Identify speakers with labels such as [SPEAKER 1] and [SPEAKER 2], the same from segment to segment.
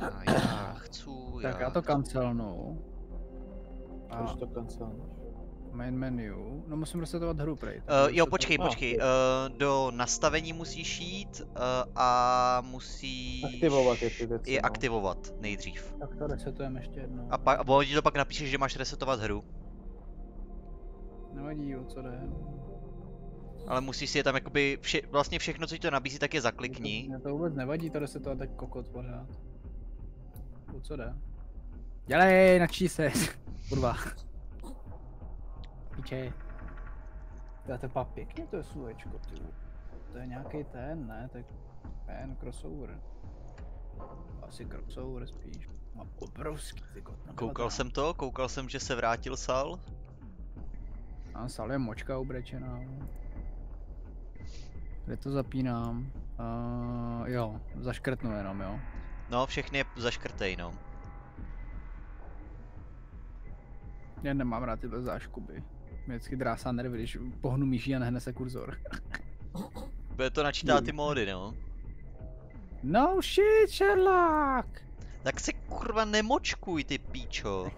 [SPEAKER 1] A já chci,
[SPEAKER 2] Tak já to cancelnu. A
[SPEAKER 3] Proč to cancelneš?
[SPEAKER 2] main menu. No musím resetovat hru, prej.
[SPEAKER 1] Uh, jo, počkej,
[SPEAKER 3] A,
[SPEAKER 1] počkej.
[SPEAKER 3] jo.
[SPEAKER 1] Uh, do nastavení musíš jít uh, a musíš
[SPEAKER 3] Aktivovat je ty věci.
[SPEAKER 1] je
[SPEAKER 3] no.
[SPEAKER 1] aktivovat nejdřív.
[SPEAKER 2] Tak to resetujeme ještě jednou.
[SPEAKER 1] A pak, a oni to pak napíšeš, že máš resetovat hru.
[SPEAKER 2] Nevadí, o co jde.
[SPEAKER 1] Ale musíš si je tam jakoby, vše, vlastně všechno, co ti to nabízí, tak je zaklikni.
[SPEAKER 2] Mně to vůbec nevadí to resetovat tak kokot pořád. O co jde? Dělej, načí se. Kurva. Píče. To je to pak pěkně to je slůvečko, ty. To je nějaký ten, ne? Tak ten crossover. Asi crossover spíš. Má obrovský ty kot. no,
[SPEAKER 1] Koukal jsem to, koukal jsem, že se vrátil Sal.
[SPEAKER 2] A sal je močka ubrečená. Kde to zapínám? Uh, jo, zaškrtnu jenom, jo.
[SPEAKER 1] No, všechny je zaškrtej, no.
[SPEAKER 2] Já nemám rád tyhle záškuby. Mě vždycky drásá nervy, když pohnu myší a nehne se kurzor.
[SPEAKER 1] Bude to načítá ty módy, no.
[SPEAKER 2] No shit, Sherlock!
[SPEAKER 1] Tak se kurva nemočkuj, ty píčo.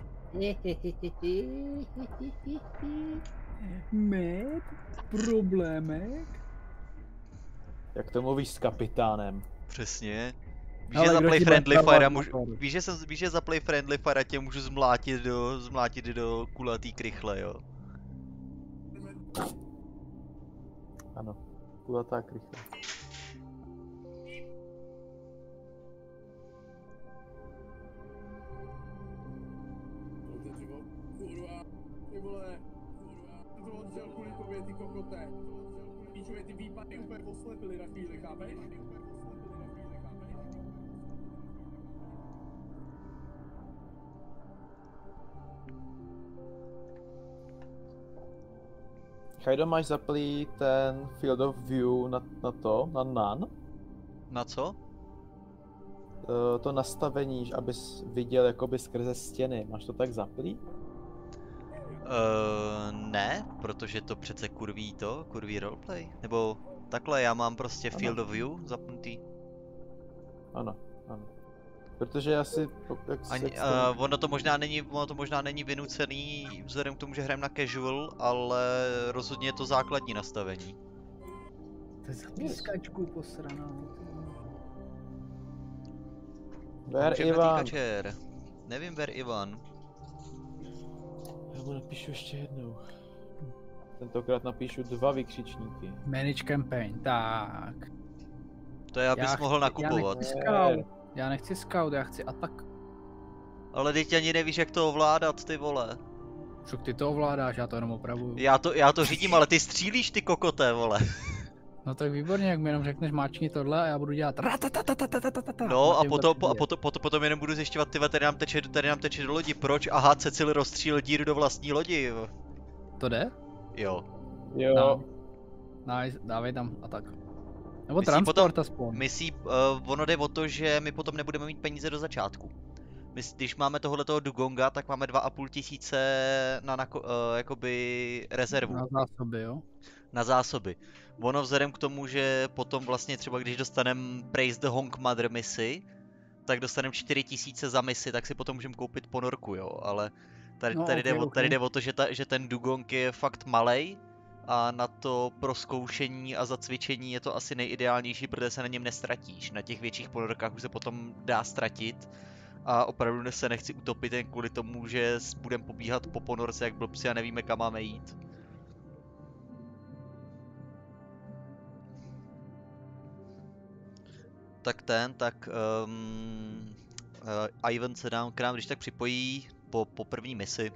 [SPEAKER 2] Med? Problémek?
[SPEAKER 3] Jak to mluvíš s kapitánem?
[SPEAKER 1] Přesně. Víš, že
[SPEAKER 2] zaplay
[SPEAKER 1] friendly fire, můžu, víš, že, jsem, víš, že zaplay friendly fire tě můžu zmlátit do, zmlátit do kulatý krychle, jo?
[SPEAKER 3] Ano, kulatá
[SPEAKER 4] krychle. Ty kokote. Píčově ty výpady úplně oslepily na chvíli, chápeš?
[SPEAKER 3] Chajdo, máš zaplý ten Field of View na, na to, na NAN?
[SPEAKER 1] Na co?
[SPEAKER 3] Eh, to nastavení, abys viděl jakoby skrze stěny. Máš to tak zaplý?
[SPEAKER 1] Uh, ne, protože to přece kurví to, kurví roleplay. Nebo takhle, já mám prostě
[SPEAKER 3] Ano.
[SPEAKER 1] Field of View zapnutý.
[SPEAKER 3] Ano. Protože asi, jak,
[SPEAKER 1] Ani,
[SPEAKER 3] jak
[SPEAKER 1] uh, ono to možná není, ono to možná není vynucený vzhledem k tomu, že hrajeme na casual, ale rozhodně je to základní nastavení.
[SPEAKER 2] To je za pískačku posranou.
[SPEAKER 3] Ver Ivan.
[SPEAKER 1] týkačer. Nevím, Ver Ivan.
[SPEAKER 3] Já mu napíšu ještě jednou. Tentokrát napíšu dva vykřičníky.
[SPEAKER 2] Manage campaign, tak.
[SPEAKER 1] To je, abys
[SPEAKER 2] Já
[SPEAKER 1] mohl
[SPEAKER 2] chci-
[SPEAKER 1] nakupovat.
[SPEAKER 2] Já já nechci scout, já chci atak.
[SPEAKER 1] Ale teď ani nevíš, jak to ovládat, ty vole.
[SPEAKER 2] Co ty to ovládáš, já to jenom opravuju.
[SPEAKER 1] Já to, já to řídím, ale ty střílíš, ty kokoté, vole.
[SPEAKER 2] No tak výborně, jak mi jenom řekneš máčni tohle a já budu dělat
[SPEAKER 1] No a potom, a potom, potom, potom jenom budu zjišťovat, ty tady nám teče, tady nám teče do lodi, proč? Aha, Cecil rozstříl díru do vlastní lodi, jo.
[SPEAKER 2] To jde?
[SPEAKER 1] Jo.
[SPEAKER 3] Jo.
[SPEAKER 2] No. Nice, dávej tam a tak. Nebo
[SPEAKER 1] Myslí
[SPEAKER 2] transport
[SPEAKER 1] potom-
[SPEAKER 2] aspoň.
[SPEAKER 1] Myslí, uh, ono jde o to, že my potom nebudeme mít peníze do začátku. My, když máme tohletoho Dugonga, tak máme 2,5 tisíce na, na uh, jakoby rezervu.
[SPEAKER 2] Na zásoby, jo?
[SPEAKER 1] na zásoby. Ono vzhledem k tomu, že potom vlastně třeba když dostaneme Praise the Honk Mother misi, tak dostaneme 4000 za misi, tak si potom můžeme koupit ponorku, jo, ale tady,
[SPEAKER 2] No,
[SPEAKER 1] tady, jde,
[SPEAKER 2] ok,
[SPEAKER 1] o, tady
[SPEAKER 2] ok.
[SPEAKER 1] jde o to, že, ta, že ten Dugong je fakt malej a na to pro zkoušení a zacvičení je to asi nejideálnější, protože se na něm nestratíš. Na těch větších ponorkách už se potom dá ztratit a opravdu se nechci utopit jen kvůli tomu, že budeme pobíhat po ponorce jak blbci a nevíme kam máme jít. tak ten, tak um, uh, Ivan se nám k nám když tak připojí po, po první misi.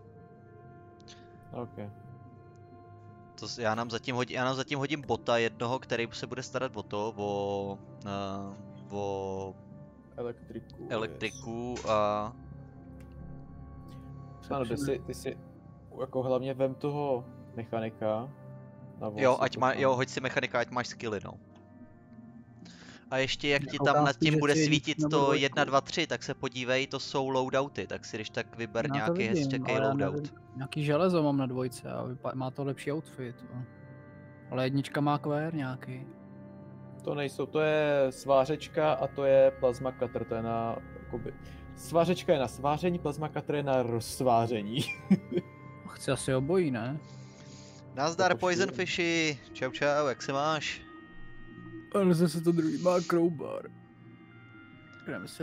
[SPEAKER 3] ok.
[SPEAKER 1] To, já, nám zatím hodím, já nám zatím hodím bota jednoho, který se bude starat o to, o, uh, o
[SPEAKER 3] Elektriku.
[SPEAKER 1] elektriku a
[SPEAKER 3] Yes. Ano, ty si, ty si jako hlavně vem toho mechanika. Na
[SPEAKER 1] jo, ať má, jo, hoď si mechanika, ať máš skilly, no. A ještě jak ti tam nad tím bude svítit to
[SPEAKER 2] dvojku.
[SPEAKER 1] 1, 2, 3, tak se podívej, to jsou loadouty, tak si když tak vyber
[SPEAKER 2] Já
[SPEAKER 1] nějaký
[SPEAKER 2] vidím,
[SPEAKER 1] loadout.
[SPEAKER 2] nevím. Nějaký železo mám na dvojce a vypa- má to lepší outfit. Jo. Ale jednička má QR nějaký.
[SPEAKER 3] To nejsou, to je svářečka a to je plasma cutter, to je na jakoby... Svářečka je na sváření, plazma cutter je na rozsváření.
[SPEAKER 5] Chci asi obojí, ne?
[SPEAKER 1] Nazdar. Poison Fishy, čau čau, jak se máš?
[SPEAKER 5] Ale zase to druhý má crowbar.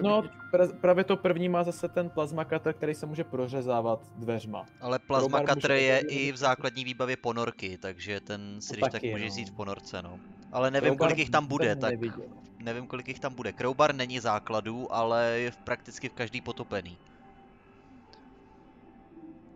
[SPEAKER 3] No, pra- právě to první má zase ten plazma cutter, který se může prořezávat dveřma.
[SPEAKER 1] Ale plazma
[SPEAKER 3] Crowbar
[SPEAKER 1] cutter
[SPEAKER 3] může
[SPEAKER 1] je i v základní výbavě ponorky, takže ten si když tak můžeš
[SPEAKER 3] no.
[SPEAKER 1] vzít v ponorce, no. Ale nevím,
[SPEAKER 3] Crowbar
[SPEAKER 1] kolik jich tam bude, tak
[SPEAKER 3] neviděl.
[SPEAKER 1] nevím, kolik jich tam bude. Crowbar není základů, ale je v prakticky v každý potopený.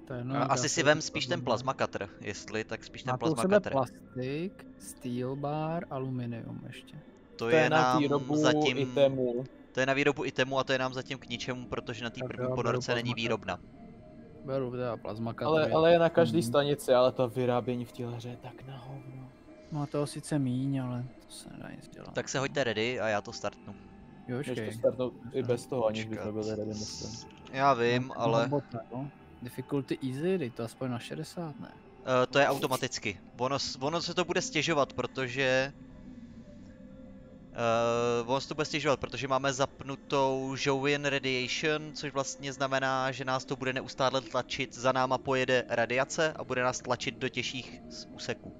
[SPEAKER 5] To je já
[SPEAKER 1] asi si vem spíš ten plazma cutter, jestli, tak spíš ten
[SPEAKER 5] sebe
[SPEAKER 1] cutter.
[SPEAKER 5] plastik, steel bar, aluminium ještě.
[SPEAKER 1] To
[SPEAKER 3] To
[SPEAKER 1] je
[SPEAKER 3] je na
[SPEAKER 1] nám
[SPEAKER 3] výrobu
[SPEAKER 1] zatím,
[SPEAKER 3] itemů.
[SPEAKER 1] to je na výrobu itemu a to je nám zatím k ničemu, protože na té první ponorce není výrobna.
[SPEAKER 5] Beru teda plazma cutter.
[SPEAKER 3] Ale, ale je na každý
[SPEAKER 5] Mhm.
[SPEAKER 3] stanici, ale to vyrábění v téhle hře je tak na hovno.
[SPEAKER 5] Má toho sice míň, ale to se nedá nic dělat.
[SPEAKER 1] Tak se hoďte ready a já to startnu.
[SPEAKER 5] Jo,
[SPEAKER 3] to startnout i bez toho, aniž bychom byli ready, myslím.
[SPEAKER 1] Já vím, ale
[SPEAKER 5] bot, no. Difficulty easy, dej to aspoň na 60, ne?
[SPEAKER 1] Uh, to je automaticky. Ono, ono se to bude stěžovat, protože... Uh, ono se to bude stěžovat, protože máme zapnutou Jovian Radiation, což vlastně znamená, že nás to bude neustále tlačit, za náma pojede radiace a bude nás tlačit do těžších úseků.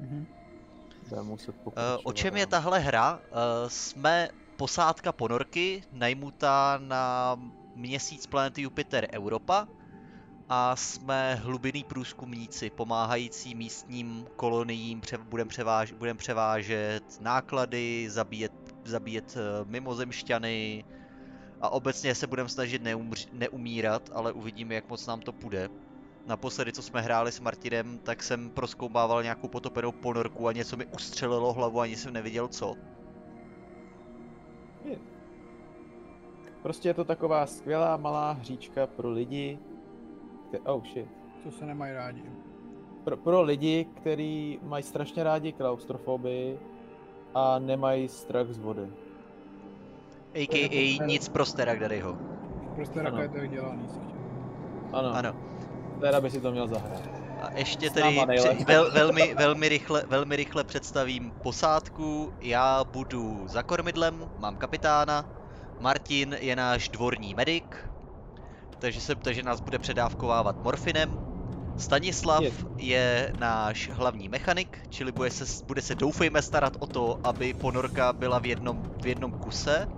[SPEAKER 5] Mhm.
[SPEAKER 1] Uh, o čem je
[SPEAKER 3] dál.
[SPEAKER 1] tahle hra? Uh, jsme posádka ponorky, najmutá na měsíc planety Jupiter Europa a jsme hlubinný průzkumníci, pomáhající místním koloniím, pře- budeme převáž- budem převážet náklady, zabíjet, zabíjet eh, mimozemšťany a obecně se budeme snažit neumírat, ale uvidíme, jak moc nám to půjde. Naposledy, co jsme hráli s Martinem, tak jsem proskoumával nějakou potopenou ponorku a něco mi ustřelilo hlavu, ani jsem neviděl co.
[SPEAKER 3] Prostě je to taková skvělá malá hříčka pro lidi, kte- oh shit.
[SPEAKER 5] To se nemají rádi.
[SPEAKER 3] Pro, pro lidi, kteří mají strašně rádi klaustrofobii a nemají strach z vody.
[SPEAKER 1] A.k.a. nic pro Steragdaryho.
[SPEAKER 5] Prostě
[SPEAKER 3] Ano.
[SPEAKER 5] takhle to je dělaný.
[SPEAKER 3] Ano,
[SPEAKER 1] Ano.
[SPEAKER 3] teda by si to měl zahrát.
[SPEAKER 1] A ještě tedy při, vel, velmi, velmi, rychle, velmi rychle představím posádku. Já budu za kormidlem, mám kapitána. Martin je náš dvorní medic, takže, se, takže nás bude předávkovávat morfinem. Stanislav
[SPEAKER 3] Je.
[SPEAKER 1] je náš hlavní mechanik, čili bude se, bude se doufejme starat o to, aby ponorka byla v jednom, v jednom kuse.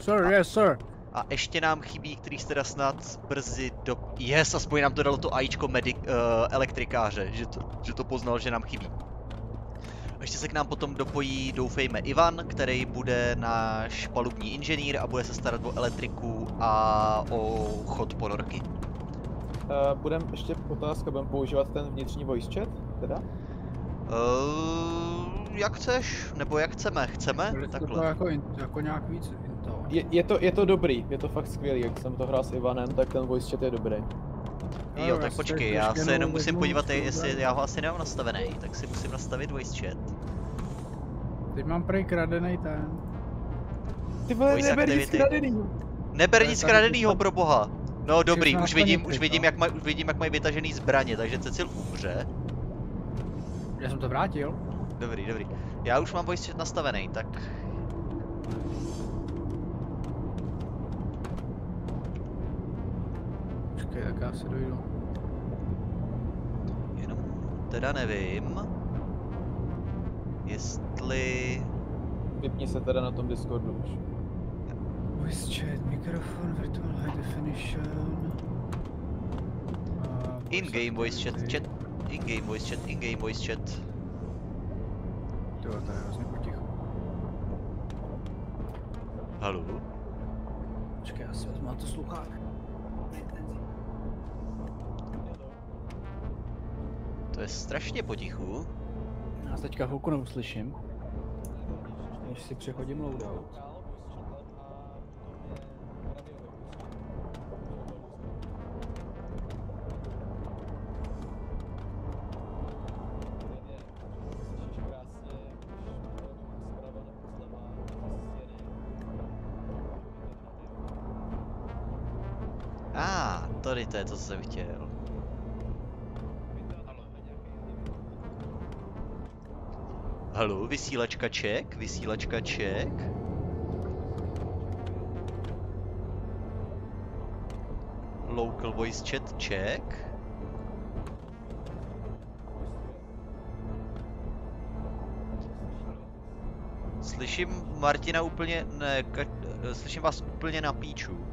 [SPEAKER 5] Sir, yes, sir.
[SPEAKER 1] A ještě nám chybí, který jste teda snad brzy do... Yes, aspoň nám to dalo to AIčko medic, uh, elektrikáře, že to, že to poznal, že nám chybí. Ještě se k nám potom dopojí, doufejme, Ivan, který bude náš palubní inženýr a bude se starat o elektriku a o chod ponorky.
[SPEAKER 3] Uh, budem ještě otázka, budeme používat ten vnitřní voice chat, teda?
[SPEAKER 1] Uh, jak chceš, nebo jak chceme, chceme?
[SPEAKER 5] To
[SPEAKER 1] Takhle.
[SPEAKER 5] jako, in- jako nějak víc into.
[SPEAKER 3] Je, je, to, je to dobrý, je to fakt skvělý, jak jsem to hrál s Ivanem, tak ten voice chat je dobrý.
[SPEAKER 1] Jo, tak počkej, já se jenom musím podívat, jestli já ho asi nemám nastavený, tak si musím nastavit voice chat.
[SPEAKER 5] Teď mám prej kradený ten.
[SPEAKER 3] Ty vole,
[SPEAKER 1] Voice
[SPEAKER 3] neber nic kradenýho.
[SPEAKER 1] Neber nic kradenýho pro boha. No dobrý, už vidím, už vidím,
[SPEAKER 5] no.
[SPEAKER 1] jak maj, už vidím, jak mají vytažený zbraně, takže Cecil umře.
[SPEAKER 5] Já jsem to vrátil.
[SPEAKER 1] Dobrý, dobrý. Já už mám voice chat nastavený, tak...
[SPEAKER 5] Počkej, tak já si dojdu.
[SPEAKER 1] Jenom teda nevím, jestli...
[SPEAKER 3] Vypni se teda na tom Discordu už.
[SPEAKER 5] Voice chat, mikrofon, virtual high definition.
[SPEAKER 1] In-game voice chat, chat, in-game voice chat, in-game voice chat.
[SPEAKER 5] Vole, to je hrozně potichu.
[SPEAKER 1] Halo?
[SPEAKER 5] Počkej, já si vezmu na to sluchák.
[SPEAKER 1] To je strašně potichu.
[SPEAKER 5] Já se teďka chvilku neuslyším. Než si přechodím loadout.
[SPEAKER 1] A, ah, tady to je to, co jsem chtěl. Halo, vysílačka ček, vysílačka ček. Local voice chat check. Slyším Martina úplně, ne, ka, slyším vás úplně na píču.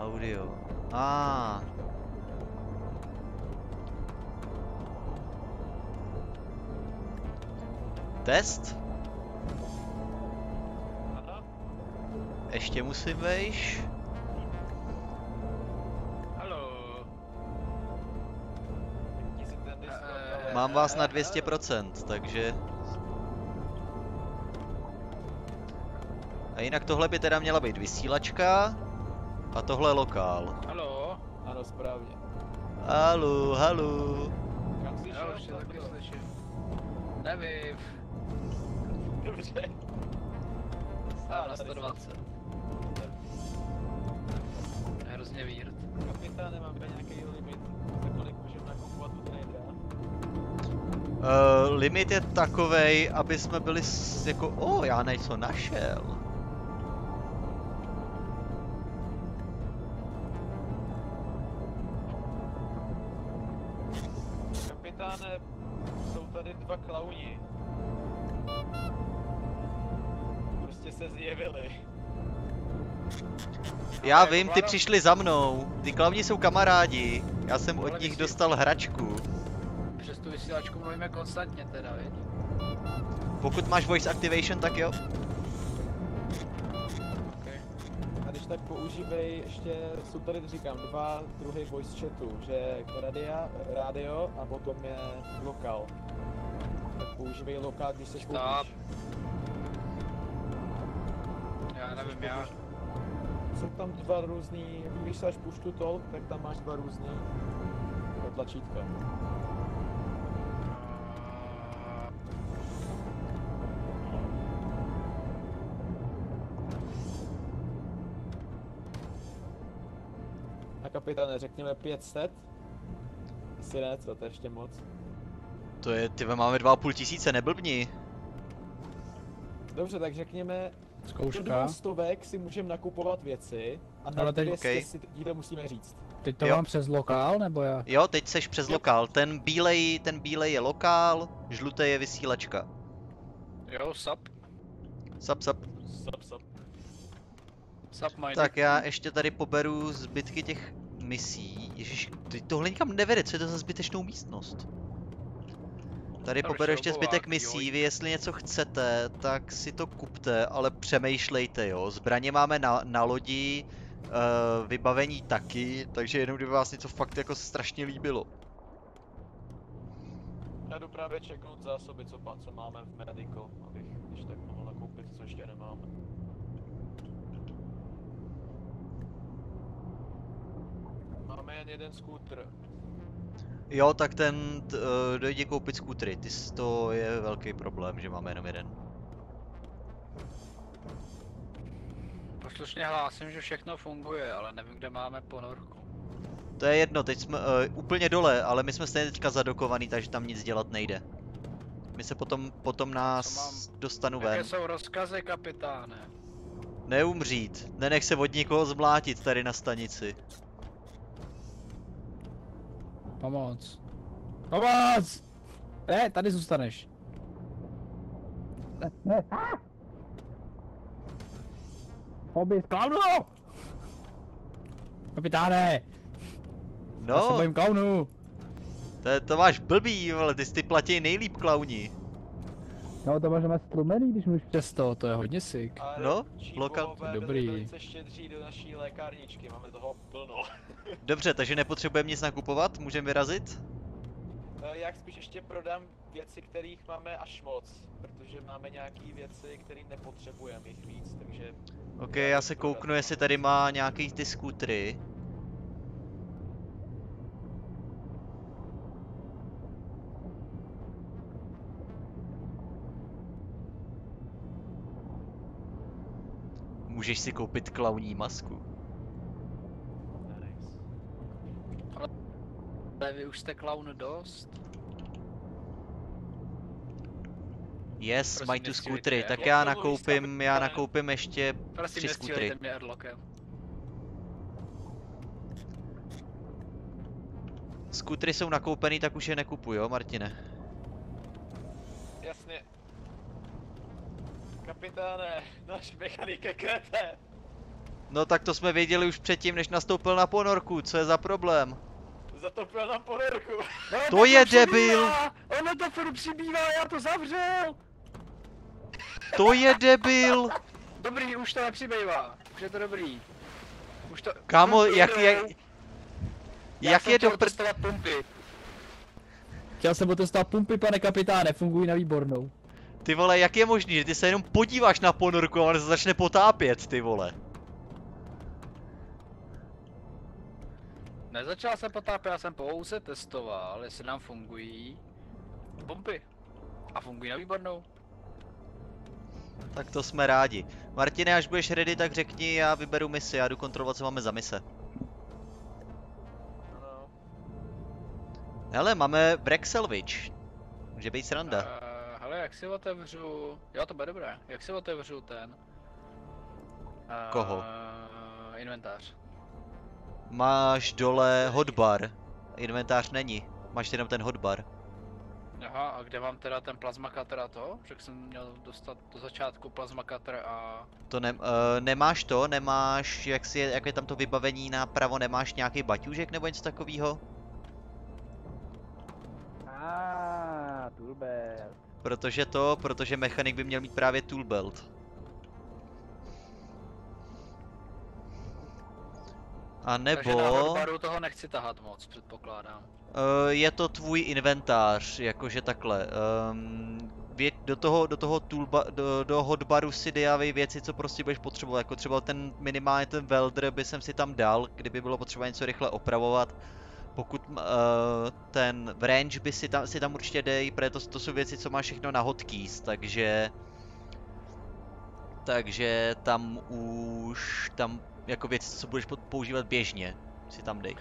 [SPEAKER 1] Audio. A. Test?
[SPEAKER 2] Ano?
[SPEAKER 1] Ještě musím vejš.
[SPEAKER 2] Halo?
[SPEAKER 1] Mám vás na 200%, takže... A jinak tohle by teda měla být vysílačka. A tohle lokál.
[SPEAKER 2] Halo?
[SPEAKER 3] Ano, správně.
[SPEAKER 1] Halu, halu.
[SPEAKER 3] Kam jsi
[SPEAKER 2] Já
[SPEAKER 3] šel?
[SPEAKER 2] už tě taky slyším. Nevím.
[SPEAKER 3] Dobře.
[SPEAKER 2] Stál na 120. Je hrozně weird.
[SPEAKER 3] Kapitáne, máme nějaký limit, za kolik můžeme nakupovat u tradera?
[SPEAKER 1] Uh, limit je takovej, aby jsme byli s, jako, o, oh, já něco našel. Já vím, ty přišli za mnou. Ty klavni jsou kamarádi. Já jsem od nich dostal hračku.
[SPEAKER 2] Přes tu vysílačku mluvíme konstantně teda, viď?
[SPEAKER 1] Pokud máš voice activation, tak jo.
[SPEAKER 2] Okay.
[SPEAKER 3] A když tak používej ještě, jsou tady, říkám, dva druhy voice chatu, že radia, radio a potom je lokal. Tak používej lokal, když se
[SPEAKER 2] Stop.
[SPEAKER 3] koupíš.
[SPEAKER 2] Já nevím, já...
[SPEAKER 3] Jsou tam dva různý, když se až push to talk, tak tam máš dva různý tlačítka. A kapitáne, řekněme 500? Asi ne, co, to je ještě moc.
[SPEAKER 1] To je, ty máme dva a půl tisíce, neblbni.
[SPEAKER 3] Dobře, tak řekněme, do
[SPEAKER 5] Zkouška.
[SPEAKER 3] dvou stovek si můžeme nakupovat věci a na
[SPEAKER 5] Ale teď-
[SPEAKER 3] 200
[SPEAKER 1] Okej.
[SPEAKER 3] si díle musíme říct.
[SPEAKER 5] Teď to
[SPEAKER 1] Jo.
[SPEAKER 5] mám přes lokál, nebo já?
[SPEAKER 1] Jo, teď seš přes lokál. Ten bílej, ten bílej je lokál, žlutý je vysílačka.
[SPEAKER 2] Jo, sup.
[SPEAKER 1] Sap, sap.
[SPEAKER 3] Sap, sap.
[SPEAKER 2] Sup, my
[SPEAKER 1] Tak já ještě tady poberu zbytky těch misí. Ježiš, ty tohle nikam nevede, co je to za zbytečnou místnost? Tady poberu
[SPEAKER 2] ještě
[SPEAKER 1] zbytek misí, vy jestli něco chcete, tak si to kupte, ale přemýšlejte jo. Zbraně máme na, na lodi, uh, vybavení taky, takže jenom kdyby vás něco fakt jako strašně líbilo.
[SPEAKER 3] Já jdu právě čeknout zásoby, co, co máme v Medical, abych když tak mohl nakoupit, co ještě nemáme. Máme jen jeden skútr.
[SPEAKER 1] Jo, tak ten t, uh, dojdi koupit skútry, ty to je velký problém, že máme jenom jeden.
[SPEAKER 2] Poslušně hlásím, že všechno funguje, ale nevím, kde máme ponorku.
[SPEAKER 1] To je jedno, teď jsme uh, úplně dole, ale my jsme stejně teďka zadokovaný, takže tam nic dělat nejde. My se potom, potom nás
[SPEAKER 2] mám-
[SPEAKER 1] dostanu ven.
[SPEAKER 2] Jaké jsou rozkazy, kapitáne?
[SPEAKER 1] Neumřít, nenech se od nikoho zmlátit tady na stanici.
[SPEAKER 5] Pomoc. Pomoc! Ne, tady zůstaneš. Ne, ne. Hobby, klaunu! Kapitáne! Já se
[SPEAKER 1] No,
[SPEAKER 5] bojím klaunu!
[SPEAKER 1] to, je- to máš blbý, ale ty si ty platí nejlíp klauni.
[SPEAKER 5] No to můžeme stlumený, když můžeš přes to, to je hodně sick.
[SPEAKER 1] No, lokal-
[SPEAKER 5] Dobrý.
[SPEAKER 3] velice štědří do naší lékárničky, máme toho plno.
[SPEAKER 1] Dobře, takže nepotřebujeme nic nakupovat, můžeme vyrazit?
[SPEAKER 3] Eh, Já spíš ještě prodám věci, kterých máme až moc, protože máme nějaký věci, které nepotřebujeme jich víc, takže
[SPEAKER 1] Ok, já se kouknu, jestli tady má nějaký ty skútry. Můžeš si koupit klauní masku.
[SPEAKER 3] nice.
[SPEAKER 2] Ale vy už jste klaun dost?
[SPEAKER 1] Yes,
[SPEAKER 2] Prosím,
[SPEAKER 1] mají tu skútry,
[SPEAKER 2] mě.
[SPEAKER 1] tak já nakoupím, já nakoupím ještě
[SPEAKER 2] Prosím,
[SPEAKER 1] tři
[SPEAKER 2] nestřílejte
[SPEAKER 1] skútry.
[SPEAKER 2] mě airlockem.
[SPEAKER 1] Skútry jsou nakoupený, tak už je nekupuj, jo, Martine?
[SPEAKER 3] Jasně. Kapitáne, náš mechanik je krete.
[SPEAKER 1] No tak to jsme věděli už předtím, než nastoupil na ponorku, co je za problém?
[SPEAKER 3] Zatopil nám ponorku.
[SPEAKER 1] To je debil!
[SPEAKER 2] Ono to furt přibývá, já to zavřel!
[SPEAKER 1] To je debil!
[SPEAKER 2] Dobrý, už to nepřibývá. Už je to dobrý. Už to...
[SPEAKER 1] Kámo,
[SPEAKER 2] Už to
[SPEAKER 1] jak, jak,
[SPEAKER 2] Já
[SPEAKER 1] jak je do prd...
[SPEAKER 2] testovat pumpy.
[SPEAKER 5] Chtěl jsem otestovat pumpy, pane kapitáne, fungují na výbornou.
[SPEAKER 1] Ty vole, jak je možný, že ty se jenom podíváš na ponorku a on se začne potápět, ty vole?
[SPEAKER 2] Nezačal jsem potápět, já jsem pouze testoval, jestli nám fungují pumpy. A fungují na výbornou.
[SPEAKER 1] Tak to jsme rádi. Martine, až budeš ready, tak řekni, já vyberu misi, já jdu kontrolovat, co máme za mise.
[SPEAKER 3] Ano.
[SPEAKER 1] Hele, máme Salvage. Může být sranda.
[SPEAKER 2] Uh, hele, jak si otevřu... Jo, to bude dobré. Jak si otevřu ten... Uh,
[SPEAKER 1] Koho?
[SPEAKER 2] Inventář.
[SPEAKER 1] Máš dole hotbar. Inventář není. Máš jenom ten hotbar.
[SPEAKER 2] Aha, a kde mám teda ten cutter a to? Řekl jsem měl dostat do začátku cutter a...
[SPEAKER 1] To ne, uh, nemáš to, nemáš, jak, si, jak je tam to vybavení napravo, nemáš nějaký baťůžek nebo něco takového?
[SPEAKER 5] Ah, toolbell.
[SPEAKER 1] Protože to, protože mechanik by měl mít právě tool A
[SPEAKER 2] Takže na
[SPEAKER 1] nebo
[SPEAKER 2] toho nechci tahat moc, předpokládám.
[SPEAKER 1] uh, je to tvůj inventář, jakože takhle. Um, vě, do toho, do toho toolba, do, do hotbaru si dávej věci, co prostě budeš potřebovat, jako třeba ten minimálně ten welder by jsem si tam dal, kdyby bylo potřeba něco rychle opravovat. Pokud uh, ten range by si tam, si tam určitě dej, protože to, to jsou věci, co máš všechno na hotkeys, takže... Takže tam už, tam jako věci, co budeš používat běžně, si tam dej.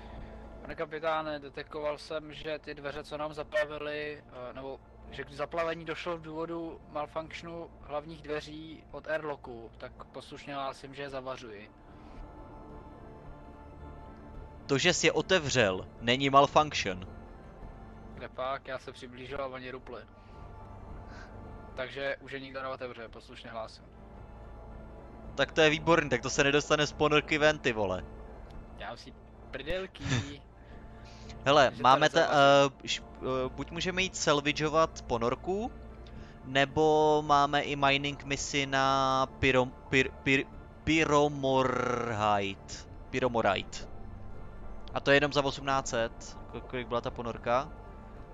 [SPEAKER 2] Pane kapitáne, detekoval jsem, že ty dveře, co nám zaplavily, eh, nebo že k zaplavení došlo v důvodu malfunctionu hlavních dveří od airlocku, tak poslušně hlásím, že je zavařuji.
[SPEAKER 1] To, že jsi je otevřel, není malfunction.
[SPEAKER 2] Kde pak, já se přiblížil a oni rupli. Takže už je nikdo neotevře, poslušně hlásím.
[SPEAKER 1] Tak to je výborný, tak to se nedostane z ponorky ven, ty vole.
[SPEAKER 2] Já si prdelky.
[SPEAKER 1] Hele,
[SPEAKER 2] Takže
[SPEAKER 1] máme ta, uh, uh, buď můžeme jít salvageovat ponorku, nebo máme i mining misi na pyrom, pyr, pyr, pyromorhite. Pyromorite. A to je jenom za 1800, Ko- kolik byla ta ponorka.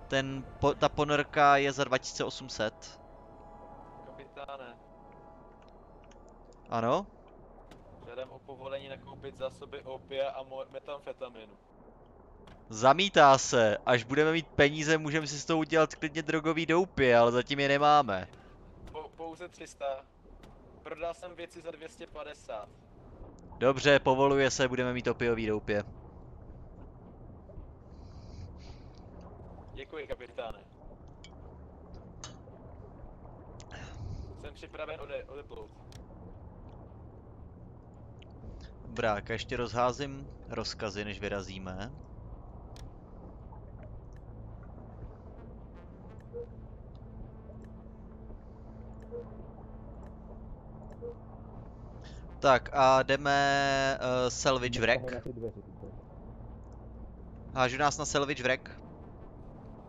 [SPEAKER 1] Ten, po, ta ponorka je za 2800. Ano?
[SPEAKER 3] žádám o povolení nakoupit zásoby opia a metamfetaminu.
[SPEAKER 1] Zamítá se. Až budeme mít peníze, můžeme si s tou udělat klidně drogový doupy, ale zatím je nemáme.
[SPEAKER 3] Po- pouze 300. Prodal jsem věci za 250.
[SPEAKER 1] Dobře, povoluje se, budeme mít opiový doupě.
[SPEAKER 3] Děkuji, kapitáne. Jsem připraven ode- odeplout.
[SPEAKER 1] Dobrá, tak ještě rozházím rozkazy, než vyrazíme. Tak a jdeme uh, salvage wreck. Hážu nás na salvage wreck.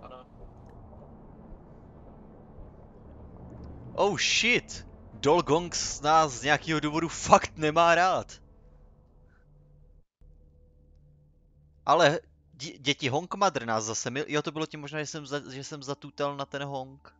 [SPEAKER 3] Ano.
[SPEAKER 1] Oh shit! Dolgongs nás z nějakého důvodu fakt nemá rád. Ale dě- děti Honk Mother nás zase mil... Jo, to bylo tím možná, že jsem, za, že jsem zatutel na ten Honk.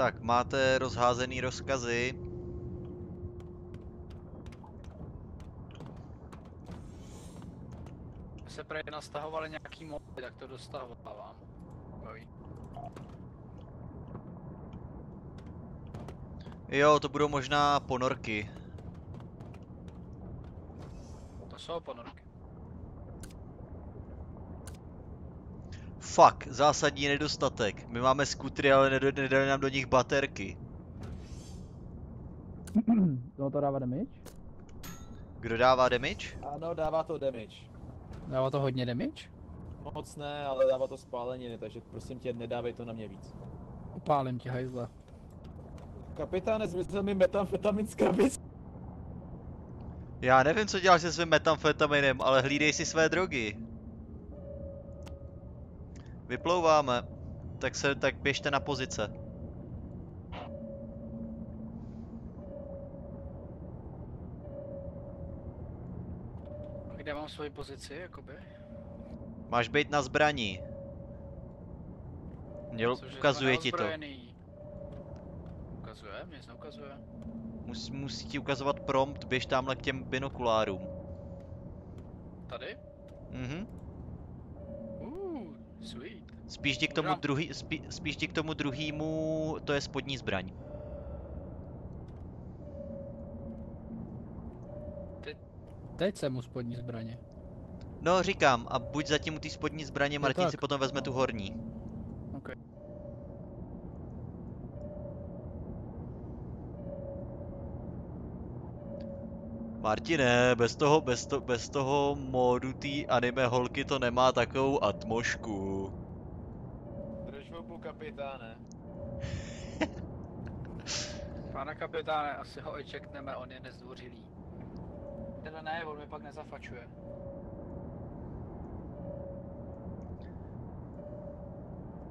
[SPEAKER 1] Tak, máte rozházený rozkazy.
[SPEAKER 2] se prej nastahovali nějaký mody, tak to dostahovávám.
[SPEAKER 1] Jo, to budou možná ponorky.
[SPEAKER 2] To jsou ponorky.
[SPEAKER 1] Fuck, zásadní nedostatek. My máme skutry, ale nedali nám do nich baterky.
[SPEAKER 5] No to dává damage?
[SPEAKER 1] Kdo dává damage?
[SPEAKER 3] Ano, dává to damage.
[SPEAKER 5] Dává to hodně damage?
[SPEAKER 3] Moc ne, ale dává to spáleniny, takže prosím tě, nedávej to na mě víc.
[SPEAKER 5] Upálím tě hajzle.
[SPEAKER 3] Kapitáne, zmizel mi metamfetamin z krabic.
[SPEAKER 1] Já nevím, co děláš se svým metamfetaminem, ale hlídej si své drogy. Vyplouváme. Tak se, tak běžte na pozice.
[SPEAKER 2] Kde mám svoji pozici, jakoby?
[SPEAKER 1] Máš být na zbraní. Měl,
[SPEAKER 2] jsme
[SPEAKER 1] ukazuje ti to.
[SPEAKER 2] Ukazuje? Mě neukazuje.
[SPEAKER 1] Musí, musí ti ukazovat prompt, běž tamhle k těm binokulárům.
[SPEAKER 2] Tady?
[SPEAKER 1] Mhm.
[SPEAKER 2] Uh, sweet.
[SPEAKER 1] Spíš jdi k tomu druhý, spí, spíš jdi k tomu druhýmu, to je spodní zbraň.
[SPEAKER 5] Teď jsem u spodní zbraně.
[SPEAKER 1] No říkám, a buď zatím u té spodní zbraně, Martin
[SPEAKER 5] tak.
[SPEAKER 1] si potom vezme tu horní.
[SPEAKER 5] OK.
[SPEAKER 1] Martine, bez toho, bez, to, bez toho módu té anime holky to nemá takovou atmošku.
[SPEAKER 3] Kapitáne.
[SPEAKER 2] Pane kapitáne, asi ho očekneme, on je nezdvořilý. Teda ne, on mi pak nezafačuje.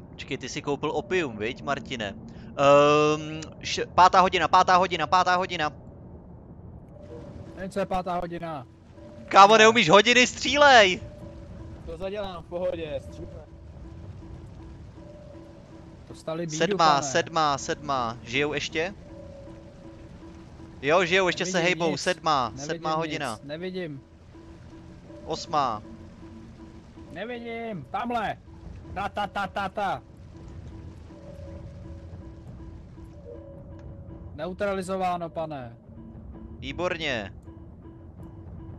[SPEAKER 1] Počkej, ty si koupil opium, viď, Martine? Um, š- pátá hodina, pátá hodina, pátá hodina.
[SPEAKER 5] Nevím, co je pátá hodina.
[SPEAKER 1] Kámo, neumíš hodiny, střílej!
[SPEAKER 3] To zadělám v pohodě, střílíme.
[SPEAKER 5] Dostali bídu,
[SPEAKER 1] Sedmá,
[SPEAKER 5] pane.
[SPEAKER 1] sedmá, sedmá. Žijou ještě? Jo, žijou, ještě se
[SPEAKER 5] Nevidím
[SPEAKER 1] hejbou.
[SPEAKER 5] nic,
[SPEAKER 1] Sedmá,
[SPEAKER 5] Nevidím
[SPEAKER 1] sedmá
[SPEAKER 5] nic,
[SPEAKER 1] hodina.
[SPEAKER 5] Nevidím.
[SPEAKER 1] Osmá.
[SPEAKER 5] Nevidím. Tamhle. Ta, ta, ta, ta, ta. Neutralizováno, pane.
[SPEAKER 1] Výborně.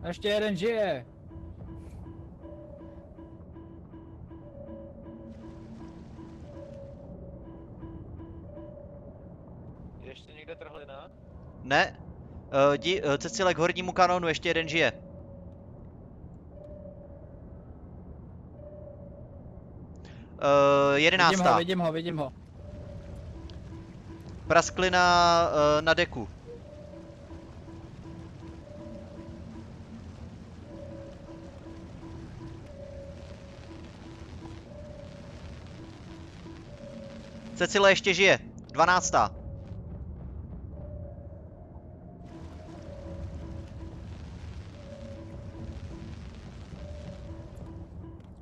[SPEAKER 5] Ještě jeden žije.
[SPEAKER 1] Ne? Uh, jdi, uh, Cecile, k hornímu kanonu, ještě jeden žije. Uh,
[SPEAKER 5] Vidím
[SPEAKER 1] jedenáctá.
[SPEAKER 5] ho, vidím ho, vidím ho.
[SPEAKER 1] Prasklina uh, na deku. Cecile ještě žije. Dvanáctá.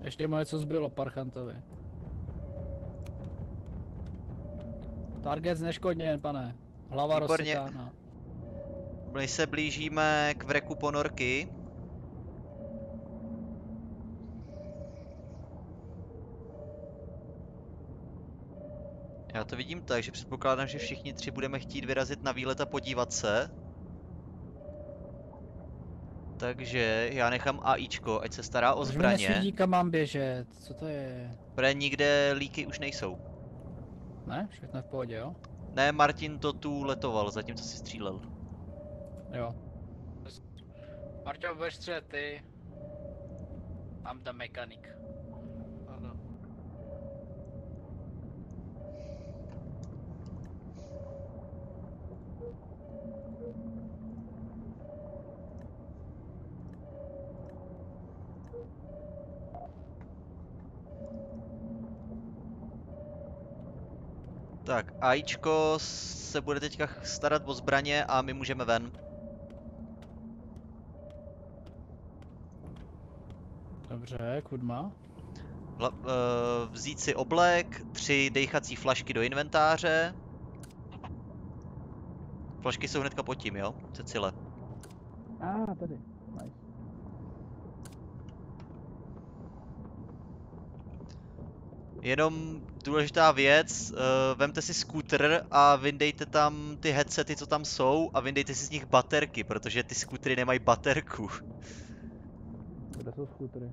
[SPEAKER 5] Ještě mu něco zbylo Parchantovi. Target zneškodněn, pane. Hlava
[SPEAKER 1] Výborně.
[SPEAKER 5] rozsekána.
[SPEAKER 1] My se blížíme k vreku ponorky. Já to vidím tak, že předpokládám, že všichni tři budeme chtít vyrazit na výlet a podívat se. Takže já nechám AIčko, ať se stará o
[SPEAKER 5] Už
[SPEAKER 1] zbraně.
[SPEAKER 5] nesvídí, kam mám běžet. Co to je?
[SPEAKER 1] Protože nikde líky už nejsou.
[SPEAKER 5] Ne? Všechno v pohodě, jo?
[SPEAKER 1] Ne, Martin to tu letoval, zatímco si střílel.
[SPEAKER 5] Jo.
[SPEAKER 2] Marťo, budeš střílet ty. I'm the mechanic.
[SPEAKER 1] Tak, AIčko se bude teďka starat o zbraně a my můžeme ven.
[SPEAKER 5] Dobře, kudma.
[SPEAKER 1] Hla, uh, vzít si oblek, tři dejchací flašky do inventáře. Flašky jsou hnedka pod tím, jo? Cecile.
[SPEAKER 2] A ah, tady.
[SPEAKER 1] Jenom důležitá věc, uh, vemte si skútr a vyndejte tam ty headsety, co tam jsou a vyndejte si z nich baterky, protože ty skútry nemají baterku.
[SPEAKER 2] Kde jsou skútry?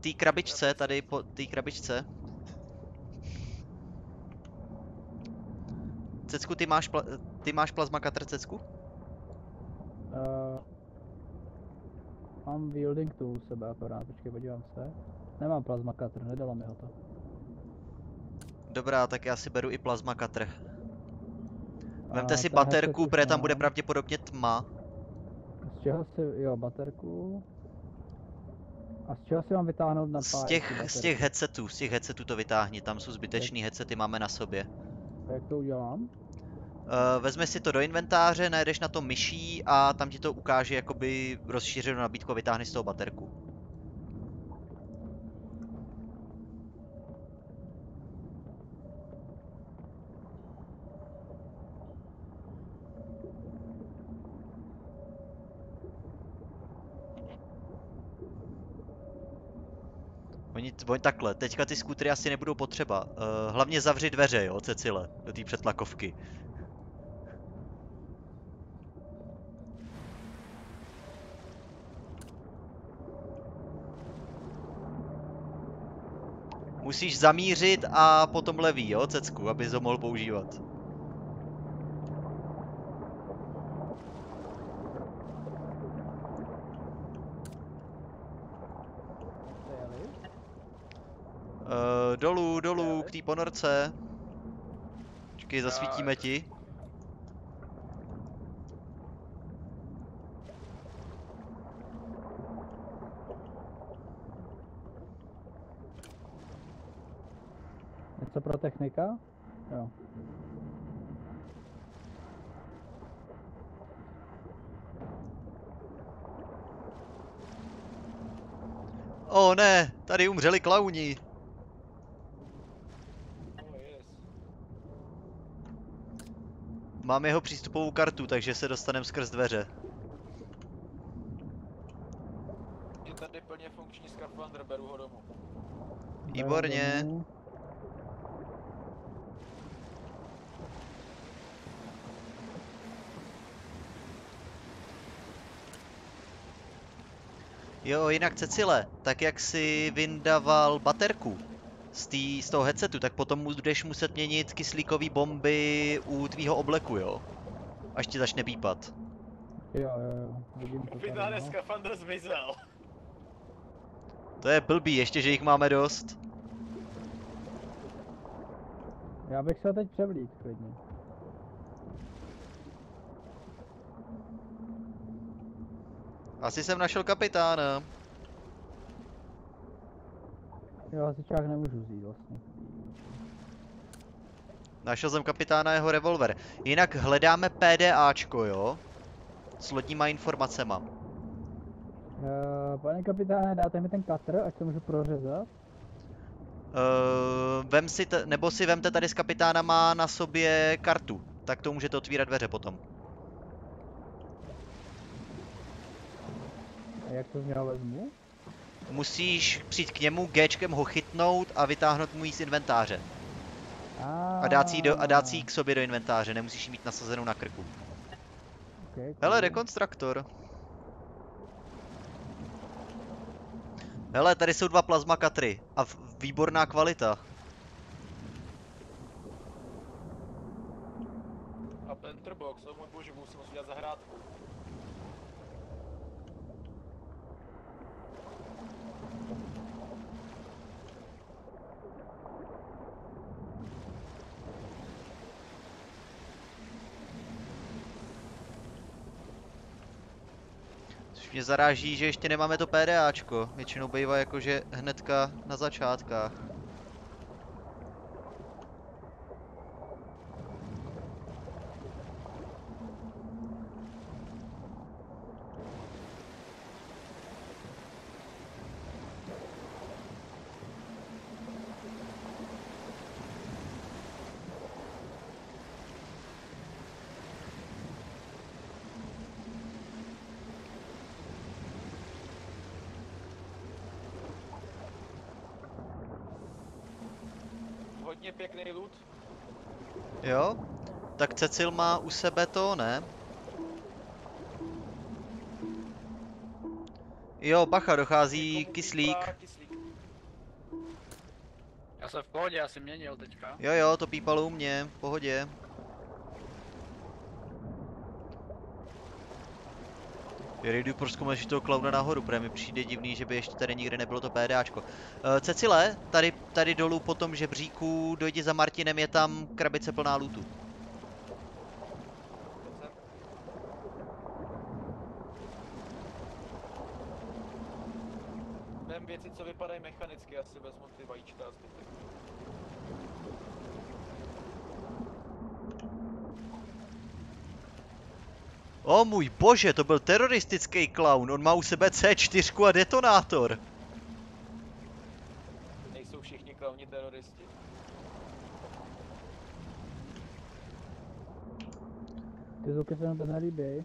[SPEAKER 1] Té krabičce, tady po té krabičce. Cecku, ty máš, pla- ty máš plazma cutter, Cecku?
[SPEAKER 2] Uh, mám wielding tool u sebe akorát, počkej, podívám se. Nemám plasma cutter, nedalo mi ho to.
[SPEAKER 1] Dobrá, tak já si beru i plazma cutter. Vemte
[SPEAKER 2] A
[SPEAKER 1] si baterku, protože tam bude pravděpodobně tma.
[SPEAKER 2] Z čeho si, jo, baterku. A z čeho si mám vytáhnout na
[SPEAKER 1] Z těch, z těch headsetů, z těch headsetů to vytáhni, tam jsou zbytečný headsety, máme na sobě.
[SPEAKER 2] Jak to udělám?
[SPEAKER 1] Uh, vezmeš si to do inventáře, najedeš na to myší a tam ti to ukáže jakoby rozšířenou nabídku a vytáhni z toho baterku. Oni, oni takhle, teďka ty skútry asi nebudou potřeba. Uh, hlavně zavři dveře, jo, Cecile, do té přetlakovky. Musíš zamířit a potom levý, jo, Cecku, abys ho mohl používat. Uh, dolů, dolů, k té ponorce. Počkej, zasvítíme ti.
[SPEAKER 2] Něco pro technika? Jo.
[SPEAKER 1] O ne, tady umřeli klauni.
[SPEAKER 3] Oh, yes.
[SPEAKER 1] Mám jeho přístupovou kartu, takže se dostaneme skrz dveře.
[SPEAKER 3] Je tady plně funkční skafandr, beru ho domů.
[SPEAKER 1] Výborně. Jo, jinak Cecile, tak jak si vyndaval baterku z, tý, z toho headsetu, tak potom budeš muset měnit kyslíkové bomby u tvýho obleku, jo? Až ti začne pípat.
[SPEAKER 2] Jo, jo, jo. Vidím to tady, no.
[SPEAKER 3] skafandr zmizel.
[SPEAKER 1] To je blbý, ještě že jich máme dost.
[SPEAKER 2] Já bych se teď převlík klidně.
[SPEAKER 1] Asi jsem našel kapitána.
[SPEAKER 2] Jo, hasičák nemůžu vzít vlastně.
[SPEAKER 1] Našel jsem kapitána jeho revolver. Jinak hledáme PDAčko, jo? S lodníma informacema.
[SPEAKER 2] Uh, pane kapitáne, dáte mi ten katr, ať to můžu prořezat?
[SPEAKER 1] Uh, vem si, nebo si vemte tady z kapitána má na sobě kartu. Tak to můžete otvírat dveře potom.
[SPEAKER 2] A jak to z něho vezmu?
[SPEAKER 1] Musíš přijít k němu, Gčkem ho chytnout a vytáhnout mu jí z inventáře. A dát si ji, do, a dát si k sobě do inventáře, nemusíš ji mít nasazenou na krku.
[SPEAKER 2] Okay,
[SPEAKER 1] Hele, rekonstruktor. Hele, tady jsou dva plazma katry a výborná kvalita.
[SPEAKER 3] A Penterbox, oh můj bože, musím si udělat zahrádku.
[SPEAKER 1] Což mě zaráží, že ještě nemáme to PDAčko. Většinou bývá jakože hnedka na začátkách.
[SPEAKER 3] Pěkný loot.
[SPEAKER 1] Jo? Tak Cecil má u sebe to, ne? Jo, bacha, dochází kyslík.
[SPEAKER 2] Já jsem v pohodě, já jsem měnil teďka.
[SPEAKER 1] Jo, jo, to pípalo u mě, v pohodě. Jdu proskoumat ještě toho klauna nahoru, protože mi přijde divný, že by ještě tady nikdy nebylo to PDAčko. Uh, Cecile, tady, tady dolů po tom žebříku, dojdi za Martinem, je tam krabice plná lootu.
[SPEAKER 3] Vem věci, co vypadají mechanicky, asi vezmu ty vajíčka a zbytek.
[SPEAKER 1] O můj bože, to byl teroristický klaun, on má u sebe C4 a detonátor.
[SPEAKER 3] Nejsou všichni klauni teroristi?
[SPEAKER 5] Ty zvuky se mi to nelíbí.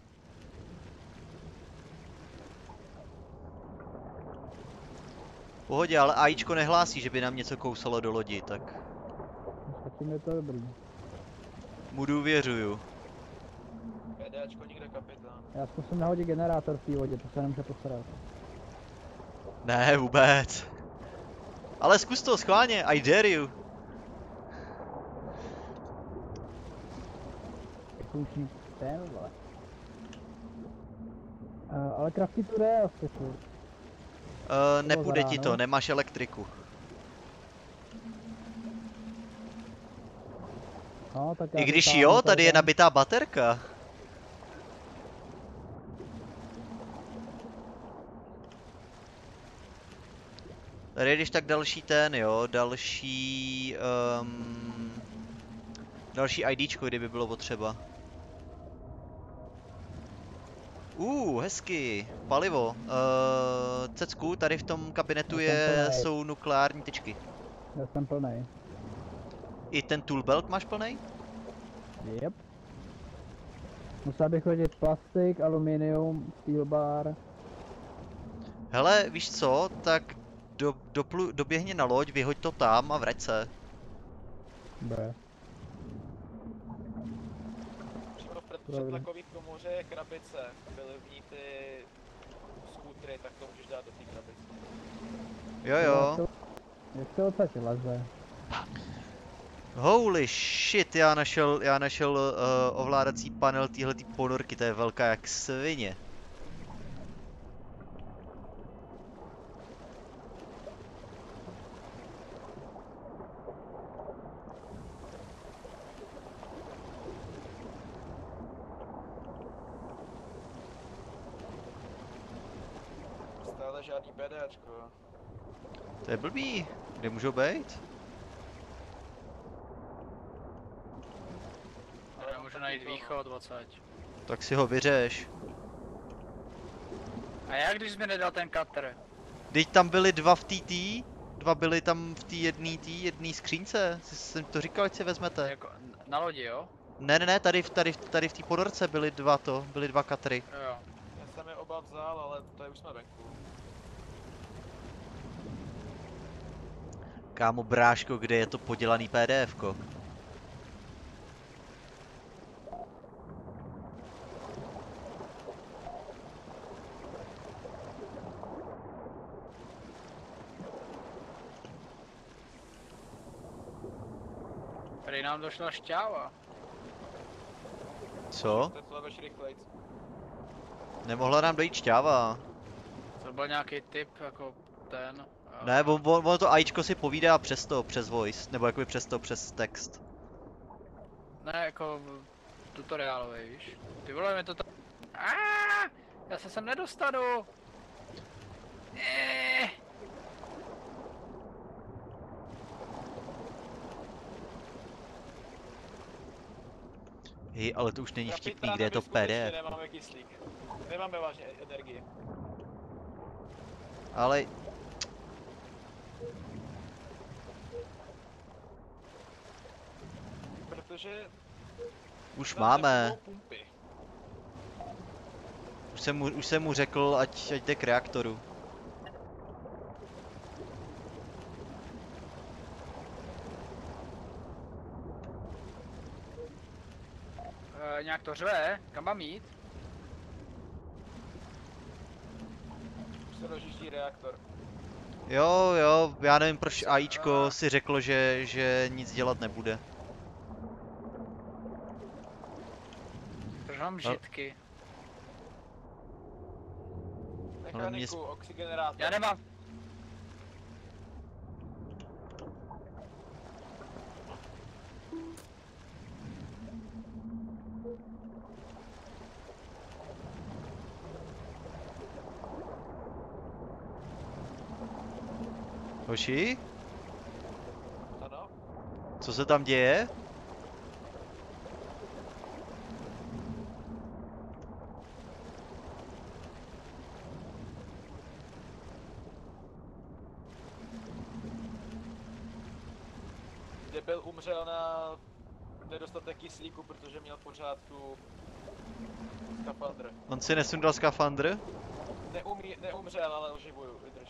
[SPEAKER 1] Pohodě, ale AIčko nehlásí, že by nám něco kousalo do lodi, tak
[SPEAKER 5] Zatím je to dobrý.
[SPEAKER 1] mu důvěřuju.
[SPEAKER 3] PDAčko nikde kapitán.
[SPEAKER 5] Já zkusím nahodit generátor v té vodě, to se nemůže posrat.
[SPEAKER 1] Ne, vůbec. Ale zkus to schválně, I dare you.
[SPEAKER 5] Je funkční ten, vole. Uh, ale krafty tu jde asi furt.
[SPEAKER 1] Uh, nepůjde ti to, nemáš elektriku.
[SPEAKER 5] No, tak
[SPEAKER 1] I když jo, tady je nabitá baterka. Tady je když tak další ten, jo, další... Um, další IDčko, kdyby bylo potřeba. Uh, hezky, palivo. Uh, Cecku, tady v tom kabinetu je, jsou nukleární tyčky.
[SPEAKER 5] Já jsem plnej.
[SPEAKER 1] I ten toolbelt máš plnej?
[SPEAKER 5] Yep. Musel bych hodit plastik, aluminium, steel bar.
[SPEAKER 1] Hele, víš co, tak do, doplu, doběhni na loď, vyhoď to tam a vrať se.
[SPEAKER 5] Dobré.
[SPEAKER 3] Přímo v před-
[SPEAKER 5] Dobrý.
[SPEAKER 3] předtlakový komoře je krabice. Byly v ní ty skútry, tak to můžeš dát do té krabice.
[SPEAKER 1] Jo jo.
[SPEAKER 5] Jak se odsaď leze?
[SPEAKER 1] Holy shit, já našel, já našel uh, ovládací panel téhletý ponorky, to je velká jak svině.
[SPEAKER 3] Žádný PDAčko.
[SPEAKER 1] To je blbý. Kde můžou být?
[SPEAKER 2] Ale můžu najít východ odsaď.
[SPEAKER 1] Tak si ho vyřeš.
[SPEAKER 2] A jak když jsi mi nedal ten cutter?
[SPEAKER 1] Teď tam byly dva v TT, dva byly tam v té jedné té jedné skřínce. Jsi- Jsem to říkal, ať si vezmete.
[SPEAKER 2] Jako na lodi, jo?
[SPEAKER 1] Ne, ne, ne, tady, v- tady, v- tady v té ponorce byly dva to, byly dva katry.
[SPEAKER 2] Jo, jo.
[SPEAKER 3] Já jsem je oba vzal, ale to je už jsme venku.
[SPEAKER 1] Kámo bráško, kde je to podělaný PDFko?
[SPEAKER 2] Tady nám došla šťáva.
[SPEAKER 1] Co? Nemohla nám dojít šťáva.
[SPEAKER 2] To byl nějaký typ, jako ten. Eh,
[SPEAKER 1] Ne, on, on, ono to AIčko si povídá přes to, přes voice, nebo jakoby přes to, přes text.
[SPEAKER 2] Ne, jako tutoriálový, víš? Ty vole, mi to tam... Aaaa! Já se sem nedostanu! Eh.
[SPEAKER 1] Hej, ale to už není vtipný, kde je to PDF.
[SPEAKER 3] Nemáme kyslík. Nemáme vážně energii.
[SPEAKER 1] Ale
[SPEAKER 3] protože...
[SPEAKER 1] Už máme.
[SPEAKER 3] Pumpy.
[SPEAKER 1] Už jsem, mu, už jsem mu řekl, ať, ať jde k reaktoru.
[SPEAKER 2] E, nějak to řve, kam mám jít?
[SPEAKER 3] Už se dojíždí reaktor.
[SPEAKER 1] Jo, jo, já nevím proč AIčko si řeklo, že, že nic dělat nebude.
[SPEAKER 2] Mám žitky?
[SPEAKER 3] Mechaniku,
[SPEAKER 1] mě
[SPEAKER 3] oxygenerátor.
[SPEAKER 2] Já nemám.
[SPEAKER 1] Hoši,
[SPEAKER 3] Ano.
[SPEAKER 1] co se tam děje?
[SPEAKER 3] Debil umřel na nedostatek kyslíku, protože měl pořád tu skafandr.
[SPEAKER 1] On si nesundal skafandr
[SPEAKER 3] Neumí, neumřel, ale oživuju, vydrž.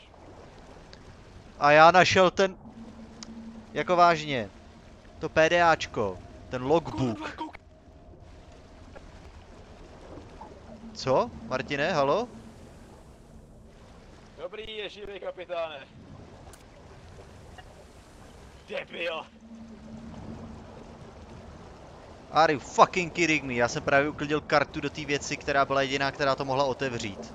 [SPEAKER 1] a já našel ten... Jako vážně. To PDAčko. Ten logbook. Co? Martine, halo?
[SPEAKER 3] Dobrý, je živý kapitáne. Debil.
[SPEAKER 1] Are you fucking kidding me? Já jsem právě uklidil kartu do té věci, která byla jediná, která to mohla otevřít.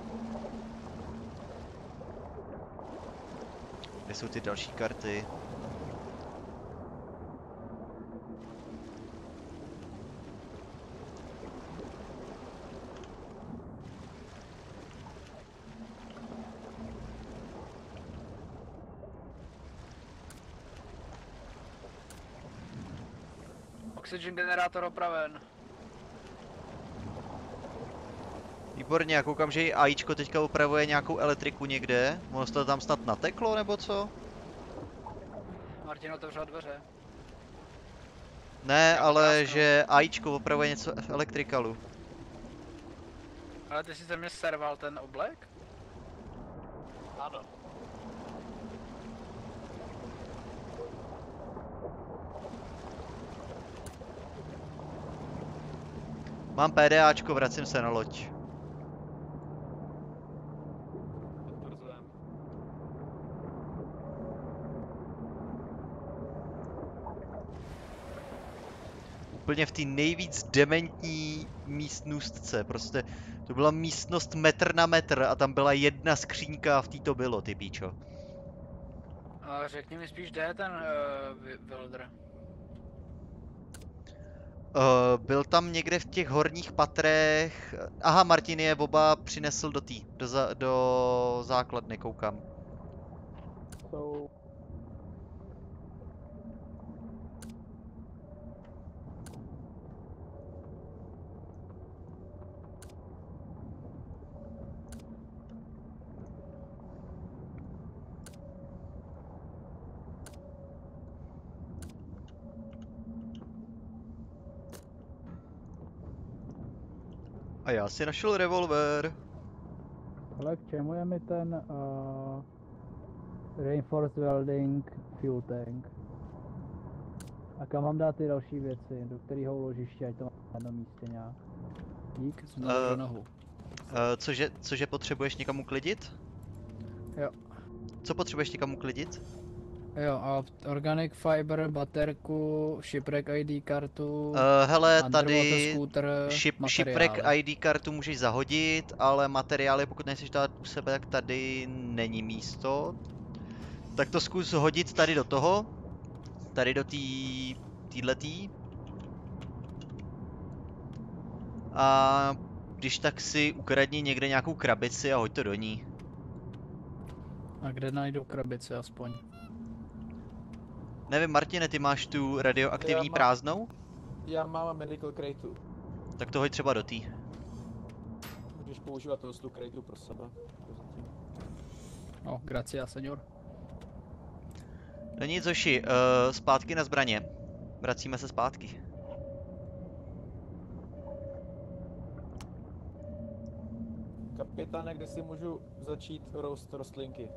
[SPEAKER 1] Kde jsou ty další karty?
[SPEAKER 2] Oxygen generátor opraven.
[SPEAKER 1] Výborně, já koukám, že i AIčko teďka opravuje nějakou elektriku někde. Ono to tam snad nateklo, nebo co?
[SPEAKER 2] Martin otevřel dveře.
[SPEAKER 1] Ne, ale
[SPEAKER 2] krásnou.
[SPEAKER 1] že AIčko opravuje něco v elektrikalu.
[SPEAKER 2] Ale ty jsi ze mě serval ten oblek?
[SPEAKER 3] Ano.
[SPEAKER 1] Mám PDAčko, vracím se na loď. Úplně v té nejvíc dementní místnostce. Prostě to byla místnost metr na metr a tam byla jedna skřínka a v té to bylo, ty píčo.
[SPEAKER 2] A řekni mi spíš, kde je ten uh, Wilder?
[SPEAKER 1] Uh, byl tam někde v těch horních patrech. Aha, Martin je oba přinesl do tý, do, za, do základny, koukám. A já si našel revolver.
[SPEAKER 5] Ale k čemu je mi ten uh, Reinforced Welding Fuel Tank? A kam mám dát ty další věci? Do kterého ložiště, ať to mám na jednom místě nějak? Dík, jsem
[SPEAKER 1] Eh,
[SPEAKER 5] do nohu.
[SPEAKER 1] Uh, cože, cože potřebuješ někam uklidit?
[SPEAKER 5] Jo.
[SPEAKER 1] Co potřebuješ někam uklidit?
[SPEAKER 5] Jo, a Organic Fiber, baterku, Shipwreck ID kartu,
[SPEAKER 1] Uh, hele, tady
[SPEAKER 5] scooter,
[SPEAKER 1] ship, shipwreck ID kartu můžeš zahodit, ale materiály, pokud nechceš dát u sebe, tak tady není místo. Tak to zkus hodit tady do toho. Tady do tý... týhletý. A když tak si ukradni někde nějakou krabici a hoď to do ní.
[SPEAKER 5] A kde najdu krabici aspoň?
[SPEAKER 1] Nevím, Martine, ty máš tu radioaktivní
[SPEAKER 3] Já mám-
[SPEAKER 1] prázdnou?
[SPEAKER 3] Já mám medical crateu.
[SPEAKER 1] Tak to hoď třeba do tý.
[SPEAKER 3] Můžeš používat tu tu crateu pro sebe.
[SPEAKER 5] No, gracia, senior.
[SPEAKER 1] No nic, Zoši, uh, zpátky na zbraně. Vracíme se zpátky.
[SPEAKER 3] Kapitáne, kde si můžu začít roast rostlinky?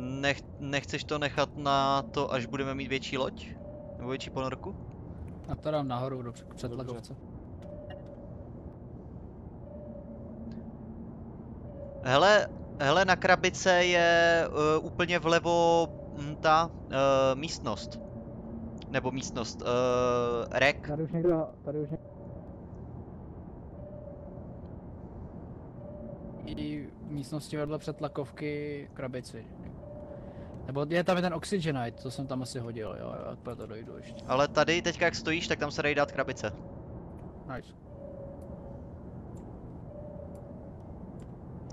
[SPEAKER 1] Nech, nechceš to nechat na to, až budeme mít větší loď? Nebo větší ponorku?
[SPEAKER 2] A to dám nahoru do předlakovce.
[SPEAKER 1] Hele, hele, na krabice je uh, úplně vlevo hm, ta uh, místnost. Nebo místnost, uh, rek.
[SPEAKER 2] Tady už někdo, tady už někdo. I místnosti vedle předtlakovky krabici. Nebo je tam i ten Oxygenite, to jsem tam asi hodil, jo, jo, jak to dojdu ještě.
[SPEAKER 1] Ale tady, teďka jak stojíš, tak tam se dají dát krabice.
[SPEAKER 2] Nice.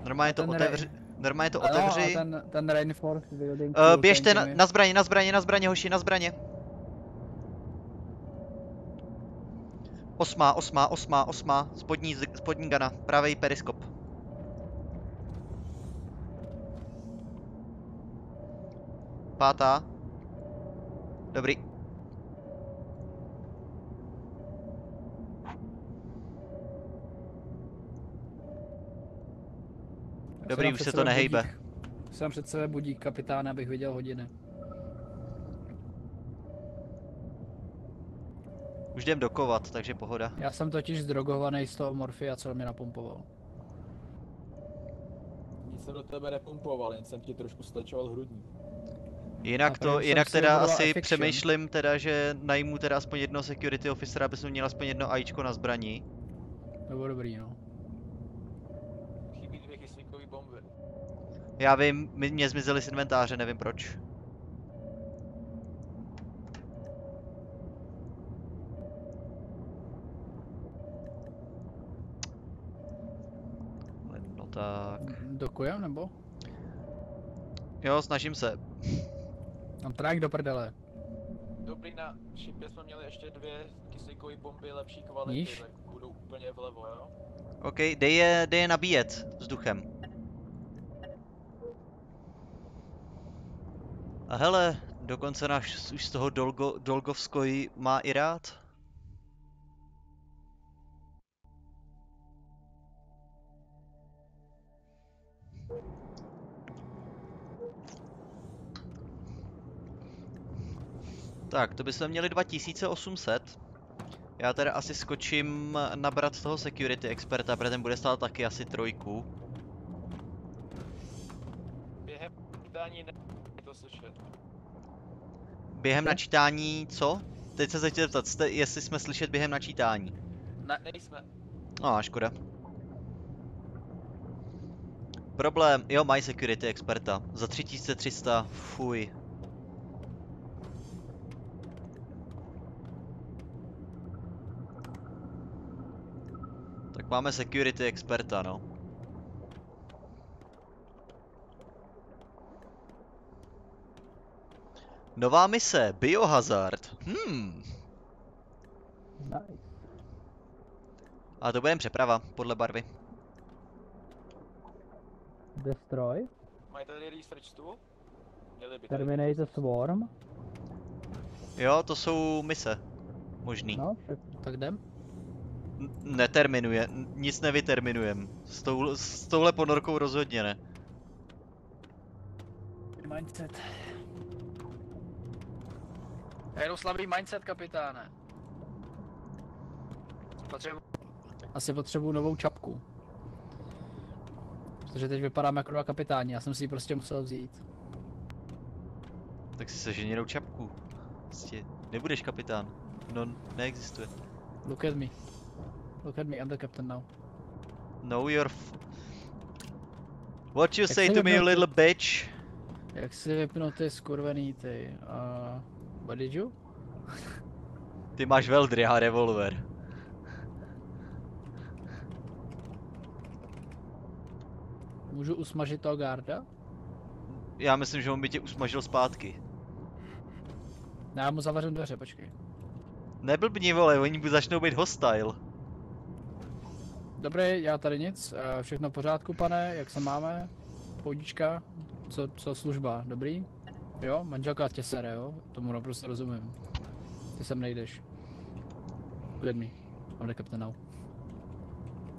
[SPEAKER 1] Normálně to otevři. Normálně to otevři.
[SPEAKER 2] ten, ten Rainforest building.
[SPEAKER 1] Uh, běžte na, na zbraně, na zbraně, na zbraně, hoši, na zbraně. Osmá, osmá, osmá, osmá, spodní, spodní gana, pravý periskop. Pátá. Dobrý. Dobrý, už se to nehejbe.
[SPEAKER 2] budík. Jsem před sebe budík kapitána, abych viděl hodiny.
[SPEAKER 1] Už jdem dokovat, takže pohoda.
[SPEAKER 2] Já jsem totiž zdrogovaný z toho morfia, co mě napumpoval.
[SPEAKER 3] Nic jsem do tebe nepumpoval, jen jsem ti trošku stlačoval hrudní.
[SPEAKER 1] Jinak to, jinak teda asi
[SPEAKER 2] affection.
[SPEAKER 1] přemýšlím teda, že najmu teda aspoň jednoho security officera, aby jsme měli aspoň jedno AIčko na zbraní.
[SPEAKER 2] To bylo dobrý, no.
[SPEAKER 3] Chybí dvě kyslíkové bomby.
[SPEAKER 1] Já vím, mě zmizely z inventáře, nevím proč. No tak.
[SPEAKER 2] Dokujem, nebo?
[SPEAKER 1] Jo, snažím se.
[SPEAKER 2] Tam trák do prdele.
[SPEAKER 3] Dobrý, na šipě jsme měli ještě dvě kyslíkové bomby lepší kvality,
[SPEAKER 2] Níž?
[SPEAKER 3] tak budou úplně vlevo, jo?
[SPEAKER 1] OK, dej je, dej je nabíjet vzduchem. A hele, dokonce náš už z toho Dolgo, Dolgovskoj má i rád. Tak, to bychom měli 2800. Já teda asi skočím nabrat toho security experta, protože ten bude stát taky asi trojku.
[SPEAKER 3] Během dání ne... to slyšet.
[SPEAKER 1] Během načítání, co? Teď se chtěl zeptat, jste, jestli jsme slyšet během načítání.
[SPEAKER 3] Ne, nejsme.
[SPEAKER 1] No, škoda. Problém, jo, mají security experta. Za 3300, fuj. Tak máme security experta, no. Nová mise, Biohazard. Hmm.
[SPEAKER 2] Nice.
[SPEAKER 1] A to bude přeprava, podle barvy.
[SPEAKER 2] Destroy.
[SPEAKER 3] Mají tady research by tady.
[SPEAKER 2] Terminator Swarm.
[SPEAKER 1] Jo, to jsou mise. Možný.
[SPEAKER 2] No, tak jdem.
[SPEAKER 1] Neterminuje, nic nevyterminujem. S, tou, s touhle ponorkou rozhodně ne.
[SPEAKER 2] Mindset.
[SPEAKER 6] Já jenom slabý mindset, kapitáne. Potřebuji
[SPEAKER 2] Asi potřebuju novou čapku. Protože teď vypadám jako dva kapitáni, já jsem si ji prostě musel vzít.
[SPEAKER 1] Tak si seženěnou čapku. Prostě nebudeš kapitán. No, neexistuje.
[SPEAKER 2] Look at me. Look at me, I'm the captain now.
[SPEAKER 1] Know your f... What you
[SPEAKER 2] Jak
[SPEAKER 1] say to me, you little bitch?
[SPEAKER 2] Jak si vypnu ty skurvený ty, uh, what did you?
[SPEAKER 1] Ty máš veldry a revolver.
[SPEAKER 2] Můžu usmažit toho garda?
[SPEAKER 1] Já myslím, že on by tě usmažil zpátky.
[SPEAKER 2] Ne, já mu zavřem dveře, počkej.
[SPEAKER 1] Neblbni vole, oni by začnou být hostile.
[SPEAKER 2] Dobrý, já tady nic, eh, všechno v pořádku, pane, jak se máme? Poudička, co, co služba, dobrý? Jo, manželka tě sere, jo? Tomu naprosto rozumím. Ty sem nejdeš. Let me, I'm the captain now.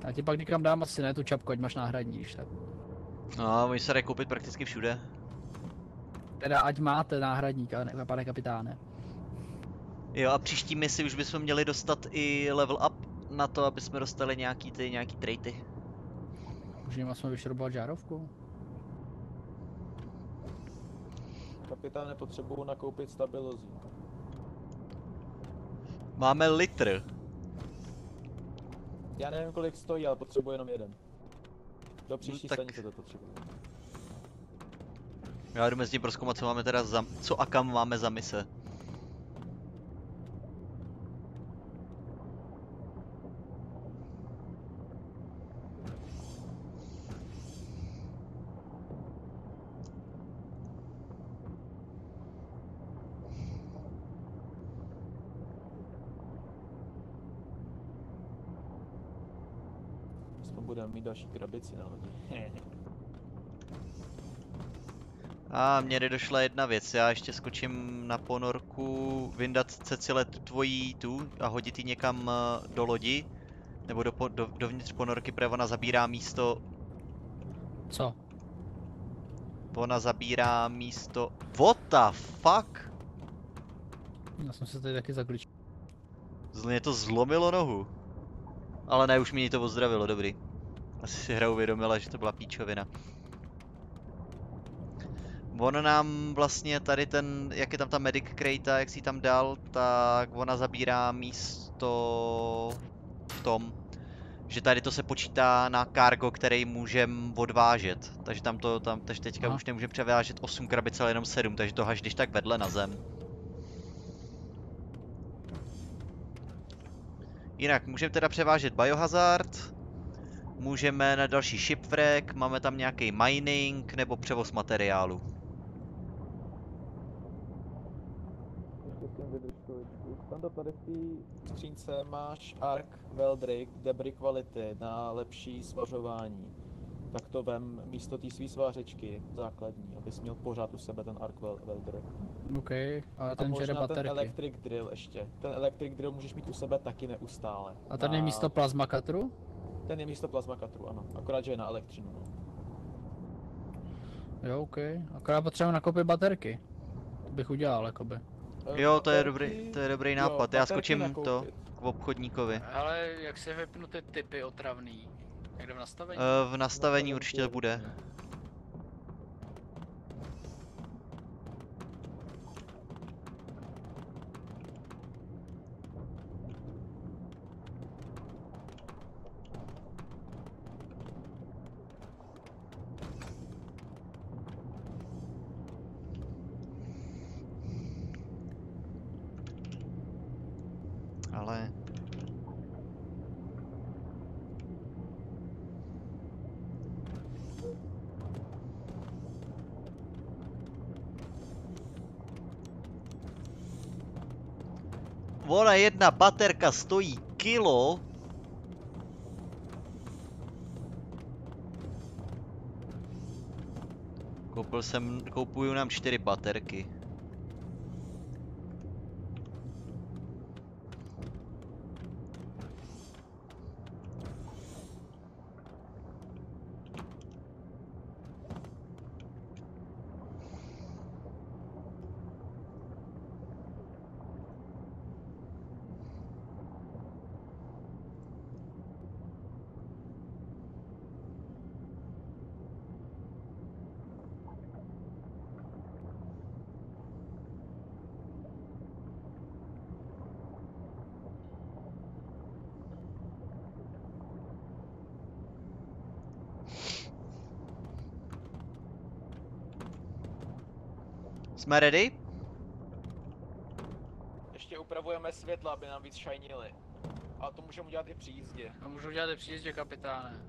[SPEAKER 2] Já ti pak někam dám asi ne tu čapku, ať máš náhradní, když tak.
[SPEAKER 1] No, oni se dají koupit prakticky všude.
[SPEAKER 2] Teda ať máte náhradníka, ne, pane kapitáne.
[SPEAKER 1] Jo a příští misi už bychom měli dostat i level up na to, aby jsme dostali nějaký ty, nějaký traity.
[SPEAKER 5] Můžeme aspoň vyšrobovat žárovku?
[SPEAKER 3] Kapitáne, potřebuju nakoupit stabilozí.
[SPEAKER 1] Máme litr.
[SPEAKER 3] Já nevím, kolik stojí, ale potřebuji jenom jeden. Do příští
[SPEAKER 1] tak-
[SPEAKER 3] stanice to potřebuji.
[SPEAKER 1] Já jdu mezi tím proskoumat, co máme teda za, co a kam máme za mise.
[SPEAKER 3] Aspoň budeme mít další krabici lodi.
[SPEAKER 1] A mně došla jedna věc, já ještě skočím na ponorku, vyndat Cecile tu tvojí tu a hodit ji někam eh, do lodi, nebo do, do, dovnitř ponorky, protože ona zabírá místo,
[SPEAKER 5] Co?
[SPEAKER 1] ona zabírá místo, what the fuck?
[SPEAKER 5] Já jsem se tady taky zaklíčil.
[SPEAKER 1] Zlně to zlomilo nohu. Ale ne, už mi to ozdravilo, dobrý. Asi si hra uvědomila, že to byla píčovina. On nám vlastně tady ten, jak je tam ta medic crate, jak si tam dal, tak ona zabírá místo v tom, že tady to se počítá na cargo, který můžem odvážet. Takže tam to, tam, takže teďka
[SPEAKER 5] Aha.
[SPEAKER 1] už nemůžeme převážet 8 krabic, ale jenom 7, takže to až když tak vedle na zem. Jinak můžeme teda převážet biohazard, můžeme na další shipwreck, máme tam nějaký mining nebo převoz materiálu.
[SPEAKER 3] Chviličku. Stando, tady v té skřínce máš Arc Veldrick Debris Quality na lepší svařování. Tak to vem místo té svý svářečky základní, abys měl pořád u sebe ten Arc Vel- Veldrick.
[SPEAKER 5] OK, ale
[SPEAKER 3] A
[SPEAKER 5] ten žere
[SPEAKER 3] možná ten
[SPEAKER 5] baterky.
[SPEAKER 3] Electric Drill ještě. Ten Electric Drill můžeš mít u sebe taky neustále.
[SPEAKER 5] A tady je
[SPEAKER 3] Na-
[SPEAKER 5] místo plazma katru?
[SPEAKER 3] Ten je místo plazma katru, ano. Akorát, že je na elektřinu. No.
[SPEAKER 5] Jo, OK. Akorát potřebujeme nakoupit baterky. To bych udělal, jakoby.
[SPEAKER 3] Eh,
[SPEAKER 1] Jo, to je dobrý, to je dobrý
[SPEAKER 3] jo,
[SPEAKER 1] nápad. Já
[SPEAKER 3] baterky
[SPEAKER 1] skočím to
[SPEAKER 3] nakoupit.
[SPEAKER 1] k obchodníkovi.
[SPEAKER 2] Ale jak si vypnu ty typy otravný? Někde v nastavení?
[SPEAKER 1] Eh, V nastavení určitě to bude. Ale... Ona jedna baterka stojí kilo. Koupil jsem, koupuju nám čtyři baterky. Jsme ready?
[SPEAKER 3] Ještě upravujeme světla, aby nám víc shinily. A to můžeme udělat i při jízdě.
[SPEAKER 2] A můžu dělat i příjezdě kapitáne.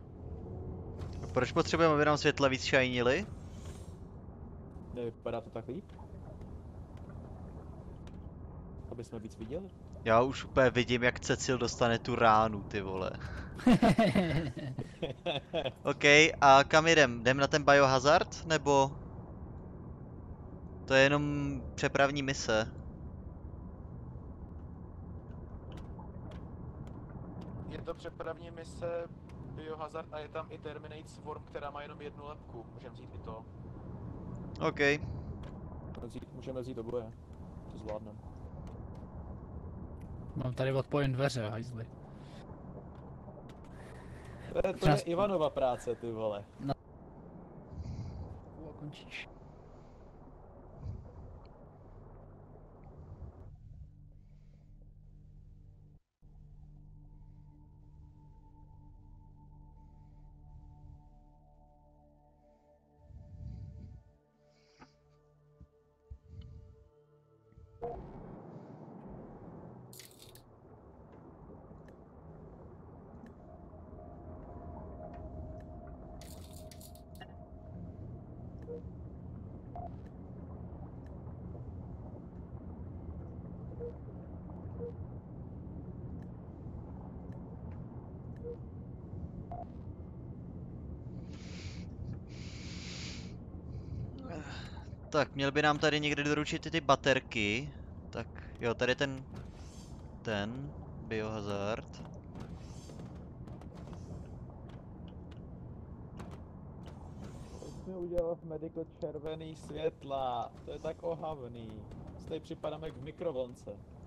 [SPEAKER 1] Proč potřebujeme, aby nám světla víc shinily?
[SPEAKER 3] Nevypadá to tak líp? Aby jsme víc viděli?
[SPEAKER 1] Já už úplně vidím, jak Cecil dostane tu ránu, ty vole. OK, a kam jdem? Jdem na ten biohazard, nebo? To je jenom přepravní mise.
[SPEAKER 3] Je to přepravní mise Biohazard a je tam i Terminate Swarm, která má jenom jednu lepku. Můžeme vzít i to.
[SPEAKER 1] OK.
[SPEAKER 3] Můžeme vzít, můžeme vzít oboje. To zvládneme.
[SPEAKER 2] Mám tady odpojen dveře, hajzli.
[SPEAKER 3] To je, to je Ivanova práce, ty vole.
[SPEAKER 2] A končíš.
[SPEAKER 1] Tak, měl by nám tady někde doručit ty, ty baterky. Tak, jo, tady ten... Ten... Biohazard.
[SPEAKER 3] Mi udělal v Medical červený světla? To je tak ohavný. Tady připadáme v mikrovlnce.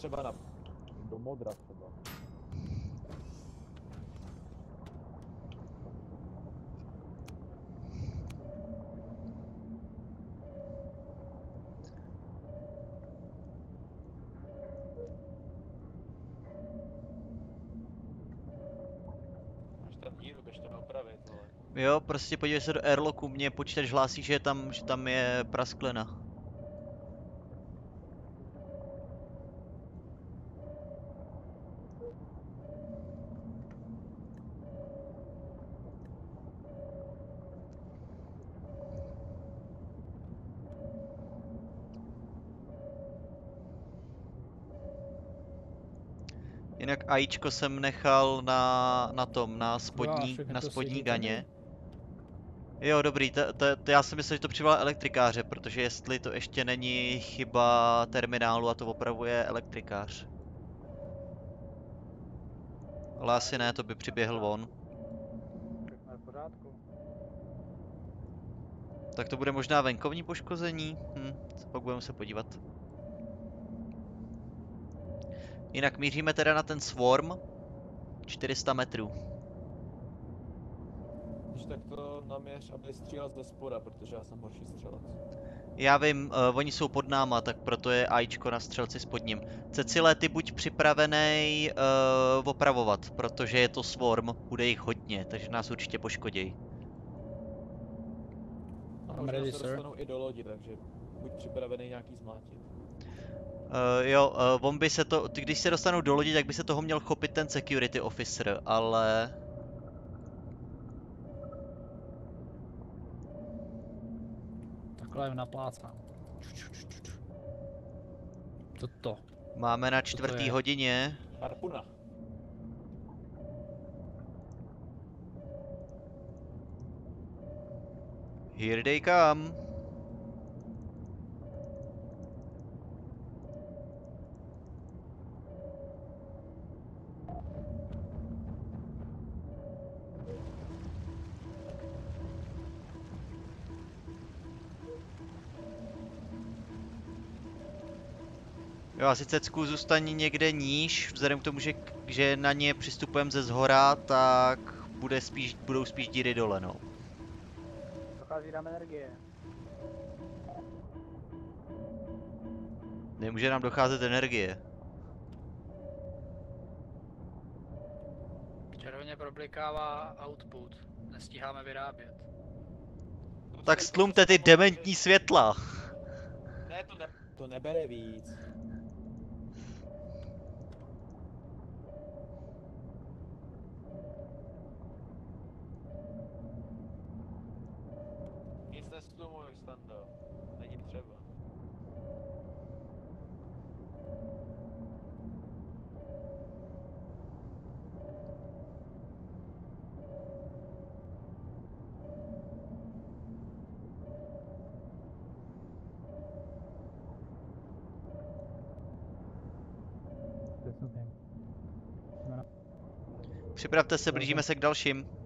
[SPEAKER 3] Třeba na... do modra třeba.
[SPEAKER 1] Jo, prostě podívej se do airlocku, mě počítač hlásí, že je tam, že tam je prasklina. AIčko jsem nechal na, na tom, na spodní,
[SPEAKER 5] všechny
[SPEAKER 1] na spodní ganě. Jo, dobrý, to, to, to já si myslím, že to přivolá elektrikáře, protože jestli to ještě není chyba terminálu a to opravuje elektrikář. Ale asi ne, to by přiběhl on. Tak to bude možná venkovní poškození? Hm, pak budeme se podívat. Jinak míříme teda na ten swarm. 400 metrů.
[SPEAKER 3] Když tak to naměř, aby střílel ze spora, protože já jsem horší střelec.
[SPEAKER 1] Já vím, uh, oni jsou pod náma, tak proto je AIčko na střelci pod ním. Cecile, ty buď připravený uh, opravovat, protože je to swarm, bude jich hodně, takže nás určitě poškodějí.
[SPEAKER 3] A
[SPEAKER 5] I'm
[SPEAKER 3] možná se dostanou i do lodi, takže buď připravený nějaký zmlátit.
[SPEAKER 1] Uh, jo, uh, on by se to, když se dostanou do lodi, tak by se toho měl chopit ten security officer, ale...
[SPEAKER 5] Takhle je naplácám. Toto.
[SPEAKER 1] Máme na čtvrtý hodině.
[SPEAKER 3] Harpuna.
[SPEAKER 1] Here they come. Jo, asi Cecku zůstaň někde níž, vzhledem k tomu, že, že na ně přistupujeme ze zhora, tak bude spíš, budou spíš díry dole, no.
[SPEAKER 5] Dochází nám energie.
[SPEAKER 1] Nemůže nám docházet energie.
[SPEAKER 2] Červeně problikává output. Nestíháme vyrábět.
[SPEAKER 1] Tak stlumte ty dementní světla.
[SPEAKER 3] Ne, to, ne, to nebere víc. Stando. Není třeba.
[SPEAKER 1] Připravte se, blížíme se k dalším.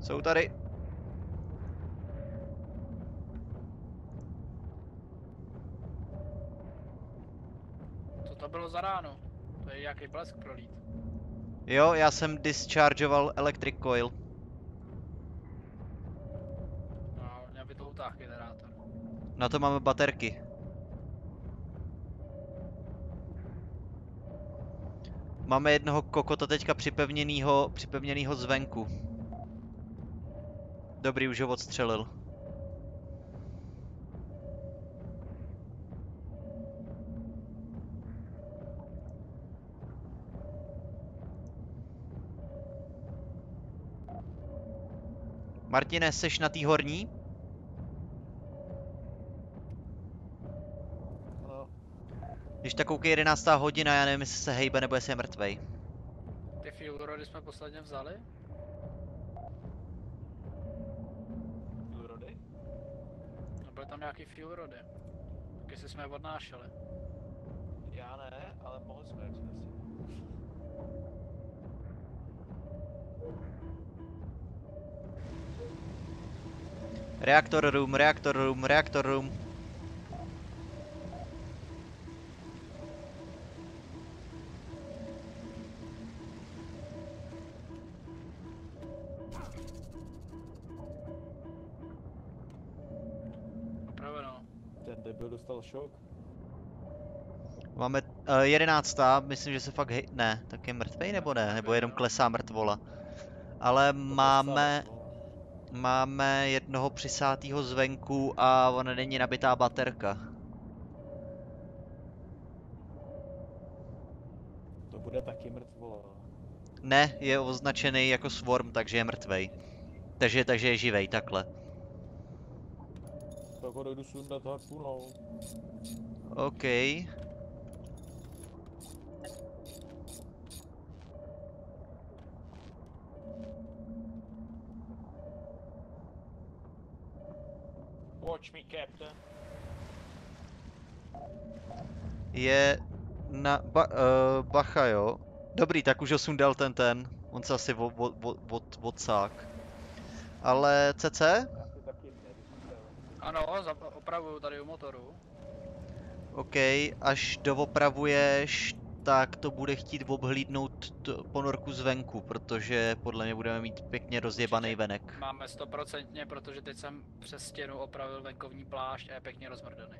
[SPEAKER 1] Jsou tady.
[SPEAKER 2] Co to bylo za ráno? To je nějaký blesk prolít.
[SPEAKER 1] Jo, já jsem dischargeoval electric coil.
[SPEAKER 2] No, mě by to utáhl generátor.
[SPEAKER 1] Na to máme baterky. Máme jednoho kokota teďka připevněnýho, připevněnýho zvenku. Dobrý, už ho odstřelil. Martine, seš na té horní? Když tak koukej 11. hodina, já nevím, jestli se hejbe nebo jestli je mrtvej.
[SPEAKER 2] Ty rody jsme posledně vzali? Tam nějaký fuel rody. Tak jestli jsme je odnášeli.
[SPEAKER 3] Já ne, ale mohli jsme je přinést.
[SPEAKER 1] Reaktor room, reaktor room, reaktor room.
[SPEAKER 3] Dostal šok.
[SPEAKER 1] Máme uh, jedenáctá, myslím, že se fakt hej... Ne, tak je mrtvej nebo ne? Nebo jenom klesá mrtvola. Ale máme, máme jednoho přisátýho zvenku a ona není nabitá baterka.
[SPEAKER 3] To bude taky mrtvola.
[SPEAKER 1] Ne, je označený jako swarm, takže je mrtvej. Takže, takže je živej, takhle.
[SPEAKER 3] Tak ho dojdu sundat harpunou.
[SPEAKER 1] OK.
[SPEAKER 3] Watch me, captain.
[SPEAKER 1] Je na... Ba, uh, bacha, jo. Dobrý, tak už ho sundal ten ten. On se asi od, od, od, od, odsák. Ale CC?
[SPEAKER 3] Já si taky nedostřel.
[SPEAKER 2] Ano, opravuju tady u motoru.
[SPEAKER 1] OK, až doopravuješ, tak to bude chtít obhlídnout ponorku zvenku, protože podle mě budeme mít pěkně rozjebaný
[SPEAKER 2] Určitě.
[SPEAKER 1] venek.
[SPEAKER 2] Máme stoprocentně, protože teď jsem přes stěnu opravil venkovní plášť a je pěkně rozmrdaný.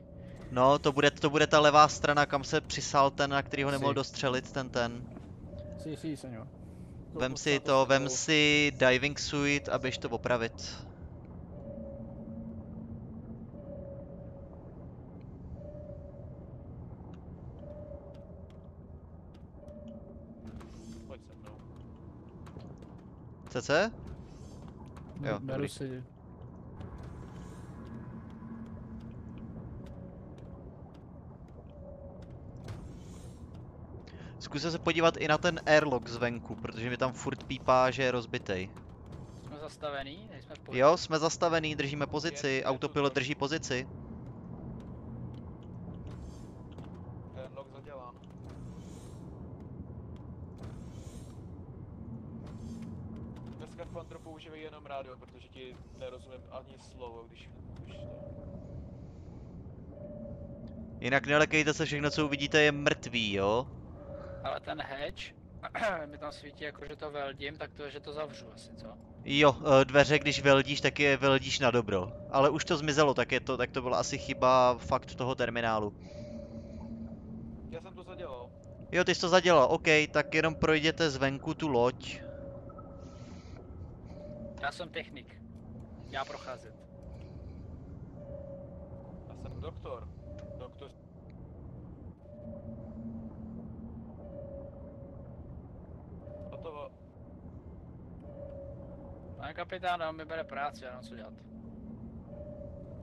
[SPEAKER 1] No, to bude, to bude ta levá strana, kam se přisál ten, na který ho nemohl
[SPEAKER 5] Si.
[SPEAKER 1] dostřelit, ten ten.
[SPEAKER 5] Sí, sí, señor.
[SPEAKER 1] Vem si to, vem si diving suit a běž to opravit.
[SPEAKER 3] Pojď se mnou.
[SPEAKER 1] CC? Jo,
[SPEAKER 5] Beru si.
[SPEAKER 1] Zkuste se podívat i na ten airlock zvenku, protože mi tam furt pípá, že je rozbitej.
[SPEAKER 2] Jsme zastavený, nejsme.
[SPEAKER 1] Jo, jsme zastavený, držíme pozici, autopilot
[SPEAKER 3] to.
[SPEAKER 1] drží pozici.
[SPEAKER 3] Ten lock zadělá. Dneska v Pantro používej jenom rádio, protože ti nerozumím ani slovo, když už to...
[SPEAKER 1] Jinak nelekejte se, všechno co uvidíte je mrtvý, jo?
[SPEAKER 2] Ale ten hedge, mi tam svítí jako, že to veldím, tak to je, že to zavřu asi, co?
[SPEAKER 1] Jo, eh, dveře, když veldíš, tak je veldíš na dobro. Ale už to zmizelo, tak je to, tak to byla asi chyba fakt toho terminálu.
[SPEAKER 3] Já jsem to zadělal.
[SPEAKER 1] Jo, ty jsi to zadělal, OK, tak jenom projděte zvenku tu loď.
[SPEAKER 2] Já jsem technik. Já procházet.
[SPEAKER 3] Já jsem doktor. Doktor... Hotovo.
[SPEAKER 2] Pane kapitáne, on mi bere práci, já nevím co dělat.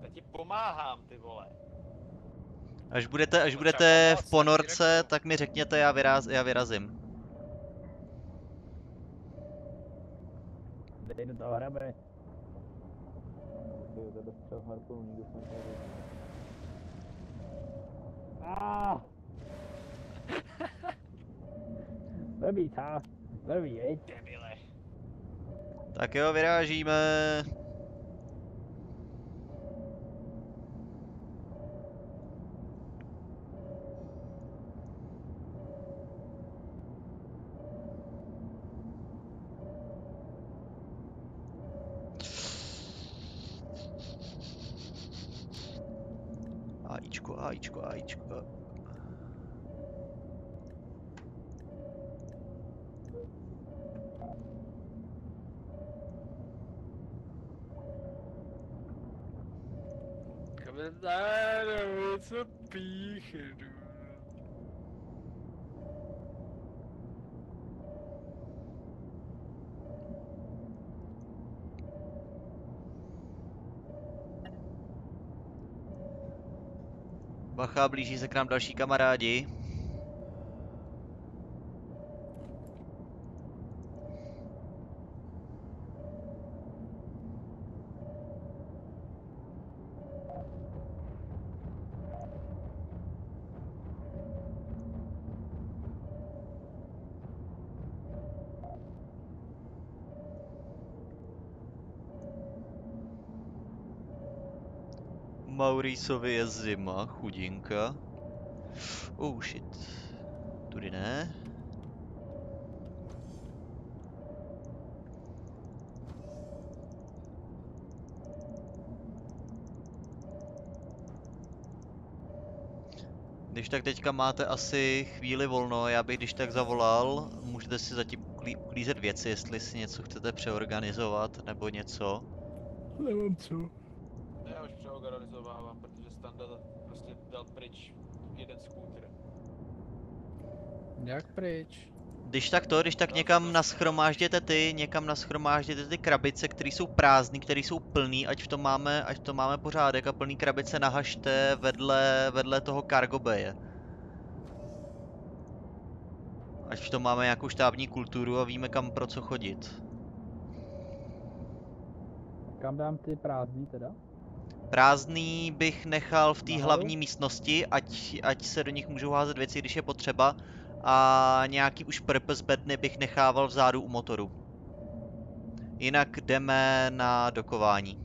[SPEAKER 3] Teď ti pomáhám, ty vole.
[SPEAKER 1] Až budete, až budete v ponorce, tak mi řekněte, já, vyraz, já vyrazím.
[SPEAKER 5] Do toho hrabe.
[SPEAKER 3] Ty, to nikdo jsem nevěděl.
[SPEAKER 5] Ah! Blbý, co? Blbý, jeď.
[SPEAKER 3] Debile.
[SPEAKER 1] Tak jo, vyrážíme. AIčko, AIčko, AIčko.
[SPEAKER 2] Kapitánovi, co píchnu?
[SPEAKER 1] Bacha, blíží se k nám další kamarádi. Maurisovi je zima, chudinka. Oh shit. Tudy ne. Když tak teďka máte asi chvíli volno, já bych když tak zavolal, můžete si zatím uklí- uklízet věci, jestli si něco chcete přeorganizovat nebo něco.
[SPEAKER 5] Nemám co.
[SPEAKER 3] Přeorganizovávám, protože Standa prostě dal pryč jeden skútr.
[SPEAKER 5] Jak pryč?
[SPEAKER 1] Když tak to, když tak někam naschromážděte ty, někam naschromážděte ty krabice, které jsou prázdné, které jsou plný, ať v tom máme, ať v tom máme pořádek a plný krabice nahažte vedle, vedle toho cargo baye. Ať v tom máme nějakou štábní kulturu a víme kam pro co chodit.
[SPEAKER 5] Kam dám ty prázdný teda?
[SPEAKER 1] Prázdný bych nechal v té hlavní místnosti, ať, ať se do nich můžou házet věci, když je potřeba. A nějaký už purpose bedny bych nechával vzadu u motoru. Jinak jdeme na dokování.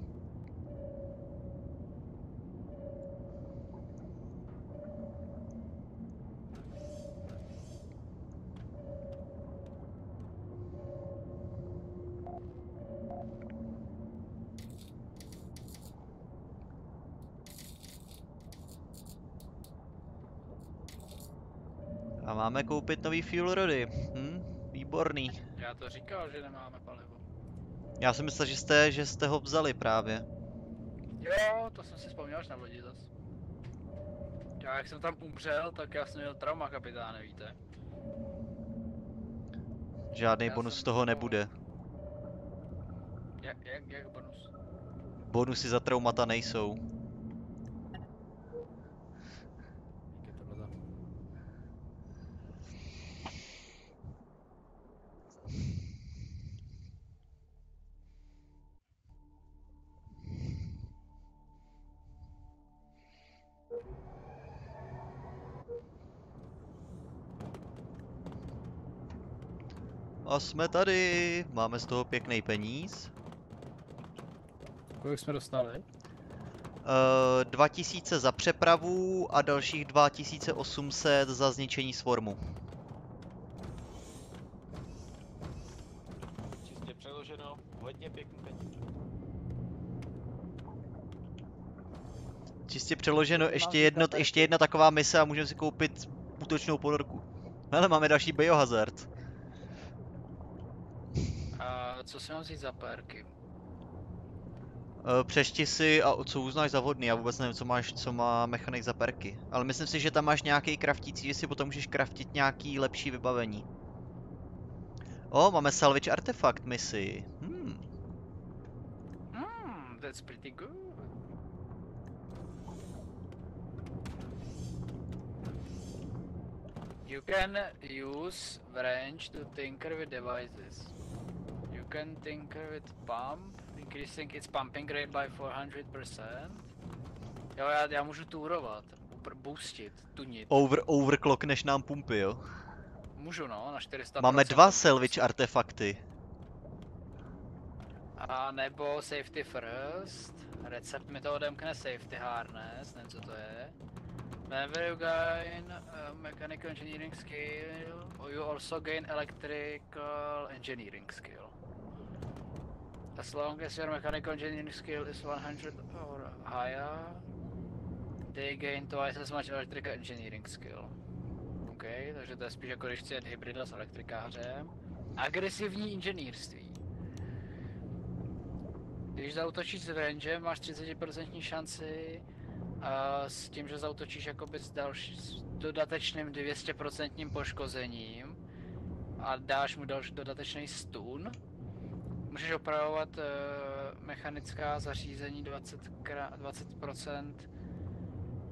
[SPEAKER 1] Máme koupit nový fuel rody. Hm, výborný.
[SPEAKER 2] Já to říkal, že nemáme palivo.
[SPEAKER 1] Já jsem myslel, že jste, že jste ho vzali právě.
[SPEAKER 2] Jo, to jsem si vzpomněl až na lodi zas. Já jak jsem tam umřel, tak já jsem měl trauma kapitáne, víte.
[SPEAKER 1] Žádný
[SPEAKER 2] Já
[SPEAKER 1] bonus z toho
[SPEAKER 2] to-
[SPEAKER 1] nebude.
[SPEAKER 2] Jak, jak, jak bonus?
[SPEAKER 1] Bonusy za traumata nejsou. A jsme tady, máme z toho pěkný peníz.
[SPEAKER 5] Kolik jsme dostali?
[SPEAKER 1] Uh, 2000 za přepravu a dalších 2800 za zničení svormu.
[SPEAKER 3] Čistě přeloženo, hodně pěkný peníze.
[SPEAKER 1] Čistě přeloženo, ještě, jedno, ještě jedna taková mise a můžeme si koupit útočnou ponorku. Hele, máme další biohazard
[SPEAKER 2] co si mám vzít za párky?
[SPEAKER 1] Eh, přešti si a co uznáš za vhodný, já vůbec nevím, co, máš, co má mechanik za perky. Ale myslím si, že tam máš nějaký kraftící, že si potom můžeš kraftit nějaký lepší vybavení. O, máme salvage artefakt misi. Hmm.
[SPEAKER 2] Mm, that's pretty good. You can use range to tinker with devices. Can tinker with pump, increasing its pumping rate by 400%. Jo, já, já můžu túrovat, upr- boostit, tunit.
[SPEAKER 1] Over, overclockneš nám pumpy, jo?
[SPEAKER 2] Můžu no, na 400%.
[SPEAKER 1] Máme dva salvage artefakty.
[SPEAKER 2] A nebo safety first. Recept mi to odemkne safety harness, nevím co to je. Whenever you gain uh, mechanical engineering skill, or you also gain electrical engineering skill. As long as your mechanical engineering skill is 100 or higher, they gain twice as much electrical engineering skill. OK, takže to je spíš jako když chci jet hybrida s elektrikářem. Agresivní inženýrství. Když zautočíš s rangem, máš 30% šanci a s tím, že zautočíš jakoby s, další, s dodatečným 200% poškozením a dáš mu další dodatečný stun, můžeš opravovat uh, mechanická zařízení 20, krát, 20%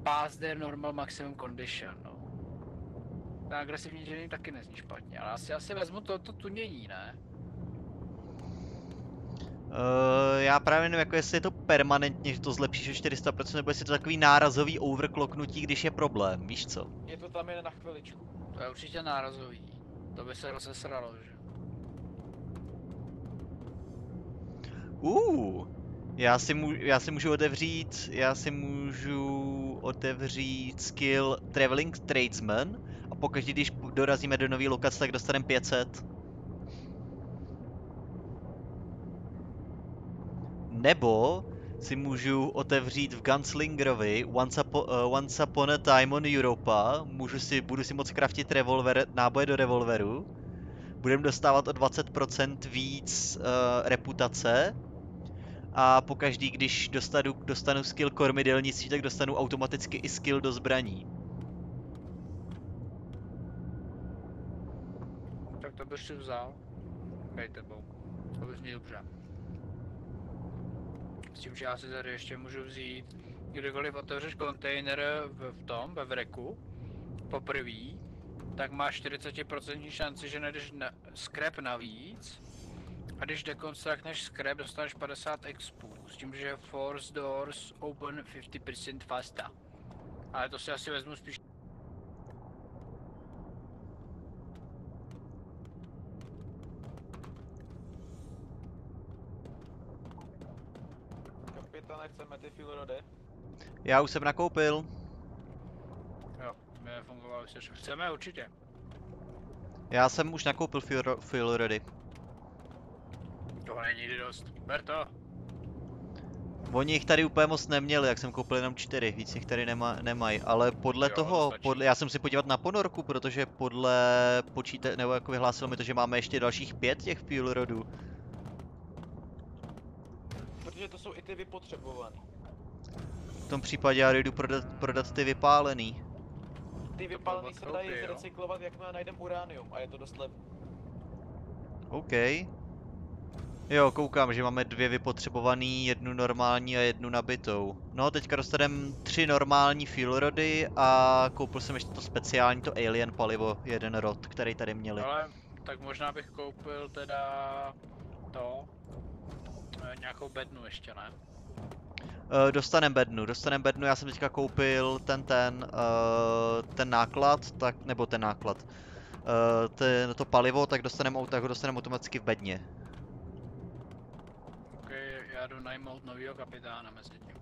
[SPEAKER 2] past their normal maximum condition. No. Ten agresivní engineering taky nezní špatně, ale asi, asi vezmu to, to tunění, ne?
[SPEAKER 1] Uh, já právě nevím, jako jestli je to permanentně, že to zlepšíš o 400%, nebo jestli je to takový nárazový overclocknutí, když je problém, víš co?
[SPEAKER 3] Je to tam jen na chviličku.
[SPEAKER 2] To je určitě nárazový. To by se rozesralo, že?
[SPEAKER 1] Uh, já si, můžu, já si můžu otevřít, já si můžu otevřít skill Traveling Tradesman a pokaždé, když dorazíme do nový lokace, tak dostaneme 500. Nebo si můžu otevřít v Gunslingerovi Once, upo, uh, Once Upon a Time on Europa, můžu si, budu si moc craftit revolver, náboje do revolveru, budeme dostávat o 20% víc uh, reputace a pokaždý, když dostanu, dostanu skill kormidelnictví, tak dostanu automaticky i skill do zbraní.
[SPEAKER 2] Tak to bych si vzal. Hej tebou. To by zní dobře. S tím, že já si tady ještě můžu vzít, kdykoliv otevřeš kontejner v, v tom, ve vreku, poprvé, tak máš 40% šanci, že najdeš na, scrap navíc. A když dekonstruktneš scrap, dostaneš 50 expů. S tím, že force doors open 50% faster. Ale to si asi vezmu spíš
[SPEAKER 3] Kapitane, chceme ty filrody?
[SPEAKER 1] Já už jsem nakoupil.
[SPEAKER 2] Jo, mi nefungovalo se, chceme určitě.
[SPEAKER 1] Já jsem už nakoupil fuel, fuel ready.
[SPEAKER 2] Toho není nikdy dost. Ber to.
[SPEAKER 1] Oni jich tady úplně moc neměli, jak jsem koupil jenom čtyři, víc jich tady nema, nemají, ale podle
[SPEAKER 2] Jo,
[SPEAKER 1] toho,
[SPEAKER 2] stačí.
[SPEAKER 1] podle, já jsem si podívat na ponorku, protože podle počíte, nebo jako vyhlásilo mi to, že máme ještě dalších pět těch fuel rodů.
[SPEAKER 3] Protože to jsou i ty vypotřebovaný.
[SPEAKER 1] V tom případě já jdu prodat, prodat ty vypálený.
[SPEAKER 3] Ty
[SPEAKER 2] To
[SPEAKER 3] vypálený se dají zrecyklovat, jakmile najdem uránium a je to dost levné.
[SPEAKER 1] OK. Jo, koukám, že máme dvě vypotřebovaný, jednu normální a jednu nabitou. No, teďka dostaneme tři normální fuel rody a koupil jsem ještě to speciální, to alien palivo, jeden rod, který tady měli.
[SPEAKER 2] Ale tak možná bych koupil teda to. eh, Nějakou bednu ještě, ne?
[SPEAKER 1] Uh, dostanem bednu, dostanem bednu, já jsem teďka koupil ten ten, uh, ten náklad, tak, nebo ten náklad, uh, ten, to palivo, tak dostaneme, tak ho dostaneme automaticky v bedně.
[SPEAKER 2] Já jdu najmout novýho kapitána mezi tím.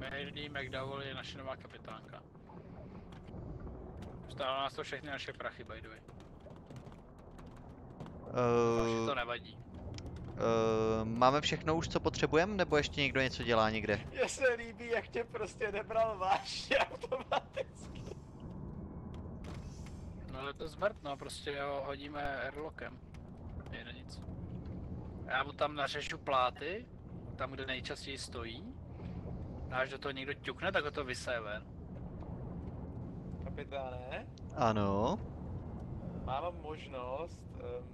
[SPEAKER 2] Mary McDowell je naše nová kapitánka. Stálo nás to všechny naše prachy, by the way. Uh,
[SPEAKER 1] Uh,
[SPEAKER 2] to nevadí.
[SPEAKER 1] uh, máme všechno už, co potřebujeme, nebo ještě někdo něco dělá někde?
[SPEAKER 3] Mně se líbí, jak tě prostě nebral vážně automaticky.
[SPEAKER 2] No ale to zmrt, no, prostě ho hodíme airlockem. Já mu tam nařešu pláty, tam kde nejčastěji stojí. A až do toho někdo ťukne, tak ho to vysaje ven.
[SPEAKER 3] Kapitáne,
[SPEAKER 1] Ano.
[SPEAKER 3] mám možnost um,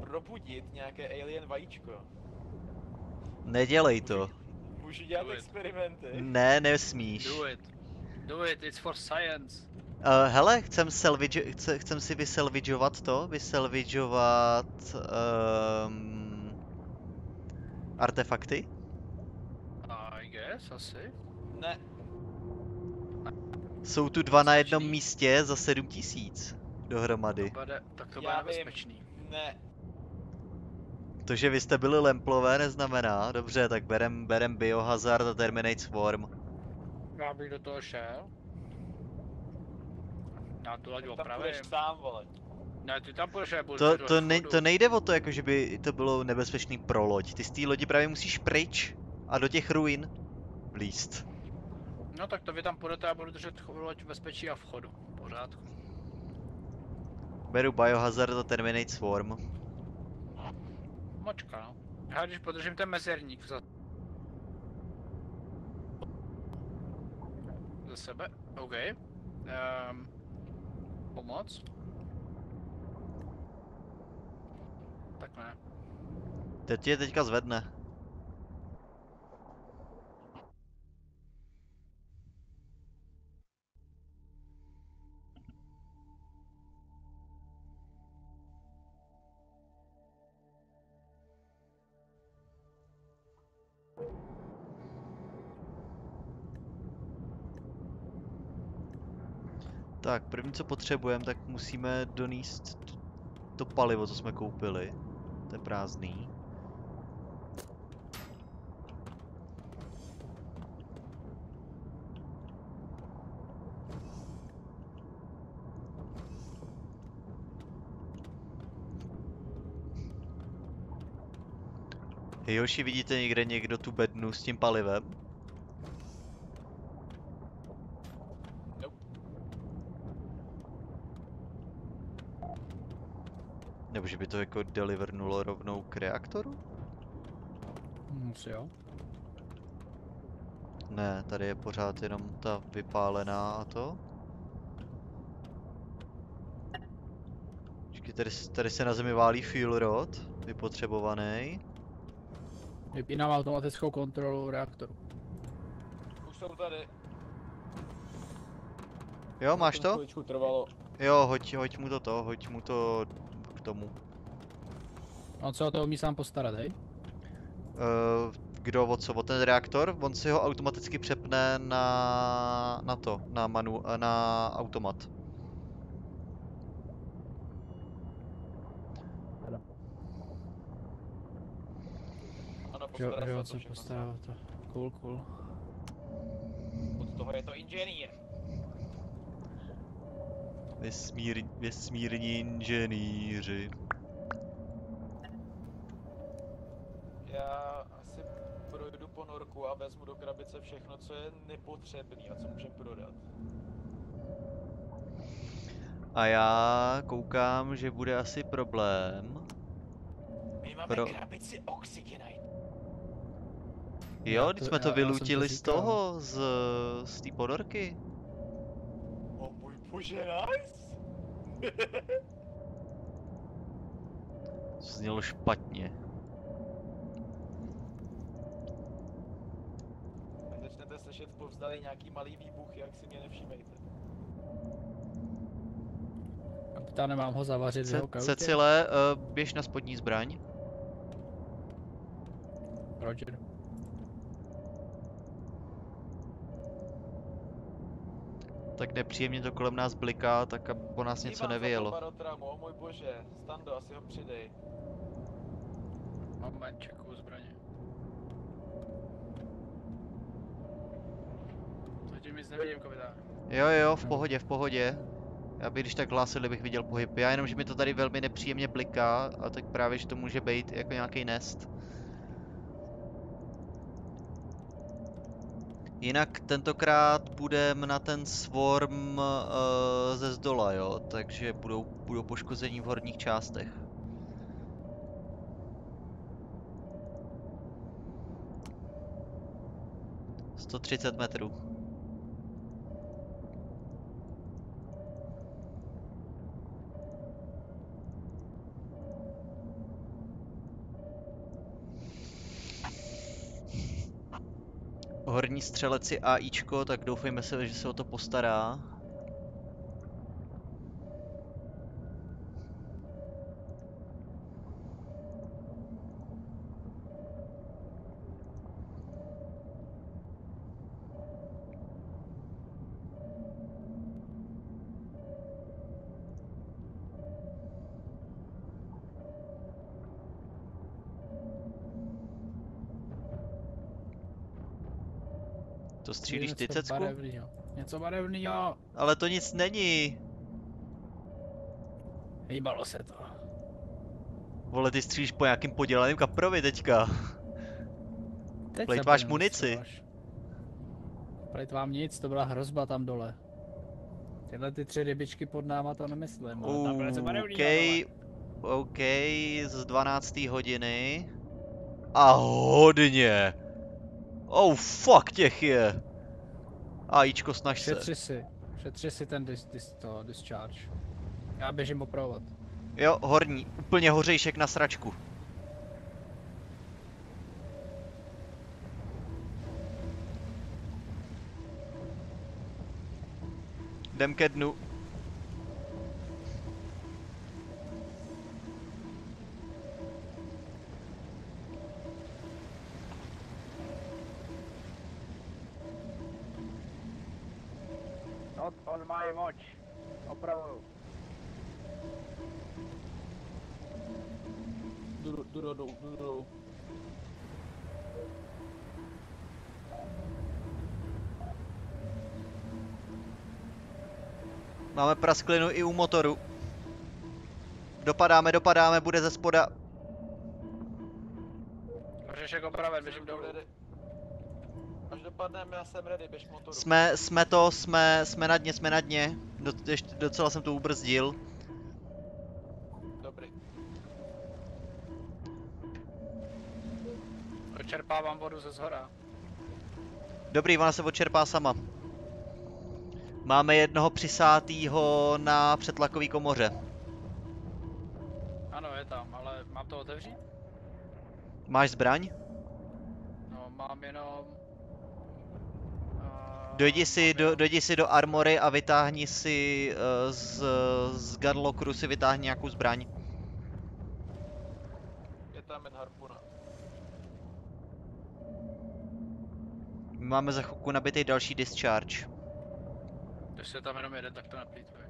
[SPEAKER 3] probudit nějaké alien vajíčko.
[SPEAKER 1] Nedělej to.
[SPEAKER 3] Můžu dělat
[SPEAKER 2] Do it.
[SPEAKER 3] experimenty.
[SPEAKER 1] Ne, nesmíš.
[SPEAKER 2] Do it. Do it, it's for science.
[SPEAKER 1] Uh, hele, chcem, salvage, chce, chcem si vyselvidžovat to, vyselvidžovat um, artefakty.
[SPEAKER 2] I guess, asi.
[SPEAKER 3] Ne,
[SPEAKER 1] Jsou tu dva na jednom místě za 7000 dohromady.
[SPEAKER 2] To bude, tak to
[SPEAKER 3] Já
[SPEAKER 2] bude
[SPEAKER 3] vím.
[SPEAKER 2] nebezpečný.
[SPEAKER 3] ne.
[SPEAKER 1] To, že vy jste byli lemplové, neznamená. Dobře, tak berem, berem Biohazard a Terminate Swarm.
[SPEAKER 2] Já bych do toho šel. Já tu laď
[SPEAKER 3] Tam
[SPEAKER 2] opravím.
[SPEAKER 3] budeš sám, vole.
[SPEAKER 2] Ne, ty tam půjdeš, já budu
[SPEAKER 1] To, to, ne, to nejde o to, jako že by to bylo nebezpečný pro loď. Ty z té lodi právě musíš pryč a do těch ruin vlíst.
[SPEAKER 2] No tak to vy tam půjdete, já budu držet loď v bezpečí a vchodu. Pořádku.
[SPEAKER 1] Beru Biohazard a Terminate Swarm.
[SPEAKER 2] Močka, no. Já když podržím ten mezerník za... Za sebe, OK. Um, pomoc? Tak ne.
[SPEAKER 1] Teď je teďka zvedne. Tak, první co potřebujeme, tak musíme donést to, palivo, co jsme koupili. To je prázdný. Joši, vidíte někde někdo tu bednu s tím palivem? Nebo že by to jako delivernulo rovnou k reaktoru?
[SPEAKER 5] Musí jo.
[SPEAKER 1] Ne, tady je pořád jenom ta vypálená a to. Počkej, tady, tady se na zemi válí fuel rod, vypotřebovaný.
[SPEAKER 5] Vypínám automatickou kontrolu reaktoru.
[SPEAKER 3] Už jsou tady.
[SPEAKER 1] Jo, máš to?
[SPEAKER 3] Trvalo.
[SPEAKER 1] Jo, hoď, hoď mu to to, hoď mu to tomu.
[SPEAKER 5] On se o to umí sám postarat, hej?
[SPEAKER 1] Uh, kdo o co, o ten reaktor? On si ho automaticky přepne na, na to, na, manu, na automat.
[SPEAKER 3] Ano,
[SPEAKER 5] Že,
[SPEAKER 3] postará
[SPEAKER 5] že
[SPEAKER 3] se
[SPEAKER 5] on
[SPEAKER 3] o
[SPEAKER 5] se
[SPEAKER 3] to všechno
[SPEAKER 5] postará to. Cool, cool.
[SPEAKER 3] Od toho je to inženýr.
[SPEAKER 1] Vesmír, vesmírní inženýři.
[SPEAKER 3] Já asi projdu po norku a vezmu do krabice všechno, co je nepotřebný a co můžem prodat.
[SPEAKER 1] A já koukám, že bude asi problém.
[SPEAKER 3] My máme
[SPEAKER 1] Pro-
[SPEAKER 3] krabici Oxygenite.
[SPEAKER 1] Jo, když
[SPEAKER 5] to-
[SPEAKER 1] jsme to
[SPEAKER 5] to
[SPEAKER 1] vylutili z toho, z, z té ponorky.
[SPEAKER 3] Nice!
[SPEAKER 1] To znělo špatně.
[SPEAKER 3] Až začnete slyšet povzdali nějaký malý výbuch, jak si mě nevšímejte.
[SPEAKER 5] Kapitáne, mám ho zavařit v
[SPEAKER 1] Ce,
[SPEAKER 5] kajutě?
[SPEAKER 1] Cecile, uh, běž na spodní zbraň.
[SPEAKER 5] Roger.
[SPEAKER 1] Tak nepříjemně to kolem nás bliká, tak aby po nás něco
[SPEAKER 3] Dívám za to
[SPEAKER 1] nevyjelo.
[SPEAKER 3] barotramu, o můj bože. Stando, asi ho přidej.
[SPEAKER 2] Moment, čekuju zbraně. Zatím nic nevidím, kapitán.
[SPEAKER 1] Jo, jo, v pohodě, v pohodě. Já bych když tak hlásil, kdybych viděl pohyb. Já jenom, že mi to tady velmi nepříjemně bliká, a tak právě, že to může být jako nějaký nest. Jinak tentokrát půjdem na ten swarm uh, ze zdola, jo, takže budou, budou poškození v horních částech. Sto třicet metrů. Horní střeleci AIčko, tak doufejme se, že se o to postará. To střílíš ty,
[SPEAKER 5] Něco
[SPEAKER 1] Cecku?
[SPEAKER 5] barevnýho. Něco barevnýho.
[SPEAKER 1] Ale to nic není.
[SPEAKER 5] Hýbalo se to.
[SPEAKER 1] Vole, ty střílíš po nějakým podělaným kaprovi teďka.
[SPEAKER 5] Teď
[SPEAKER 1] Plejtváš munici.
[SPEAKER 5] Plejtvám nic, to byla hrozba tam dole. Tyhle ty tři rybičky pod náma to nemyslím, ale tam bylo něco dole.
[SPEAKER 1] OK, z 12. hodiny. A hodně. Oh fuck těch je. AIčko, snaž se.
[SPEAKER 5] Šetři si, šetři si ten dis, dis, to, discharge. Já běžím opravovat.
[SPEAKER 1] Jo, horní, úplně hořejšek na sračku. Jdem ke dnu.
[SPEAKER 3] Jdu dolů.
[SPEAKER 1] Máme prasklinu i u motoru. Dopadáme, dopadáme, bude ze spoda.
[SPEAKER 2] Řešek opraven, běžím dolů.
[SPEAKER 3] Až dopadneme, já jsem ready, běž motoru.
[SPEAKER 1] Jsme, jsme to, jsme, jsme na dně, jsme na dně. Do, ještě, docela jsem to ubrzdil.
[SPEAKER 2] Dočerpávám vodu ze zhora.
[SPEAKER 1] Dobrý, ona se odčerpá sama. Máme jednoho přisátýho na přetlakový komoře.
[SPEAKER 2] Ano, je tam, ale mám to otevřít?
[SPEAKER 1] Máš zbraň?
[SPEAKER 2] No, mám jenom... Uh,
[SPEAKER 1] Dojdi si, do, dojdi si do armory a vytáhni si uh, z, z gunlockeru si vytáhni nějakou zbraň.
[SPEAKER 3] Je tam jen harpuna.
[SPEAKER 1] My máme za chvilku nabitý další discharge.
[SPEAKER 2] Když je tam jenom jeden, tak to neplýtvej.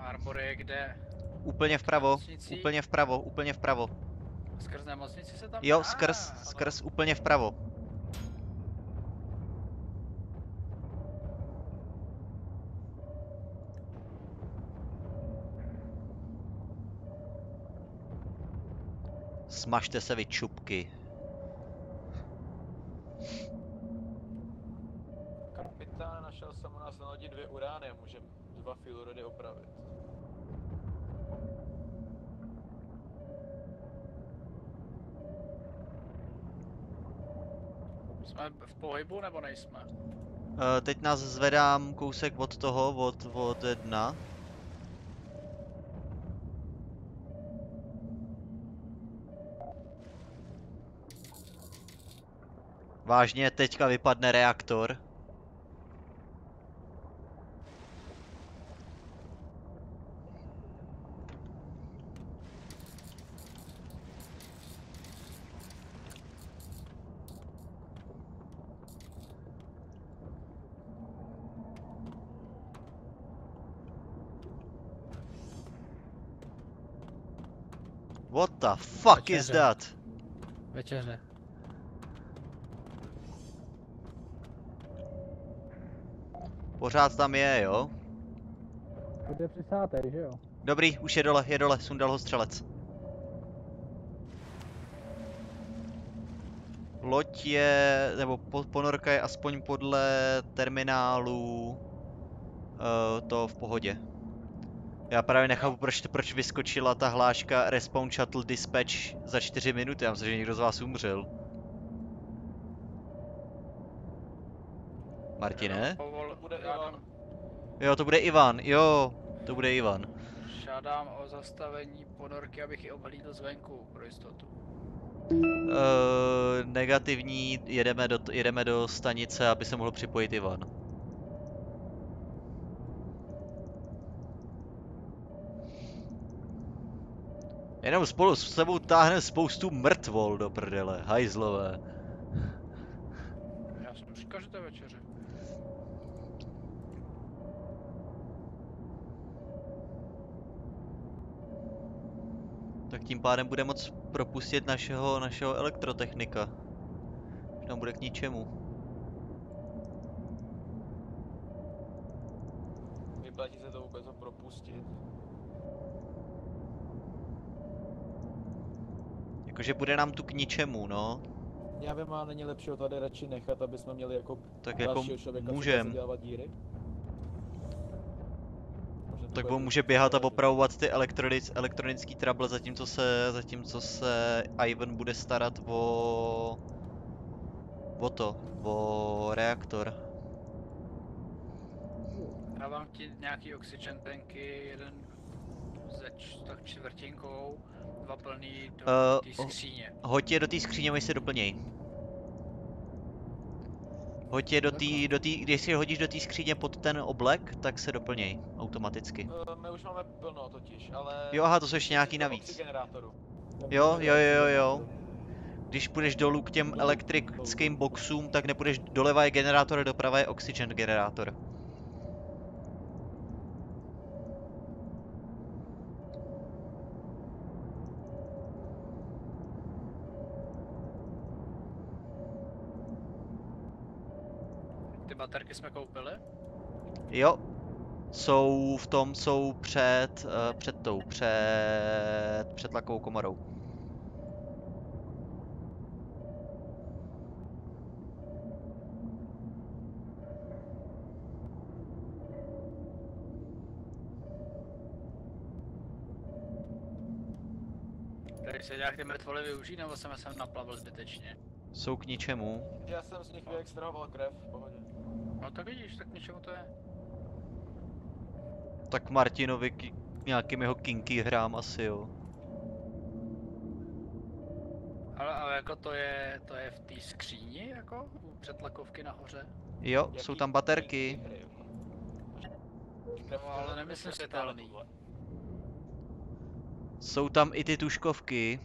[SPEAKER 2] Arbor je kde?
[SPEAKER 1] Úplně vpravo, úplně vpravo, úplně vpravo.
[SPEAKER 2] Skrz nemocnici se tam?
[SPEAKER 1] Jo, skrz,
[SPEAKER 2] ale-
[SPEAKER 1] skrz úplně vpravo. Smažte se vy čupky.
[SPEAKER 3] Kapitáne, našel jsem u nás na lodi dvě urány a můžeme dva fuel opravit.
[SPEAKER 2] Jsme v pohybu nebo nejsme?
[SPEAKER 1] Eh, teď nás zvedám kousek od toho, od, od dna. Vážně, teďka vypadne reaktor. What the fuck is
[SPEAKER 5] Večeře.
[SPEAKER 1] that?
[SPEAKER 5] Večeře.
[SPEAKER 1] Pořád tam je, jo?
[SPEAKER 5] To je přisátej, že jo?
[SPEAKER 1] Dobrý, už je dole, je dole, sundal ho střelec. Loď je, nebo po, ponorka je aspoň podle terminálu uh, to v pohodě. Já právě nechápu, proč, proč vyskočila ta hláška Respawn Shuttle Dispatch za 4 minuty. Já myslím, že někdo z vás umřel. Martine?
[SPEAKER 3] Bude Ivan.
[SPEAKER 1] Jo, to bude Ivan, jo. To bude Ivan.
[SPEAKER 2] Žádám o zastavení ponorky, abych ji obhlídl zvenku pro jistotu.
[SPEAKER 1] Uh, negativní, jedeme do, jedeme do stanice, aby se mohl připojit Ivan. Jenom spolu s sebou táhne spoustu mrtvol do prdele, hajzlové.
[SPEAKER 2] Já jsem říkal, že to je večeře.
[SPEAKER 1] Tak tím pádem bude moc propustit našeho, našeho elektrotechnika. Už nám bude k ničemu.
[SPEAKER 3] Vyplatí se to vůbec ho propustit.
[SPEAKER 1] Jakože bude nám tu k ničemu, no.
[SPEAKER 3] Já vím, ale není lepší ho tady radši nechat, aby jsme měli jako
[SPEAKER 1] Tak jako
[SPEAKER 3] člověka, co
[SPEAKER 1] můžem.
[SPEAKER 3] bude zadělávat díry?
[SPEAKER 1] Tak on může běhat a opravovat ty elektronic, elektronický trable, zatímco se, zatímco se Ivan bude starat o... o to, o reaktor.
[SPEAKER 2] Dávám ti nějaký oxygen tanky, jeden ze č- tak čtvrtinkou, dva plný do
[SPEAKER 1] Eh,
[SPEAKER 2] té skříně.
[SPEAKER 1] Hoď je do té skříně, my se doplněj. Hoď je do té, do té, když si hodíš do té skříně pod ten oblek, tak se doplněj automaticky.
[SPEAKER 3] Eh, My už máme plno totiž, ale...
[SPEAKER 1] Jo, aha, to jsou ještě nějaký navíc. jo, jo, jo, jo. Když půjdeš dolů k těm elektrickým boxům, tak nepůjdeš doleva je generátor, doprava je oxygen generátor.
[SPEAKER 2] Ty baterky jsme koupili?
[SPEAKER 1] Jo. Jsou v tom, jsou před, uh, před tou, před, před tlakovou komorou.
[SPEAKER 2] Tady se nějak ty mrtvoly využijí, nebo jsem se naplavil zbytečně?
[SPEAKER 1] Jsou k ničemu.
[SPEAKER 3] Já jsem z nich vyextrahoval krev, v pohodě.
[SPEAKER 2] No tak vidíš, tak něčemu to je.
[SPEAKER 1] Tak Martinovi k nějakým jeho kinky hrám asi jo.
[SPEAKER 2] Ale, ale jako to je, to je v té skříni, jako? U přetlakovky nahoře?
[SPEAKER 1] Jo,
[SPEAKER 3] Jaký
[SPEAKER 1] jsou tam baterky.
[SPEAKER 3] hry, jako?
[SPEAKER 2] No, ale nemyslím světelný.
[SPEAKER 1] Jsou tam i ty tuškovky.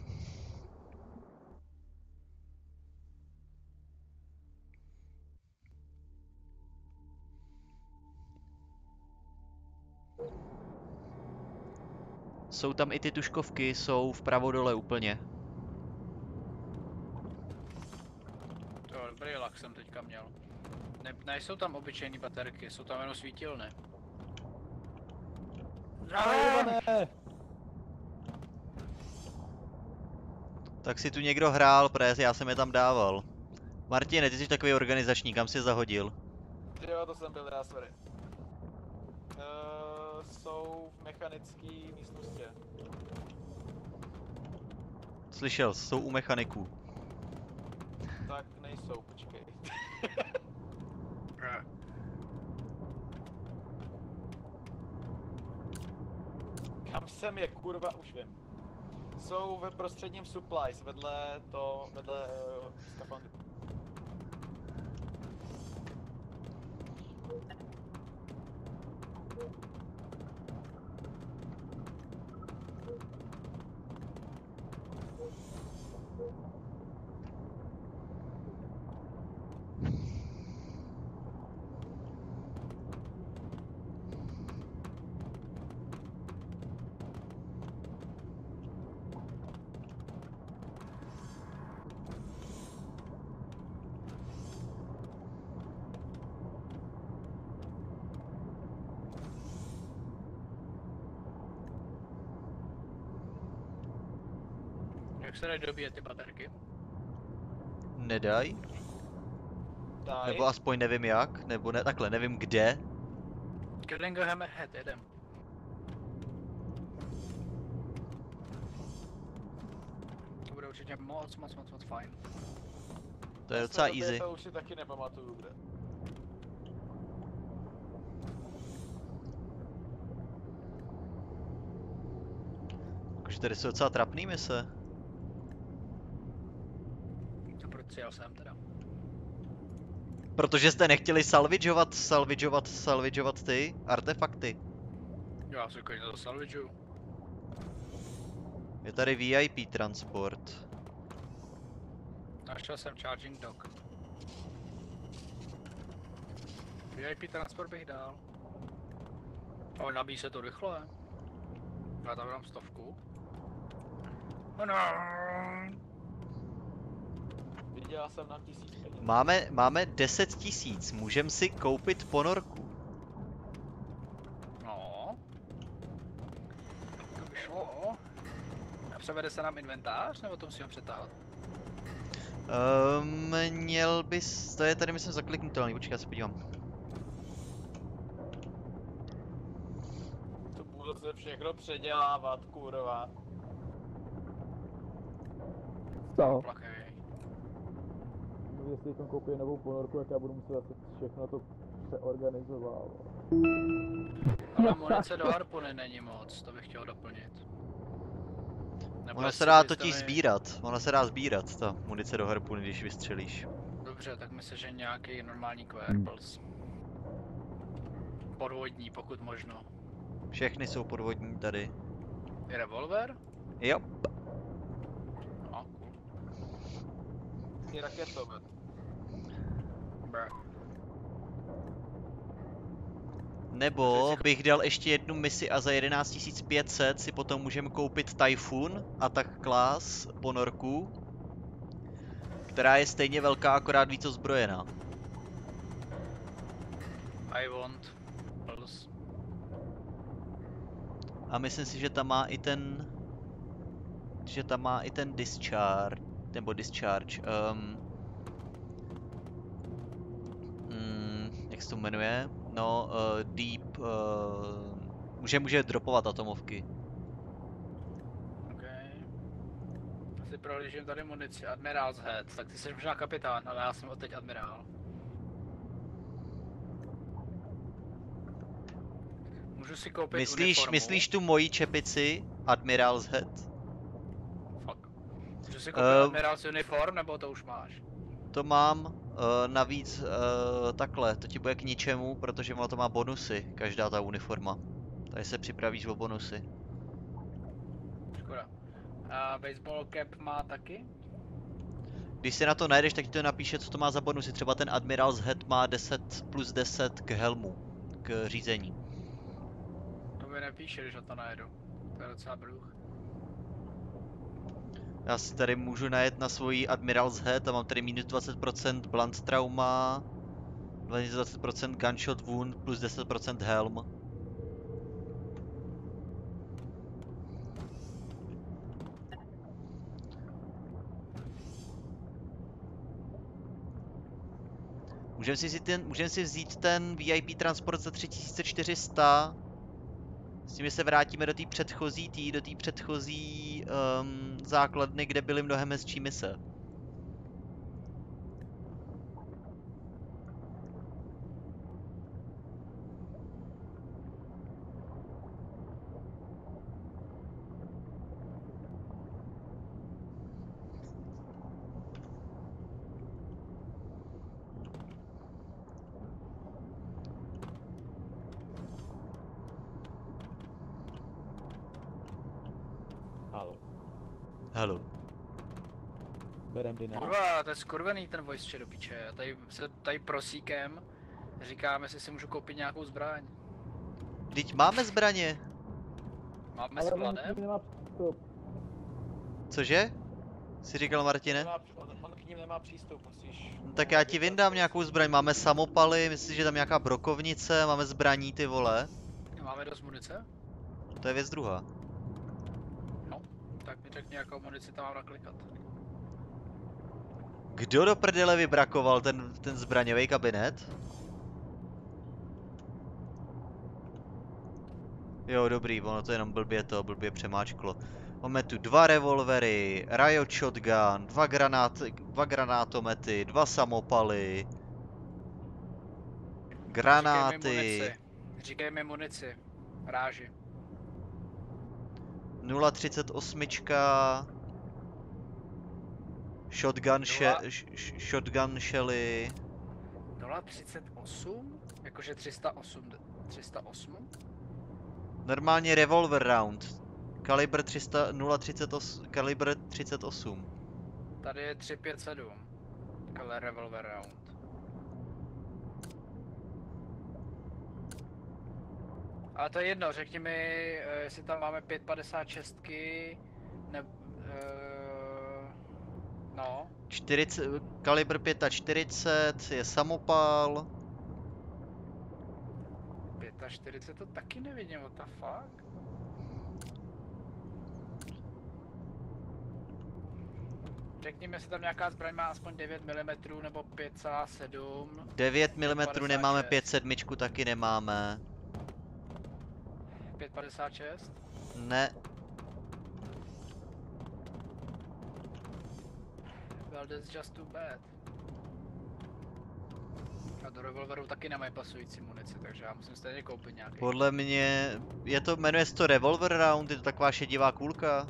[SPEAKER 1] Jsou tam i ty tuškovky, jsou vpravo dole úplně.
[SPEAKER 2] To dobrý lak jsem teďka měl. Ne, nejsou tam obyčejné baterky, jsou tam jenom svítilny.
[SPEAKER 3] Ne,
[SPEAKER 1] Tak si tu někdo hrál, prez, já jsem je tam dával. Martine, ty jsi takový organizační, kam jsi zahodil?
[SPEAKER 3] Jo, to jsem byl já, sorry. Jsou v mechanické místnosti.
[SPEAKER 1] Slyšel, jsou u mechaniků.
[SPEAKER 3] Tak nejsou, počkej.
[SPEAKER 2] Eh,
[SPEAKER 3] Kam jsem je, kurva, už vím. Jsou ve prostředním supplies, vedle to, vedle uh, skafandru.
[SPEAKER 2] Se dají dobíjet ty baterky?
[SPEAKER 1] Nedaj?
[SPEAKER 3] Daj.
[SPEAKER 1] Nebo aspoň nevím jak, nebo ne, takhle, nevím kde.
[SPEAKER 2] Killing a Hammerhead, jedem. To bude určitě moc, moc, moc, moc fajn.
[SPEAKER 1] To je docela easy.
[SPEAKER 3] To už si taky nepamatuju, kde.
[SPEAKER 1] Že tady jsou docela trapný mise.
[SPEAKER 2] Jel jsem teda?
[SPEAKER 1] Protože jste nechtěli salvageovat, salvageovat, salvageovat ty artefakty.
[SPEAKER 2] Já si klidně to salvageu.
[SPEAKER 1] Je tady VIP transport.
[SPEAKER 2] Našel jsem charging dock. VIP transport bych dal. Ale nabíjí se to rychle. Já tam dám stovku. Oh no.
[SPEAKER 3] Viděl jsem na tisíc peněz.
[SPEAKER 1] Máme, máme 10 tisíc, můžem si koupit ponorku.
[SPEAKER 2] No. To by šlo. A převede se nám inventář, nebo to musíme přetáhat?
[SPEAKER 1] Um, měl bys, to je tady myslím zakliknutelný, počkej, já se podívám.
[SPEAKER 3] To budu se všechno předělávat, kurva.
[SPEAKER 5] Co?
[SPEAKER 2] Plachej.
[SPEAKER 3] Jestli jsem koupil novou ponorku, jak já budu muset zase všechno to přeorganizovat.
[SPEAKER 2] Ale munice do harpuny není moc, to bych chtěl doplnit. Nebo
[SPEAKER 1] Ona
[SPEAKER 2] jestli
[SPEAKER 1] se dá totiž
[SPEAKER 2] mi-
[SPEAKER 1] sbírat, ona se dá sbírat, ta munice do harpuny, když vystřelíš.
[SPEAKER 2] Dobře, tak myslím, že nějaký normální Querples. Podvodní, pokud možno.
[SPEAKER 1] Všechny jsou podvodní tady.
[SPEAKER 2] I revolver?
[SPEAKER 1] Jo,
[SPEAKER 2] No, cool.
[SPEAKER 3] I raketomet.
[SPEAKER 1] Nebo bych dal ještě jednu misi a za 11 500 si potom můžeme koupit Typhoon, Attack Class, ponorku. Která je stejně velká, akorát víc ozbrojená.
[SPEAKER 2] I want. Plus.
[SPEAKER 1] A myslím si, že tam má i ten... Že tam má i ten discharge, nebo discharge, um, mm, jak se to jmenuje? No, uh, deep, uh, může, může dropovat atomovky.
[SPEAKER 2] OK. Si prohlížím tady munici. Admiral's Head. Tak ty jsi možná kapitán, ale já jsem od teď admirál. Můžu si koupit
[SPEAKER 1] Myslíš,
[SPEAKER 2] uniformu?
[SPEAKER 1] myslíš tu moji čepici, Admiral's Head?
[SPEAKER 2] Fuck. Můžu si koupit
[SPEAKER 1] Eh,
[SPEAKER 2] Admiral's uniform, nebo to už máš?
[SPEAKER 1] To mám, uh, navíc uh, takhle, to ti bude k ničemu, protože ono to má bonusy, každá ta uniforma. Tady se připravíš o bonusy.
[SPEAKER 2] Škoda. A baseball cap má taky?
[SPEAKER 1] Když si na to najdeš, tak ti to napíše, co to má za bonusy. Třeba ten Admiral's Head má 10 plus 10 k helmu, k řízení.
[SPEAKER 2] To mi nepíše, když na to najedu. To je docela bruch.
[SPEAKER 1] Já si tady můžu najet na svoji Admiral's Head a mám tady minus 20% blunt trauma, minus 20% gunshot wound plus 10% helm. Můžeme si, můžeme si vzít ten VIP transport za 3400. S tím, že se vrátíme do té předchozí tý, do té předchozí um, základny, kde byly mnohem hezčí mise.
[SPEAKER 3] Halo. Berem dynamo.
[SPEAKER 2] Kurva, to je skurvený ten voice chat do piče. Já Tady se tady prosíkem říkám, jestli si můžu koupit nějakou zbraň.
[SPEAKER 1] Teď máme zbraně.
[SPEAKER 2] Máme s Vladem?
[SPEAKER 3] nemá přístup.
[SPEAKER 1] Cože? Jsi říkal Martine?
[SPEAKER 3] On, on k ním nemá přístup, musíš...
[SPEAKER 1] No, tak já ti vyndám nějakou zbraň. Máme samopaly, myslím, že tam nějaká brokovnice, máme zbraní ty vole.
[SPEAKER 2] Máme dost munice?
[SPEAKER 1] To je věc druhá.
[SPEAKER 2] Řekni, jakou munici tam mám naklikat.
[SPEAKER 1] Kdo do prdele vybrakoval ten, ten zbraňový kabinet? Jo, dobrý, ono to jenom blbě to, blbě přemáčklo. Máme tu dva revolvery, riot shotgun, dva, granát, dva granátomety, dva samopaly,
[SPEAKER 2] Říkej mi
[SPEAKER 1] granáty.
[SPEAKER 2] munici. Říkej mi munici. Ráži.
[SPEAKER 1] 038 Shotgun, she, shotgun shelly.
[SPEAKER 2] 038? Jakože 308, 308?
[SPEAKER 1] Normálně revolver round. Kalibr 300, 038, kalibr 38.
[SPEAKER 2] Tady je 357. Color revolver round. Ale to je jedno, řekni mi, eh, jestli tam máme 556 ne, uh, no,
[SPEAKER 1] 40, kalibr 45 je samopal.
[SPEAKER 2] 45 to taky nevidím, what the fuck? Řekni mi, jestli tam nějaká zbraň má aspoň 9 mm nebo 5,7.
[SPEAKER 1] 9 mm nemáme,
[SPEAKER 2] 5,56.
[SPEAKER 1] 5 taky nemáme.
[SPEAKER 2] 5,56?
[SPEAKER 1] Ne,
[SPEAKER 2] Well, that's just too bad. A do revolveru taky nemají pasující munici, takže já musím stejně koupit nějaký.
[SPEAKER 1] podle mě, je to, jmenuje se to revolver round, je to taková šedivá kulka.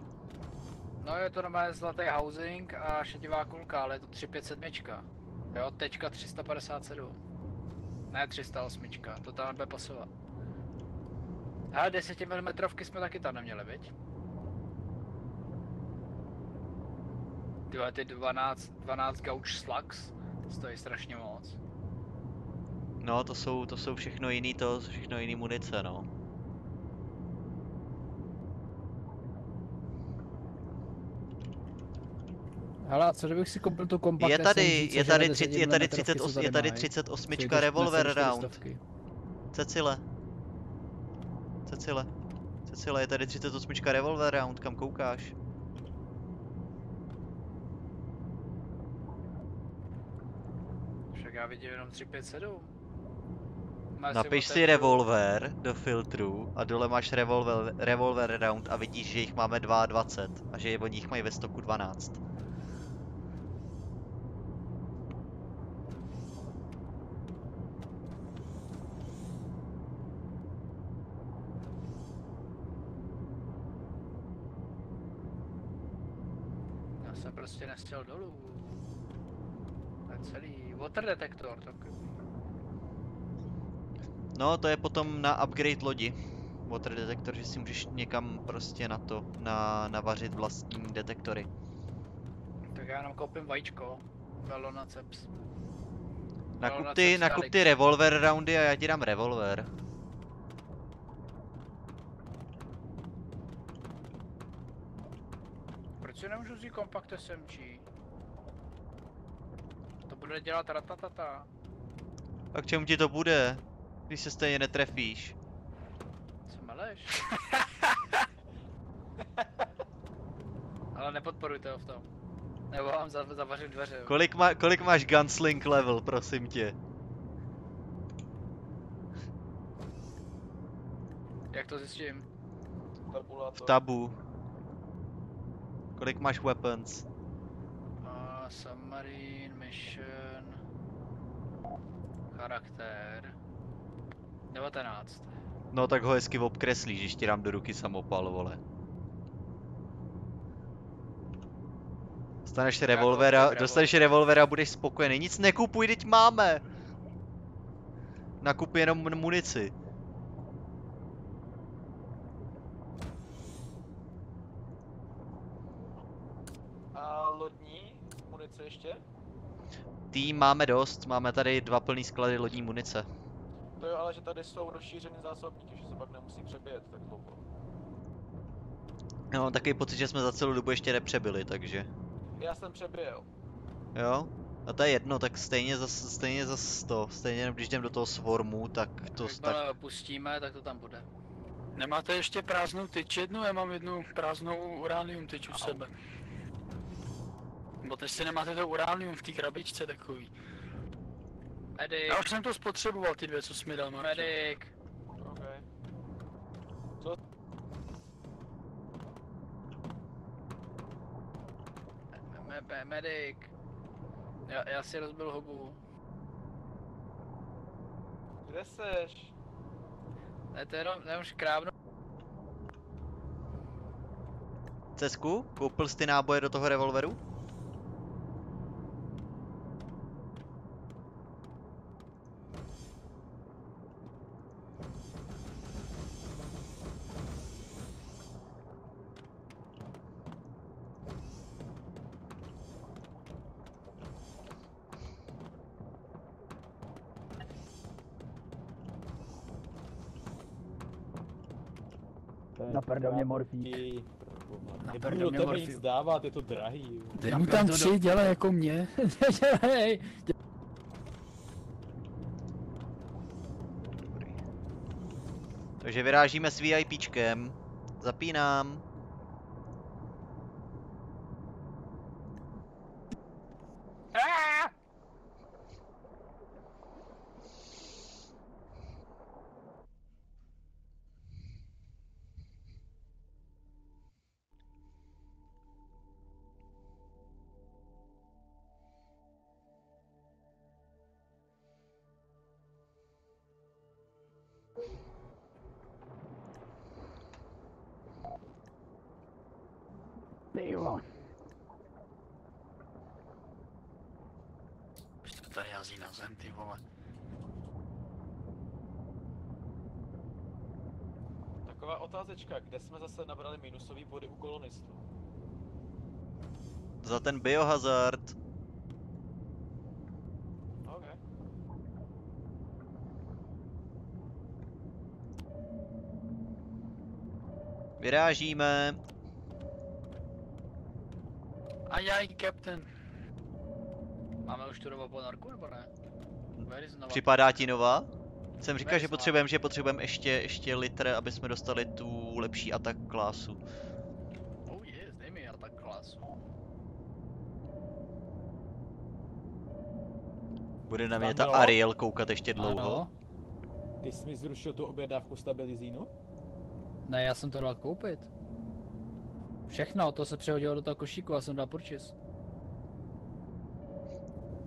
[SPEAKER 2] No je to normálně zlatý housing a šedivá kulka, ale je to 357. Jo, tečka 357. Ne 308, to tam nebude pasovat. Ale 10 mm jsme taky tam neměli, viď? Tyhle ty 12, 12 gauge slugs stojí strašně moc.
[SPEAKER 1] No, to jsou, to jsou všechno jiný, to jsou všechno jiný munice, no.
[SPEAKER 5] Hele, a co kdybych si koupil tu kompakt
[SPEAKER 1] Je tady,
[SPEAKER 5] SMG,
[SPEAKER 1] je tady,
[SPEAKER 5] 10
[SPEAKER 1] tři, je tady,
[SPEAKER 5] mm,
[SPEAKER 1] 38,
[SPEAKER 5] co
[SPEAKER 1] je tady
[SPEAKER 5] mají?
[SPEAKER 1] 38
[SPEAKER 5] Což je
[SPEAKER 1] revolver round.
[SPEAKER 5] 400.
[SPEAKER 1] Cecile. Cecile. Cecile, je tady 38 revolver round, kam koukáš?
[SPEAKER 2] Však já vidím jenom 357. Máš
[SPEAKER 1] Napiš si revolver do filtru a dole máš revolver, revolver round a vidíš, že jich máme 22 a že oni jich mají ve stoku 12.
[SPEAKER 2] Já jsem nestěl dolů. To je celý water detektor, tak
[SPEAKER 1] No, to je potom na upgrade lodi. Water detektor, že si můžeš někam prostě na to, na, navařit vlastní detektory.
[SPEAKER 2] Tak já jenom koupím vajíčko. Velo na ceps.
[SPEAKER 1] Nakup
[SPEAKER 2] na
[SPEAKER 1] ty, nakup ty revolver roundy a já ti dám revolver.
[SPEAKER 2] Proč si nemůžu vzít kompakt SMG? To bude dělat ratatata.
[SPEAKER 1] A k čemu ti to bude? Když se stejně netrefíš.
[SPEAKER 2] Co meleš? Ale nepodporujte ho v tom. Nebo vám za- zavařím dveře.
[SPEAKER 1] Kolik, má, kolik máš gunsling level, prosím tě?
[SPEAKER 2] Jak to zjistím?
[SPEAKER 1] V tabu. Kolik máš weapons?
[SPEAKER 2] Uh, submarine, mission... Charakter... 19.
[SPEAKER 1] No tak ho hezky obkreslíš, když ti dám do ruky samopal, vole. Dostaneš revolvera, dostaneš revolvera a budeš spokojený. Nic nekupuj, teď máme! Nakupuj jenom mun- munici.
[SPEAKER 3] A lodní munice ještě?
[SPEAKER 1] Tým máme dost, máme tady dva plný sklady lodní munice.
[SPEAKER 3] To jo, ale že tady jsou rozšířený zásobníky, že se pak nemusí přebíjet tak dlouho.
[SPEAKER 1] Já mám takový pocit, že jsme za celou dobu ještě nepřebyli, takže...
[SPEAKER 3] Já jsem přeběl.
[SPEAKER 1] Jo? A to je jedno, tak stejně za, stejně za 100, stejně jenom když jdem do toho swarmu, tak to tak...
[SPEAKER 2] Jakmile opustíme, tak to tam bude.
[SPEAKER 7] Nemáte ještě prázdnou tyč jednu? Já mám jednu prázdnou uránium tyč u sebe. Bo teď si nemáte to uránium v té krabičce takový.
[SPEAKER 2] Medic,
[SPEAKER 7] Já už jsem to spotřeboval, ty dvě, co jsi mi dal, Marťo.
[SPEAKER 2] medic.
[SPEAKER 3] OK.
[SPEAKER 2] Me- me- medic. Já, já si rozbil hubu.
[SPEAKER 3] Kde seš?
[SPEAKER 2] Ne, to je jenom, jenom škrábnu.
[SPEAKER 1] Cesku, koupil jsi ty náboje do toho revolveru?
[SPEAKER 5] Mě morfík.
[SPEAKER 2] Na
[SPEAKER 3] Nebudu do
[SPEAKER 2] mě
[SPEAKER 3] tebe
[SPEAKER 2] morfík.
[SPEAKER 3] nic dávat, je to drahý.
[SPEAKER 7] Dej mu tam tři, dělej jako mě. Dělej.
[SPEAKER 1] Takže vyrážíme s VIPčkem. Zapínám.
[SPEAKER 3] Zase nabrali minusový body u kolonistů?
[SPEAKER 1] Za ten biohazard.
[SPEAKER 3] OK.
[SPEAKER 1] Vyrážíme.
[SPEAKER 7] Ajaj, captain.
[SPEAKER 2] Máme už tu dobu ponorku, nebo ne?
[SPEAKER 1] Připadá ti nová? Jsem říkal, že potřebujeme, že potřebujeme ještě, ještě litr, aby jsme dostali tu lepší atak klásu.
[SPEAKER 2] Oh yes, dej mi tak klasu.
[SPEAKER 1] Bude na mě ta? Ariel koukat ještě dlouho.
[SPEAKER 2] Ano.
[SPEAKER 3] Ty jsi mi zrušil tu objednávku stabilizínu?
[SPEAKER 2] Ne, já jsem to dal koupit. Všechno, to se přehodilo do toho košíku a jsem dal purchase.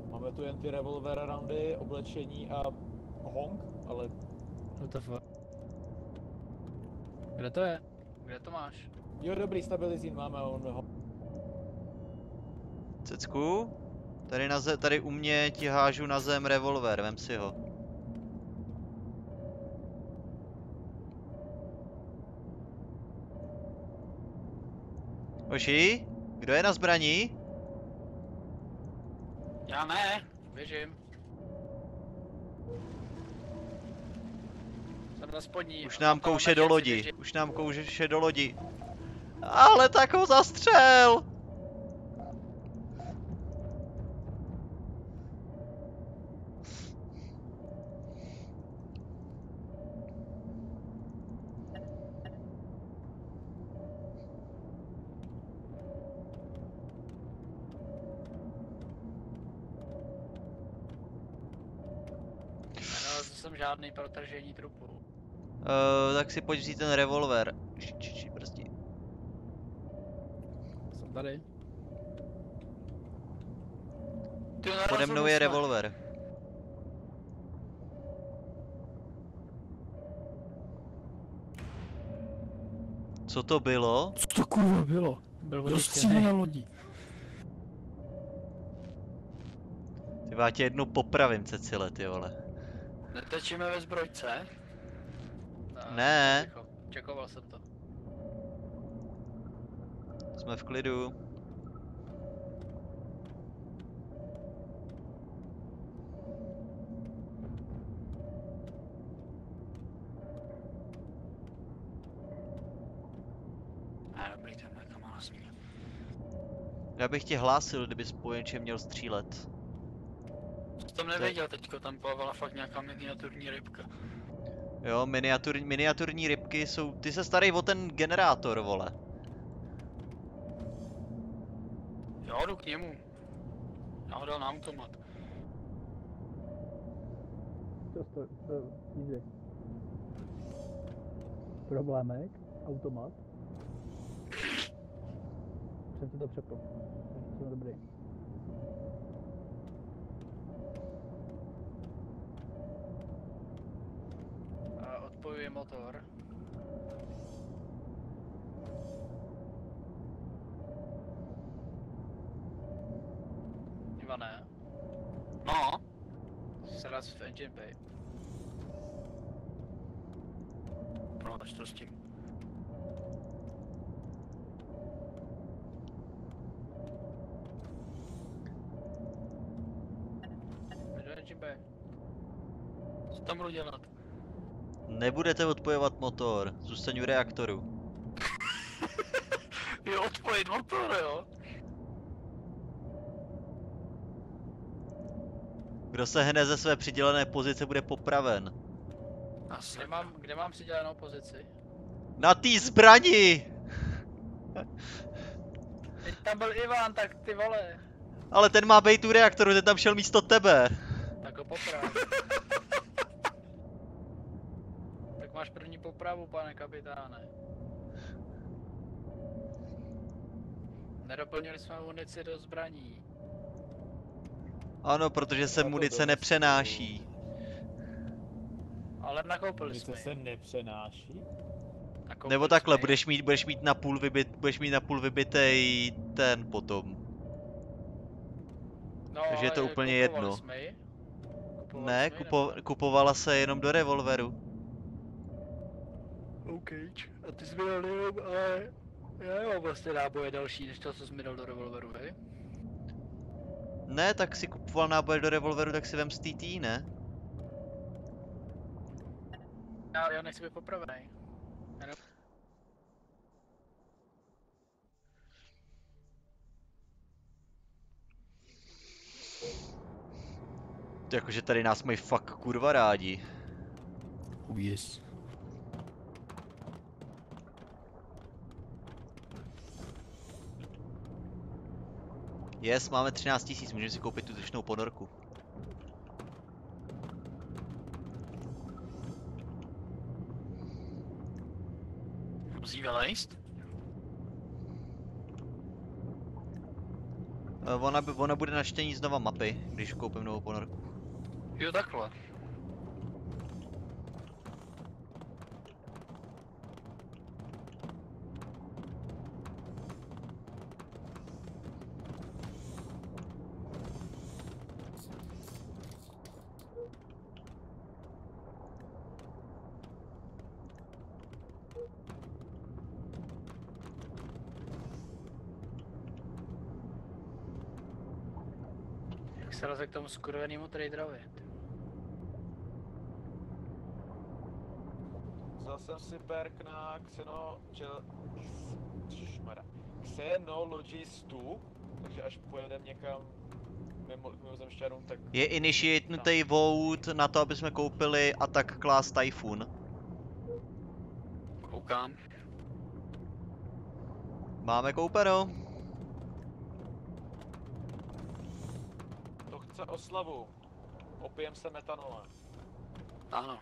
[SPEAKER 3] Máme tu jen ty revolver roundy, oblečení a hong, ale
[SPEAKER 2] the fuck? Kde to je? Kde to máš?
[SPEAKER 3] jo dobrý stabilizín máme, on ho...
[SPEAKER 1] Cecku? Tady, na ze, tady u mě ti hážu na zem revolver, vem si ho. Oši? Kdo je na zbraní?
[SPEAKER 7] Já ne.
[SPEAKER 2] Běžím. Spodní.
[SPEAKER 1] Už nám kouše do lodi, už nám kouše do lodi. Ale tak ho zastřel!
[SPEAKER 2] Žádný protržení trupu.
[SPEAKER 1] Uh, tak si pojď vzít ten revolver. Či, či, či, prostě.
[SPEAKER 2] Jsem tady.
[SPEAKER 7] Ty
[SPEAKER 1] Pode mnou je revolver. Co to bylo?
[SPEAKER 7] Co to kurva bylo?
[SPEAKER 2] Byl
[SPEAKER 7] Rozstřílel na lodi.
[SPEAKER 1] Ty já tě jednu popravím, Cecile, ty vole.
[SPEAKER 7] Netečíme ve zbrojce?
[SPEAKER 1] Ne.
[SPEAKER 2] ticho. Čekoval jsem to.
[SPEAKER 1] Jsme v klidu. Já bych ti hlásil, kdyby spojenče měl střílet.
[SPEAKER 7] Jsem nevěděl teďko, tam plávala fakt nějaká miniaturní rybka.
[SPEAKER 1] Jo, miniatur, miniaturní rybky jsou... Ty se starej o ten generátor, vole.
[SPEAKER 7] Jo, jdu k němu. Já ho dal na automat.
[SPEAKER 5] To, to, to, easy. Problémek, automat. Jsem si to přepl. Jsem dobrý.
[SPEAKER 2] em motor.
[SPEAKER 7] Ivane? Ja?
[SPEAKER 2] Zaraz w engine bay.
[SPEAKER 7] Prowadź to.
[SPEAKER 1] Nebudete odpojovat motor, zůstaň u reaktoru.
[SPEAKER 7] Jo, odpojit motor, jo?
[SPEAKER 1] Kdo se hne ze své přidělené pozice, bude popraven.
[SPEAKER 7] Asi.
[SPEAKER 2] Kde mám, kde mám přidělenou pozici?
[SPEAKER 1] Na té zbrani!
[SPEAKER 2] Teď tam byl Ivan, tak ty vole.
[SPEAKER 1] Ale ten má být u reaktoru, ten tam šel místo tebe.
[SPEAKER 2] Tak ho poprav. máš první popravu, pane kapitáne. Nedoplnili jsme munici do zbraní.
[SPEAKER 1] Ano, protože se munice nepřenáší.
[SPEAKER 2] Ale nakoupili
[SPEAKER 3] Munice
[SPEAKER 2] jsme
[SPEAKER 3] se
[SPEAKER 2] ji.
[SPEAKER 3] nepřenáší?
[SPEAKER 2] Nakoupili
[SPEAKER 1] Nebo takhle,
[SPEAKER 2] jsme
[SPEAKER 1] budeš mít, budeš mít na půl vybit, budeš mít na půl vybitej ten potom.
[SPEAKER 2] No,
[SPEAKER 1] takže je to úplně jedno.
[SPEAKER 2] Jsme ji?
[SPEAKER 1] Ne, kupo, kupovala se jenom do revolveru.
[SPEAKER 2] OK, a ty jsi mi dal jenom, ale já nemám vlastně náboje další, než to, co jsi mi dal do revolveru, hej?
[SPEAKER 1] Ne, tak si kupoval náboje do revolveru, tak si vem z TT, ne?
[SPEAKER 2] Já, já nechci být popravený.
[SPEAKER 1] To jakože tady nás mají fakt kurva rádi.
[SPEAKER 7] Oh yes.
[SPEAKER 1] Yes, máme 13 tisíc, můžeme si koupit tu tučnou ponorku.
[SPEAKER 7] Musí vylézt?
[SPEAKER 1] Eh, Ona, ona bude na čtení znova mapy, když koupím novou ponorku.
[SPEAKER 7] Jo, takhle.
[SPEAKER 2] Tomu skurvenému traderovi?
[SPEAKER 3] Vzal jsem si perk na Xeno... Gel... Šmara. Xenologistu, takže až pojedeme někam mimo, mimo zemšťanům, tak
[SPEAKER 1] Je initiatenutý vote na to, aby jsme koupili Attack Class Typhoon.
[SPEAKER 7] Koukám.
[SPEAKER 1] Máme koupeno.
[SPEAKER 3] Chce oslavu. Opijem se metanolem.
[SPEAKER 7] Ano.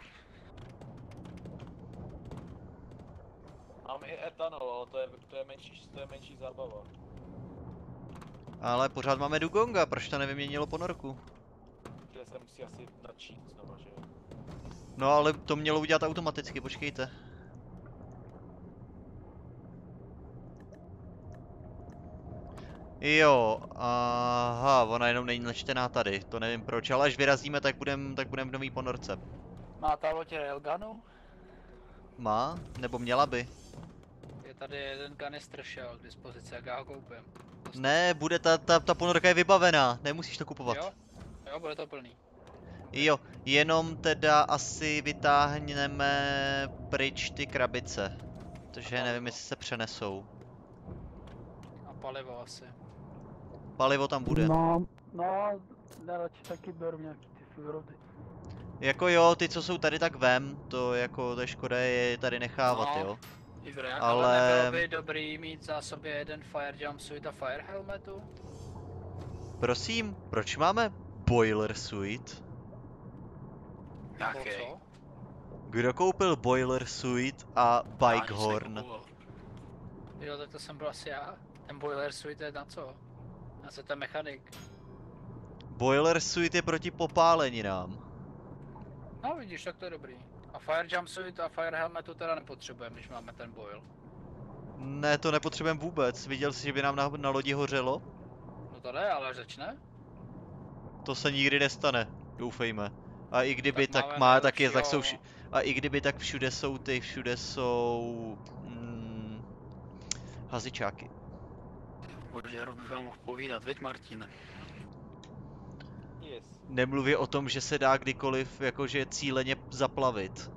[SPEAKER 3] Mám i etanol, ale to je, to je, menší, to je menší zábava.
[SPEAKER 1] Ale pořád máme Dugonga, proč to nevyměnilo ponorku?
[SPEAKER 3] Protože se musí asi načít znova, že jo?
[SPEAKER 1] No ale to mělo udělat automaticky, počkejte. Jo, aha, ona jenom není načtená tady, to nevím proč, ale až vyrazíme, tak budem, tak budem v nový ponorce.
[SPEAKER 2] Má ta loď railgunu?
[SPEAKER 1] Má? Nebo měla by?
[SPEAKER 2] Je tady jeden kanister šel k dispozici, jak já ho koupím.
[SPEAKER 1] Ne, bude ta, ta, ta ponorka je vybavená, nemusíš to kupovat.
[SPEAKER 2] Jo? Jo, bude to plný.
[SPEAKER 1] Jo, jenom teda asi vytáhneme pryč ty krabice. Protože nevím, jestli se přenesou.
[SPEAKER 2] A palivo asi.
[SPEAKER 1] Palivo tam bude.
[SPEAKER 2] No, no, radši taky beru nějaký ty fluorody.
[SPEAKER 1] Jako jo, ty co jsou tady tak vem, to jako to je škoda je tady nechávat,
[SPEAKER 7] No.
[SPEAKER 1] jo.
[SPEAKER 7] Reakci.
[SPEAKER 1] Ale-
[SPEAKER 2] Ale nebylo by dobrý mít za sobě jeden fire jumpsuit a fire helmetu?
[SPEAKER 1] Prosím, proč máme boiler suit?
[SPEAKER 7] Jaký?
[SPEAKER 1] Kdo koupil boiler suit a bike horn?
[SPEAKER 2] Jo, tak to jsem byl asi já. Ten boiler suit je na co? Já jsem ten mechanik.
[SPEAKER 1] Boiler suit je proti popáleninám.
[SPEAKER 2] No vidíš, tak to je dobrý. A fire jumpsuit a fire helmetu teda nepotřebujeme, když máme ten boil.
[SPEAKER 1] Ne, to nepotřebujeme vůbec. Viděl jsi, že by nám na, na lodi hořelo?
[SPEAKER 2] No to ne, ale začne.
[SPEAKER 1] To se nikdy nestane, doufejme. A i kdyby
[SPEAKER 2] Tak
[SPEAKER 1] tak, má, tak je, tak jsou vši- A i kdyby tak všude jsou ty, všude jsou... Mm, hazičáky.
[SPEAKER 7] By vám mohl povídat, veď Martine.
[SPEAKER 3] Yes.
[SPEAKER 1] Nemluvě o tom, že se dá kdykoliv jakože cíleně zaplavit.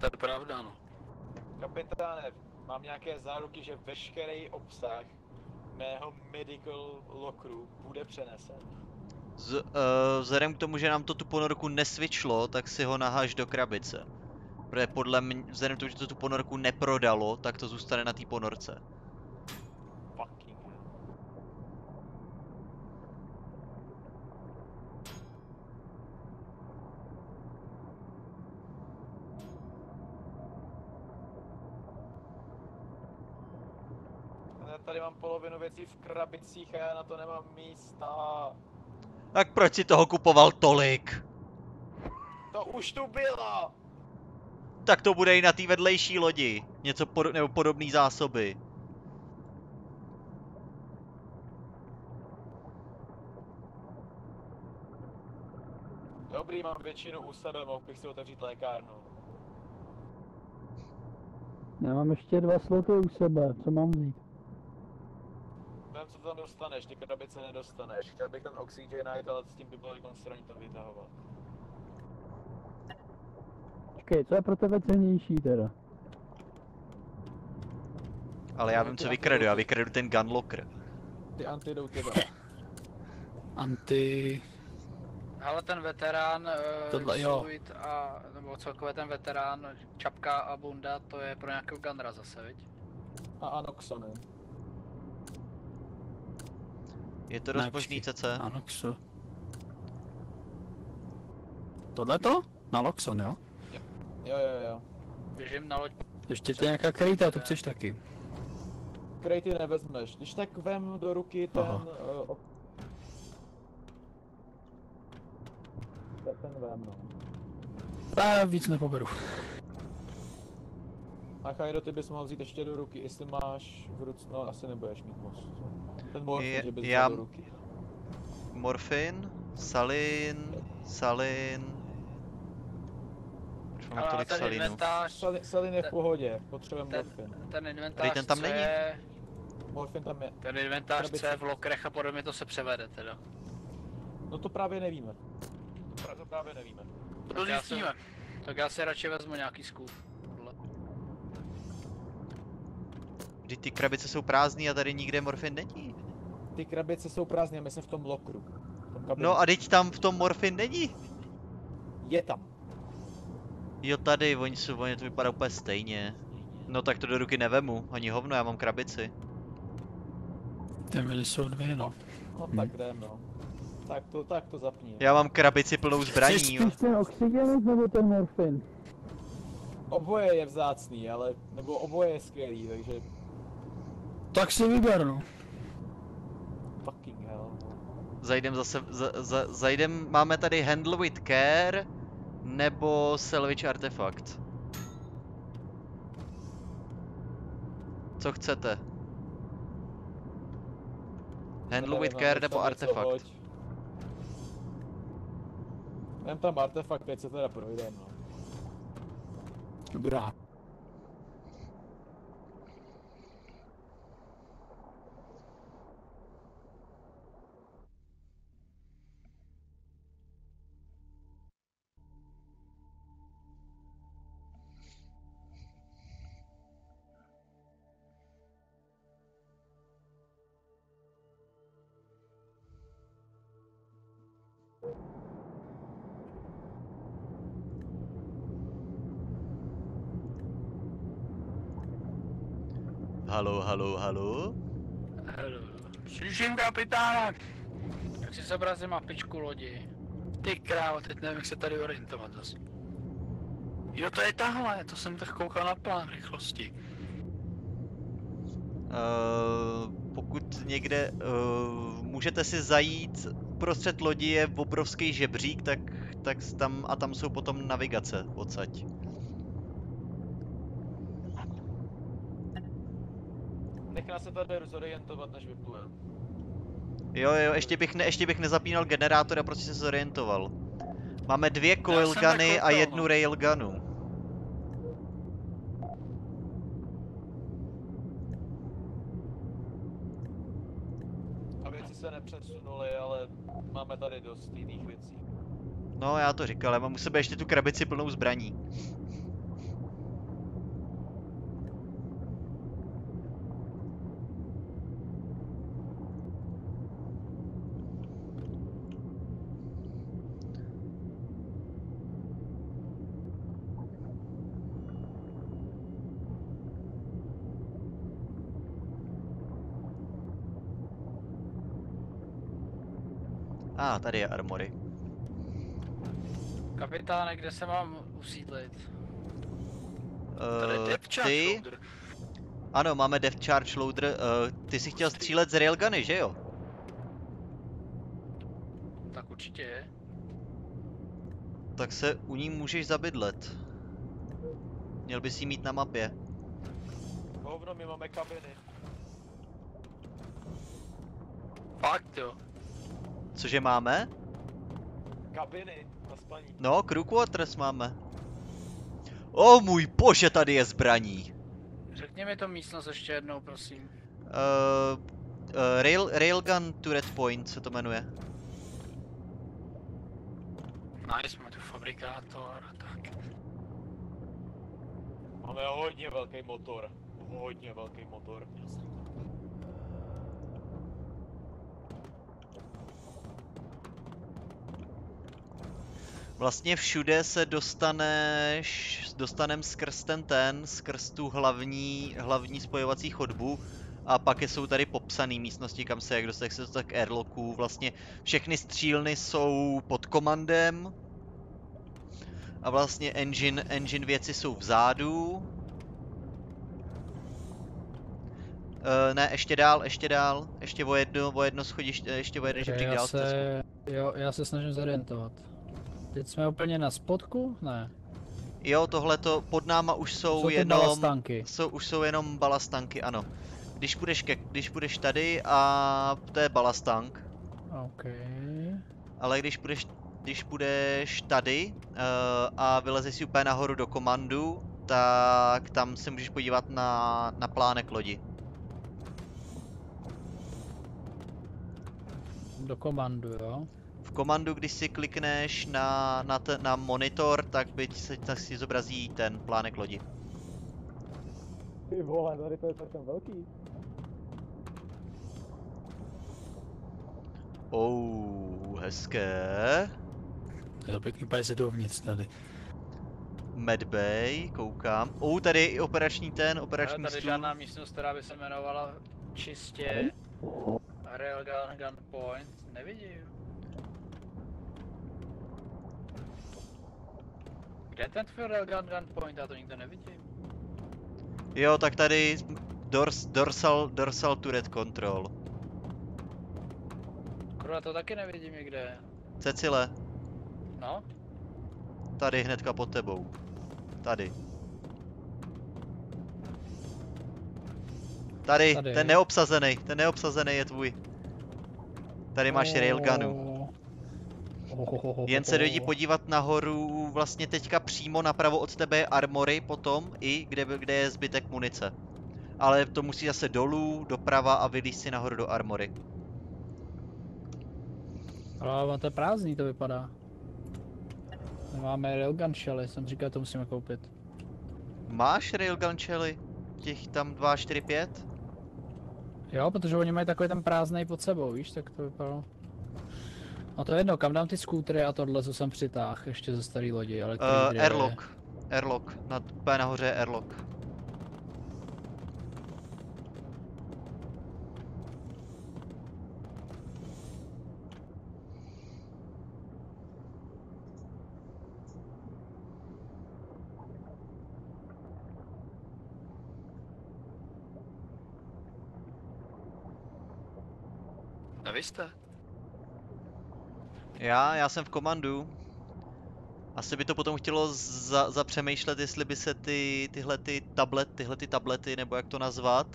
[SPEAKER 7] To je pravda, no.
[SPEAKER 3] Kapitáne, mám nějaké záruky, že veškerý obsah mého medical lockeru bude přenesen.
[SPEAKER 1] Z, uh, vzhledem k tomu, že nám to tu ponorku nesvičlo, tak si ho naháž do krabice. Protože podle mě, vzhledem k tomu, že to tu ponorku neprodalo, tak to zůstane na té ponorce.
[SPEAKER 3] Fucking hell. Já Tady mám polovinu věcí v krabicích a já na to nemám místa.
[SPEAKER 1] Tak proč si toho kupoval tolik?
[SPEAKER 3] To už tu bylo!
[SPEAKER 1] Tak to bude i na té vedlejší lodi. Něco pod, nebo podobné zásoby.
[SPEAKER 3] Dobrý, mám většinu u sebe, mohl bych si otevřít lékárnu.
[SPEAKER 5] Já mám ještě dva sloty u sebe, co mám vzít?
[SPEAKER 3] Vem, co tam dostaneš, ty krabice nedostaneš. Chtěl bych ten oxygenite, ale s tím by bylo jako straně to vytahovat.
[SPEAKER 5] Počkej, co je pro tebe cenější teda?
[SPEAKER 1] Ale já vím, co
[SPEAKER 3] to
[SPEAKER 1] vykradu. Já
[SPEAKER 3] jdou
[SPEAKER 1] vykradu ten gunlocker.
[SPEAKER 3] Ty antidoty,
[SPEAKER 7] Anty...
[SPEAKER 2] Ale ten veterán, eh,
[SPEAKER 7] Tohle jo.
[SPEAKER 2] A, nebo celkově ten veterán, čapka a bunda, to je pro nějakého gunra zase, viď?
[SPEAKER 3] a anoxony.
[SPEAKER 1] Je to dost možný. CC?
[SPEAKER 7] Anoxo. Tohleto? Na Loxon, jo?
[SPEAKER 3] Jo, jo, jo.
[SPEAKER 2] Běžím na loď,
[SPEAKER 7] Ještě ty nějaká krejta, to chceš taky.
[SPEAKER 3] Krejty nevezmeš, když tak vem do ruky ten...
[SPEAKER 7] Aha.
[SPEAKER 3] Uh, ten vem, no.
[SPEAKER 7] Já víc nepoberu.
[SPEAKER 3] A Kajdo, ty bys mohl vzít ještě do ruky, jestli máš v ruce, no asi nebudeš mít moc. Ten morfin,
[SPEAKER 1] Je-
[SPEAKER 3] že bys
[SPEAKER 1] já-
[SPEAKER 3] do ruky.
[SPEAKER 1] Morfin, salin, salin. Mám
[SPEAKER 2] ale
[SPEAKER 1] tolik
[SPEAKER 2] ten
[SPEAKER 1] salinu?
[SPEAKER 2] inventář,
[SPEAKER 3] Sali- Salin je v pohodě, potřebujeme
[SPEAKER 2] ten-
[SPEAKER 3] morfin.
[SPEAKER 2] ten inventář,
[SPEAKER 1] ten tam není.
[SPEAKER 2] je,
[SPEAKER 3] Morfin tam je.
[SPEAKER 2] ten inventář, co je v lokrech a podobně, to se převede teda.
[SPEAKER 3] No to právě nevíme. To To právě nevíme.
[SPEAKER 7] To
[SPEAKER 2] Tak já jsem-
[SPEAKER 7] zjistíme.
[SPEAKER 2] Tak já si radši vezmu nějaký. Tohle.
[SPEAKER 1] Vždyť ty krabice jsou prázdný a tady nikde morfin není.
[SPEAKER 3] Ty krabice jsou prázdné, my jsme v tom lokru. v tom kabinu.
[SPEAKER 1] No a teď tam v tom morfin není.
[SPEAKER 3] Je tam.
[SPEAKER 1] Jo tady, oni jsou, oni to vypadá úplně stejně. No tak to do ruky nevemu, ani hovno, já mám krabici.
[SPEAKER 7] Ty jsou dvě, no.
[SPEAKER 3] No
[SPEAKER 7] Hm.
[SPEAKER 3] tak jdem, no. Tak to, tak to zapni.
[SPEAKER 1] Já mám krabici plnou zbraní, jo.
[SPEAKER 5] ten oxygen nebo ten morfin?
[SPEAKER 3] Oboje je vzácný, ale, nebo oboje je skvělý, takže
[SPEAKER 7] Tak si vyber, no.
[SPEAKER 3] fucking hell. no.
[SPEAKER 1] Zajdem zase, za, za, zajdem, máme tady handle with care, nebo salvage artefakt. Co chcete? Handle with care nebo artefakt?
[SPEAKER 3] Vem tam artefakt, teď se teda projdem, no.
[SPEAKER 7] Dobrá.
[SPEAKER 1] Halo, halo, halo?
[SPEAKER 7] Hello. Slyším kapitána.
[SPEAKER 2] Jak si zobrazím mapičku lodi.
[SPEAKER 7] Ty krávo, teď nevím, jak se tady orientovat zase. Jo, to je tahle, to jsem tak koukal na plán rychlosti.
[SPEAKER 1] Uh, pokud někde, uh, můžete si zajít, uprostřed lodi je obrovský žebřík, tak, tak tam, a tam jsou potom navigace odsaď.
[SPEAKER 3] Nechá se tady zorientovat, než vyplujeme.
[SPEAKER 1] Jo, jo, ještě bych, ne, ještě bych nezapínal generátor a prostě se zorientoval. Máme dvě coil
[SPEAKER 7] jsem
[SPEAKER 1] guny a jednu
[SPEAKER 7] no.
[SPEAKER 1] railgunu.
[SPEAKER 3] A věci se nepřesunuly, ale máme tady dost jiných věcí.
[SPEAKER 1] No, já to říkal, já mám u sebe ještě tu krabici plnou zbraní. A, ah, tady je armory.
[SPEAKER 2] Kapitáne, kde se mám usídlit?
[SPEAKER 7] Tady je
[SPEAKER 1] Uh, ty,
[SPEAKER 7] loader.
[SPEAKER 1] ano, máme depth charge loader. Uh, ty si chtěl střílet z railguny, že jo?
[SPEAKER 2] Tak určitě je.
[SPEAKER 1] Tak se u ní můžeš zabydlet. Měl bys jí mít na mapě.
[SPEAKER 3] Hovno, my máme kabiny.
[SPEAKER 7] Fakt jo.
[SPEAKER 1] Cože máme?
[SPEAKER 3] Kabiny na spaní.
[SPEAKER 1] No, crew quarters máme. O můj bože, tady je zbraní.
[SPEAKER 2] Řekni mi to místnost ještě jednou, prosím.
[SPEAKER 1] Uh, uh, rail, railgun turret point se to jmenuje.
[SPEAKER 7] Nice, máme tu fabrikátor a tak.
[SPEAKER 3] Máme hodně velký motor. Hodně velký motor.
[SPEAKER 1] Vlastně všude se dostaneš, dostanem skrz ten ten, skrz tu hlavní, hlavní spojovací chodbu. A pak jsou tady popsané místnosti, kam se jak dostat, jak se dostat k airlocku. Vlastně všechny střílny jsou pod komandem. A vlastně engine, engine věci jsou vzadu. Uh, ne, ještě dál, ještě dál, ještě o jedno, o jedno schodiště, ještě o jeden žebřík dál.
[SPEAKER 5] se, jo, já se snažím zorientovat. Teď jsme úplně na spodku? Ne.
[SPEAKER 1] Jo, tohleto, pod náma už jsou,
[SPEAKER 5] Jsou
[SPEAKER 1] jenom,
[SPEAKER 5] balastanky.
[SPEAKER 1] jsou, už jsou jenom balastanky, ano. Když půjdeš, ke, když půjdeš tady a to je balastank,
[SPEAKER 5] OK.
[SPEAKER 1] ale když půjdeš, když půjdeš tady uh, a vylezeš si úplně nahoru do komandu, tak tam se můžeš podívat na, na plánek lodi.
[SPEAKER 5] Do komandu, jo.
[SPEAKER 1] Komandu, když si klikneš na, na, te, na monitor, tak, by se, tak si zobrazí ten plánek lodi.
[SPEAKER 3] Ty vole, tady to je celkem velký.
[SPEAKER 1] Oh, hezké.
[SPEAKER 7] Je to pěkný, úplně se dovnitř tady.
[SPEAKER 1] Medbay, koukám. Oh, tady je i operační ten, operační
[SPEAKER 2] tady
[SPEAKER 1] stůl.
[SPEAKER 2] žádná místnost, která by se jmenovala čistě Railgun Gun Point, nevidím. Kde je ten tvůj Railgun Gun Point? Já to nikde nevidím.
[SPEAKER 1] Jo, tak tady dors, dorsal, dorsal turret control.
[SPEAKER 2] Kurva, to taky nevidím nikde.
[SPEAKER 1] Cecile,
[SPEAKER 2] No,
[SPEAKER 1] tady hnedka pod tebou. Tady. Tady,
[SPEAKER 5] Tady.
[SPEAKER 1] ten neobsazený, ten neobsazený je tvůj. Tady máš railgunu. Jen se dojdi podívat nahoru, vlastně teďka přímo napravo od tebe je armory potom i, kde, kde je zbytek munice. Ale to musí zase dolů, doprava a vylíz si nahoru do armory.
[SPEAKER 5] Ale to je prázdný, to vypadá. Nemáme railgun shelly, jsem říkal, to musíme koupit.
[SPEAKER 1] Máš railgun shelly? Těch tam 2, 4, 5?
[SPEAKER 5] Jo, protože oni mají takový ten prázdný pod sebou, víš, tak to vypadalo. No to je jedno, kam dám ty skútry a tohle, co jsem přitáhl, ještě ze starý lodi, ale
[SPEAKER 1] Uh,
[SPEAKER 5] je?
[SPEAKER 1] airlock. Airlock. Nad, úplně nahoře je airlock.
[SPEAKER 7] A vy jste?
[SPEAKER 1] Já, já jsem v komandu. Asi by to potom chtělo za, zapřemýšlet, jestli by se ty, tyhle ty tablet, tyhle ty tablety, nebo jak to nazvat,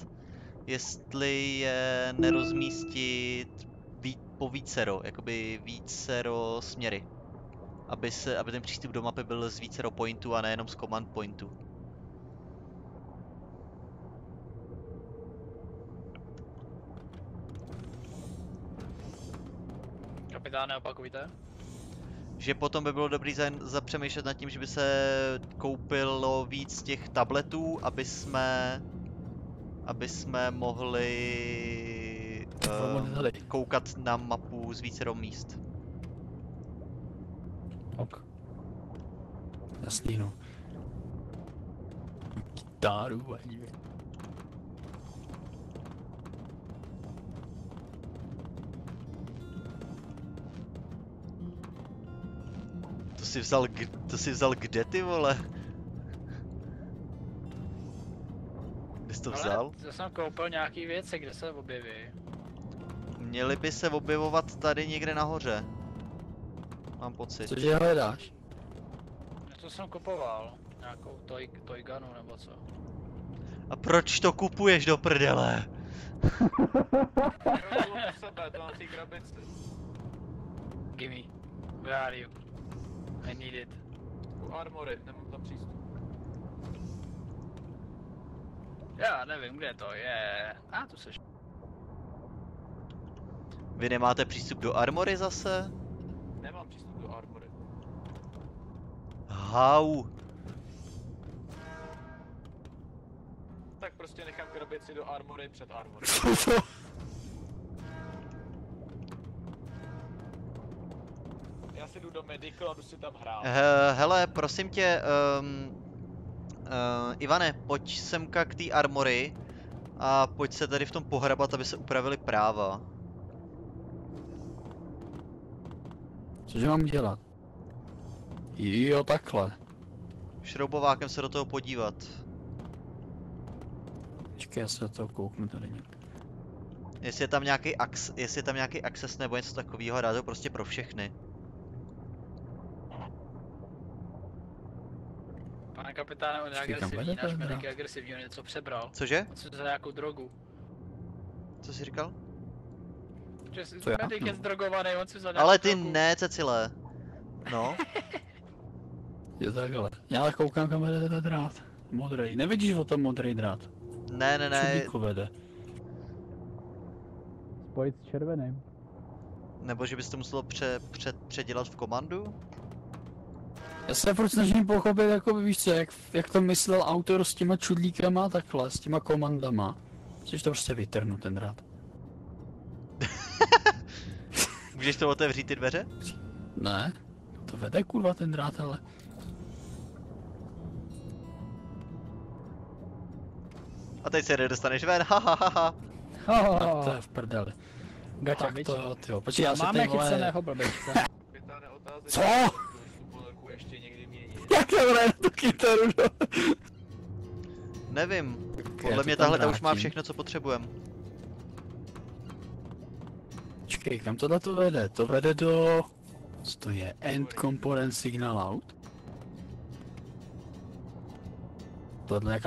[SPEAKER 1] jestli je nerozmístit ví, po vícero, jakoby vícero směry. Aby, se, aby ten přístup do mapy byl z vícero pointů a nejenom z command pointů.
[SPEAKER 2] Kapitáne, opakujte.
[SPEAKER 1] Že potom by bylo dobrý za, zapřemýšlet nad tím, že by se koupilo víc těch tabletů, aby jsme, aby jsme mohli uh, koukat na mapu z vícero míst.
[SPEAKER 7] Ok. Jasný no. Kytáru ani.
[SPEAKER 1] Si vzal, to si vzal kde ty vole? Kde jsi to vzal?
[SPEAKER 2] Ale já jsem koupil nějaký věci, kde se objeví.
[SPEAKER 1] Měly by se objevovat tady někde nahoře. Mám pocit.
[SPEAKER 7] Cože hledáš?
[SPEAKER 2] To jsem kupoval. Nějakou toy, toy gunu nebo co.
[SPEAKER 1] A proč to kupuješ do prdele?
[SPEAKER 3] sebe, to na té krabici.
[SPEAKER 2] Gimme. Where are you? I need it.
[SPEAKER 3] U armory, nemám tam přístup.
[SPEAKER 2] Já nevím, kde to je. A tu seš.
[SPEAKER 1] Vy nemáte přístup do armory zase?
[SPEAKER 3] Nemám přístup do armory.
[SPEAKER 1] Hau.
[SPEAKER 3] Tak prostě nechám krabici do armory před armory. Já si jdu do medical a jdu si tam hrát.
[SPEAKER 1] He, hele, prosím tě, um, uh, Ivane, pojď semka k té armory a pojď se tady v tom pohrabat, aby se upravili práva.
[SPEAKER 7] Cože mám dělat? Jo, takhle.
[SPEAKER 1] Šroubovákem se do toho podívat.
[SPEAKER 7] Počkej, já se do toho kouknu tady nějak.
[SPEAKER 1] Jestli je tam nějaký ax, jestli je tam nějaký access nebo něco takového, dá to prostě pro všechny.
[SPEAKER 2] Pane kapitáne, on je
[SPEAKER 7] kam
[SPEAKER 2] agresivní, náš medic je agresivní, on něco přebral.
[SPEAKER 1] Cože?
[SPEAKER 2] Co to za nějakou drogu?
[SPEAKER 1] Co jsi říkal?
[SPEAKER 2] Že si
[SPEAKER 7] To já,
[SPEAKER 2] medic je zdrogovaný, on si
[SPEAKER 1] Ale
[SPEAKER 2] nějakou
[SPEAKER 1] ty
[SPEAKER 2] drogu.
[SPEAKER 1] ne, Cecile. No,
[SPEAKER 7] Jo, takhle. Já ale koukám, kam vede ten drát. Modrý. Nevidíš o tom modrý drát?
[SPEAKER 1] ne, ne, ne,
[SPEAKER 7] Čudíku vede.
[SPEAKER 5] Spojit s červeným.
[SPEAKER 1] nebo že bys to muselo pře, pře, předělat v komandu?
[SPEAKER 7] Já se furt snažím pochopit, jako víš co, jak, jak to myslel autor s těma čudlíkama takhle, s těma komandama. Chceš to prostě vytrhnout ten drát.
[SPEAKER 1] Můžeš to otevřít ty dveře?
[SPEAKER 7] Ne, to vede kurva ten drát, ale.
[SPEAKER 1] A teď se nedostaneš ven, ha ha ha ha.
[SPEAKER 7] Tak to je v prdeli. Tak to jo, tyjo. Počkej, já tady vole...
[SPEAKER 5] chyceného blbečka.
[SPEAKER 7] Co? Jak to hraje tu kytaru, no?
[SPEAKER 1] Nevím. Podle mě
[SPEAKER 7] tam
[SPEAKER 1] tahle ta už má všechno, co potřebujeme.
[SPEAKER 7] Počkej, kam tohle to vede? To vede do... Co to je? End component signal out? Tohle já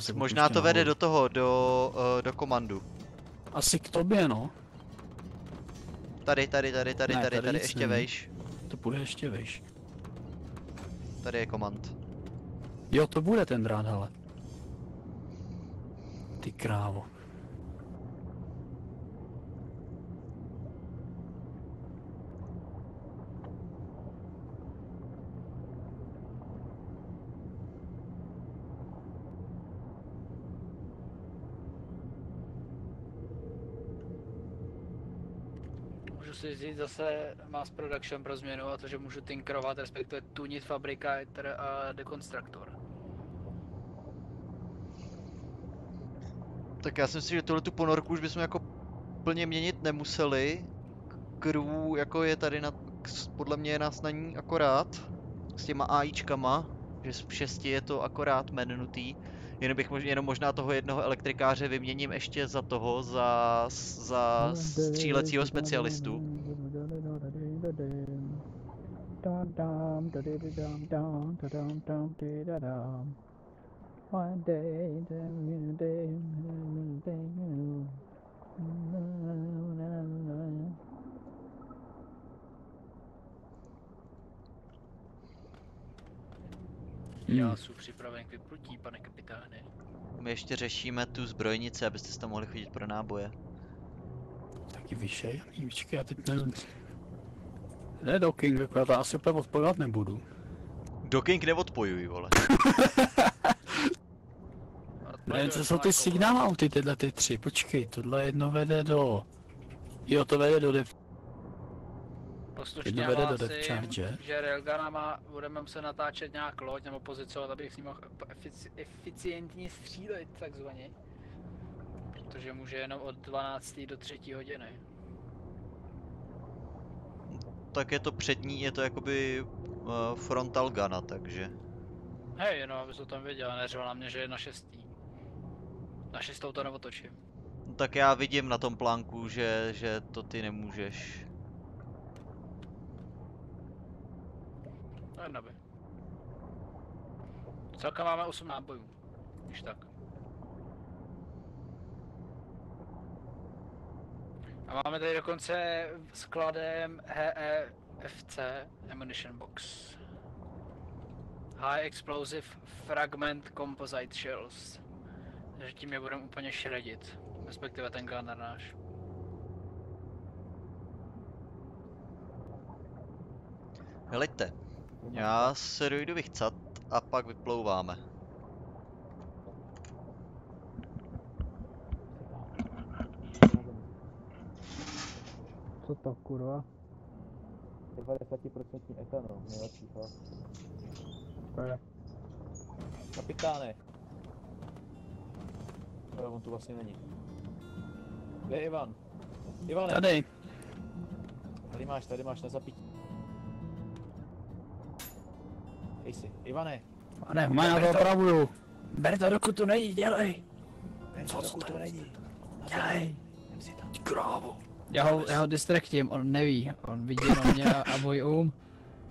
[SPEAKER 7] se kouknu
[SPEAKER 1] Možná to vede
[SPEAKER 7] nahoru.
[SPEAKER 1] do toho, do, uh, do komandu.
[SPEAKER 7] Asi k tobě, no.
[SPEAKER 1] Tady, tady, tady, tady,
[SPEAKER 7] Ne,
[SPEAKER 1] tady,
[SPEAKER 7] tady
[SPEAKER 1] tady, ještě
[SPEAKER 7] není.
[SPEAKER 1] vejš.
[SPEAKER 7] To bude ještě vejš.
[SPEAKER 1] Tady je komand.
[SPEAKER 7] Jo, to bude ten drát, hele. Ty krávo.
[SPEAKER 2] Si vzít zase mass production pro změnu a to, že můžu tinkerovat, respektive tunit fabrikátor a dekonstruktor.
[SPEAKER 1] Tak já si myslím, že tuhle tu ponorku už bychom jako plně měnit nemuseli. Crew jako je tady na, podle mě je nás na ní akorát. S těma AIčkama, že z šesti je to akorát menutý. Jenom bych mož, jenom možná toho jednoho elektrikáře vyměním ještě za toho, za, za střílecího specialistu.
[SPEAKER 5] One day, then you day, day,
[SPEAKER 2] Já
[SPEAKER 7] Hmm.
[SPEAKER 2] jsem připraven k vyplutí, pane kapitáne.
[SPEAKER 1] My ještě řešíme tu zbrojnici, abyste si tam mohli chodit pro náboje.
[SPEAKER 7] Taky vyšej, počkej, já teď nevím. Ne docking, jako já to asi úplně odpovídat nebudu.
[SPEAKER 1] Docking neodpojuj, vole.
[SPEAKER 7] Ne, co jsou ty signálauty, tyhle ty tři, počkej, tohle jedno vede do... Jo, to vede do dev...
[SPEAKER 2] Poslušně
[SPEAKER 7] jedno vede do
[SPEAKER 2] hlásím,
[SPEAKER 7] depth charge.
[SPEAKER 2] že Railgunama budeme muset natáčet nějak loď nebo pozicovat, abych s ním mohl efici- eficientně střílet takzvaně. Protože může jenom od 12. do 3. hodiny.
[SPEAKER 1] Tak je to přední, je to jakoby uh, frontal guna, takže.
[SPEAKER 2] Hej, no, abys to tam věděl, neřval na mě, že je na šestý. Na šestou to neotočím.
[SPEAKER 1] Tak já vidím na tom plánku, že, že to ty nemůžeš.
[SPEAKER 2] No jedna by. Celkem máme 8 nábojů. Když tak. A máme tady dokonce skladem HEFC Ammunition Box. High Explosive Fragment Composite Shells. Takže tím je budeme úplně šredit. Respektive ten gunner náš.
[SPEAKER 1] Heleďte, já se dojdu vychcat a pak vyplouváme.
[SPEAKER 5] Co to kurva?
[SPEAKER 3] 90% etanol, nejlepší
[SPEAKER 5] je.
[SPEAKER 3] Kapitáne. Ale on tu vlastně není. Kde je Ivan? Ivane,
[SPEAKER 7] Tady,
[SPEAKER 3] tady máš, tady máš na zapítí. Hej si, Ivane.
[SPEAKER 7] a ne, má na to opravuju. Ber to, dokud to nejde, dělej.
[SPEAKER 3] Co,
[SPEAKER 7] co to
[SPEAKER 3] není?
[SPEAKER 7] Dělej.
[SPEAKER 3] Si tam.
[SPEAKER 7] Krávo.
[SPEAKER 5] Já ho, já ho distraktím, on neví, on vidí jenom mě a, a můj um.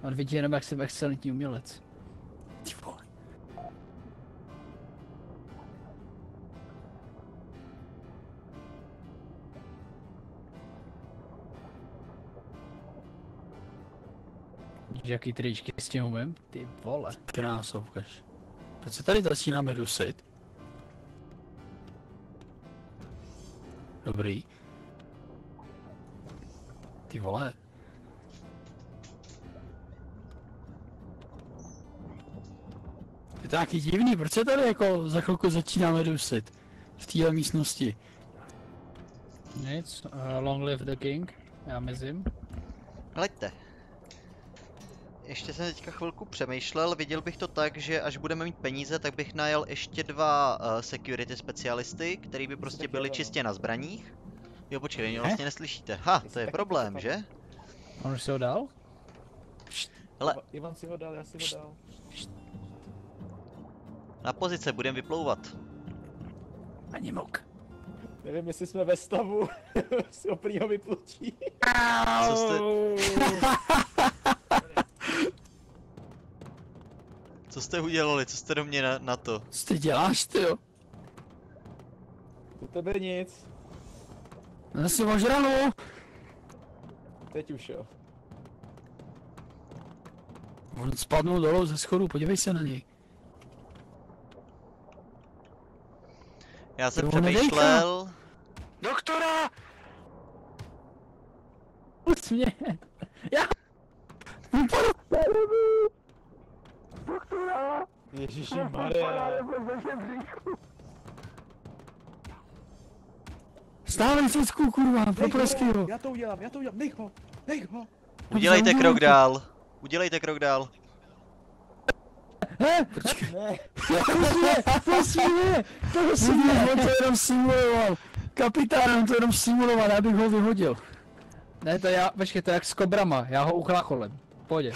[SPEAKER 5] On vidí jenom, jak jsem excelentní umělec. Jaký tričky s tím umím? Ty vole.
[SPEAKER 7] Krása, ukaž. Proč se tady začínáme dusit? Dobrý. Ty vole. Je to nějaký divný, proč se tady jako za chvilku začínáme dusit? V téhle místnosti.
[SPEAKER 5] Nic, uh, long live the king. Já mezím.
[SPEAKER 1] Hleďte. Ještě jsem teďka chvilku přemýšlel, viděl bych to tak, že až budeme mít peníze, tak bych najel ještě dva uh, security specialisty, který by prostě byli
[SPEAKER 3] no.
[SPEAKER 1] čistě na zbraních. Jo, počkej, vy mě vlastně neslyšíte. Ha, to je problém, že?
[SPEAKER 5] On už se ho dal?
[SPEAKER 1] Hele.
[SPEAKER 3] Iva- Ivan si ho dal, já si ho dal.
[SPEAKER 1] Na pozice, budeme vyplouvat.
[SPEAKER 7] Ani mok.
[SPEAKER 3] Nevím, jestli jsme ve stavu z oprýho vyplutí.
[SPEAKER 1] Co jste... Co jste udělali, co jste do mě na, na to?
[SPEAKER 7] Co ty děláš, ty jo?
[SPEAKER 3] U tebe nic.
[SPEAKER 7] Zase ožralo.
[SPEAKER 3] Teď už jo.
[SPEAKER 7] On spadnul dolů ze schodu, podívej se na něj.
[SPEAKER 1] Já jsem
[SPEAKER 7] nedejká.
[SPEAKER 1] přemýšlel...
[SPEAKER 2] Doktora!
[SPEAKER 5] Pust mě!
[SPEAKER 3] Ježiši Maria.
[SPEAKER 7] Stávej Cicku, kurva, pro preskýho.
[SPEAKER 3] Já to udělám, já to udělám, nech ho, nech ho.
[SPEAKER 1] Udělejte krok dál. Udělejte krok dál.
[SPEAKER 7] He,
[SPEAKER 3] Ne,
[SPEAKER 7] Prosím, prosím, on to jenom simuloval. Kapitán, on to jenom simuloval, já bych ho vyhodil.
[SPEAKER 5] Ne, to já, počkej, to je jak s kobrama, já ho uchlácholem. Pojď.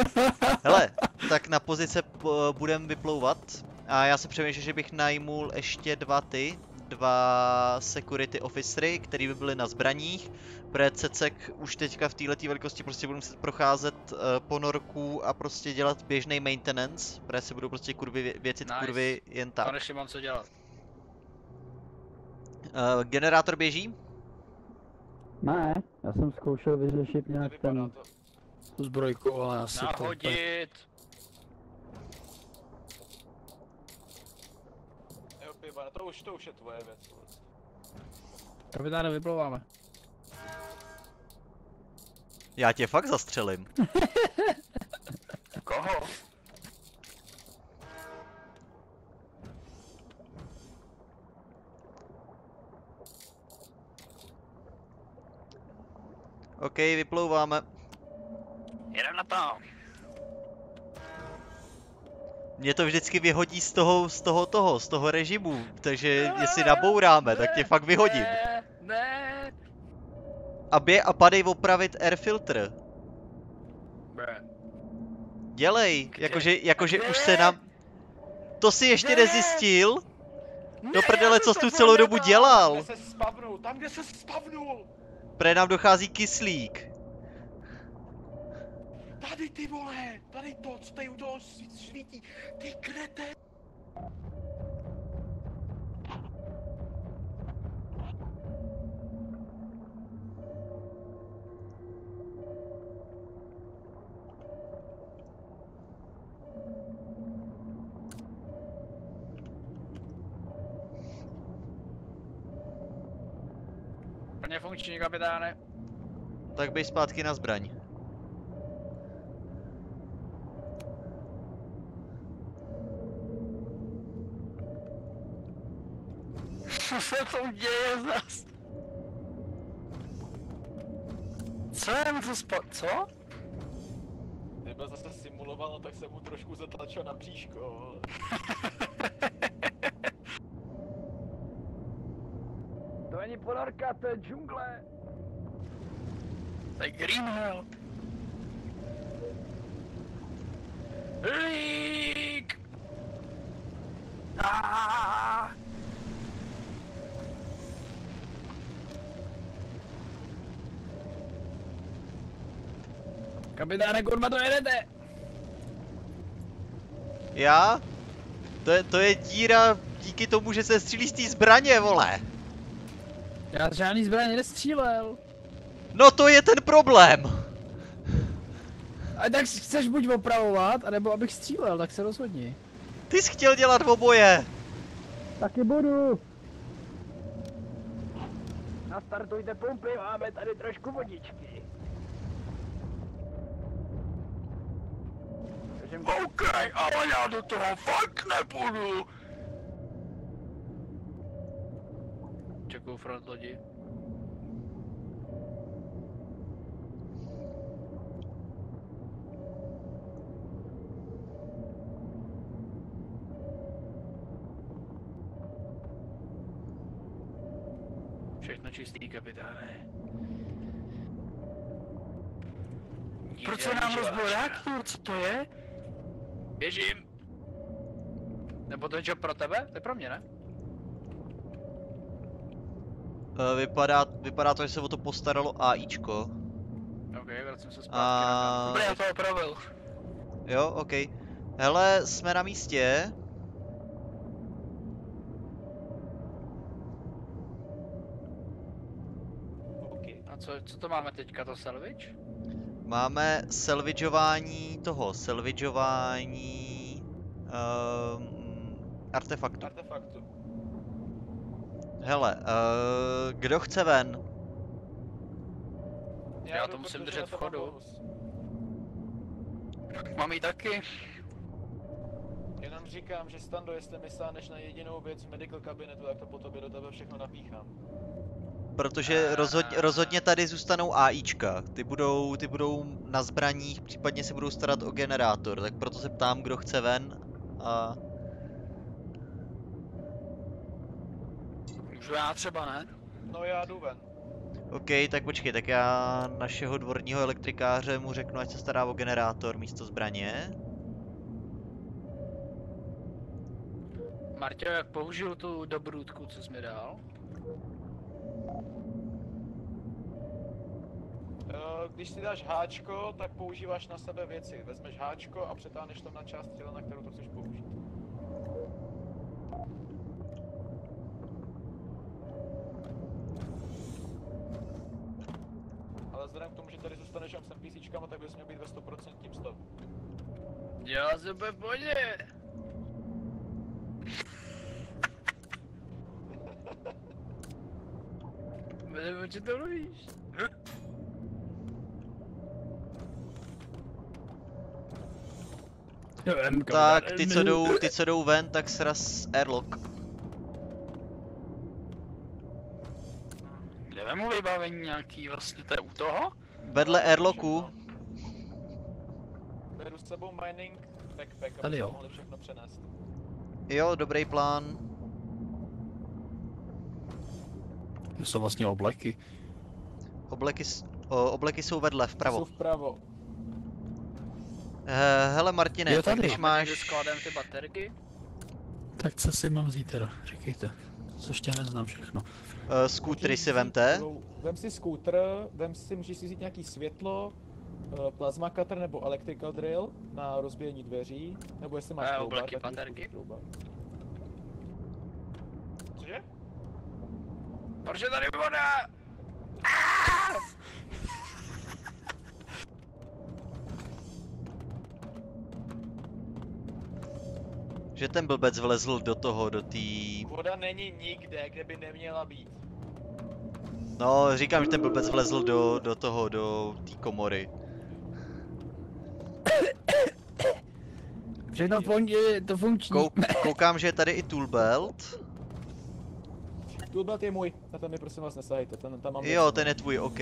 [SPEAKER 1] Hele, tak na pozice budeme vyplouvat. A já se přemýšlím, že bych najmul ještě dva ty, dva security officery, který by byli na zbraních. Protože Cecek už teďka v této velikosti prostě budu muset procházet uh, ponorku a prostě dělat běžný maintenance, protože se budou prostě kurvy vě- věcit
[SPEAKER 2] Nice.
[SPEAKER 1] kurvy jen tak.
[SPEAKER 2] Konečně mám co dělat.
[SPEAKER 1] Uh, generátor běží?
[SPEAKER 5] Ne, já jsem zkoušel vyřešit nějak
[SPEAKER 3] vypadá to
[SPEAKER 7] tu zbrojku, ale asi Nahodit! To... Jo,
[SPEAKER 2] pivane,
[SPEAKER 3] to už, to už je tvoje věc.
[SPEAKER 7] Kapitáne, vyplováme.
[SPEAKER 1] Já tě fakt zastřelím.
[SPEAKER 2] Koho?
[SPEAKER 1] OK, vyplouváme.
[SPEAKER 2] Jedem na to.
[SPEAKER 1] Mě to vždycky vyhodí z toho, z toho toho, z toho režimu, takže jestli nabouráme, tak tě fakt vyhodím.
[SPEAKER 2] Ne, ne.
[SPEAKER 1] A bě a padej opravit air filter.
[SPEAKER 2] Bre.
[SPEAKER 1] Dělej,
[SPEAKER 2] Kde?
[SPEAKER 1] jakože, jakože
[SPEAKER 2] Kde?
[SPEAKER 1] už se nám... To si ještě
[SPEAKER 2] Kde?
[SPEAKER 1] nezjistil?
[SPEAKER 2] Ne,
[SPEAKER 1] Do prdele, co jsi tu celou dobu dělal?
[SPEAKER 3] Kde se spavnul, tam kde se spavnul!
[SPEAKER 1] Pre nám dochází kyslík.
[SPEAKER 3] Tady ty vole, tady to, co tady u toho sví- svítí, ty krete!
[SPEAKER 2] Plně funkční, kapitáne.
[SPEAKER 1] Tak bej zpátky na zbraň.
[SPEAKER 2] Se to děje zas? Co je mu to spa... Co?
[SPEAKER 3] Kdyby zase simuloval, tak jsem mu trošku zatlačil na bříško. vole.
[SPEAKER 2] To není ponorka, to je džungle. To je Green Hell. Lík! Ah!
[SPEAKER 7] Kapitáne, kurva, to jedete!
[SPEAKER 1] Já? To je, to je díra díky tomu, že se střílí z té zbraně, vole.
[SPEAKER 7] Já žádný zbraně nestřílel.
[SPEAKER 1] No to je ten problém.
[SPEAKER 7] A tak chceš buď opravovat, anebo abych střílel, tak se rozhodni.
[SPEAKER 1] Ty jsi chtěl dělat oboje.
[SPEAKER 7] Taky budu.
[SPEAKER 2] Nastartujte pumpy, máme tady trošku vodičky. OK, ale já do toho fakt nepůjdu. Čekuju front lodi. Všechno čistý, kapitáne. Proč se nám rozbil reaktor? Co to je? Běžím. Nebo to je job pro tebe? To je pro mě, ne?
[SPEAKER 1] Uh, vypadá, vypadá to, že se o to postaralo AIčko.
[SPEAKER 2] OK, vracím se zpátky
[SPEAKER 1] A-
[SPEAKER 2] Dobrý, já to opravil.
[SPEAKER 1] Jo, OK. Hele, jsme na místě.
[SPEAKER 3] OK.
[SPEAKER 2] A co, co to máme teďka, to salvage?
[SPEAKER 1] Máme salvageování toho, salvageování um, artefaktu.
[SPEAKER 3] Artefaktu.
[SPEAKER 1] Hele, uh, kdo chce ven?
[SPEAKER 2] Já
[SPEAKER 3] jdu,
[SPEAKER 2] to musím držet v chodu. Mám jí taky.
[SPEAKER 3] Jenom říkám, že Stando, jestli mi sáhneš na jedinou věc v medical kabinetu, tak to po tobě do tebe všechno napíchám.
[SPEAKER 1] Protože rozhodně, rozhodně tady zůstanou AIčka. Ty budou, ty budou na zbraních, případně se budou starat o generátor, tak proto se ptám, kdo chce ven a...
[SPEAKER 2] Můžu já třeba, ne?
[SPEAKER 3] No já jdu ven.
[SPEAKER 1] OK, tak počkej, tak já našeho dvorního elektrikáře mu řeknu, ať se stará o generátor místo zbraně.
[SPEAKER 2] Marťo, jak použiju tu dobrůdku, co jsi mi dal?
[SPEAKER 3] Když si dáš háčko, tak používáš na sebe věci. Vezmeš háčko a přetáhneš to na část těla, na kterou to chceš použít. Ale vzhledem k tomu, že tady zůstaneš jenom s NPCčkama, tak bys měl být ve 100% stavu.
[SPEAKER 2] Já jsem v pohodě. Nebo ti to mluvíš?
[SPEAKER 1] Tak, ty co jdou, ty co jdou ven, tak sraz airlock.
[SPEAKER 2] Kde vemu vybavení nějaký vlastně, to je u toho?
[SPEAKER 1] Vedle airlocku,
[SPEAKER 3] Beru s sebou mining backpack,
[SPEAKER 7] Tady
[SPEAKER 3] aby
[SPEAKER 7] jo.
[SPEAKER 3] jsme mohli všechno přenést.
[SPEAKER 1] jo, dobrý plán.
[SPEAKER 7] To jsou vlastně obleky.
[SPEAKER 1] Obleky, o, obleky jsou vedle,
[SPEAKER 3] Jsou
[SPEAKER 1] vpravo. Eh, hele Martine,
[SPEAKER 7] Jo, tady.
[SPEAKER 1] když máš...
[SPEAKER 2] skladem ty baterky?
[SPEAKER 7] Tak co si mám vzít teda? Říkejte. Co ještě neznám všechno.
[SPEAKER 1] Uh, skútry si vemte.
[SPEAKER 3] Vem si skútr, vem si, můžeš si vzít nějaký světlo, eh, plasma cutter nebo electrical drill na rozbíjení dveří, nebo jestli máš
[SPEAKER 2] obleky,
[SPEAKER 3] tak
[SPEAKER 2] baterky.
[SPEAKER 3] Cože?
[SPEAKER 2] Proč je tady voda?
[SPEAKER 1] Že ten blbec vlezl do toho, do tý...
[SPEAKER 3] Voda není nikde, kde by neměla být.
[SPEAKER 1] No, říkám, že ten blbec vlezl do, do toho, do té komory.
[SPEAKER 7] Všechno fun- to funkční.
[SPEAKER 1] Kou, koukám, že je tady i toolbelt.
[SPEAKER 3] Toolbelt je můj, na ten mi prosím vás nesahejte, ten tam mám
[SPEAKER 1] Jo, ten je tvůj, OK.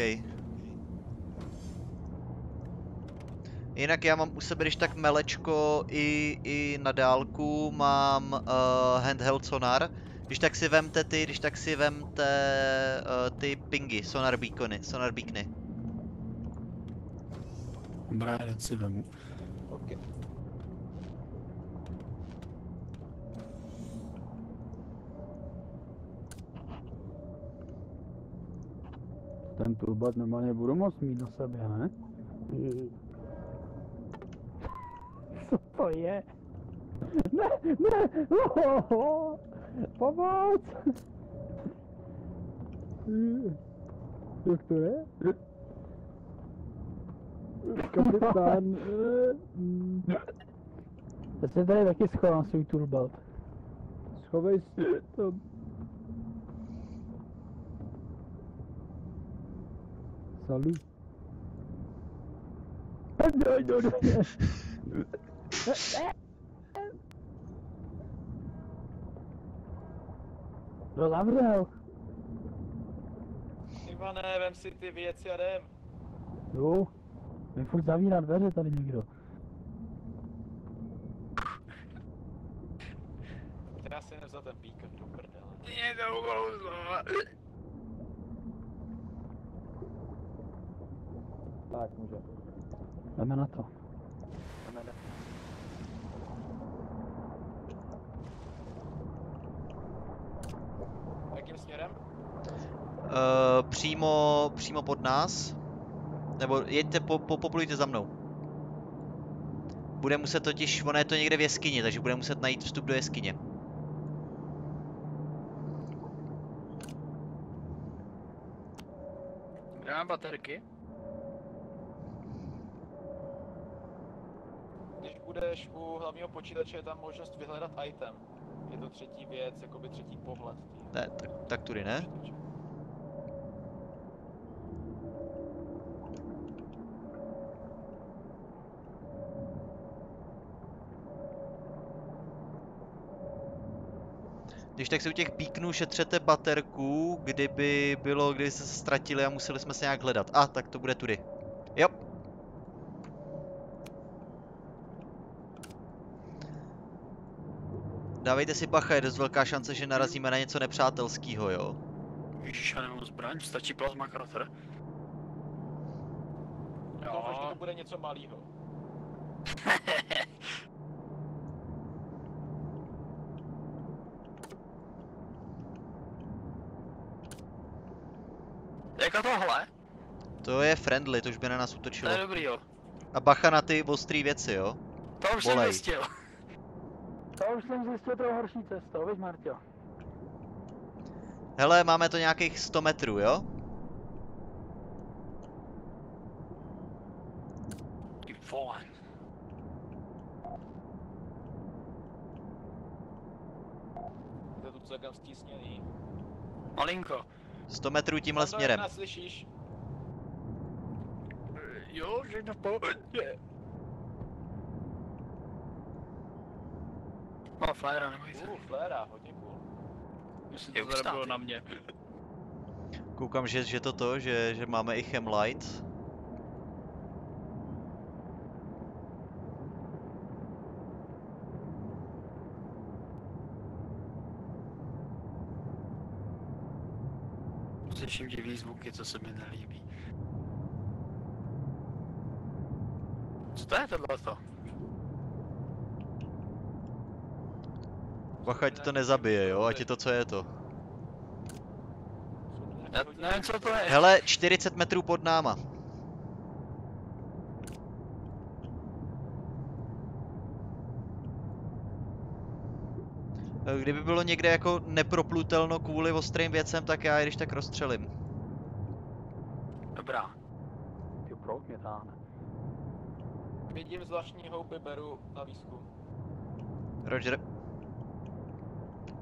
[SPEAKER 1] Jinak já mám u sebe, když tak melečko i, i na dálku, mám uh, handheld sonar. Když tak si vemte ty, když tak si vemte uh, ty pingy, sonar beacony, sonar beacony.
[SPEAKER 7] Dobrá, já si vemu.
[SPEAKER 3] Okay.
[SPEAKER 7] Ten toolbat normálně budu moc mít na sebe, ne? Co to je? Ne, ne, oh, pomoc! Doktore? Kapitán. Já se tady taky schovám svůj toolbelt. Schovej si to. Salut. No, no, no. No zavřel.
[SPEAKER 3] Ivane, vem si ty věci a jdem.
[SPEAKER 7] Jo. Mi furt zavírá dveře tady někdo.
[SPEAKER 3] Já si nevzal ten beacon do prdele.
[SPEAKER 2] Je to ukouzlo.
[SPEAKER 3] Tak, může.
[SPEAKER 7] Jdeme na to.
[SPEAKER 3] Jakým směrem?
[SPEAKER 1] Uh, přímo, přímo pod nás. Nebo jeďte, po, po, poplujte za mnou. Bude muset totiž, ono je to někde v jeskyni, takže bude muset najít vstup do jeskyně.
[SPEAKER 2] Kde mám baterky?
[SPEAKER 3] Když budeš u hlavního počítače, je tam možnost vyhledat item. Je to třetí věc, jakoby třetí pohled.
[SPEAKER 1] Ne, tak, tak tudy ne.
[SPEAKER 3] počítače.
[SPEAKER 1] Když tak si u těch píknů šetřete baterku, kdyby bylo, kdyby se ztratili a museli jsme se nějak hledat. A, tak to bude tudy. Jo. Dávejte si bacha, je dost velká šance, že narazíme na něco nepřátelského, jo.
[SPEAKER 7] Ježiš, já nemám zbraň, stačí plasma krater.
[SPEAKER 3] Doufám, že
[SPEAKER 2] Jo.
[SPEAKER 3] to bude něco malýho.
[SPEAKER 2] Jako tohle?
[SPEAKER 1] To je friendly, to už by na nás
[SPEAKER 2] To
[SPEAKER 1] útočilo.
[SPEAKER 2] je dobrý, jo.
[SPEAKER 1] A bacha na ty ostrý věci, jo.
[SPEAKER 2] To už jsem
[SPEAKER 1] Volej.
[SPEAKER 2] zjistil.
[SPEAKER 7] To už jsem zjistil tou horší cestou, víš Marťo?
[SPEAKER 1] Hele, máme to nějakých 100 metrů, jo?
[SPEAKER 7] Ty vole.
[SPEAKER 3] To je tu celkem stísněný.
[SPEAKER 2] Malinko.
[SPEAKER 1] 100 metrů tímhle
[SPEAKER 3] Pando,
[SPEAKER 1] směrem.
[SPEAKER 3] nás slyšíš?
[SPEAKER 2] Jo, všechno v pohodě. Má flyera, neboj se.
[SPEAKER 3] Uh, fléra, hodně cool.
[SPEAKER 2] Myslím, to bylo na mě.
[SPEAKER 1] Koukám, že, že to to, že, že máme i Chemlight.
[SPEAKER 7] Slyším divný zvuky, co se mi nelíbí. Co to je tohleto?
[SPEAKER 1] Bacha, ať to nezabije, jo, ať je to, co je to.
[SPEAKER 7] Já nevím, co to je.
[SPEAKER 1] Hele, 40 metrů pod náma. Kdyby bylo někde jako neproplutelno kvůli ostrým věcem, tak já je když tak rozstřelím.
[SPEAKER 7] Dobrá. Ty prout mě táhne.
[SPEAKER 3] Vidím zvláštní houby, beru na výzkum.
[SPEAKER 1] Roger.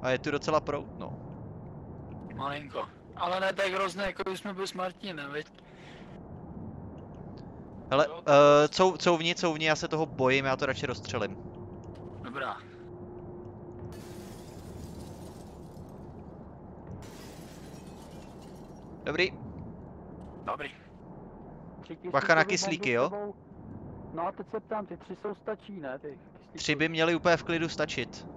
[SPEAKER 1] A je tu docela prout, no.
[SPEAKER 7] Malinko. Ale ne tak hrozné, jako jsme byli s Martinem, viď?
[SPEAKER 1] Hele, uh,
[SPEAKER 3] tak
[SPEAKER 1] cou, couvni, couvni, já se toho bojím, já to radši rozstřelím.
[SPEAKER 7] Dobrá.
[SPEAKER 1] Dobrý,
[SPEAKER 7] Dobrý.
[SPEAKER 1] Bacha na kyslíky, jo?
[SPEAKER 7] No a teď se ptám, ty tři jsou stačí, ne? Ty
[SPEAKER 1] tři by měly úplně v klidu stačit.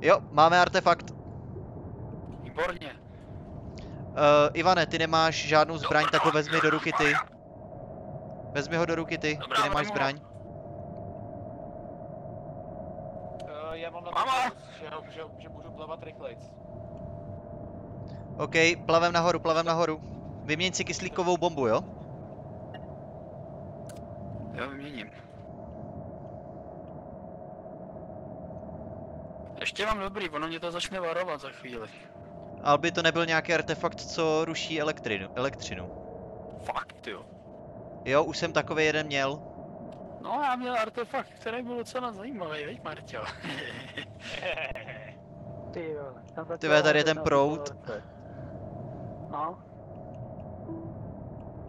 [SPEAKER 1] Jo, máme artefakt.
[SPEAKER 7] Výborně.
[SPEAKER 1] Uh, Ivane, ty nemáš žádnou zbraň, tak ho vezmi do ruky ty. Vezmi ho do ruky ty, ty nemáš zbraň.
[SPEAKER 3] Já na
[SPEAKER 7] Mama!
[SPEAKER 3] že, že, že můžu plavat rychlejc.
[SPEAKER 1] OK, plavem nahoru, plavem nahoru. Vyměň si kyslíkovou bombu, jo?
[SPEAKER 7] Jo, vyměním. Ještě mám dobrý, ono mě to začne varovat za chvíli.
[SPEAKER 1] Ale by to nebyl nějaký artefakt, co ruší elektrinu, elektřinu.
[SPEAKER 7] Fakt, jo.
[SPEAKER 1] Jo, už jsem takový jeden měl.
[SPEAKER 7] No, já měl artefakt, který byl docela zajímavý, veď Marťo? Ty jo,
[SPEAKER 1] Ty vole, tady je ten proud.
[SPEAKER 7] No.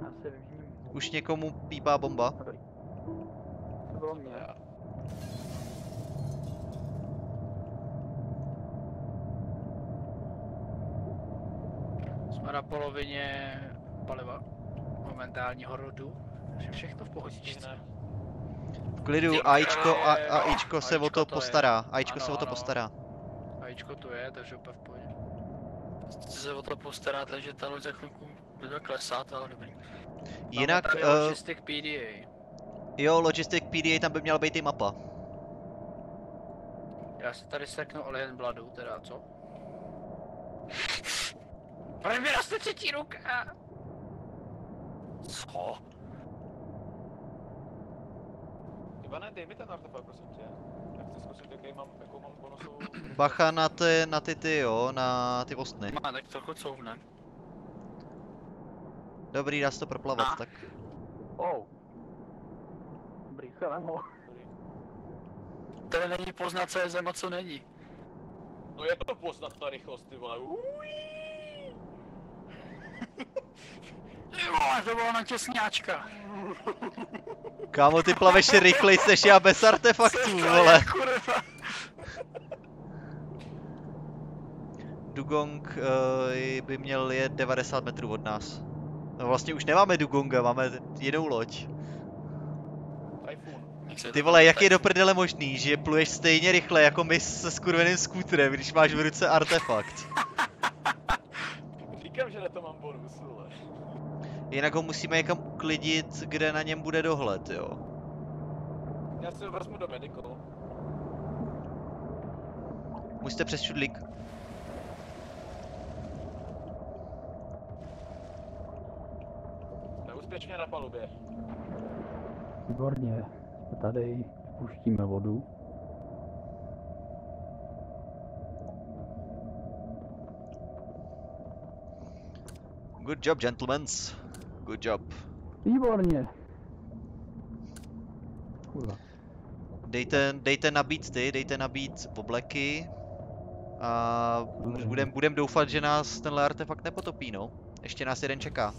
[SPEAKER 7] Já si vyměním.
[SPEAKER 1] Už někomu pípá bomba.
[SPEAKER 7] Dobrý. To bylo mě.
[SPEAKER 2] Jsme na polovině paliva momentálního rodu. Takže všechno v pohodičce.
[SPEAKER 1] V klidu,
[SPEAKER 2] Ty
[SPEAKER 1] Ačko, a,
[SPEAKER 2] vole,
[SPEAKER 1] a Ičko se o to postará.
[SPEAKER 2] Ano,
[SPEAKER 1] se o to postará.
[SPEAKER 2] Ajíčko tu je, takže úplně v pohodě.
[SPEAKER 7] Se o to postarat, takže ta loď za chvilku bude klesat, ale dobrý.
[SPEAKER 1] Jinak, uh,
[SPEAKER 2] Logistic PDA.
[SPEAKER 1] jo, Logistic PDA, tam by měla být i mapa.
[SPEAKER 2] Já si tady seknu Alien Bloodů, teda co? Proč mi roste třetí ruka?
[SPEAKER 7] Co?
[SPEAKER 3] Ivane, dej mi ten artefakt, prosím tě. Já chci zkusit, jaký mám, jakou mám bonusu.
[SPEAKER 1] Bacha na ty, na ty ty jo, na ty ostny.
[SPEAKER 7] Má, tak trochu couvne.
[SPEAKER 1] Dobrý, dá se to proplavat,
[SPEAKER 7] A.
[SPEAKER 1] tak.
[SPEAKER 7] Oh. Dobrý, chelem ho. Tady není poznat, co je zem a co není.
[SPEAKER 3] No je to poznat ta rychlost, ty vole.
[SPEAKER 7] Ty vole, to bylo na těsňáčka.
[SPEAKER 1] Kámo, ty plaveš rychleji než já bez artefaktů, vole.
[SPEAKER 7] Kurva.
[SPEAKER 1] Dugong uh, by měl jet 90 metrů od nás. No vlastně už nemáme Dugonga, máme jinou loď. Ty vole, jak je do prdele možný, že pluješ stejně rychle jako my se skurveným skútrem, když máš v ruce artefakt.
[SPEAKER 3] Říkám, že na to mám bonus.
[SPEAKER 1] Jinak ho musíme někam uklidit, kde na něm bude dohled, jo.
[SPEAKER 3] Já si ho vezmu do medical.
[SPEAKER 1] Musíte přes čudlík.
[SPEAKER 3] Jsme úspěšně na palubě.
[SPEAKER 7] Výborně. Tady puštíme vodu.
[SPEAKER 1] Good job, gentlemens. Good job.
[SPEAKER 7] Výborně. Kurva.
[SPEAKER 1] Dejte, dejte nabít ty, dejte nabít obleky. A budem, budem doufat, že nás tenhle artefakt nepotopí, no. Ještě nás jeden čeká.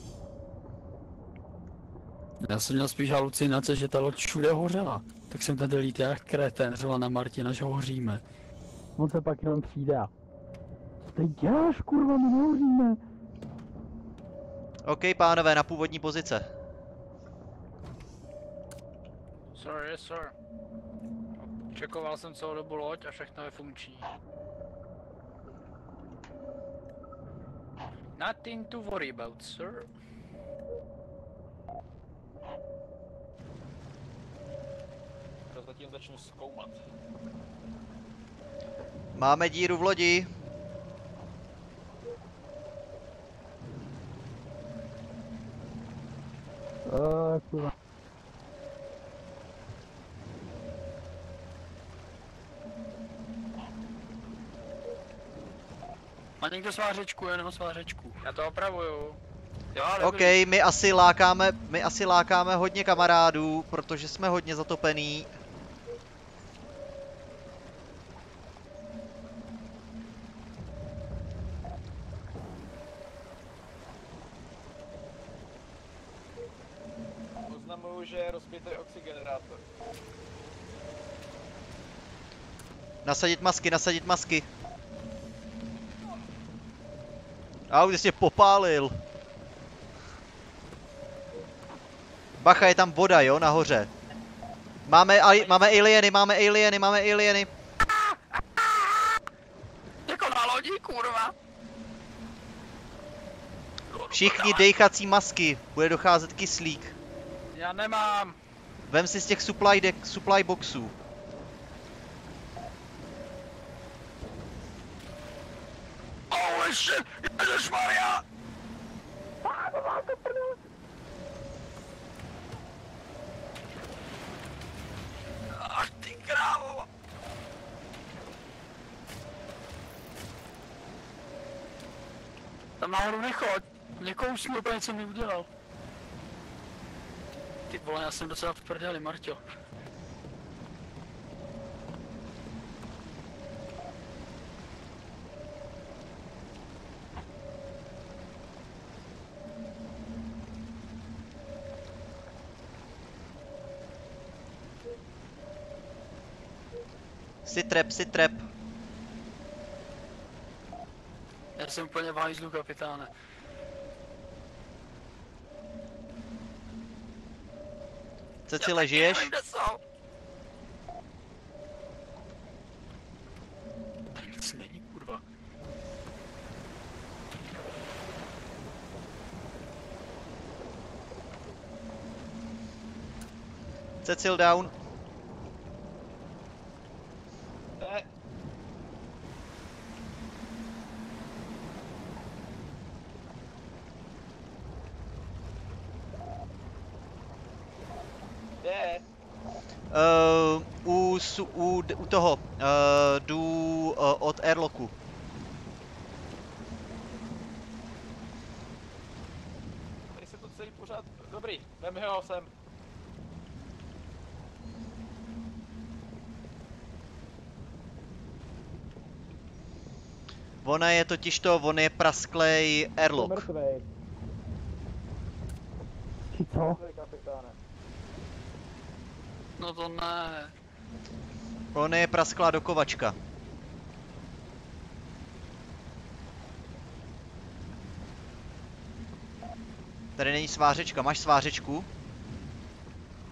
[SPEAKER 7] Já jsem měl spíš halucinace, že ta loď všude hořela. Tak jsem tady lítal jak kretén, řvala na Martina, že hoříme. On se pak jenom přijde a... Co ty děláš, kurva, my nehoříme.
[SPEAKER 1] OK, pánové, na původní pozice.
[SPEAKER 2] Sir, yes sir. Čekoval jsem celou dobu loď a všechno je funkční. Nothing to worry about, sir.
[SPEAKER 3] To zatím začnu zkoumat.
[SPEAKER 1] Máme díru v lodi.
[SPEAKER 7] Kurva. Má někdo svářečku, já nemám svářečku.
[SPEAKER 2] Já to opravuju. Jo, ale
[SPEAKER 1] OK, my asi lákáme, my asi lákáme hodně kamarádů, protože jsme hodně zatopený. Nasadit masky, nasadit masky. Au, ty jsi popálil. Bacha, je tam voda, jo, nahoře. Máme, ali, máme alieny, máme alieny, máme alieny.
[SPEAKER 7] Jako na lodi, kurva.
[SPEAKER 1] Všichni dejchací masky, bude docházet kyslík.
[SPEAKER 2] Já nemám.
[SPEAKER 1] Vem si z těch supply, deck, supply boxů.
[SPEAKER 7] Oh shit, ježišmarja. Ach ty krávo. Tam nahoru nechoď. Nekousni úplně, co mi udělal. Ty vole, já jsem docela v prdeli, Marťo.
[SPEAKER 1] Sitrep, sitrep.
[SPEAKER 7] Já jsem úplně v hajzlu, kapitáne.
[SPEAKER 1] Cecile, žiješ?
[SPEAKER 7] Nevím, kde jsou. Tady nic není, kurva.
[SPEAKER 1] Cecil down.
[SPEAKER 3] Ne, je,
[SPEAKER 1] Uh, u, su, u, u toho, uh, jdu uh, od airlocku.
[SPEAKER 3] tady se to celý pořád, dobrý, vem ho sem.
[SPEAKER 1] Ona je totiž to, on je prasklej airlock.
[SPEAKER 3] Mrtvej,
[SPEAKER 7] co? No to ne.
[SPEAKER 1] On je prasklá dokovačka. Tady není svářečka, máš svářečku?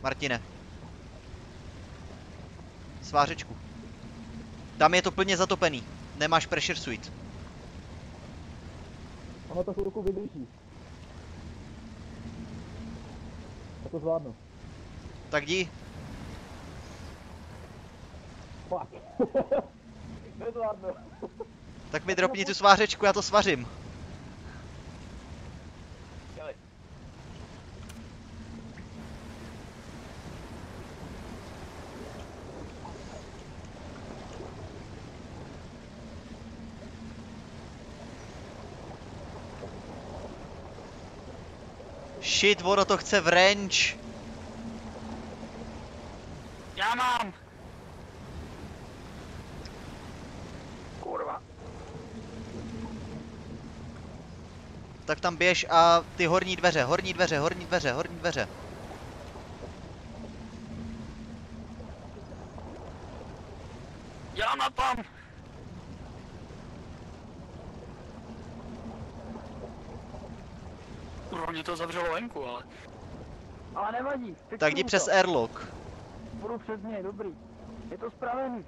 [SPEAKER 1] Martine. Svářečku. Tam je to plně zatopený. Nemáš pressure suit.
[SPEAKER 3] Ono to chvilku vydrží. Já to zvládnu.
[SPEAKER 1] Tak jdi.
[SPEAKER 3] Fuck. Nezvládnu.
[SPEAKER 1] Tak mi dropni tu svářečku, já to svařím. Shit, ono to chce wrench.
[SPEAKER 7] Já mám!
[SPEAKER 1] Tak tam běž a ty horní dveře, horní dveře, horní dveře, horní dveře.
[SPEAKER 7] Já na tam! Kurva, mě to zavřelo venku, ale... Ale nevadí,
[SPEAKER 1] Tak jdi přes airlock.
[SPEAKER 7] Budu přes něj, dobrý. Je to spravený.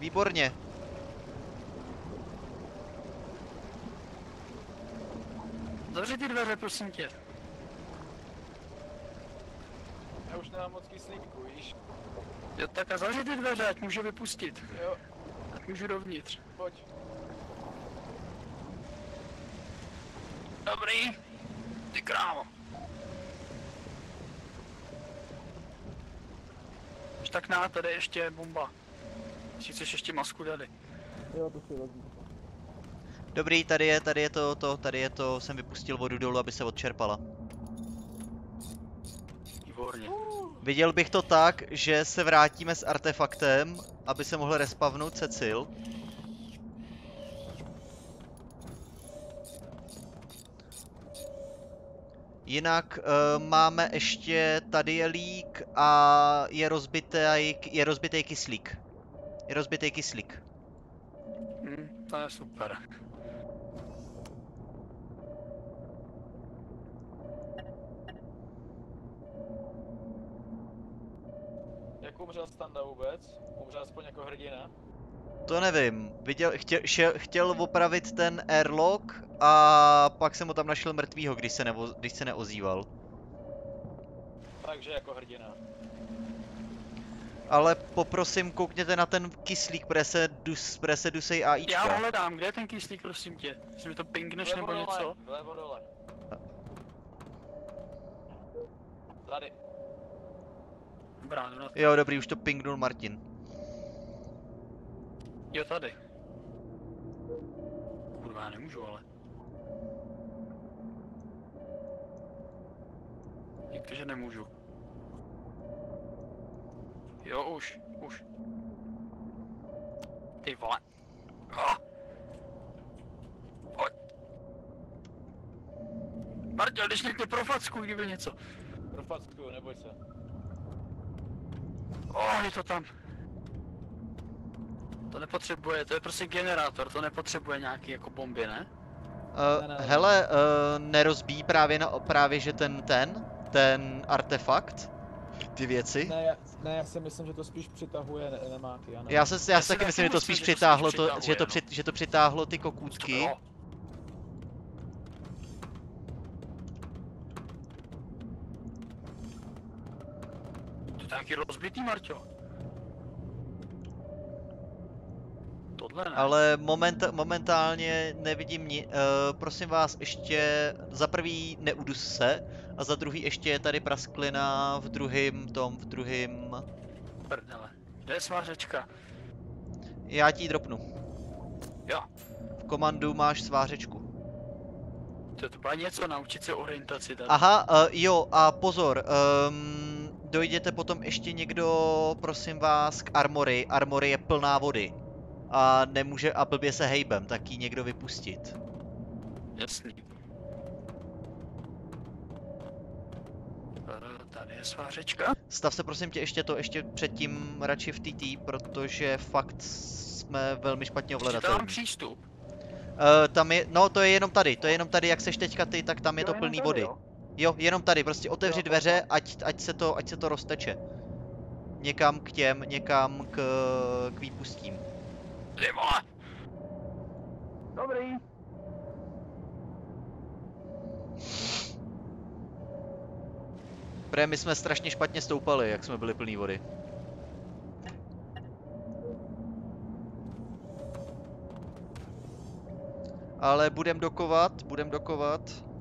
[SPEAKER 1] Výborně.
[SPEAKER 7] Zavři ty dveře, prosím tě.
[SPEAKER 3] Já už nemám moc kyslíku, víš?
[SPEAKER 7] Jo, tak a zavři ty dveře, ať můžu vypustit.
[SPEAKER 3] Jo,
[SPEAKER 7] Ať můžu dovnitř.
[SPEAKER 3] pojď.
[SPEAKER 7] Dobrý. Ty krávo. Už tak na, tady ještě je bomba. Jestli chceš ještě masku tady.
[SPEAKER 3] Jo, to si vezmu.
[SPEAKER 1] Dobrý, tady je, tady je to, to, tady je to, jsem vypustil vodu dolů, aby se odčerpala.
[SPEAKER 7] Výborně.
[SPEAKER 1] Viděl bych to tak, že se vrátíme s artefaktem, aby se mohl respavnout Cecil. Jinak uh, máme ještě, tady je lík a je rozbitý, je rozbitý kyslík. Je rozbitý kyslík.
[SPEAKER 7] Hm, to je super.
[SPEAKER 3] Jak umřel Standa vůbec? Umřel aspoň jako hrdina?
[SPEAKER 1] To nevím. Viděl, chtěl, šel, chtěl opravit ten airlock a pak jsem ho tam našel mrtvýho, když se, nevo, když se neozýval.
[SPEAKER 3] Takže jako hrdina.
[SPEAKER 1] Ale poprosím, koukněte na ten kyslík, protože se, dus, se dusej
[SPEAKER 7] Já ho
[SPEAKER 1] AIčka.
[SPEAKER 7] hledám, kde je ten kyslík, prosím tě? Jestli mi to pingneš
[SPEAKER 3] Vlevo
[SPEAKER 7] nebo
[SPEAKER 3] dole,
[SPEAKER 7] něco?
[SPEAKER 3] vlevo dole. Tady.
[SPEAKER 7] Dobrá, na to.
[SPEAKER 1] Jo, dobrý, už to pingnul Martin.
[SPEAKER 7] Jo, tady. Kurva, já nemůžu, ale. Jak to, že nemůžu? Jo, už, už. Ty vole. Pojď. Martěl, když někde profackuj, kdyby něco.
[SPEAKER 3] Pro facku, neboj se.
[SPEAKER 7] Oh, je to tam. To nepotřebuje, to je prostě generátor, to nepotřebuje nějaký jako bomby, ne?
[SPEAKER 1] Uh,
[SPEAKER 3] Ne, ne, ne.
[SPEAKER 1] hele, uh, nerozbíjí právě, na, právě, že ten, ten, ten artefakt, ty věci.
[SPEAKER 3] Ne, já, ne, já si myslím, že to spíš přitahuje ne- nemáky, já nevím.
[SPEAKER 1] Já, se, já
[SPEAKER 7] Já
[SPEAKER 1] si taky myslím, že to
[SPEAKER 7] myslím,
[SPEAKER 1] spíš
[SPEAKER 7] že to spíš
[SPEAKER 1] přitáhlo, to, že, to
[SPEAKER 7] no.
[SPEAKER 1] při, že to přitáhlo ty kokůtky.
[SPEAKER 7] Taky rozbitý, Marťo. Tohle ne.
[SPEAKER 1] Ale moment, momentálně nevidím ni, uh, prosím vás, ještě za prvý neudus se a za druhý ještě je tady prasklina v druhém tom, v druhém...
[SPEAKER 7] Prdele. Kde je svářečka?
[SPEAKER 1] Já ti dropnu.
[SPEAKER 7] Jo.
[SPEAKER 1] V komandu máš svářečku.
[SPEAKER 7] To, to něco naučit se orientaci tady.
[SPEAKER 1] Aha, uh, jo, a pozor, um, dojděte potom ještě někdo, prosím vás, k Armory. Armory je plná vody. A nemůže, a blbě se hejbem, tak ji někdo vypustit.
[SPEAKER 7] Jasný. Eh, Tady je svářečka.
[SPEAKER 1] Stav se prosím tě ještě to, ještě předtím radši v TT, protože fakt jsme velmi špatně
[SPEAKER 7] Že tam
[SPEAKER 1] ovladatelní.
[SPEAKER 7] přístup.
[SPEAKER 1] Uh, tam je, no to je jenom tady, to je jenom tady, jak seš teďka ty, tak tam je to plný vody. Jo, jenom tady, prostě otevři
[SPEAKER 3] Jo,
[SPEAKER 1] dveře, ať, ať, se to, ať se to rozteče. Někam k těm, někam k, k výpustím.
[SPEAKER 7] Ty vole! Dobrý.
[SPEAKER 1] Protože my jsme strašně špatně stoupali, jak jsme byli plný vody. Ale budem dokovat, budem dokovat.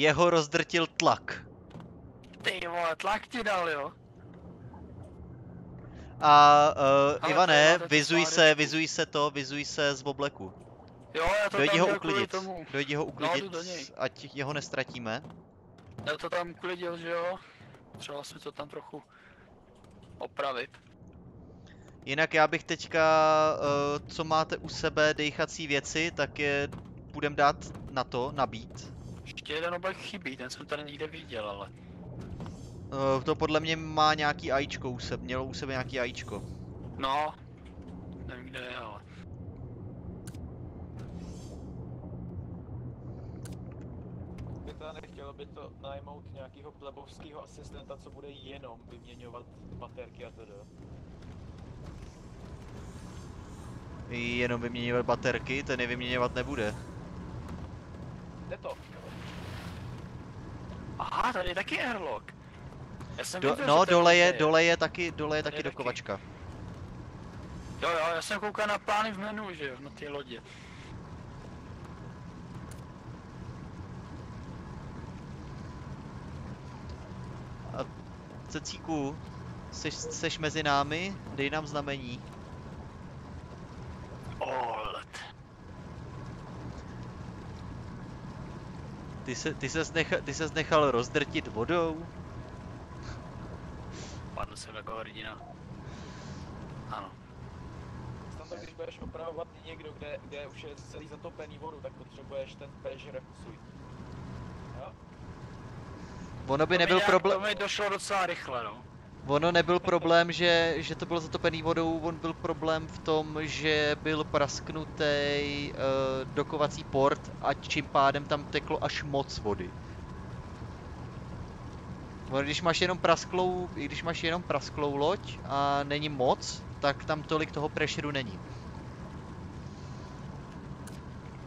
[SPEAKER 1] Jeho rozdrtil tlak.
[SPEAKER 2] Ty vole, tlak ti dal, jo?
[SPEAKER 1] A uh, Ivane, vizuj se, vizuj se to, vizuj se z obleku.
[SPEAKER 2] Jo, já to
[SPEAKER 1] Dojdi
[SPEAKER 2] tam
[SPEAKER 1] ho uklidit, dojdi ho uklidit,
[SPEAKER 2] do něj.
[SPEAKER 1] ať jeho nestratíme.
[SPEAKER 2] Já to tam uklidil, že jo? Třeba si to tam trochu opravit.
[SPEAKER 1] Jinak já bych teďka, uh, co máte u sebe dejchací věci, tak je budem dát na to, nabít.
[SPEAKER 2] Ještě jeden oblek chybí, ten jsem tady někde viděl, ale...
[SPEAKER 1] Uh, to podle mě má nějaký ajíčko u sebe, mělo u sebe nějaký ajíčko.
[SPEAKER 2] No, nevím kde je, ale...
[SPEAKER 3] By to nechtělo by to najmout nějakého plebovského asistenta, co bude jenom vyměňovat baterky a tedy.
[SPEAKER 1] Jenom vyměňovat baterky, ten je vyměňovat nebude.
[SPEAKER 3] Jde to.
[SPEAKER 2] Aha, tady je taky airlock. Já jsem
[SPEAKER 1] Do,
[SPEAKER 2] viděl,
[SPEAKER 1] no, dole je, dole je taky, dole je taky
[SPEAKER 2] taky.
[SPEAKER 1] dokovačka.
[SPEAKER 2] Jo, jo, já jsem koukal na plány v menu, že jo, na ty lodě.
[SPEAKER 1] Cecíku, seš, seš mezi námi, dej nám znamení.
[SPEAKER 2] Olet.
[SPEAKER 1] Ty, se, ty, ses necha, ty ses nechal rozdrtit vodou?
[SPEAKER 2] Padl jsem jako hrdina. Ano.
[SPEAKER 3] Tam když budeš opravovat někdo, kde, kde už je celý zatopený vodu, tak potřebuješ ten pressure suit. Jo?
[SPEAKER 1] Ono by
[SPEAKER 2] To
[SPEAKER 1] nebyl problém,
[SPEAKER 2] To mi došlo docela rychle, no.
[SPEAKER 1] Ono nebyl problém, že, že to bylo zatopený vodou, on byl problém v tom, že byl prasknutý uh, dokovací port a čím pádem tam teklo až moc vody. Ono, když máš jenom prasklou, i když máš jenom prasklou loď a není moc, tak tam tolik toho pressureu není.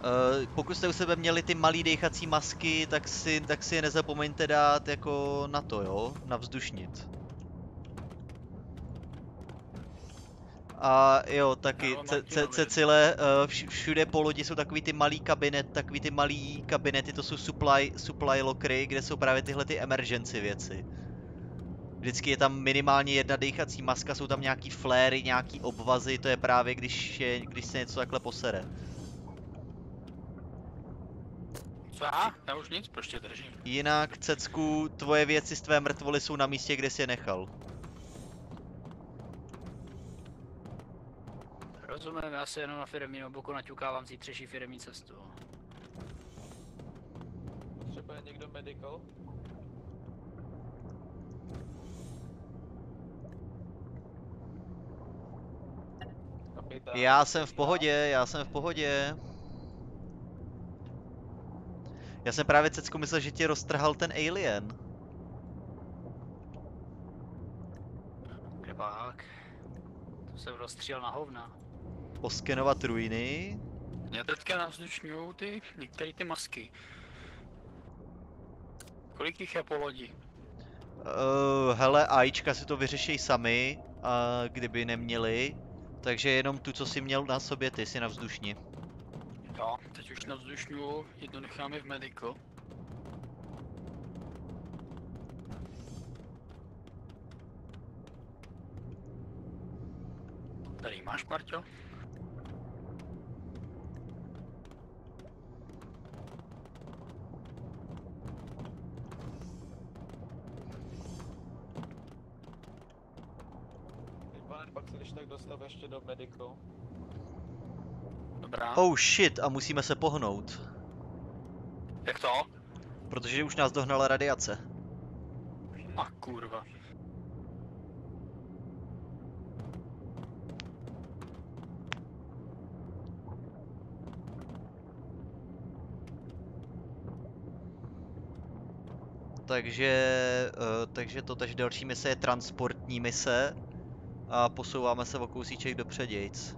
[SPEAKER 1] Uh, pokud jste u sebe měli ty malý dechací masky, tak si, tak si je nezapomeňte dát jako na to, jo? Na vzdušnit. A jo, taky, Ce- Ce-. Cecile, eh, vš- všude po lodi jsou takový ty malý kabinet, takový ty malý kabinety, to jsou supply, supply lockery, kde jsou právě tyhle ty emergency věci. Vždycky je tam minimálně jedna dechací maska, jsou tam nějaký fléry, nějaký obvazy, to je právě když, je, když se něco takhle posere.
[SPEAKER 2] Co já? Já už nic, prostě držím.
[SPEAKER 1] Jinak, Cecku, tvoje věci z tvé mrtvoly jsou na místě, kde jsi je nechal.
[SPEAKER 2] Rozumím, já si jenom na firmní oboku naťukávám zítřejší firmní cestu.
[SPEAKER 3] Potřebuje někdo medical? Kapitán,
[SPEAKER 1] Já jsem v pohodě, já jsem v pohodě. Já jsem právě Cecku myslel, že tě roztrhal ten alien.
[SPEAKER 2] Kde pak? To jsem rozstřílel na hovna.
[SPEAKER 1] Oskenovat ruiny.
[SPEAKER 2] Mě teďka navzdušňují ty, některé ty masky. Kolik jich je po lodi?
[SPEAKER 1] Uh, hele, AIčka si to vyřešej sami, uh, kdyby neměli. Takže jenom tu, co jsi měl na sobě, ty si na vzdušni.
[SPEAKER 2] Jo, teď už navzdušňuju, jedno necháme v medical. Tady máš, Marťo?
[SPEAKER 3] Pak se když tak dostav ještě do medical.
[SPEAKER 2] Dobrá.
[SPEAKER 1] Oh shit, a musíme se pohnout.
[SPEAKER 2] Jak to?
[SPEAKER 1] Protože už nás dohnala radiace.
[SPEAKER 2] A kurva.
[SPEAKER 1] Takže, uh, takže to, takže další mise je transportní mise. A posouváme se o kousíček do předějc.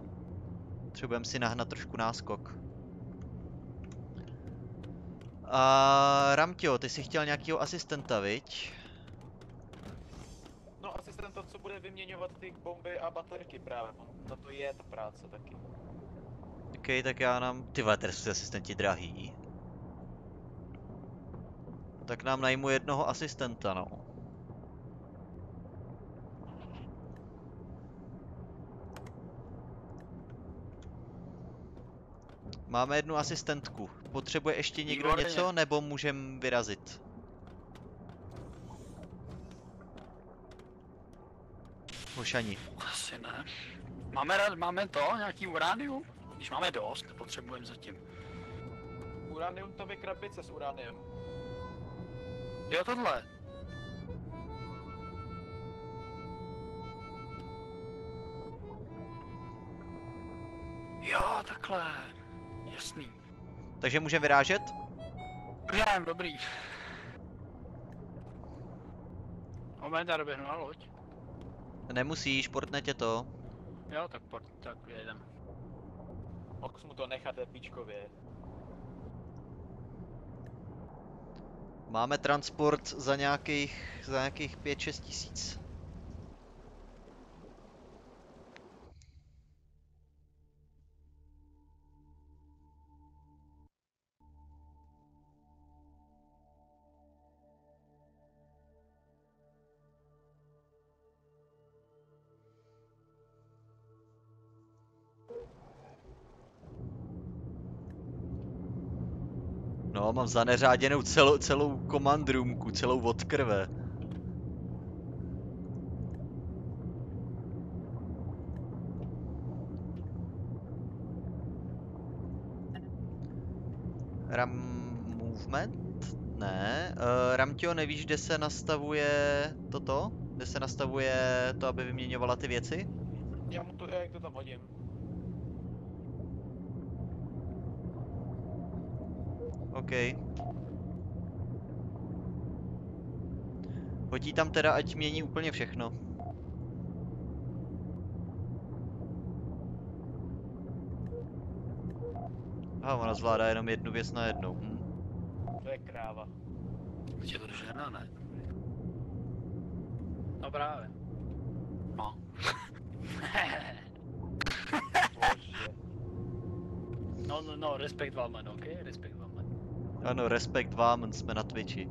[SPEAKER 1] Potřebujeme si nahnat trošku náskok. A Ramtio, ty jsi chtěl nějakého asistenta, viď?
[SPEAKER 3] No asistent to, co bude vyměňovat ty bomby a baterky právě. On, na to je ta práce taky.
[SPEAKER 1] OK, tak já nám... Ty vole, tady jsou asistenti drahý. Tak nám najmu jednoho asistenta, no. Máme jednu asistentku. Potřebuje ještě někdo
[SPEAKER 2] Výborně.
[SPEAKER 1] něco, nebo můžem vyrazit? Hošani.
[SPEAKER 7] Asi ne. Máme, máme to, nějaký uránium? Když máme dost, nepotřebujeme zatím.
[SPEAKER 3] Uranium to je krabice s uraniem.
[SPEAKER 7] Jo, tohle. Jo, takhle. Jasný.
[SPEAKER 1] Takže můžeme vyrážet?
[SPEAKER 7] Můžem, dobrý. Moment, já doběhnu na loď.
[SPEAKER 1] Nemusíš, portne tě to.
[SPEAKER 7] Jo, tak, pojď, tak jedem.
[SPEAKER 3] Mohl mu to nechat epíčkově.
[SPEAKER 1] Máme transport za nějakých, za nějakých 5-6 tisíc. Mám zaneřáděnou celou, celou command roomku, celou od krve. Ram movement? Ne. Uh, Ramtio, nevíš, kde se nastavuje toto? Kde se nastavuje to, aby vyměňovala ty věci?
[SPEAKER 3] Já mu to, jak to tam hodím.
[SPEAKER 1] OK. Hodí tam teda, ať mění úplně všechno. A ona zvládá jenom jednu věc na jednou. Hm.
[SPEAKER 3] To je kráva.
[SPEAKER 7] Teď je to žena, ne?
[SPEAKER 2] No právě.
[SPEAKER 7] No.
[SPEAKER 3] Bože.
[SPEAKER 2] No, no, no, respekt vám, ok?
[SPEAKER 1] Ano, respekt vám, jsme na Twitchi.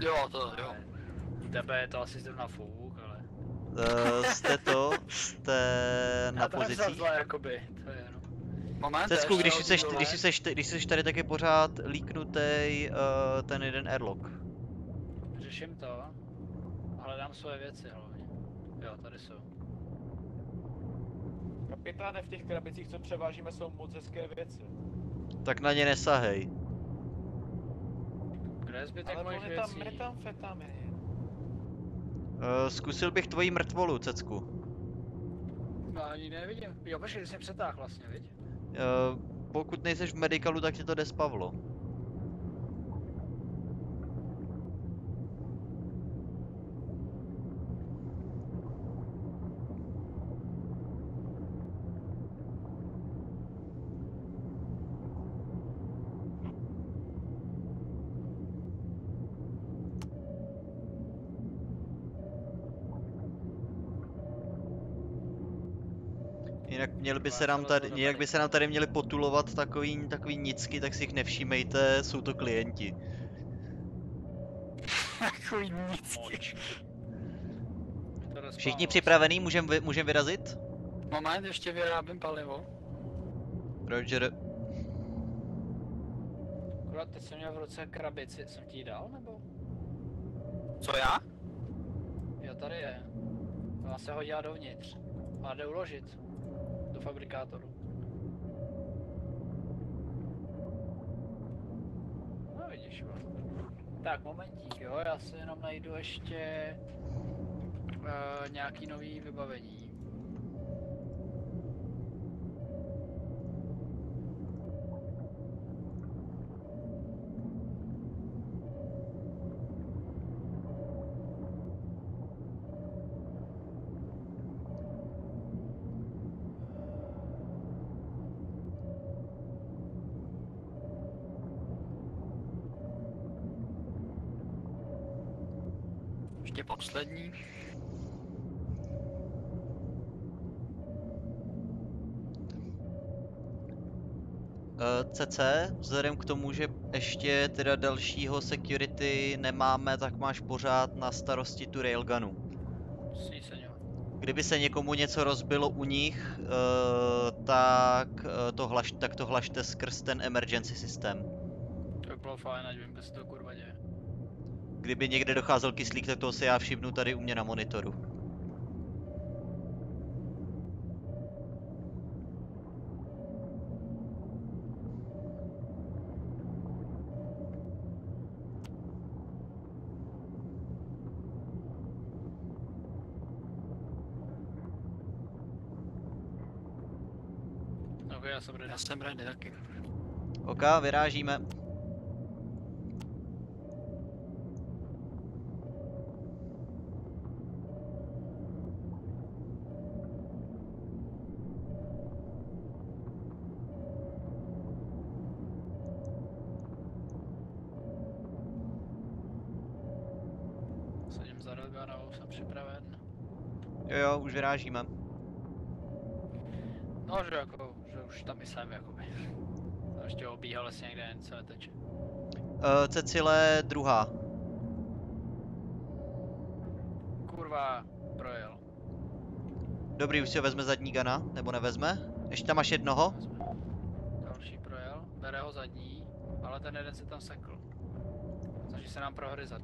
[SPEAKER 7] Jo, to jo.
[SPEAKER 2] Tebe je to asi zrovna fouk, ale...
[SPEAKER 1] Uh, jste to, jste na
[SPEAKER 2] Já to zle, jakoby, to je jenom...
[SPEAKER 7] Moment,
[SPEAKER 1] Cecku,
[SPEAKER 7] ještě
[SPEAKER 1] když jsi,
[SPEAKER 7] dole.
[SPEAKER 1] když jsi, když jsi tady, tak je pořád líknutý uh, ten jeden airlock.
[SPEAKER 2] Řeším to. Hledám svoje věci hlavně. Jo, tady jsou.
[SPEAKER 3] Kapitáne, v těch krabicích, co převážíme, jsou moc hezké věci.
[SPEAKER 1] Tak na ně nesahej.
[SPEAKER 2] Kde zbytek
[SPEAKER 3] Ale
[SPEAKER 2] mojich
[SPEAKER 3] tam
[SPEAKER 2] věcí?
[SPEAKER 1] Uh, zkusil bych tvoji mrtvolu, Cecku.
[SPEAKER 2] No ani nevidím. Jo, počkej, jsi přetáhl vlastně, viď?
[SPEAKER 1] Uh, pokud nejseš v medicalu, tak ti to jde spavlo. Jinak měli by se nám tady, jinak by se nám tady měli potulovat takový, takový nicky, tak si jich nevšímejte, jsou to klienti.
[SPEAKER 7] Takový nic.
[SPEAKER 2] To rozpálilo.
[SPEAKER 1] Všichni připravený, můžem, vy, můžem vyrazit?
[SPEAKER 7] Moment, ještě vyrábím palivo.
[SPEAKER 1] Roger,
[SPEAKER 2] Akorát teď jsem měl v ruce krabici, jsem ti ji dal, nebo?
[SPEAKER 7] Co já?
[SPEAKER 2] Jo, tady je. Ona se hodila dovnitř. Má jde uložit. Do fabrikátoru. No vidíš, jo. Tak, momentík, jo, já si jenom najdu ještě uh, nějaký nový vybavení.
[SPEAKER 7] Poslední.
[SPEAKER 1] Eh, CC, vzhledem k tomu, že ještě teda dalšího security nemáme, tak máš pořád na starosti tu railgunu.
[SPEAKER 2] Sí, senor.
[SPEAKER 1] Kdyby se někomu něco rozbilo u nich, uh, tak, uh, to hlaš, tak to hlašte skrz ten emergency systém.
[SPEAKER 2] To by bylo fajn, ať vím, kde se to kurva děje.
[SPEAKER 1] Kdyby někde docházel kyslík, tak toho si já všimnu tady u mě na monitoru.
[SPEAKER 2] Já jsem ready.
[SPEAKER 7] Já jsem ready taky.
[SPEAKER 1] OK, vyrážíme. Vyrážíme.
[SPEAKER 2] No, že jako, že už tam jsem, jakoby. A ještě obíhal asi někde něco neteče.
[SPEAKER 1] Uh, Cecile druhá.
[SPEAKER 2] Kurva, projel.
[SPEAKER 1] Dobrý, už si ho vezme zadní gana, nebo nevezme? Ještě tam máš jednoho?
[SPEAKER 2] Vezme. Další projel, bere ho zadní, ale ten jeden se tam sekl. Snaží se nám prohryzat.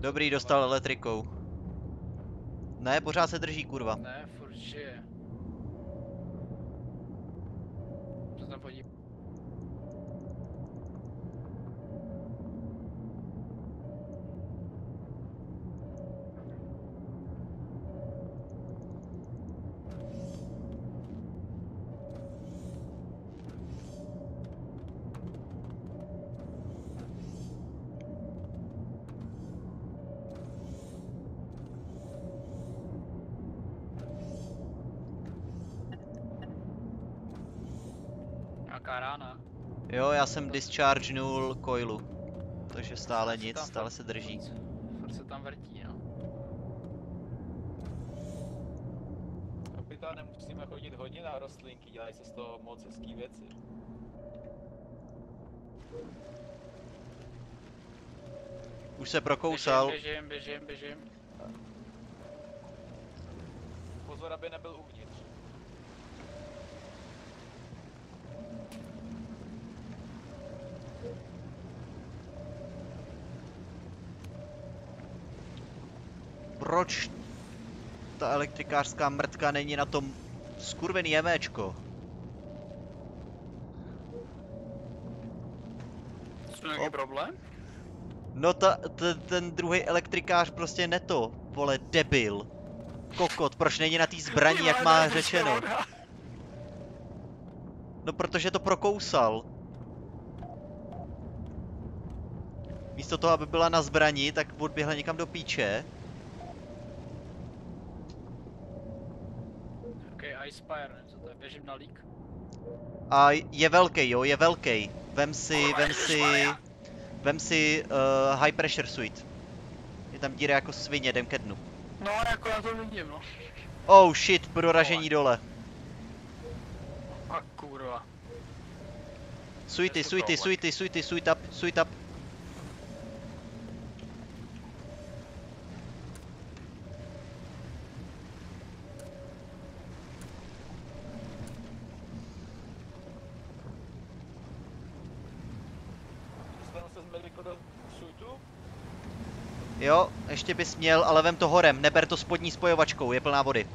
[SPEAKER 1] Dobrý, dostal elektrikou. Ne, pořád se drží, kurva.
[SPEAKER 2] Ne, furt žije.
[SPEAKER 1] Já jsem dischargenul coilu. Takže stále nic, stále se drží.
[SPEAKER 2] Furt se tam vrtí, no.
[SPEAKER 3] Kapitáne, musíme chodit hodně na rostlinky, dělají se z toho moc hezký věci.
[SPEAKER 1] Už se prokousal.
[SPEAKER 2] Běžím, běžím, běžím, běžím.
[SPEAKER 3] Pozor, aby nebyl uvnitř.
[SPEAKER 1] Proč ta elektrikářská mrtka není na tom skurvený jeméčko?
[SPEAKER 7] Co nějaký problém?
[SPEAKER 1] No ta, ten, ten druhý elektrikář prostě neto, vole, debil. Kokot, proč není na té zbraní, jak má řečeno? No protože to prokousal. Místo toho, aby byla na zbrani, tak odběhla někam do píče.
[SPEAKER 2] Ok, Ice Spire, co to je? Běžím na lík.
[SPEAKER 1] A je velký, jo, je velký. Vem si, vem si, vem si uh, high pressure suite. Je tam díra jako svině, jdem ke dnu.
[SPEAKER 7] No, jako já to vidím, no.
[SPEAKER 1] Oh shit, proražení dole.
[SPEAKER 7] A kurva.
[SPEAKER 1] Suity, suity,
[SPEAKER 7] problém.
[SPEAKER 1] suity, suity, suit up, suit up.
[SPEAKER 3] Dostanu se z mediku do suitu?
[SPEAKER 1] Jo, ještě bys měl, ale vem to horem, neber to spodní spojovačkou, je plná vody.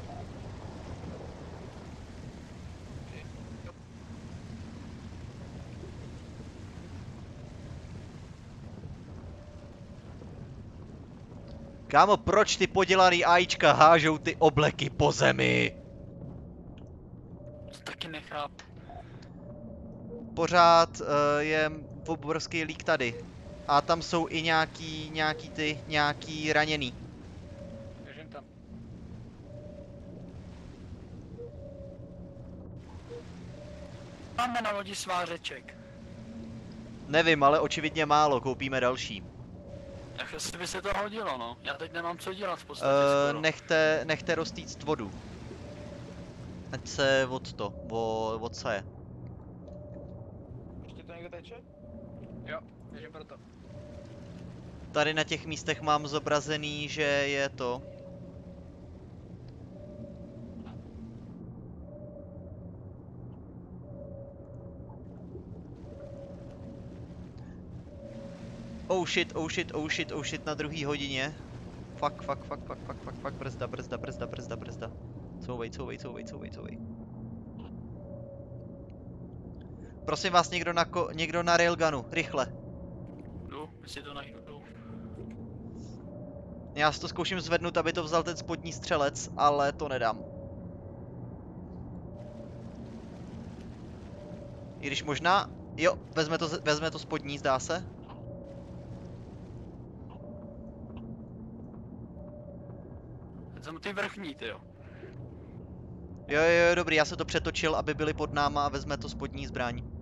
[SPEAKER 1] Kámo, proč ty podělaný ajíčka hážou ty obleky po zemi?
[SPEAKER 7] To taky nechápu.
[SPEAKER 1] Pořád uh, je obrovský lík tady. A tam jsou i nějaký, nějaký ty, nějaký raněný.
[SPEAKER 2] Běžím tam.
[SPEAKER 7] Máme na lodi svářeček.
[SPEAKER 1] Nevím, ale očividně málo, koupíme další.
[SPEAKER 7] Tak jestli by se to hodilo, no. Já teď nemám co dělat v podstatě
[SPEAKER 1] Uh,
[SPEAKER 7] skoro.
[SPEAKER 1] nechte, nechte roztýct vodu. Ať se od to, o, odsaje.
[SPEAKER 3] kde teče?
[SPEAKER 2] Takže proto.
[SPEAKER 1] Tady na těch místech mám zobrazený, že je to. Oh shit, oh shit, oh shit, oh shit na druhý hodině. Fuck, fuck, fuck, fuck, fuck, fuck, fuck, brzda, brzda, brzda, brzda, brzda. Couvej, couvej, couvej, couvej, couvej. Prosím vás, někdo na, ko- někdo na railgunu, rychle.
[SPEAKER 7] Jdu, jestli to najdu.
[SPEAKER 1] Já si to zkouším zvednout, aby to vzal ten spodní střelec, ale to nedám. I když možná, jo, vezme to, vezme to spodní, zdá se.
[SPEAKER 7] Jsem ty vrchní, ty jo.
[SPEAKER 1] Jo, jo, jo, dobrý, já se to přetočil, aby byli pod náma a vezme to spodní zbraň.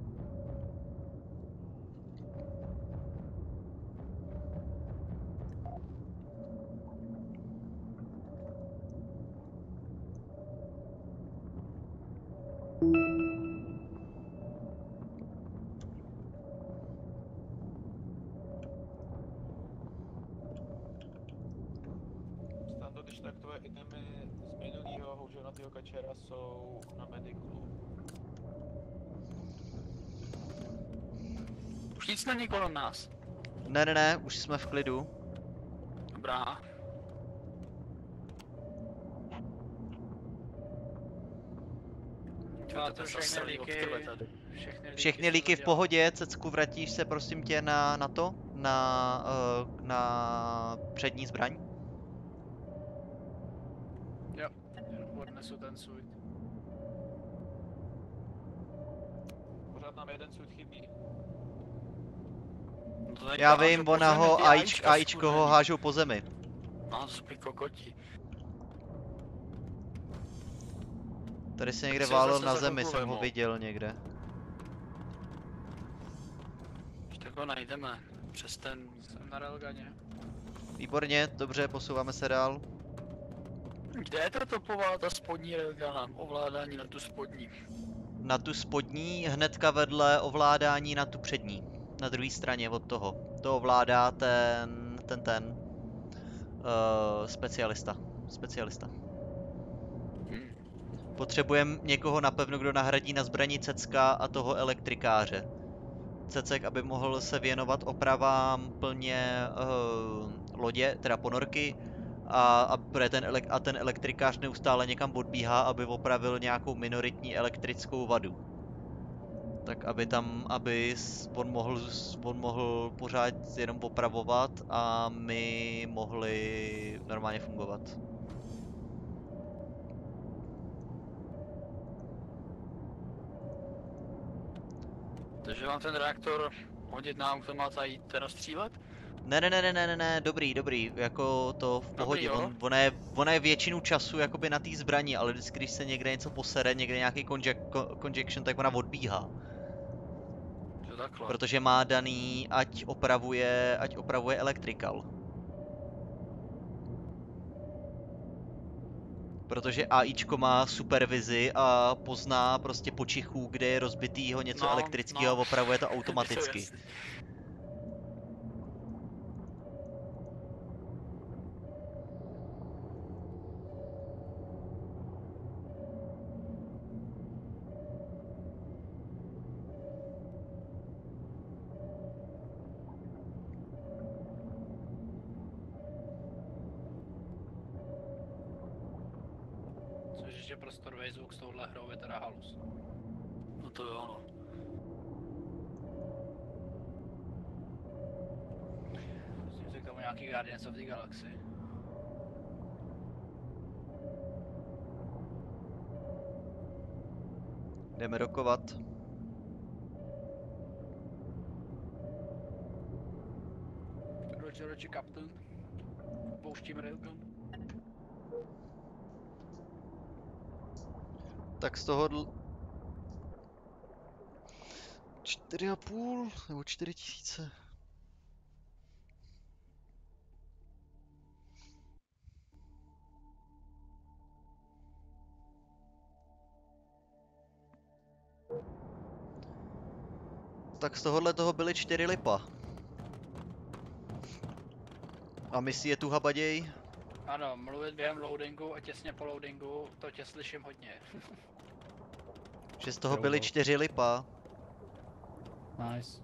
[SPEAKER 7] Kolem nás.
[SPEAKER 1] Ne, ne, ne, už jsme v klidu.
[SPEAKER 7] Dobrá. To
[SPEAKER 2] všechny líky, všechny
[SPEAKER 1] Všechny v pohodě, Cecku, vratíš se prosím tě na, na to? Na, uh, na přední zbraň?
[SPEAKER 2] Jenom odnesu ten svůj.
[SPEAKER 3] Pořád nám jeden suit chybí.
[SPEAKER 7] No to
[SPEAKER 1] Já vím, ona ho AIčko ho hážou po zemi.
[SPEAKER 7] No, spí kokoti.
[SPEAKER 1] Tady se někde válel na zemi, jsem ho viděl někde.
[SPEAKER 7] Tak ho najdeme. Přes ten...
[SPEAKER 2] Jsem na railguně.
[SPEAKER 1] Výborně, dobře, posouváme se dál.
[SPEAKER 7] Kde je ta topová, ta spodní railgun? Ovládání na tu spodní.
[SPEAKER 1] Na tu spodní, hnedka vedle ovládání na tu přední. Na druhé straně od toho. To ovládá ten, ten, ten. Uh, specialista. Specialista. Potřebujeme někoho napevno, kdo nahradí na zbraní Cecka a toho elektrikáře. Cecek, aby mohl se věnovat opravám plně uh, lodě, teda ponorky, a, a, ten elek- a ten elektrikář neustále někam odbíhá, aby opravil nějakou minoritní elektrickou vadu. Tak aby tam, aby on mohl, on mohl pořád jenom opravovat a my mohli normálně fungovat.
[SPEAKER 7] Takže mám ten reaktor hodit na automat a jít teda střílet?
[SPEAKER 1] Ne, ne, ne, ne, ne, ne, ne, dobrý, dobrý, jako to v pohodě,
[SPEAKER 7] jo.
[SPEAKER 1] on, ona, je, ona je většinu času jakoby na té zbraní, ale vždycky, když se někde něco posere, někde nějaký conjec, co- conjection, tak ona odbíhá. Protože má daný, ať opravuje, ať opravuje electrical. Protože AIčko má supervizi a pozná prostě po čichu, kde je rozbitýho něco
[SPEAKER 7] No,
[SPEAKER 1] elektrického
[SPEAKER 7] no.
[SPEAKER 1] a opravuje to
[SPEAKER 7] Je to
[SPEAKER 1] automaticky. Rokovat.
[SPEAKER 2] Roger, Roger, Captain. Pouštím railgun.
[SPEAKER 1] Tak z toho dl... Čtyři a půl nebo čtyři tisíce. Tak z tohohle toho byly čtyři lipa. A misí je tu habaděj?
[SPEAKER 2] Ano, mluvit během loadingu a těsně po loadingu, to tě slyším hodně.
[SPEAKER 1] Že z toho
[SPEAKER 7] Jo,
[SPEAKER 1] byly
[SPEAKER 7] no.
[SPEAKER 1] čtyři lipa.
[SPEAKER 7] Nice.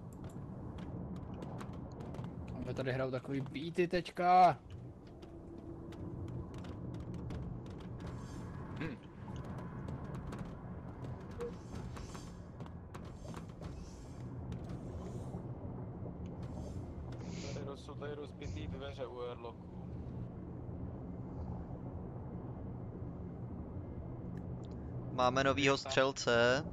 [SPEAKER 7] Oni tady hrajou takový beaty teďka.
[SPEAKER 3] Tady roz- jsou tady rozbitý dveře u airlocku.
[SPEAKER 1] Máme novýho střelce.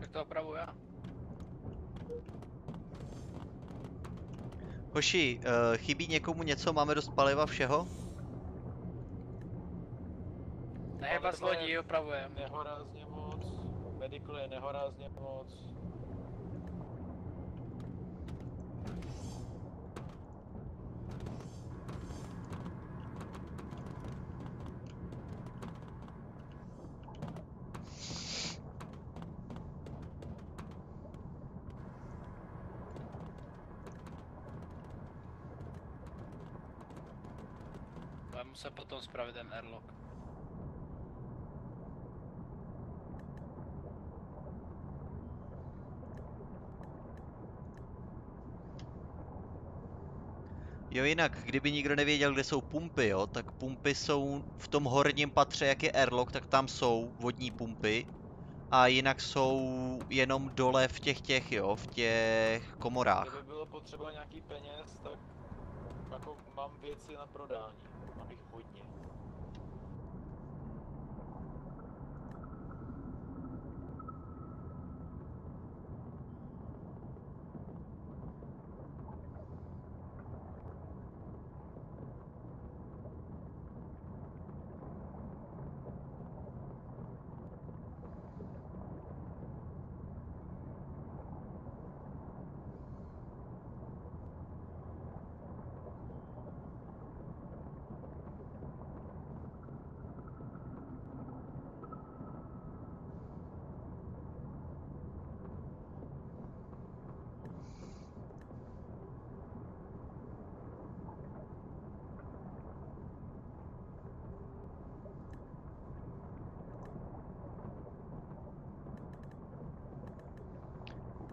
[SPEAKER 2] Tak to opravu já.
[SPEAKER 1] Hoši, uh, chybí někomu něco? Máme dost paliva všeho?
[SPEAKER 2] Neheba z lodí, opravujem.
[SPEAKER 3] Nehorázně moc. Medical je nehorázně moc.
[SPEAKER 2] Budeme ten airlock.
[SPEAKER 1] Jo jinak, kdyby nikdo nevěděl, kde jsou pumpy, jo, tak pumpy jsou v tom horním patře, jak je airlock, tak tam jsou vodní pumpy. A jinak jsou jenom dole v těch těch, jo, v těch komorách.
[SPEAKER 3] Kdyby bylo potřeba nějaký peněz, tak jako mám věci na prodání. Mám jich hodně.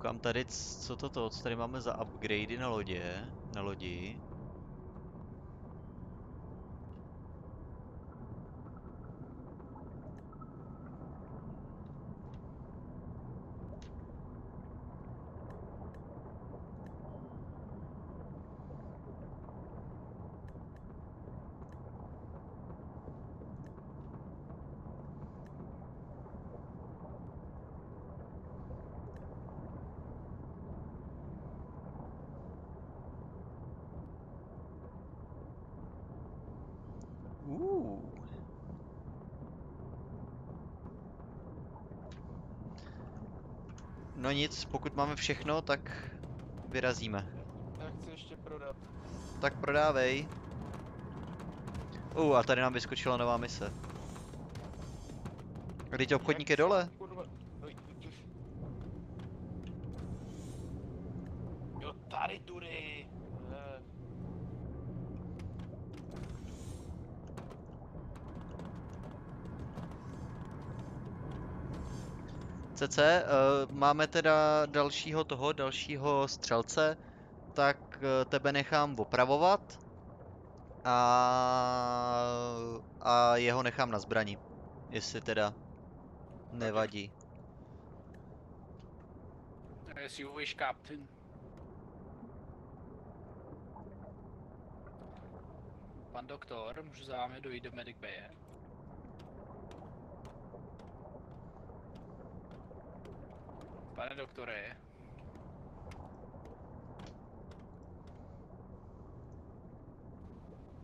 [SPEAKER 1] Koukám tady, co toto, co tady máme za upgradey na lodě, na lodi. Uh. No nic, pokud máme všechno, tak vyrazíme.
[SPEAKER 3] Já chci ještě prodat.
[SPEAKER 1] Tak prodávej. Uh, a tady nám vyskočila nová mise. Teď obchodník je dole.
[SPEAKER 3] Kurva. Oj, uf. Jo, tady tudy. Eh,
[SPEAKER 1] CC, uh, máme teda dalšího toho, dalšího střelce, tak uh, tebe nechám opravovat a, a jeho nechám na zbrani, jestli teda nevadí.
[SPEAKER 2] Jestli you wish, Captain. Pan doktor, můžu za vámi dojít do Medic Baye? Pane doktore,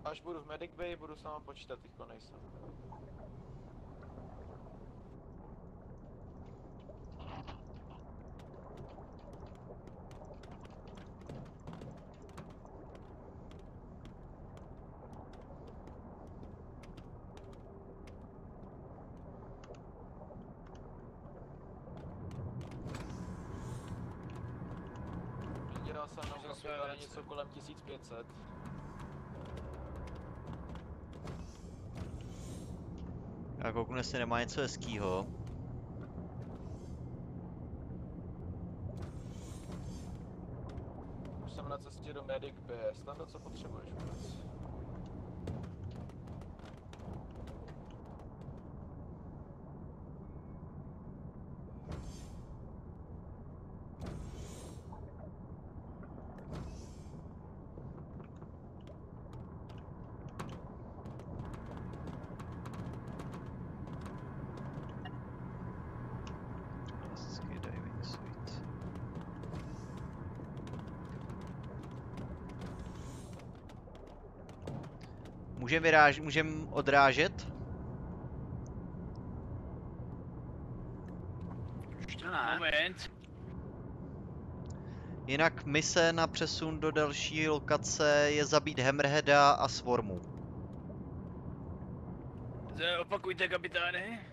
[SPEAKER 3] Až budu v Medic Bay, budu s váma počítat, teďko nejsem. Já tady
[SPEAKER 2] rence.
[SPEAKER 3] něco kolem 1500.
[SPEAKER 1] Já kouknu, jestli nemá něco hezkýho.
[SPEAKER 3] Už jsem na cestě do Medic Bear. Snad co potřebuješ vůbec?
[SPEAKER 1] Skydiving suite. Můžem vyráž, můžem odrážet?
[SPEAKER 2] Moment.
[SPEAKER 1] Jinak mise na přesun do další lokace je zabít Hammerheada a Swarmu.
[SPEAKER 2] Opakujte, kapitáne.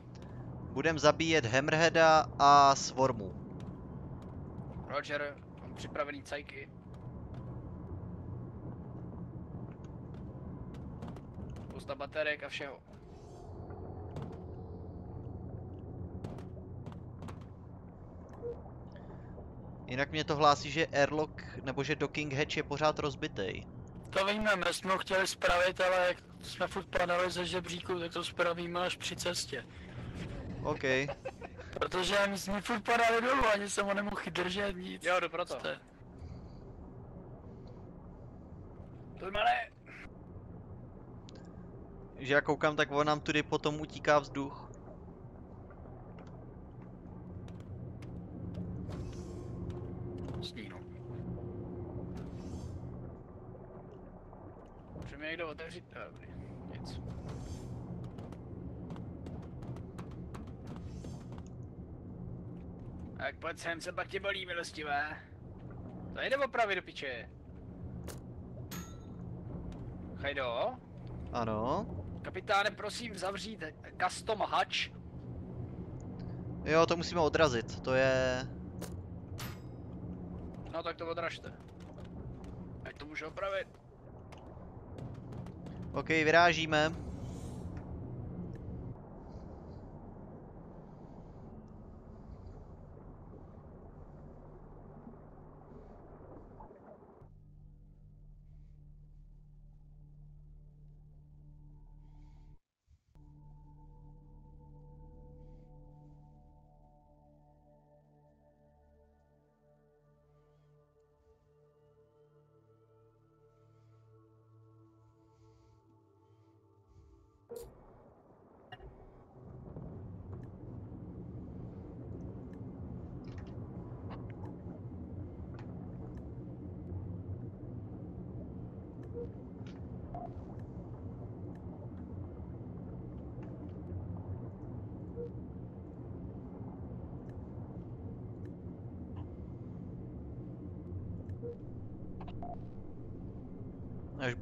[SPEAKER 1] Budem zabíjet Hammerheada a Swarmu.
[SPEAKER 2] Roger, mám připravený cajky. Spousta baterek a všeho.
[SPEAKER 1] Jinak mě to hlásí, že airlock nebo že docking hatch je pořád rozbitej.
[SPEAKER 7] To víme, my jsme ho chtěli spravit, ale jak jsme furt padali ze žebříku, tak to spravíme až při cestě.
[SPEAKER 1] OK.
[SPEAKER 7] Protože my jsme furt padali dolů, ani jsem ho nemohl držet, nic.
[SPEAKER 2] Jo, jdu proto.
[SPEAKER 7] Jste-
[SPEAKER 2] Turmane,
[SPEAKER 1] Že já koukám, tak on nám tudy potom utíká vzduch.
[SPEAKER 7] Snínu.
[SPEAKER 2] může mi někdo otevřít? Eh, Dobrý, nic. Tak pojď sem, se pak tě bolí, milostivé. To jde opravit do piče. Chajdo,
[SPEAKER 1] Ano.
[SPEAKER 2] Kapitáne, prosím zavřít custom hatch.
[SPEAKER 1] Jo, to musíme odrazit. To je...
[SPEAKER 2] No tak to odražte. Ať to může opravit.
[SPEAKER 1] OK, vyrážíme.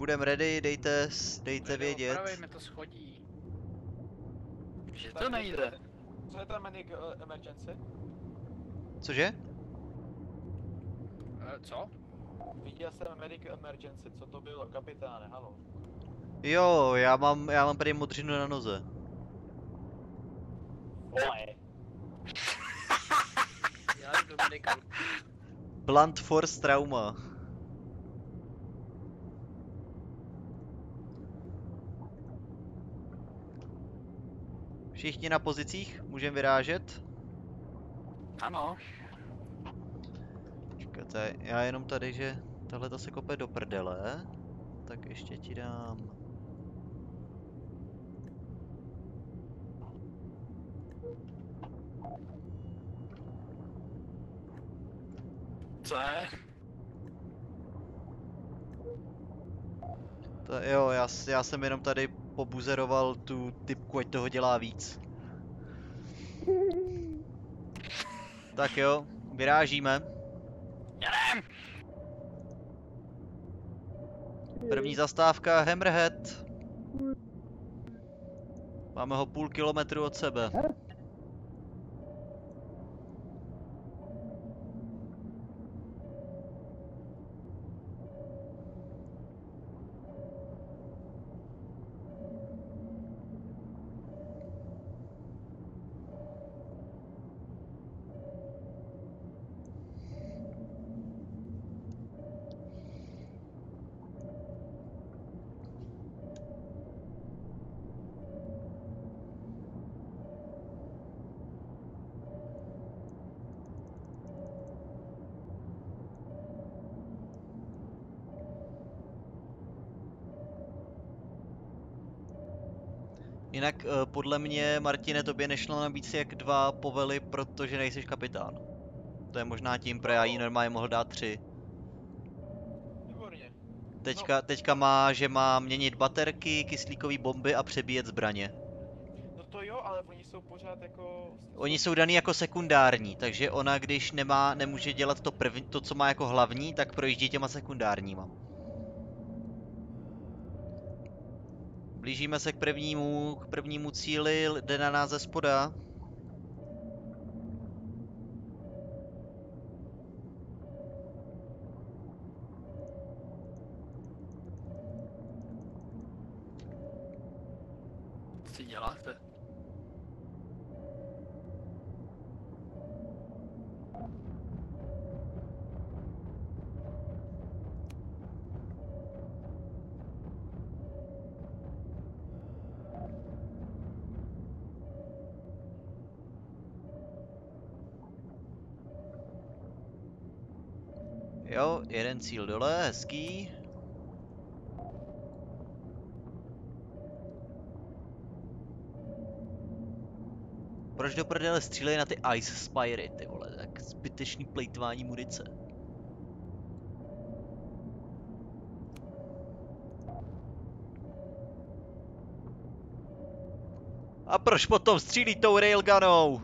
[SPEAKER 1] Až budeme ready, dejte, dejte vědět.
[SPEAKER 2] Opravit, mi to schodí.
[SPEAKER 7] Že to nejde.
[SPEAKER 3] Co je ten Medic eh, Emergency?
[SPEAKER 1] Cože?
[SPEAKER 2] Eh, co?
[SPEAKER 3] Viděl jsem Medic Emergency, co to bylo, kapitáne, halo.
[SPEAKER 1] Jo, já mám, já mám tady modřinu na noze.
[SPEAKER 3] Vole.
[SPEAKER 2] Já jdu do medicalu.
[SPEAKER 1] Blunt force trauma. Všichni na pozicích? Můžeme vyrážet?
[SPEAKER 7] Ano.
[SPEAKER 1] Čekajte, já jenom tady, že tahle ta se kope do prdele. Tak ještě ti dám...
[SPEAKER 7] Co je?
[SPEAKER 1] To, jo, já, já jsem jenom tady pobuzeroval tu typku, ať toho dělá víc. Tak jo, vyrážíme. První zastávka Hammerhead. Máme ho půl kilometru od sebe. Jinak eh, podle mě, Martine, tobě nešlo nabít si jak dva povely, protože nejsiš kapitán. To je možná tím, pro já jí normálně mohl dát tři.
[SPEAKER 3] Výborně.
[SPEAKER 1] Teďka, teďka má, že má měnit baterky, kyslíkové bomby a přebíjet zbraně.
[SPEAKER 3] No to jo, ale oni jsou pořád jako...
[SPEAKER 1] Oni jsou daný jako sekundární, takže ona když nemá, nemůže dělat to, první, to co má jako hlavní, tak projíždí těma sekundárníma. Blížíme se k prvnímu, k prvnímu cíli, jde na nás ze spoda. Cíl dole, hezký. Proč do prdele střílej na ty Ice Spiry, ty vole, tak zbytečný plejtvání munice. A proč potom střílí tou railgunou?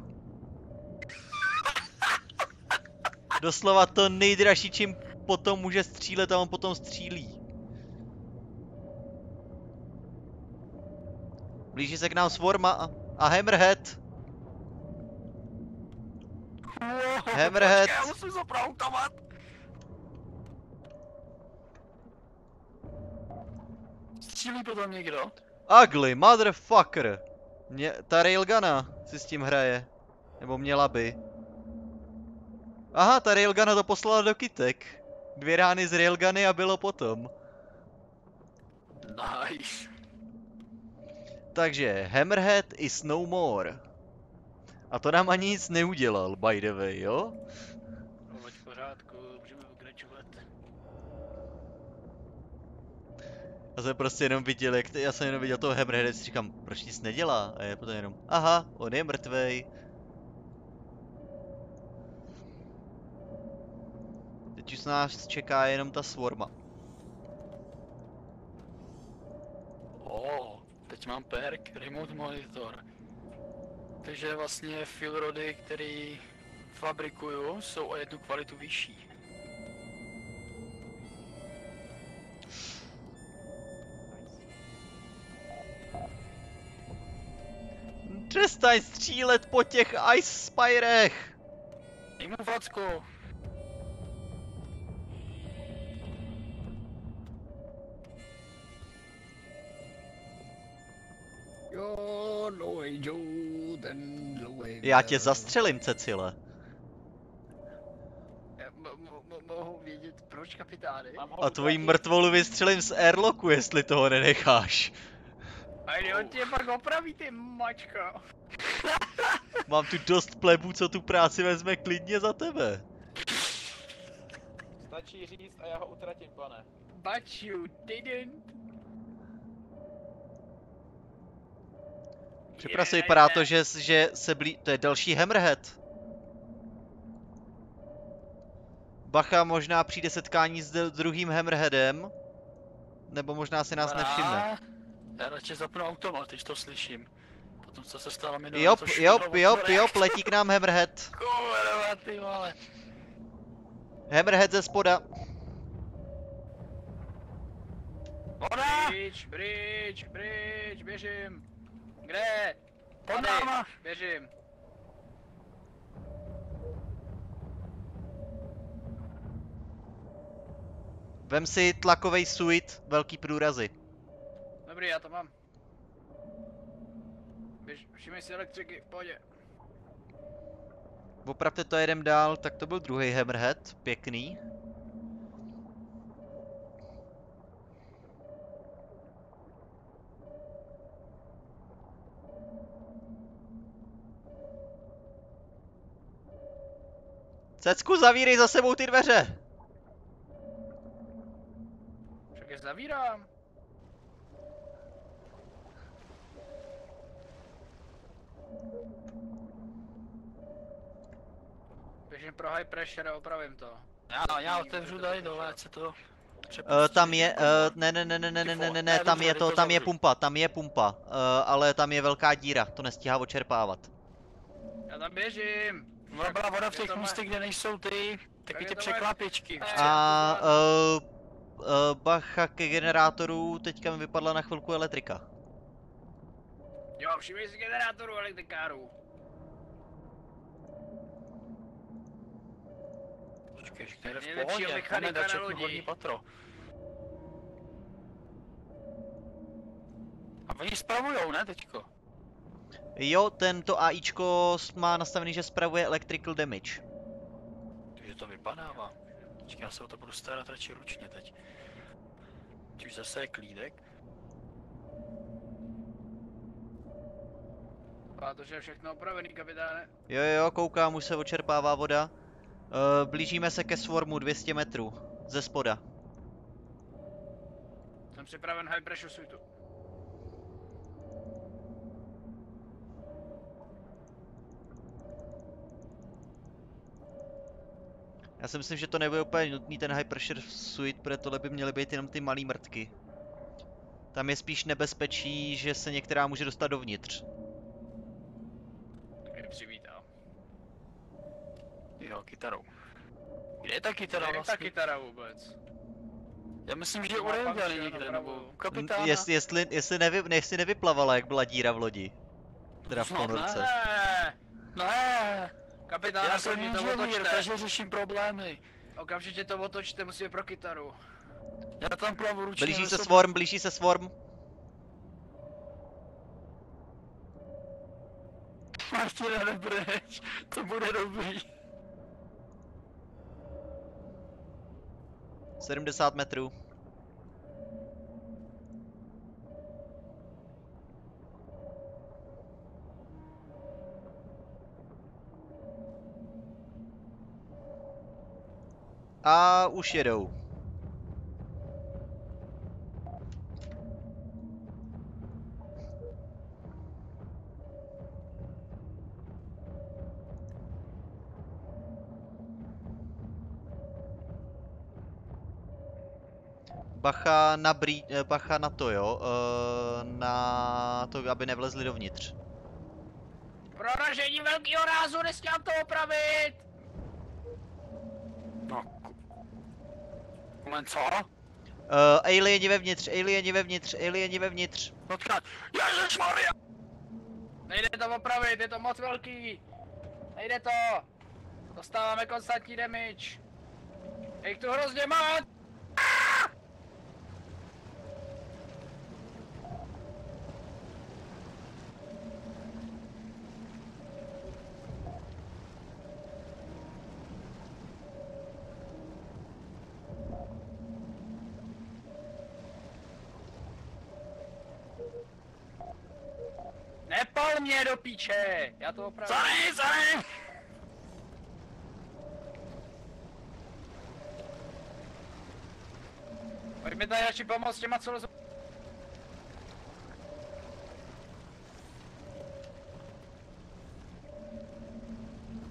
[SPEAKER 1] Doslova to nejdražší, čím potom může střílet a on potom střílí. Blíží se k nám Swarma a, a Hammerhead. Hammerhead.
[SPEAKER 7] Já musím. Střílí potom někdo?
[SPEAKER 1] Ugly motherfucker. Mě, ta railguna si s tím hraje. Nebo měla by. Aha, ta railguna to poslala do kytek. Dvě rány z railguny a bylo potom.
[SPEAKER 7] Nice.
[SPEAKER 1] Takže Hammerhead is no more. A to nám ani nic neudělal, by the way, jo?
[SPEAKER 2] No, v pořádku, můžeme pokračovat.
[SPEAKER 1] Já jsem prostě jenom viděl, jak ty, já jsem jenom viděl toho Hammerheada, si říkám, proč nic nedělá? A je potom jenom, aha, on je mrtvej. Teď už nás čeká jenom ta swarma.
[SPEAKER 7] Oh, teď mám perk Remote Monitor. Takže vlastně filrody, který fabrikuju, jsou o jednu kvalitu vyšší.
[SPEAKER 1] Přestaň střílet po těch Ice Spirech!
[SPEAKER 7] Dej mu facku!
[SPEAKER 1] Já tě zastřelím, Cecile.
[SPEAKER 2] Mohu vědět, proč
[SPEAKER 1] A tvojí mrtvolu vystřelím z airlocku, jestli toho nenecháš.
[SPEAKER 2] A on tě pak opraví, ty mačka.
[SPEAKER 1] Mám tu dost plebů, co tu práci vezme klidně za tebe.
[SPEAKER 3] Stačí říct a já ho utratím, pane.
[SPEAKER 2] But you didn't.
[SPEAKER 1] Připrav se vypadá to, že, že se blí... To je další Hammerhead. Bacha, možná přijde setkání s druhým Hammerheadem. Nebo možná si nás nevšimne.
[SPEAKER 7] Já radši zapnu automat, když to slyším. Potom co se stalo minulé,
[SPEAKER 1] Jop,
[SPEAKER 7] to
[SPEAKER 1] jop, jop, jop, letí k nám Hammerhead.
[SPEAKER 7] Kurva, ty vole.
[SPEAKER 1] Hammerhead ze spoda.
[SPEAKER 7] Voda!
[SPEAKER 2] Bridge, bridge, bridge, běžím. Kde?
[SPEAKER 7] Pod
[SPEAKER 2] Tady,
[SPEAKER 7] náma!
[SPEAKER 2] běžím.
[SPEAKER 1] Vem si tlakovej suit, velký průrazy.
[SPEAKER 2] Dobrý, já to mám. Běž, všimej si elektriky, v pohodě.
[SPEAKER 1] Opravte to jedem dál, tak to byl druhý Hammerhead, pěkný. Cecku, zavírej za sebou ty dveře!
[SPEAKER 2] Však je zavírám. Běžím pro high pressure a opravím to.
[SPEAKER 7] Já, já otevřu tady dole, ať se to
[SPEAKER 1] Uh, tam je, uh, ne, ne, ne, ne, ne, ne, ne, ne, ne, tam je to, tam je pumpa, tam je pumpa, uh, ale tam je velká díra, to nestíhá očerpávat.
[SPEAKER 2] Já tam běžím.
[SPEAKER 7] Ona byla voda v
[SPEAKER 2] Je
[SPEAKER 7] těch
[SPEAKER 2] to
[SPEAKER 7] místech, kde nejsou ty, taky
[SPEAKER 2] je
[SPEAKER 7] ty
[SPEAKER 2] to
[SPEAKER 7] překlápěčky.
[SPEAKER 1] A uh, uh, bacha ke generátoru, teďka mi vypadla na chvilku elektrika.
[SPEAKER 2] Jo, všimni si generátoru elektrikáru.
[SPEAKER 7] Počkej, ještě jde v pohodě,
[SPEAKER 2] mechanika na lodi.
[SPEAKER 7] horní patro. A oni spravujou, ne teďko?
[SPEAKER 1] Jo, tento AIčko má nastavený, že spravuje electrical damage.
[SPEAKER 7] Takže to vypadává. Počkej, já se o to budu starat radši ručně teď. Teď už zase je klídek.
[SPEAKER 2] A to, že je všechno opravený, kapitáne.
[SPEAKER 1] Jo, jo, koukám, už se očerpává voda. Uh, blížíme se ke swarmu 200 metrů, ze spoda.
[SPEAKER 2] Jsem připraven high pressure suitu.
[SPEAKER 1] Já si myslím, že to nebude úplně nutný ten high pressure suit, protože tohle by měly být jenom ty malý mrtky. Tam je spíš nebezpečí, že se některá může dostat dovnitř.
[SPEAKER 2] Tak je přivítám.
[SPEAKER 7] Jo, kytarou. Kde je ta kytara
[SPEAKER 2] Kde je ta
[SPEAKER 7] vlastně?
[SPEAKER 2] kytara vůbec?
[SPEAKER 7] Já myslím, že je
[SPEAKER 2] To
[SPEAKER 7] u
[SPEAKER 2] má
[SPEAKER 7] Rangely
[SPEAKER 2] function,
[SPEAKER 7] někde, nebo kapitána.
[SPEAKER 1] Jest, jestli, jestli, nevy, jestli nevyplavala, jak byla díra v lodi. Teda v
[SPEAKER 7] No,
[SPEAKER 1] ponorce.
[SPEAKER 2] Ne,
[SPEAKER 7] Ne,
[SPEAKER 2] kapitáne,
[SPEAKER 7] já jsem
[SPEAKER 2] to
[SPEAKER 7] inženýr, takže řeším problémy.
[SPEAKER 2] Okamžitě to otočte, musíme pro kytaru.
[SPEAKER 7] Já tam plavu ručně.
[SPEAKER 1] Blíží se swarm, blíží se swarm.
[SPEAKER 7] Martina, nebreč, to bude dobrý.
[SPEAKER 1] 70 metrů. A už jedou. Bacha na, brý, eh, bacha na to, jo, eh, na to, aby nevlezli dovnitř.
[SPEAKER 2] Proražení velkého rázu, nesmím to opravit!
[SPEAKER 7] Moment, co?
[SPEAKER 1] Uh, alieni vevnitř, alieni vevnitř, alieni vevnitř.
[SPEAKER 7] Počkat, ježišmarja!
[SPEAKER 2] Nejde to opravit, je to moc velký. Nejde to. Dostáváme konstantní damage. Je jich tu hrozně moc. Mě do píče! Já to opravím.
[SPEAKER 7] Sorry, sorry!
[SPEAKER 2] Pojď mi tady radši pomoct s těma, co lezu.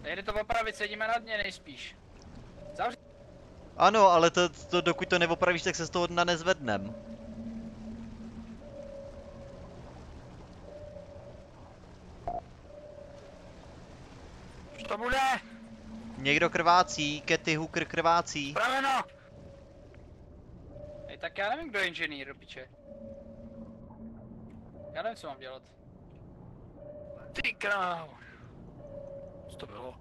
[SPEAKER 2] Nejde to opravit, sedíme nad mě nejspíš. Zavři.
[SPEAKER 1] Ano, ale to, to, dokud to neopravíš, tak se z toho dna nezvednem.
[SPEAKER 7] Už to bude,
[SPEAKER 1] Někdo krvácí, Ketty Hooker krvácí.
[SPEAKER 7] praveno!
[SPEAKER 2] Ej, tak já nevím, kdo je inženýr piče. Já nevím, co mám dělat.
[SPEAKER 7] Ty král! Co to bylo?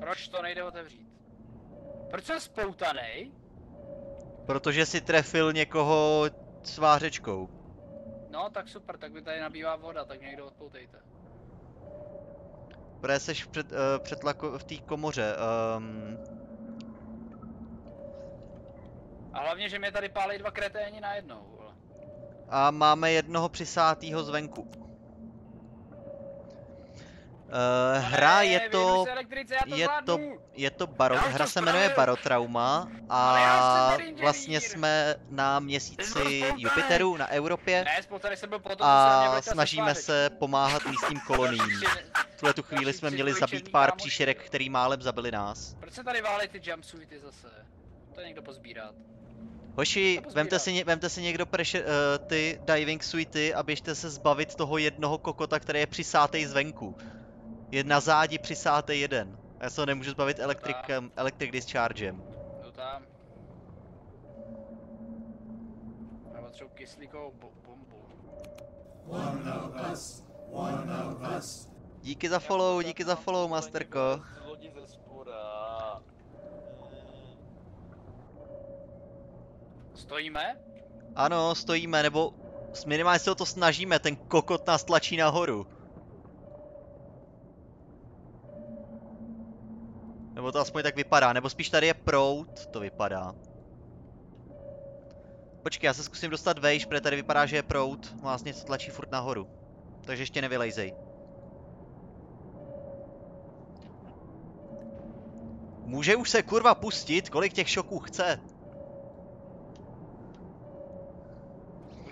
[SPEAKER 2] Proč to nejde otevřít? Proč jsem spoutanej?
[SPEAKER 1] Protože si trefil někoho svářečkou.
[SPEAKER 2] No, tak super, tak mi tady nabývá voda, tak někdo odpoutejte.
[SPEAKER 1] Protože seš v, před, uh, přetlako, v té komoře. Um,
[SPEAKER 2] A hlavně, že mě tady pálí dva kreténi najednou. vole.
[SPEAKER 1] a máme jednoho přisátýho zvenku. Uh, hra je
[SPEAKER 2] Ne,
[SPEAKER 1] to,
[SPEAKER 2] elektrice, to
[SPEAKER 1] je to, je to baro,
[SPEAKER 2] Já
[SPEAKER 1] hra
[SPEAKER 2] to
[SPEAKER 1] se jmenuje. Barotrauma a vlastně jsme na měsíci. Jupiteru na Evropě
[SPEAKER 2] Ne,
[SPEAKER 1] a snažíme se pomáhat místním koloniím. V tuhle tu chvíli jsme měli zabít pár příšerek, který málem zabili nás.
[SPEAKER 2] Proč se tady válej ty jumpsuity zase? To někdo pozbírat.
[SPEAKER 1] Hoši, vemte si, vemte si někdo pressure, uh, ty diving suity a běžte se zbavit toho jednoho kokota, který je přisátej zvenku. Je na zádi přisátej jeden. A Já se ho nemůžu zbavit elektrikem, electric dischargem.
[SPEAKER 2] Jdu tam. Já potřebuji kyslíkovou bo- bombu.
[SPEAKER 1] Díky za follow, díky za follow, Masterko.
[SPEAKER 2] Stojíme?
[SPEAKER 1] Ano, stojíme, nebo s- minimálně se o to snažíme, ten kokot nás tlačí nahoru. Nebo to aspoň tak vypadá, nebo spíš tady je prout, to vypadá. Počkej, já se zkusím dostat vejš, protože tady vypadá, že je prout, vás něco tlačí furt nahoru. Takže ještě nevylejzej. Může už se kurva pustit, kolik těch šoků chce.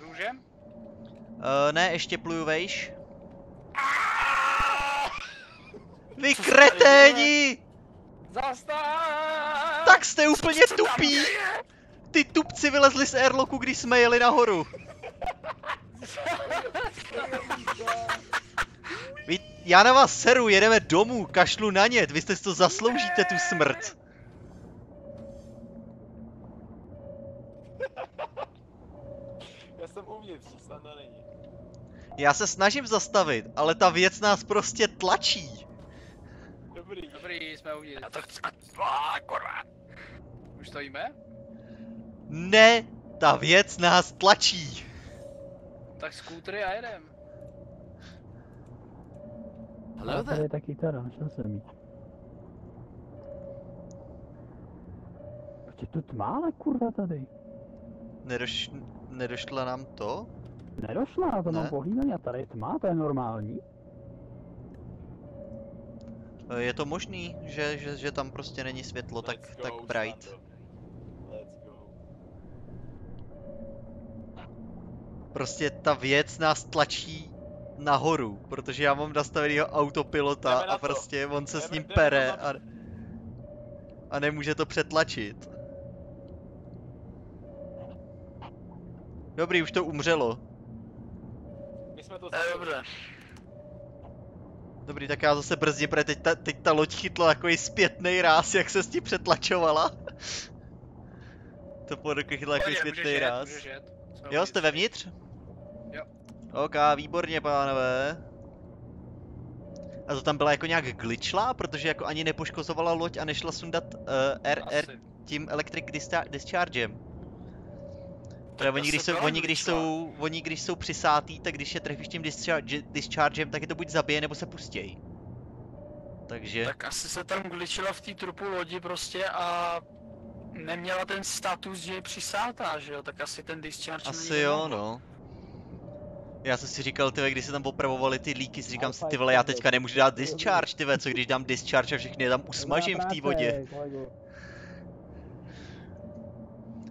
[SPEAKER 2] Můžem?
[SPEAKER 1] Uh, ne, ještě pluju vejš. Vy kreténi!
[SPEAKER 2] Zastav!
[SPEAKER 1] Tak jste úplně tupí! Ty tupci vylezli z airlocku, když jsme jeli nahoru. Vy, já na vás seru, jedeme domů, kašlu na ně, vy jste si to zasloužíte, tu smrt.
[SPEAKER 3] Já jsem uvnitř, snad to není.
[SPEAKER 1] Já se snažím zastavit, ale ta věc nás prostě tlačí.
[SPEAKER 3] Dobrý.
[SPEAKER 2] Dobrý, jsme uvnitř. Já to chci... Kurva. Už stojíme?
[SPEAKER 1] Ne, ta věc nás tlačí.
[SPEAKER 2] Tak skútry a jedem.
[SPEAKER 7] Ale tady je ta kytara, šel jsem jí. Proč je tu tma, ale kurva tady?
[SPEAKER 1] Nedoš, nedošla nám to?
[SPEAKER 7] Nedošla, to
[SPEAKER 1] Ne.
[SPEAKER 7] mám pohlídání a tady je tma, to je normální.
[SPEAKER 1] Eh, Je to možný, že, že, že tam prostě není světlo tak,
[SPEAKER 3] Let's
[SPEAKER 1] tak
[SPEAKER 3] go,
[SPEAKER 1] bright.
[SPEAKER 3] Let's go.
[SPEAKER 1] Prostě ta věc nás tlačí nahoru, protože já mám nastavenýho autopilota
[SPEAKER 3] na
[SPEAKER 1] a prostě on se s
[SPEAKER 3] Jdeme-
[SPEAKER 1] ním
[SPEAKER 3] jdeme
[SPEAKER 1] pere a, a nemůže to přetlačit. Dobrý, už to umřelo.
[SPEAKER 3] My jsme to
[SPEAKER 2] dobře.
[SPEAKER 1] Dobrý, tak já zase brzdím, protože teď ta, teď ta loď chytla takový zpětný ráz, jak se s tím přetlačovala. to podok chytla takový zpětný ráz.
[SPEAKER 2] jet.
[SPEAKER 1] Jo, jste vevnitř? OK, výborně, pánové. A to tam byla jako nějak glitchla, protože jako ani nepoškozovala loď a nešla sundat uh, R, R
[SPEAKER 2] Asi.
[SPEAKER 1] tím electric discha- dischargem. Protože oni když, jsou, oni, když
[SPEAKER 2] glitchla.
[SPEAKER 1] jsou, oni když jsou přisátý, tak když je trefíš tím discharge, dischargem, tak je to buď zabije, nebo se pustěj. Takže,
[SPEAKER 2] Tak asi se tam glitchila v té trupu lodi prostě a neměla ten status, že je přisátá, že jo? Tak asi ten discharge
[SPEAKER 1] asi jo, no. Já jsem si říkal, ty když se tam opravovali ty líky, si říkám si, ty vole, já teďka nemůžu dát discharge, ty co když dám discharge a všechny je tam usmažím v té vodě.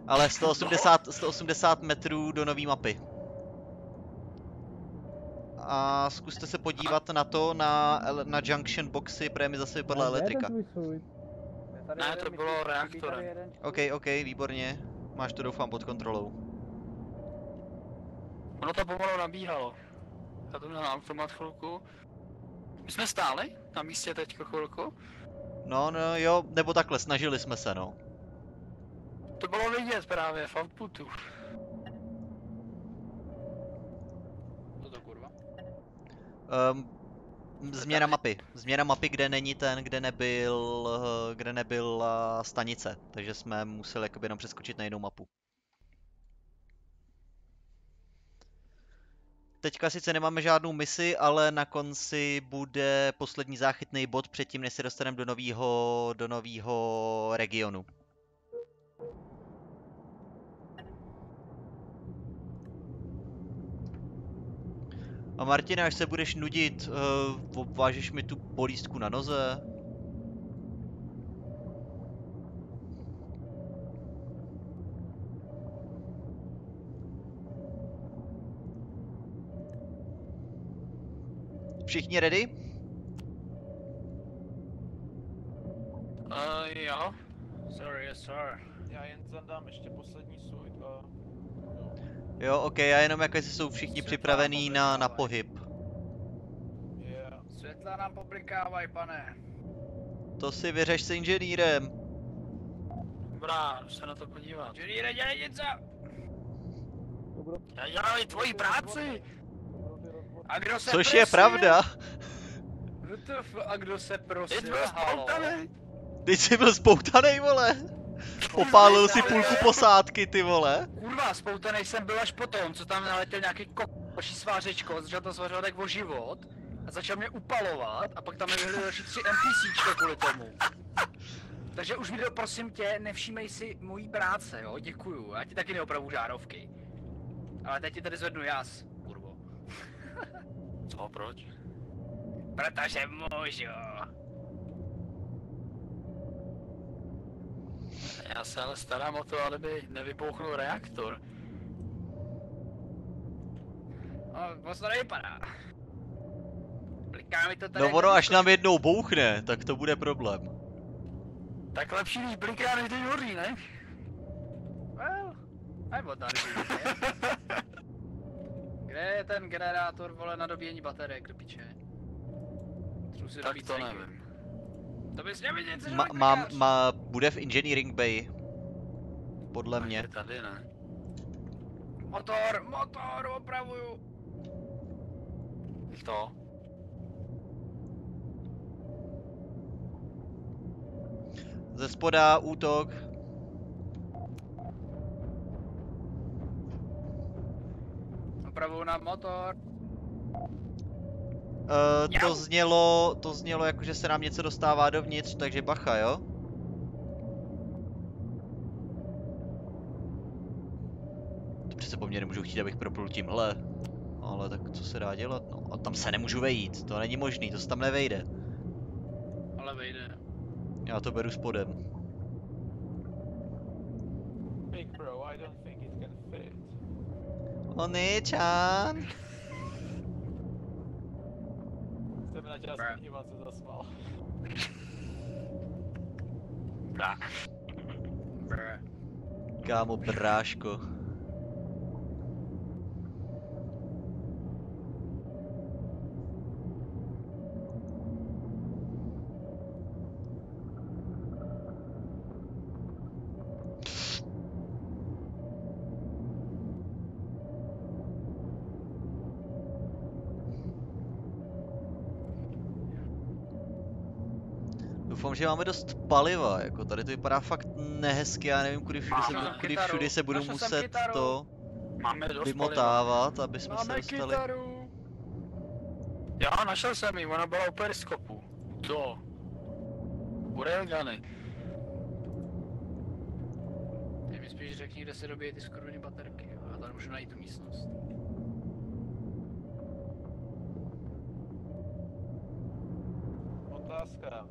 [SPEAKER 1] Ale 180, 180 metrů do nové mapy. A zkuste se podívat na to, na, na junction boxy, protože mi zase vypadla elektrika.
[SPEAKER 2] Ne, to bylo reaktorem.
[SPEAKER 1] OK, OK, výborně. Máš to doufám pod kontrolou.
[SPEAKER 2] Ono to pomalu nabíhalo. Já to měl na automat chvilku. My jsme stáli na místě teďko chvilku.
[SPEAKER 1] No, no, jo, nebo takhle, snažili jsme se, no.
[SPEAKER 2] To bylo vidět právě v outputu. Co to kurva?
[SPEAKER 1] Um, změna mapy. Změna mapy, kde není ten, kde nebyl, eh, kde nebyla stanice. Takže jsme museli jakoby jenom přeskočit na jinou mapu. Teďka sice nemáme žádnou misi, ale na konci bude poslední záchytný bod předtím, než se dostaneme do nového do novýho regionu. A Martina, až se budeš nudit, uh, obvážeš mi tu bolístku na noze? Všichni ready?
[SPEAKER 2] Uh, jo. Sorry, yes, sir.
[SPEAKER 3] Já jen zadám ještě poslední suit a... Jo.
[SPEAKER 1] Jo, ok, já jenom jako jestli jsou všichni
[SPEAKER 3] Světla
[SPEAKER 1] připravení na, na pohyb.
[SPEAKER 3] Yeah.
[SPEAKER 2] Světla nám poblikávaj, pane.
[SPEAKER 1] To si vyřeš s inženýrem.
[SPEAKER 7] Dobrá, jdu se na to podívat.
[SPEAKER 2] Inženýre, dělej něco!
[SPEAKER 7] Já dělám tvoji práci!
[SPEAKER 2] A kdo se
[SPEAKER 1] Což
[SPEAKER 2] prosil?
[SPEAKER 1] je pravda.
[SPEAKER 2] WTF, a kdo se
[SPEAKER 7] Teď
[SPEAKER 2] prosil?
[SPEAKER 7] byl
[SPEAKER 2] Halo?
[SPEAKER 7] spoutaný!
[SPEAKER 1] Teď jsi byl spoutanej, vole. Popálil si půlku posádky, ty vole.
[SPEAKER 2] Kurva, spoutanej jsem byl až potom, co tam naletěl nějaký kokoší svářečko, začal to svařovat jak o život a začal mě upalovat a pak tam mi vyhli další tři NPCčka kvůli tomu. Takže už video, prosím tě, nevšímej si mojí práce, jo, děkuju, já ti taky neopravu žárovky. Ale teď ti tady zvednu jas.
[SPEAKER 7] Co, proč?
[SPEAKER 2] Protože můžu.
[SPEAKER 7] Já se ale starám o to, aby nevypouchnul reaktor.
[SPEAKER 2] No, moc to nevypadá. Bliká mi to tady
[SPEAKER 1] No
[SPEAKER 2] jako
[SPEAKER 1] ono, až nám jednou bouchne, tak to bude problém.
[SPEAKER 7] Tak lepší, když bliká, než když hoří, ne?
[SPEAKER 2] Well, nebo tady. Kde je ten generátor, vole, na dobíjení baterek, do piče?
[SPEAKER 7] Tak to nevím.
[SPEAKER 2] To bys měl vidět, co
[SPEAKER 1] Ma, mám, má, bude v Engineering Bay. Podle mě.
[SPEAKER 7] je tady, ne?
[SPEAKER 2] Motor, motor, opravuju.
[SPEAKER 7] To?
[SPEAKER 1] Ze spoda útok.
[SPEAKER 2] Opravuju na motor.
[SPEAKER 1] Uh, to znělo, to znělo jako, že se nám něco dostává dovnitř, takže bacha, jo? To přece po mně nemůžu chtít, abych proplul tímhle. Ale tak co se dá dělat, no. A tam se nemůžu vejít, to není možný, to se tam nevejde.
[SPEAKER 2] Ale vejde.
[SPEAKER 1] Já to beru spodem.
[SPEAKER 3] Big bro, I don't think it can fit.
[SPEAKER 1] Oni-chan!
[SPEAKER 3] Jsem na
[SPEAKER 2] Bruh.
[SPEAKER 3] Ivan se zasmál.
[SPEAKER 1] Kámo, bráško. Doufám, že máme dost paliva, jako tady to vypadá fakt nehezky, já nevím, kudy všude se, kudy
[SPEAKER 2] kytaru,
[SPEAKER 1] všudy se budu muset
[SPEAKER 2] kytaru.
[SPEAKER 1] to
[SPEAKER 7] Máme
[SPEAKER 1] vymotávat, aby jsme se
[SPEAKER 2] Máme
[SPEAKER 1] dostali.
[SPEAKER 2] kytaru.
[SPEAKER 7] Já našel jsem ji, ona byla u periskopu. To. U railguny.
[SPEAKER 2] Ty mi spíš řekni, kde se dobíjí ty skurvený baterky. Já tady můžu najít tu místnost.
[SPEAKER 3] Otázka.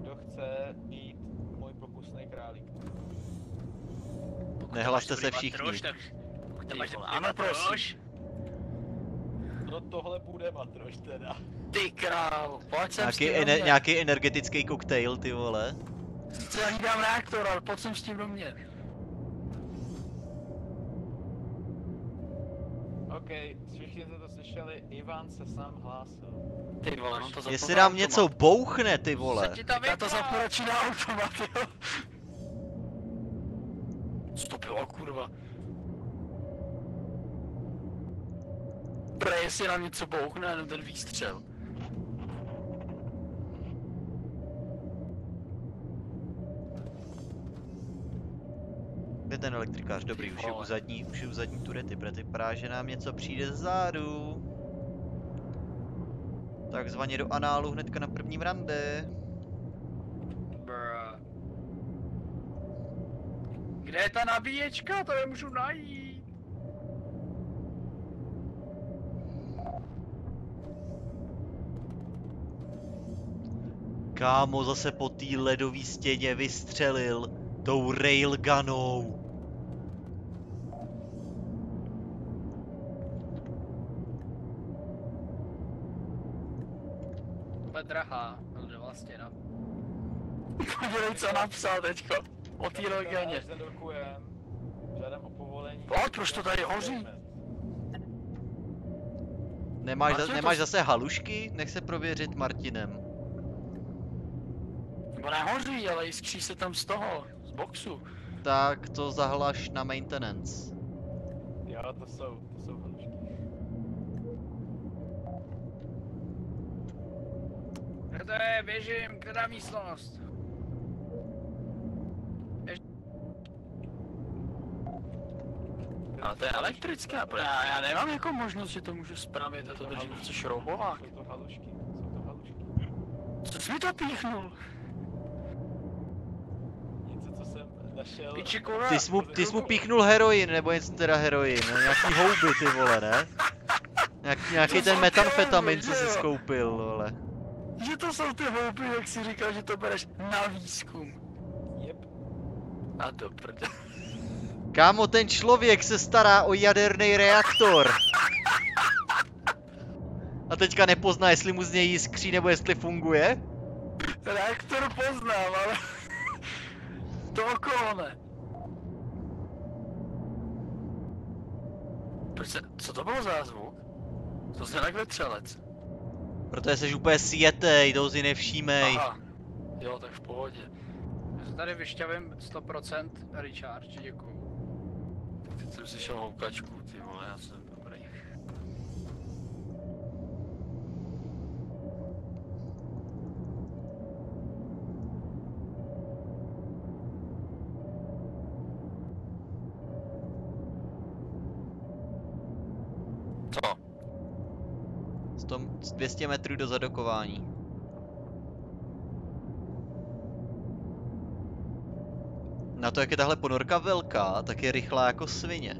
[SPEAKER 3] Kdo chce být můj pokusný králík?
[SPEAKER 2] Pokud
[SPEAKER 1] Nehlaste
[SPEAKER 2] to máš
[SPEAKER 1] se všichni.
[SPEAKER 2] matroš, tak
[SPEAKER 7] Ty
[SPEAKER 2] máš
[SPEAKER 7] vole, ano, prosím.
[SPEAKER 3] No tohle bude matroš teda.
[SPEAKER 7] Ty král, pojď sem s
[SPEAKER 1] Nějaký,
[SPEAKER 7] tím do
[SPEAKER 1] ene,
[SPEAKER 7] mě.
[SPEAKER 1] nějaký energetický koktejl, ty vole.
[SPEAKER 7] Sice já dám reaktor, ale pojď sem s tím do mě.
[SPEAKER 3] OK, všichni jste to slyšeli, Ivan se sám hlásil.
[SPEAKER 7] Ty vole, no to
[SPEAKER 1] Jestli nám
[SPEAKER 7] automat.
[SPEAKER 1] něco bouchne, ty vole.
[SPEAKER 2] se ti to
[SPEAKER 7] Já to radši na automat, jo. Co to bylo, kurva? Prej, jestli nám něco bouchne, jenom ten výstřel.
[SPEAKER 1] Kde ten elektrikář? Dobrý, už je u zadní, už je u zadní turety, protože vypadá, že nám něco přijde zzádu. Takzvaně do análu hnedka na prvním rande.
[SPEAKER 2] Kde je ta nabíječka? To nemůžu najít.
[SPEAKER 1] Kámo zase po té ledové stěně vystřelil tou railgunou.
[SPEAKER 2] To bude drahá, ale vlastně no.
[SPEAKER 7] Podívej, co napsal teďko. O té
[SPEAKER 3] zadokujem, žádám o povolení.
[SPEAKER 7] Proč to tady hoří?
[SPEAKER 1] Nemáš, za,
[SPEAKER 7] to
[SPEAKER 1] nemáš
[SPEAKER 7] s-
[SPEAKER 1] zase halušky? Nech se prověřit Martinem.
[SPEAKER 7] Nebo nehoří, ale jiskří se tam z toho, z boxu.
[SPEAKER 1] Tak to zahlaš na maintenance.
[SPEAKER 3] Jo, to jsou, to jsou halušky.
[SPEAKER 2] Kde to je, běžím, která místnost?
[SPEAKER 7] A to je elektrická, protože já, já nemám jako možnost, že to můžu spravit, a to držím něco šroubovák.
[SPEAKER 3] Jsou to halušky, jsou to halušky.
[SPEAKER 7] Co jsi mi to píchnul?
[SPEAKER 3] Něco, co jsem našel.
[SPEAKER 2] Piči kurva.
[SPEAKER 1] Ty jsi mu, ty jsi mu píchnul heroin, nebo něco teda heroin, no, nějaký houby ty vole, ne? Nějak, nějaký
[SPEAKER 7] To
[SPEAKER 1] ten metamfetamin, co jsi skoupil, vole.
[SPEAKER 7] Že to jsou ty houby, jak jsi říkal, že to bereš na výzkum.
[SPEAKER 3] Jep.
[SPEAKER 7] A do prde.
[SPEAKER 1] Kámo, ten člověk se stará o jaderný reaktor. A teďka nepozná, jestli mu z něj jiskří, nebo jestli funguje?
[SPEAKER 7] Reaktor poznám, ale... to okolo ne. Proč se, co to bylo za zvuk? To zní jak vetřelec.
[SPEAKER 1] Protože jsi úplně sjetej, to si nevšímej.
[SPEAKER 7] Aha. Jo, tak v pohodě.
[SPEAKER 2] Já se tady vyšťavím 100% recharge, děkuju.
[SPEAKER 7] Jsem si šel houkačku, ty vole, já jsem dobrý. Co?
[SPEAKER 1] 100, 200 metrů do zadokování. Na to, jak je tahle ponorka velká, tak je rychlá jako svině.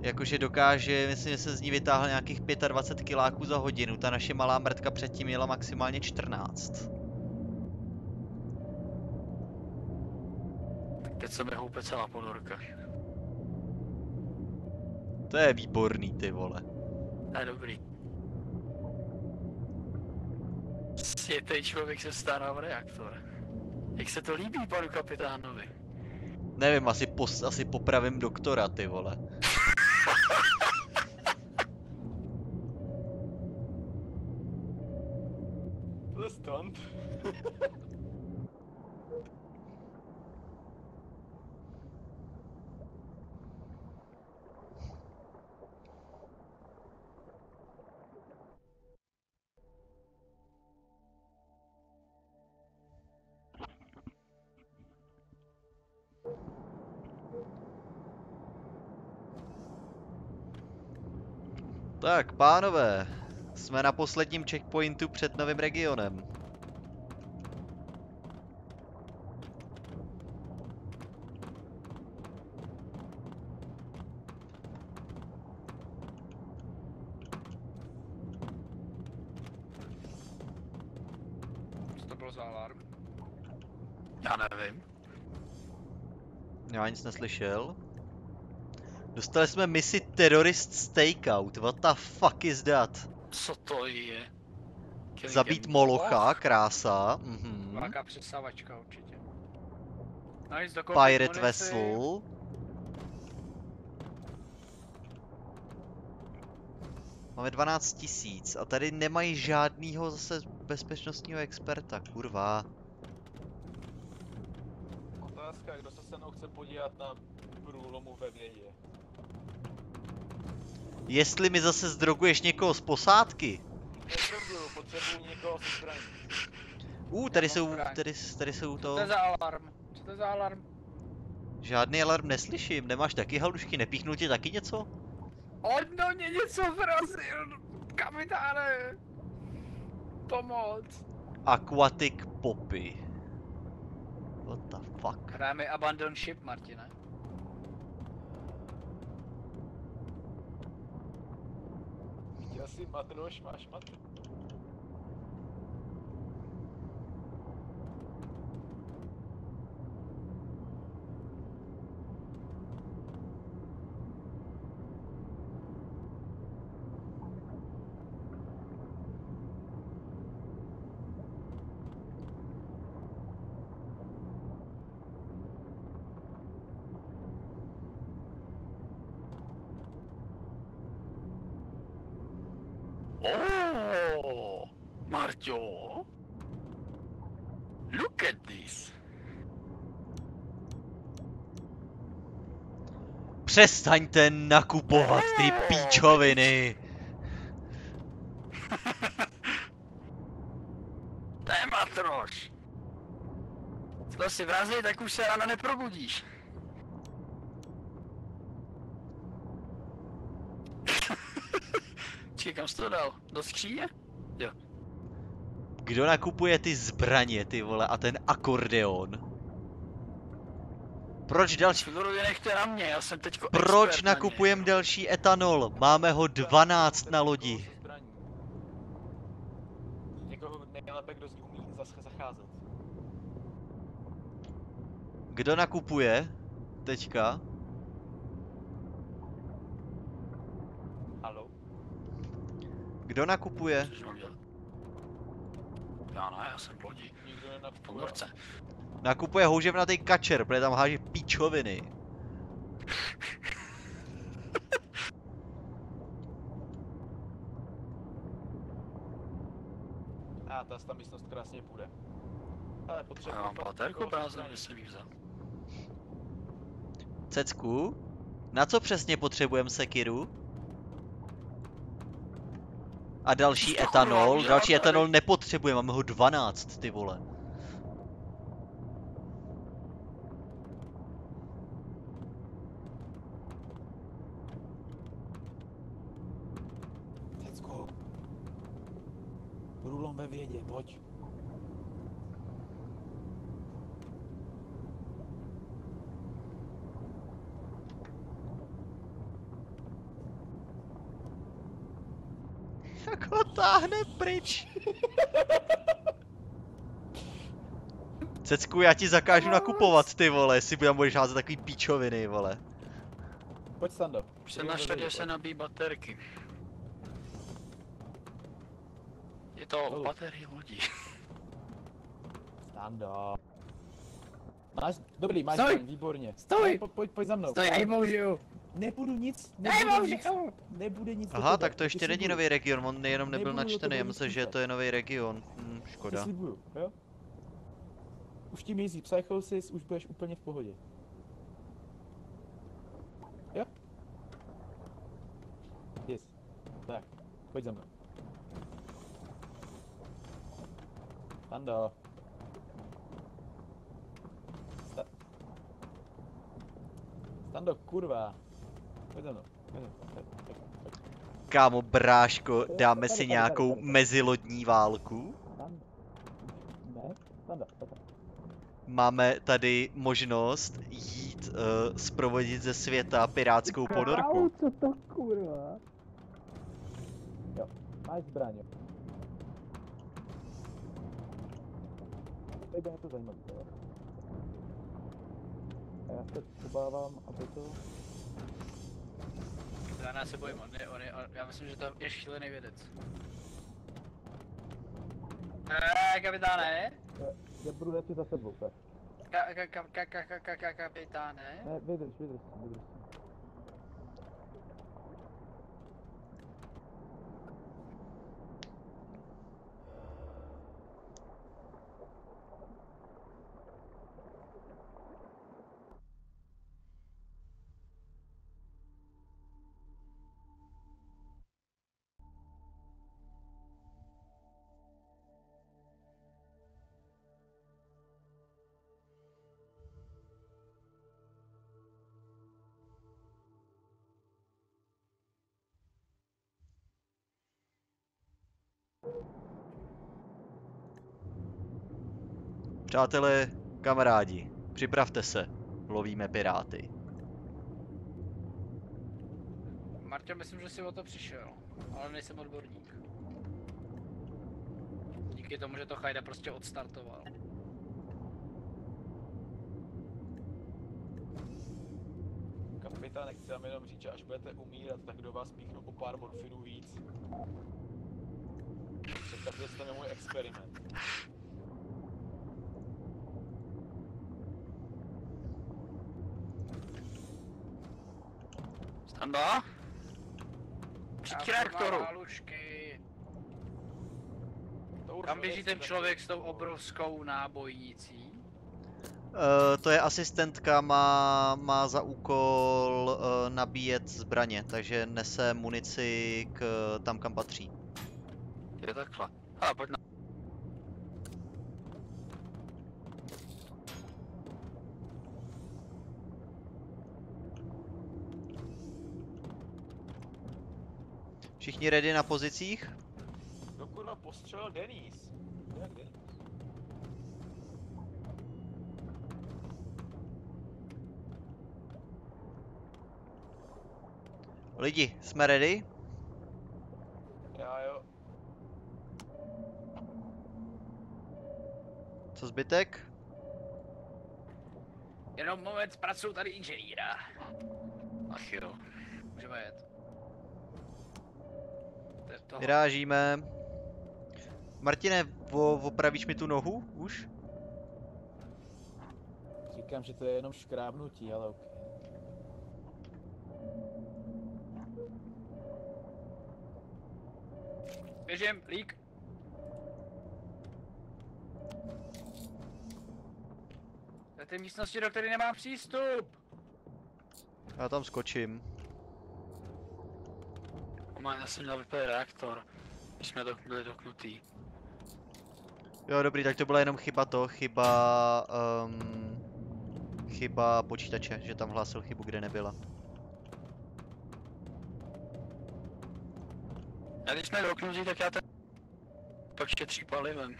[SPEAKER 1] Jakože dokáže, myslím, že se z ní vytáhl nějakých 25 kiláků za hodinu. Ta naše malá mrtka předtím jela maximálně 14.
[SPEAKER 7] Tak teď se mi houpe celá ponorka.
[SPEAKER 1] To je výborný, ty vole.
[SPEAKER 7] To je dobrý. Světej člověk se stará o reaktor. Jak se to líbí panu kapitánovi?
[SPEAKER 1] Nevím, asi, pos, asi popravím doktora, ty vole.
[SPEAKER 3] To je stunt.
[SPEAKER 1] Tak, pánové, jsme na posledním checkpointu před novým regionem.
[SPEAKER 2] Co to bylo za alarm?
[SPEAKER 7] Já nevím.
[SPEAKER 1] Já nic neslyšel. Dostali jsme misi Terrorist Stakeout. What the fuck is that?
[SPEAKER 7] Co to je? Killing
[SPEAKER 1] Zabít Molocha, krása. Mhm.
[SPEAKER 2] Velká přesavačka určitě. Nice,
[SPEAKER 1] Pirate
[SPEAKER 2] munici.
[SPEAKER 1] Vessel. Máme 12 tisíc a tady nemají žádnýho zase bezpečnostního experta, kurva.
[SPEAKER 3] Otázka, kdo se se mnou chce podívat na průlomu ve vědě.
[SPEAKER 1] Jestli mi zase zdroguješ někoho z posádky.
[SPEAKER 3] Potřebuju, potřebuju někoho zbraní.
[SPEAKER 1] Uh, tady jsou, tady, tady jsou
[SPEAKER 2] Co
[SPEAKER 1] to...
[SPEAKER 2] to je za alarm? Co to je za alarm?
[SPEAKER 1] Žádný alarm neslyším, nemáš taky halušky, nepíchnul ti taky něco?
[SPEAKER 2] On do mě něco vrazil! Kapitáne! Pomoc!
[SPEAKER 1] Aquatic Poppy. What the fuck?
[SPEAKER 2] Hrajeme Abandon Ship, Martine.
[SPEAKER 3] Chtěl jsi matroš,
[SPEAKER 7] Oh, Marťo. Look at this.
[SPEAKER 1] Přestaňte nakupovat ty píčoviny.
[SPEAKER 7] To je matroš. To si vrazí, tak už se ráno neprobudíš. Čekaj, kam jsi to dal? Do skříně?
[SPEAKER 1] Kdo nakupuje ty zbraně, ty vole, a ten akordeon? Proč další...
[SPEAKER 7] Figurově nechte na mě, já jsem teďko
[SPEAKER 1] Proč
[SPEAKER 7] expert na
[SPEAKER 1] nakupujem další etanol? Máme ho 12 na lodi.
[SPEAKER 3] Zbraní. Někoho nejlépe, kdo z ní umí zas- zacházet.
[SPEAKER 1] Kdo nakupuje? Teďka?
[SPEAKER 3] Halo?
[SPEAKER 1] Kdo nakupuje?
[SPEAKER 7] Já ne, já jsem v lodi.
[SPEAKER 3] Nikdo nenakupuje.
[SPEAKER 1] Nakupuje houževnatý kačer, protože tam háže píčoviny.
[SPEAKER 3] A ta, ta místnost krásně půjde. Ale potřebuji...
[SPEAKER 7] Já mám baterku prázdnou,
[SPEAKER 3] zbraní.
[SPEAKER 7] jestli bych vzal.
[SPEAKER 1] Cecku? Na co přesně potřebujeme sekiru? A další etanol? Další etanol nepotřebujeme, máme ho 12, ty vole.
[SPEAKER 3] Děcko. Průlom ve vědě, pojď.
[SPEAKER 1] Táhne pryč. Cecku, já ti zakážu nakupovat, ty vole, jestli budem budeš házet takový píčoviny, vole.
[SPEAKER 3] Pojď Stando.
[SPEAKER 7] Už jsem na šatě se nabíjí baterky. Je to
[SPEAKER 3] Dolů.
[SPEAKER 7] baterie lodi.
[SPEAKER 3] Stando. Máš, dobrý, máš
[SPEAKER 5] Stoj!
[SPEAKER 3] výborně.
[SPEAKER 5] Stoj!
[SPEAKER 3] Pojď, pojď za mnou.
[SPEAKER 5] To já ji použiju.
[SPEAKER 3] Nebudu nic, nebude nic, nebude nic
[SPEAKER 1] Aha, tak to
[SPEAKER 3] ti
[SPEAKER 1] ještě není nový region, on jenom nebyl
[SPEAKER 3] Nebudu
[SPEAKER 1] načtený, já myslím, že to je nový region. Hm,
[SPEAKER 3] Ti
[SPEAKER 1] škoda.
[SPEAKER 3] slibuju, jo? Už tím jízdí Psychosis, už budeš úplně v pohodě. Jo? Yes. Tak, pojď za mnou. Stando. Sta- Stando, kurva. Pojď za mnou. Pojď za mnou. Pojď, pojď, pojď.
[SPEAKER 1] Kámo, bráško, dáme si nějakou mezilodní válku? Máme tady možnost jít uh, zprovodit ze světa pirátskou ponorku.
[SPEAKER 5] co to kurva?
[SPEAKER 3] Máš zbraň. jo. Tady bude to zajímavé, jo? A já se obávám, aby to
[SPEAKER 2] já nás se bojím, on je, on je, on, já myslím, že to je šílený vědec. Eee, kapitáne?
[SPEAKER 3] Jebru, já ti za sebou, tak.
[SPEAKER 2] Ka, ka, ka, ka, ka, ka, ka, kapitáne?
[SPEAKER 3] Ne, vydrž, vydrž, vydrž.
[SPEAKER 1] Přátelé, kamarádi, připravte se. Lovíme piráty.
[SPEAKER 2] Marťo, myslím, že jsi o to přišel, ale nejsem odborník. Díky tomu, že to Chajda prostě odstartoval.
[SPEAKER 3] Kapitán, chci vám jenom říct, že až budete umírat, tak do vás píchnu o pár morfinů víc. Představte si ten můj experiment.
[SPEAKER 7] Standa? Přijď reaktoru.
[SPEAKER 2] Kam běží ten člověk s tou obrovskou nábojnicí?
[SPEAKER 1] Uh, to je asistentka, má, má za úkol uh, nabíjet zbraně, takže nese munici k tam, kam patří.
[SPEAKER 7] Je takhle. A pojď na...
[SPEAKER 1] Všichni ready na pozicích?
[SPEAKER 3] Kdo kurva postřelil Denis? Jak Denis?
[SPEAKER 1] Lidi, jsme ready?
[SPEAKER 3] Já jo.
[SPEAKER 1] Co zbytek?
[SPEAKER 2] Jenom moment, zpracuju tady inženýra.
[SPEAKER 7] Ach jo.
[SPEAKER 2] Můžeme jet. To.
[SPEAKER 1] Vyrážíme. Martine, opravíš mi tu nohu už?
[SPEAKER 3] Říkám, že to je jenom škrábnutí, ale ok.
[SPEAKER 2] Běžím, lík. Je ty místnosti, do které nemám přístup.
[SPEAKER 1] Já tam skočím.
[SPEAKER 7] Má, já jsem měl vypět reaktor. Když jsme dok- byli doknutý.
[SPEAKER 1] Jo, dobrý, tak to byla jenom chyba to, chyba... Um, chyba počítače, že tam hlásil chybu, kde nebyla.
[SPEAKER 7] A když jsme doknutí, tak já ten... Pak šetří palivem.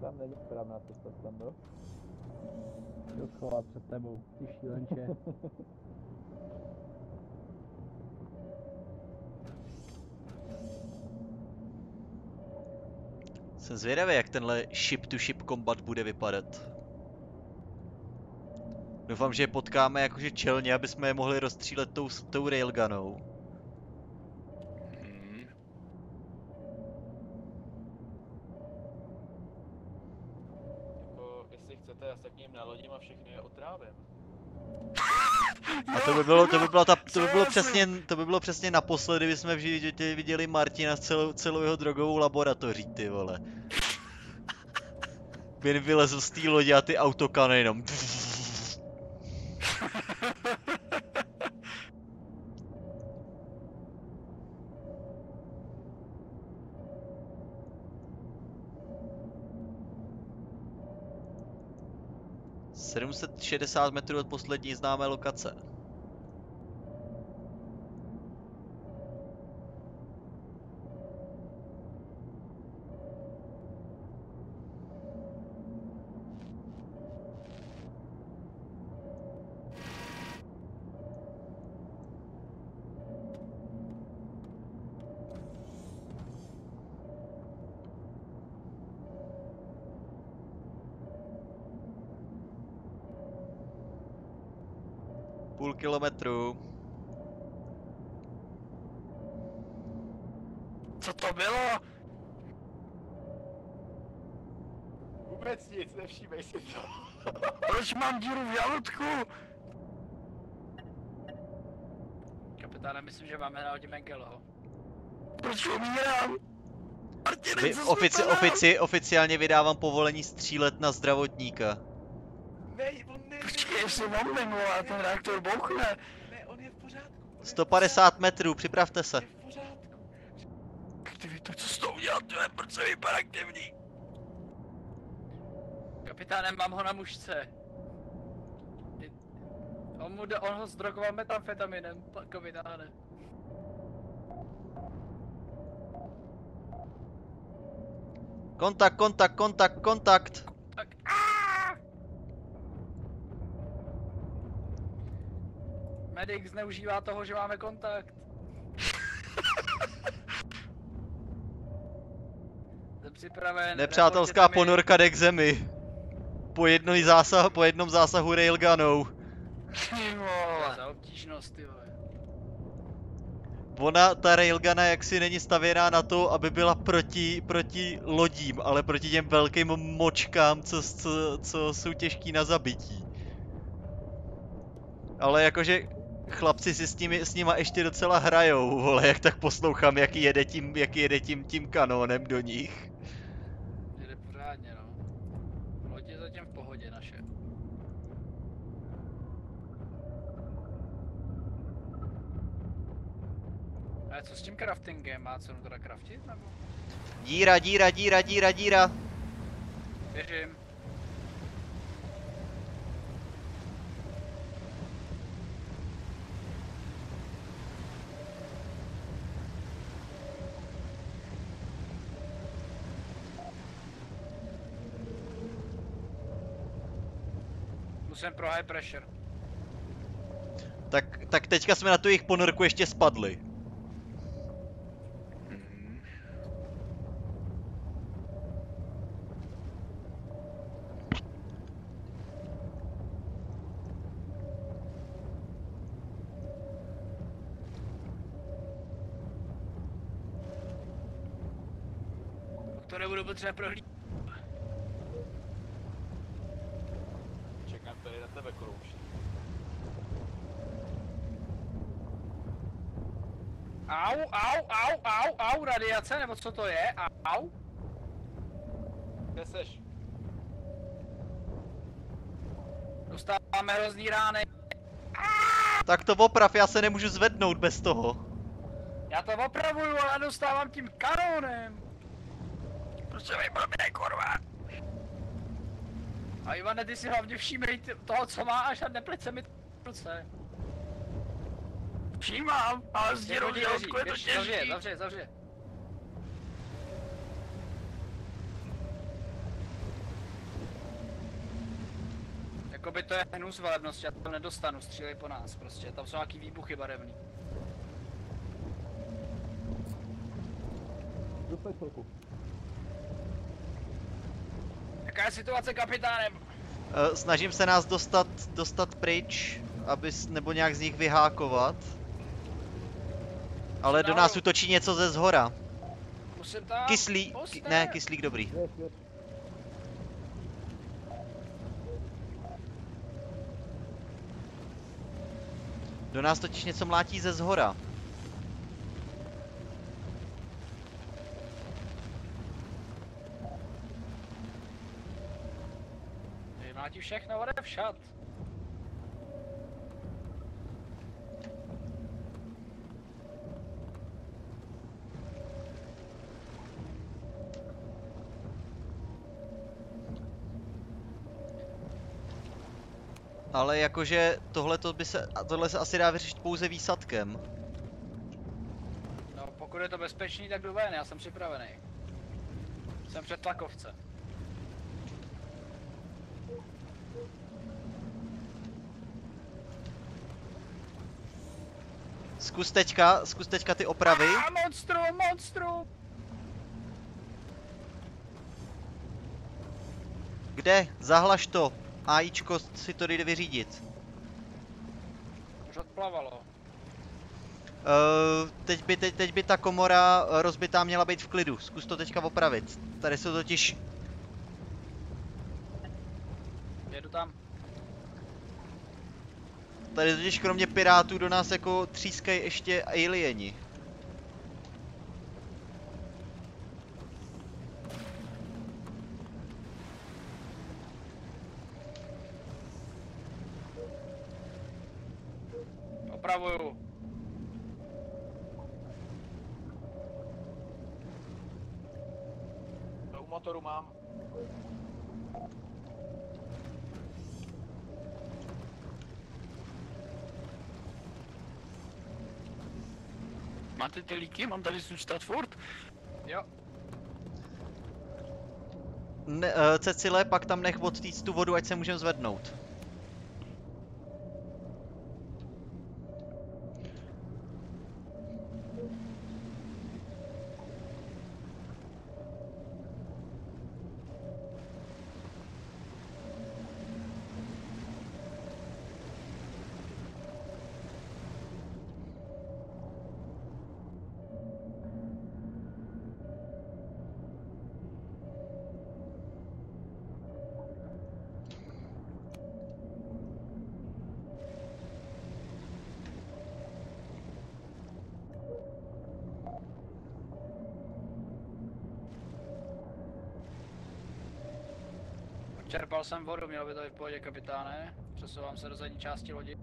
[SPEAKER 3] Tam není správná cesta, Stando.
[SPEAKER 5] Jdu schovat před tebou, ty šílenče.
[SPEAKER 1] Jsem zvědavý, jak tenhle ship-to-ship combat bude vypadat. Doufám, že je potkáme jakože čelně, aby jsme je mohli rozstřílet tou, s- tou railgunou.
[SPEAKER 3] všechny je otrávem.
[SPEAKER 1] A to by bylo, to by bylo, ta, to by bylo přesně, to by bylo přesně naposledy, kdy jsme v životě viděli Martina s celou, celou jeho drogovou laboratoří, ty vole. Jen vylezl z té lodi a ty autokany jenom. Pff. 60 metrů od poslední známé lokace. Půl kilometru.
[SPEAKER 7] Co to bylo?
[SPEAKER 3] Vůbec nic, nevšímej si to.
[SPEAKER 7] Proč mám díru v žaludku?
[SPEAKER 2] Kapitáne, myslím, že máme na hodě Mengeloho.
[SPEAKER 7] Proč umírám? Martine,
[SPEAKER 1] Vy, ofici, ofici, oficiálně vydávám povolení střílet na zdravotníka.
[SPEAKER 3] Ne, on ne,
[SPEAKER 7] Počkej, jestli moment, vole, ten reaktor bouchne.
[SPEAKER 3] ne, on je v pořádku. on je v
[SPEAKER 1] 150 metrů, připravte se.
[SPEAKER 3] pořádku, je v pořádku.
[SPEAKER 7] Aktivitu, co s tou udělal, ty vole, proč se vypadá aktivní?
[SPEAKER 2] Kapitáne, mám ho na mužce. On, mu on ho zdrogoval metamfetaminem, kapitáne.
[SPEAKER 1] Kontakt, kontakt, kontakt, kontakt.
[SPEAKER 2] Medic zneužívá toho, že máme kontakt. Jsem připraven.
[SPEAKER 1] Nepřátelská ponorka jde k zemi. Po, jednom zásahu, po jednom zásahu railgunou.
[SPEAKER 7] Ty vole.
[SPEAKER 2] Za obtížnost, ty vole.
[SPEAKER 1] ona, ta railguna jaksi není stavěná na to, aby byla proti, proti lodím, ale proti těm velkým močkám, co, co, co jsou těžký na zabití. Ale jakože chlapci si s, nimi, s nima ještě docela hrajou, vole, jak tak poslouchám, jak jede tím, jak jede tím, tím kanónem do nich.
[SPEAKER 2] Jede pořádně, no. Loď je zatím v pohodě naše. Ale co s tím craftingem? Má cenu teda craftit, nebo?
[SPEAKER 1] Díra, díra, díra, díra, díra.
[SPEAKER 2] Věřím. Musím pro high pressure.
[SPEAKER 1] Tak, tak teďka jsme na tu jejich ponorku ještě spadli.
[SPEAKER 2] To nebudu potřeba prohlídnout.
[SPEAKER 3] Čekám tady na tebe, Korouš.
[SPEAKER 2] Au, au, au, au, au, radiace, nebo co to je? Au.
[SPEAKER 3] Kde seš?
[SPEAKER 2] Dostáváme hrozný rány.
[SPEAKER 1] Tak to oprav, já se nemůžu zvednout bez toho.
[SPEAKER 2] Já to opravuju, ale dostávám tím kanónem. Prostě mi blbě, kurva. A Ivane, ty si hlavně všímej toho, co máš a nepleť se mi ruce. Všímám, ale s děrou dělotku je to těžký. Zavře, zavře, zavře. Jakoby to je hnus velebnosti, já to nedostanu, střílej po nás prostě, tam jsou nějaký výbuchy barevný.
[SPEAKER 3] Dostaň chvilku.
[SPEAKER 2] Jaká je situace, kapitánem?
[SPEAKER 1] Eh, Snažím se nás dostat, dostat pryč, aby, nebo nějak z nich vyhákovat. Ale do nás útočí něco ze zhora.
[SPEAKER 2] Musím tam...
[SPEAKER 1] Kyslík, ne, kyslík dobrý. Do nás totiž něco mlátí ze zhora.
[SPEAKER 2] Ty mlátí všechno, ode všat.
[SPEAKER 1] Ale jakože tohle by se, tohle se asi dá vyřešit pouze výsadkem.
[SPEAKER 2] No, pokud je to bezpečný, tak jdu ven, já jsem připravený. Jsem před tlakovce.
[SPEAKER 1] Zkus teďka, zkus teďka ty opravy.
[SPEAKER 2] A monstru, monstru!
[SPEAKER 1] Kde? Zahlaš to. AIčko si to jde vyřídit.
[SPEAKER 2] Už odplavalo.
[SPEAKER 1] Uh, teď, by, teď, teď by ta komora rozbitá měla být v klidu. Zkus to teďka opravit. Tady jsou totiž...
[SPEAKER 2] Jedu tam.
[SPEAKER 1] Tady totiž kromě pirátů do nás jako třískají ještě alieni.
[SPEAKER 2] Opravuju.
[SPEAKER 3] To u motoru mám.
[SPEAKER 7] Máte ty líky? Mám tady zůstat furt?
[SPEAKER 2] Jo.
[SPEAKER 1] Ne, uh, Cecile, pak tam nech odtýct tu vodu, ať se můžeme zvednout.
[SPEAKER 2] Čerpal jsem vodu, mělo by to být v pohodě, kapitáne. Přesouvám se do zadní části lodi.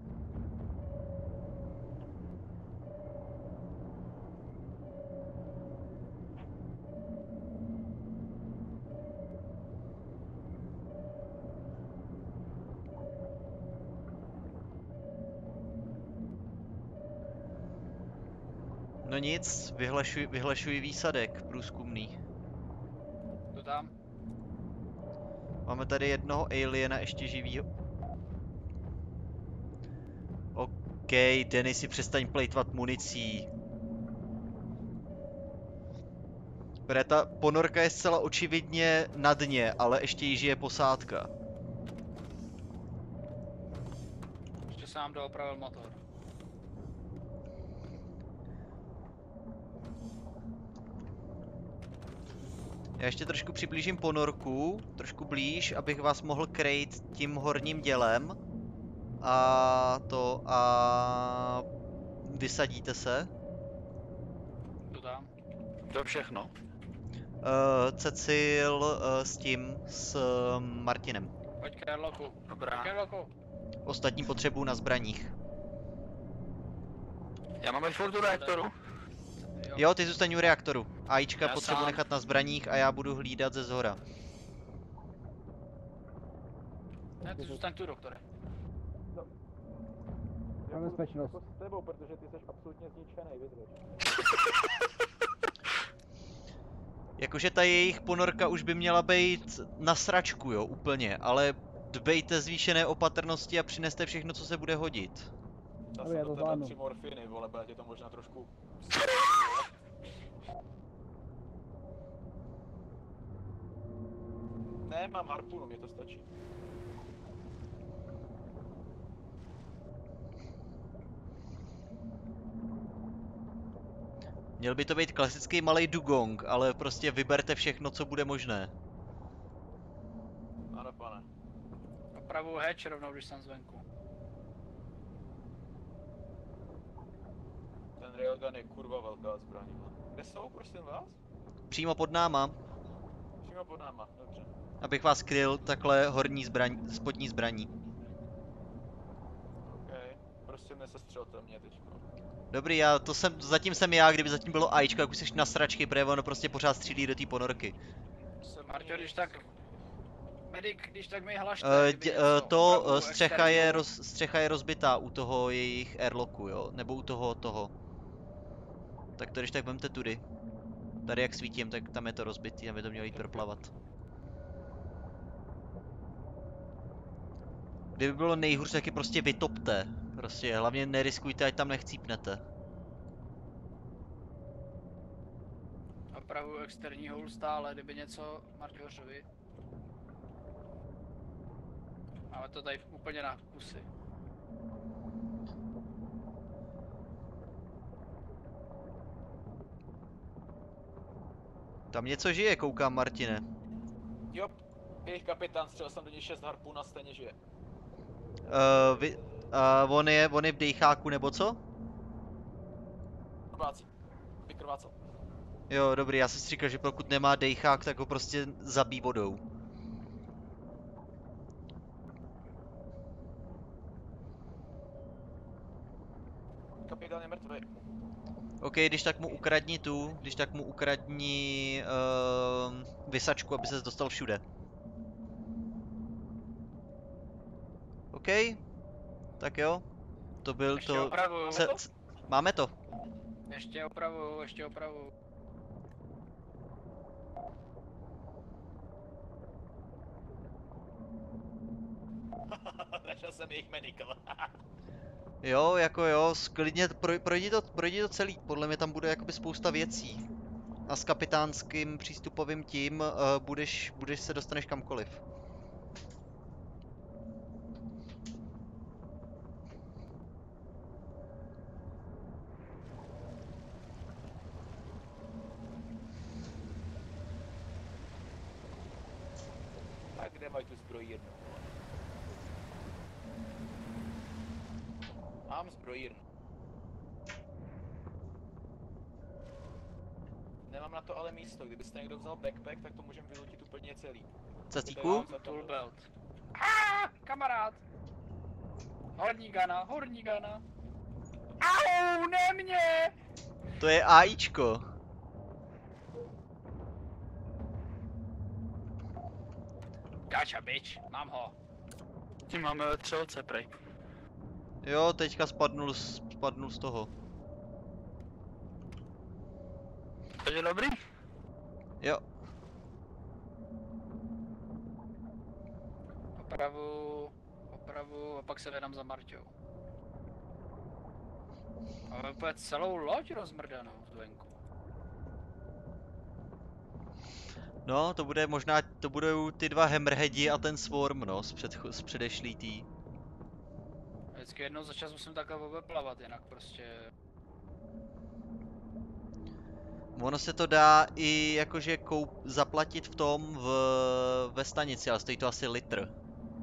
[SPEAKER 1] No nic, vyhlašuji, vyhlašuji výsadek průzkumný.
[SPEAKER 2] Tu tam.
[SPEAKER 1] Máme tady jednoho aliena ještě živýho. OK, Denisy, přestaň plejtvat municí. Protože ta ponorka je zcela očividně na dně, ale ještě jí žije posádka.
[SPEAKER 2] Ještě se nám doopravil motor.
[SPEAKER 1] Já ještě trošku přiblížím ponorku, trošku blíž, abych vás mohl krejt tím horním dělem. A to a vysadíte se.
[SPEAKER 2] Tu tam.
[SPEAKER 7] To všechno.
[SPEAKER 1] Uh, Cecil uh, s tím, s uh, Martinem.
[SPEAKER 2] Pojď k airlocku. Pojď
[SPEAKER 7] Dobrá.
[SPEAKER 2] k airlocku.
[SPEAKER 1] Ostatní potřebuju na zbraních.
[SPEAKER 7] Já mám furt do reaktoru.
[SPEAKER 1] Jo, ty zůstaň u reaktoru. AIčka
[SPEAKER 7] Já
[SPEAKER 1] potřebuji
[SPEAKER 7] sám.
[SPEAKER 1] nechat na zbraních a já budu hlídat ze zhora.
[SPEAKER 2] Ne, ty zůstaň tu, doktore.
[SPEAKER 5] Pro bezpečnost.
[SPEAKER 3] Jako s tebou, protože ty jsi absolutně zničený, vydrž.
[SPEAKER 1] Jakože ta jejich ponorka už by měla být na sračku, jo, úplně, ale dbejte zvýšené opatrnosti a přineste všechno, co se bude hodit.
[SPEAKER 3] Dá
[SPEAKER 5] Dobrý,
[SPEAKER 3] se
[SPEAKER 5] já
[SPEAKER 3] do
[SPEAKER 5] to
[SPEAKER 3] tebe
[SPEAKER 5] zvládnu.
[SPEAKER 3] tři morfiny, vole, bude tě to možná trošku... Ne, mám harpunu, mě to stačí.
[SPEAKER 1] Měl by to být klasický malý dugong, ale prostě vyberte všechno, co bude možné.
[SPEAKER 3] Ano, pane.
[SPEAKER 2] Opravu hatch rovnou, když jsem zvenku.
[SPEAKER 3] Ten railgun je kurva velká zbraň. vole. Kde jsou, prosím vás?
[SPEAKER 1] Přímo pod náma,
[SPEAKER 3] Přímo pod náma, dobře.
[SPEAKER 1] Abych vás kryl takhle horní zbraň, spodní zbraní.
[SPEAKER 3] OK. Prosím, nesestřelte mě teďko.
[SPEAKER 1] Dobrý, já to jsem, zatím jsem já, kdyby zatím bylo AIčko, jak už jsi na sračky, protože ono prostě pořád střílí do té ponorky.
[SPEAKER 2] Jsem Marťo, když tak... Medic, když tak mi hlašte,
[SPEAKER 1] Uh, dě, uh, to uh, střecha je, roz, střecha je rozbitá u toho jejich airlocku, jo? Nebo u toho toho. Tak to když tak vemte tudy. Tady jak svítím, tak tam je to rozbitý, tam by to mělo jít proplavat. Kdyby bylo nejhůř, tak je prostě vytopte. Prostě, hlavně neriskujte, ať tam nechcípnete.
[SPEAKER 2] Opravu externí hůl stále, kdyby něco Marťořovi. Máme to tady úplně na kusy.
[SPEAKER 1] Tam něco žije, koukám, Martine.
[SPEAKER 3] Jo, jejich kapitán, střelil jsem do něj 6 harpun a stejně žije.
[SPEAKER 1] Uh, vy, uh, on je, on je v dejcháku nebo co?
[SPEAKER 3] Krvácí. Vykrvácel.
[SPEAKER 1] Jo, dobrý, já jsem si říkal, že pokud nemá dejchák, tak ho prostě zabí vodou.
[SPEAKER 3] Kapitán je mrtvý.
[SPEAKER 1] OK, když tak mu ukradni tu, když tak mu ukradni uh, vysačku, aby se dostal všude. OK, tak jo. To byl
[SPEAKER 2] Ještě
[SPEAKER 1] to...
[SPEAKER 2] opravu,
[SPEAKER 1] Ce, c, máme to.
[SPEAKER 2] ještě opravu, ještě opravu.
[SPEAKER 3] Našel jsem jejich medical.
[SPEAKER 1] Jo, jako jo, sklidně pro, projdi, to, projdi to celý, podle mě tam bude jakoby spousta věcí. A s kapitánským přístupovým tím uh, budeš, budeš se dostaneš kamkoliv.
[SPEAKER 3] tak kde mají tu zbrojírnu? Mám zbrojírnu. Nemám na to ale místo, kdybyste někdo vzal backpack, tak to můžeme vyložit úplně celý.
[SPEAKER 1] Cacíku?
[SPEAKER 2] Toolbelt. Ah, kamarád! Horní gana, horní gana. Au, ne mě!
[SPEAKER 1] To je AIčko.
[SPEAKER 2] Gacha, bitch, mám ho.
[SPEAKER 7] Tím máme třelce, prej.
[SPEAKER 1] Jo, teďka spadnul, z- spadnul z toho.
[SPEAKER 7] Takže dobrý?
[SPEAKER 1] Jo,
[SPEAKER 2] Opravu, opravu a pak se vydám za Marťou. Máme úplně celou loď rozmrdanou zvenku.
[SPEAKER 1] no, to bude možná, to budou ty dva Hammerheadi a ten Swarm, no, z, předcho- z předešlý tý.
[SPEAKER 2] Vždycky jednou za čas musím takhle obeplavat, jinak prostě...
[SPEAKER 1] Ono se to dá i jakože koup, zaplatit v tom v, ve stanici, ale stojí to asi litr.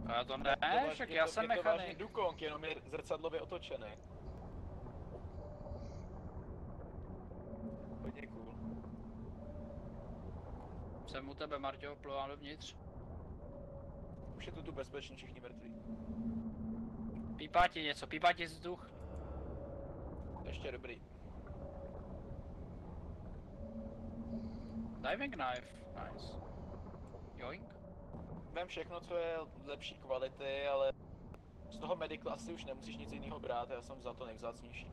[SPEAKER 2] A já to ne, však
[SPEAKER 3] je
[SPEAKER 2] já
[SPEAKER 3] to-
[SPEAKER 2] jsem
[SPEAKER 3] je to vážně
[SPEAKER 2] mechanik.
[SPEAKER 3] Dukong, jenom je zrcadlově otočený. Hodně cool.
[SPEAKER 2] Jsem u tebe, Marťo, plouvám dovnitř.
[SPEAKER 3] Už je to tu bezpečný, všichni mrtví.
[SPEAKER 2] Pípá ti něco, pípá ti vzduch.
[SPEAKER 3] Ještě dobrý.
[SPEAKER 2] Diving knife, nice. Joink.
[SPEAKER 3] Vem všechno, co je lepší kvality, ale z toho medical asi už nemusíš nic jiného brát, já jsem za to nejvzácnější.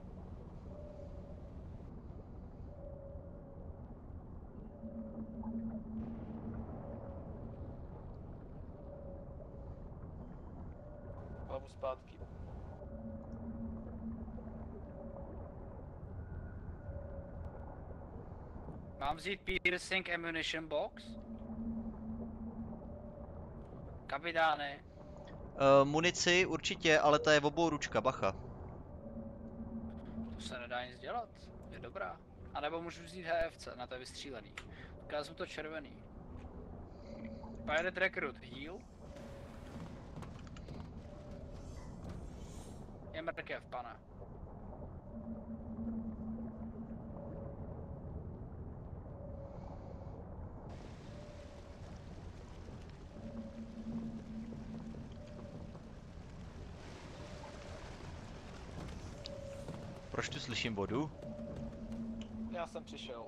[SPEAKER 3] Hlavu zpátky.
[SPEAKER 2] Mám vzít piercing ammunition box? Kapitáne,
[SPEAKER 1] Uh, munici určitě, ale ta je v obou ručka, bacha.
[SPEAKER 2] to se nedá nic dělat. Je dobrá. A nebo můžu vzít HFC, na to je vystřílený. Tak já jsem to červený. Pirate Recruit, heal. Je mrkev, pane.
[SPEAKER 1] Proč tu slyším vodu?
[SPEAKER 3] Já jsem přišel.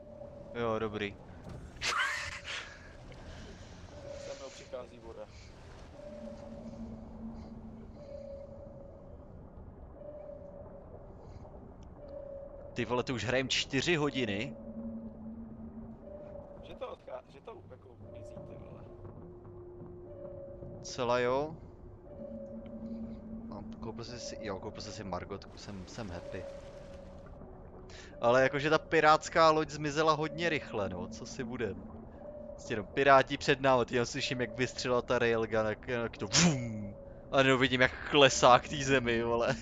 [SPEAKER 1] Jo, dobrý.
[SPEAKER 3] Se mnou přichází voda.
[SPEAKER 1] Ty vole, ty už hrajem čtyři hodiny.
[SPEAKER 3] Že to odchá... že to jako mizí, ty vole.
[SPEAKER 1] Celá jo. No, koupil jsi si, jo, koupil jsi si Margotku, jsem, jsem happy. Ale jakože ta pirátská loď zmizela hodně rychle, no, co si budem. Prostě no, piráti před námi, teď jenom slyším, jak vystřelila ta railgun, jak, jak to vum, a jenom vidím, jak klesá k té zemi, vole.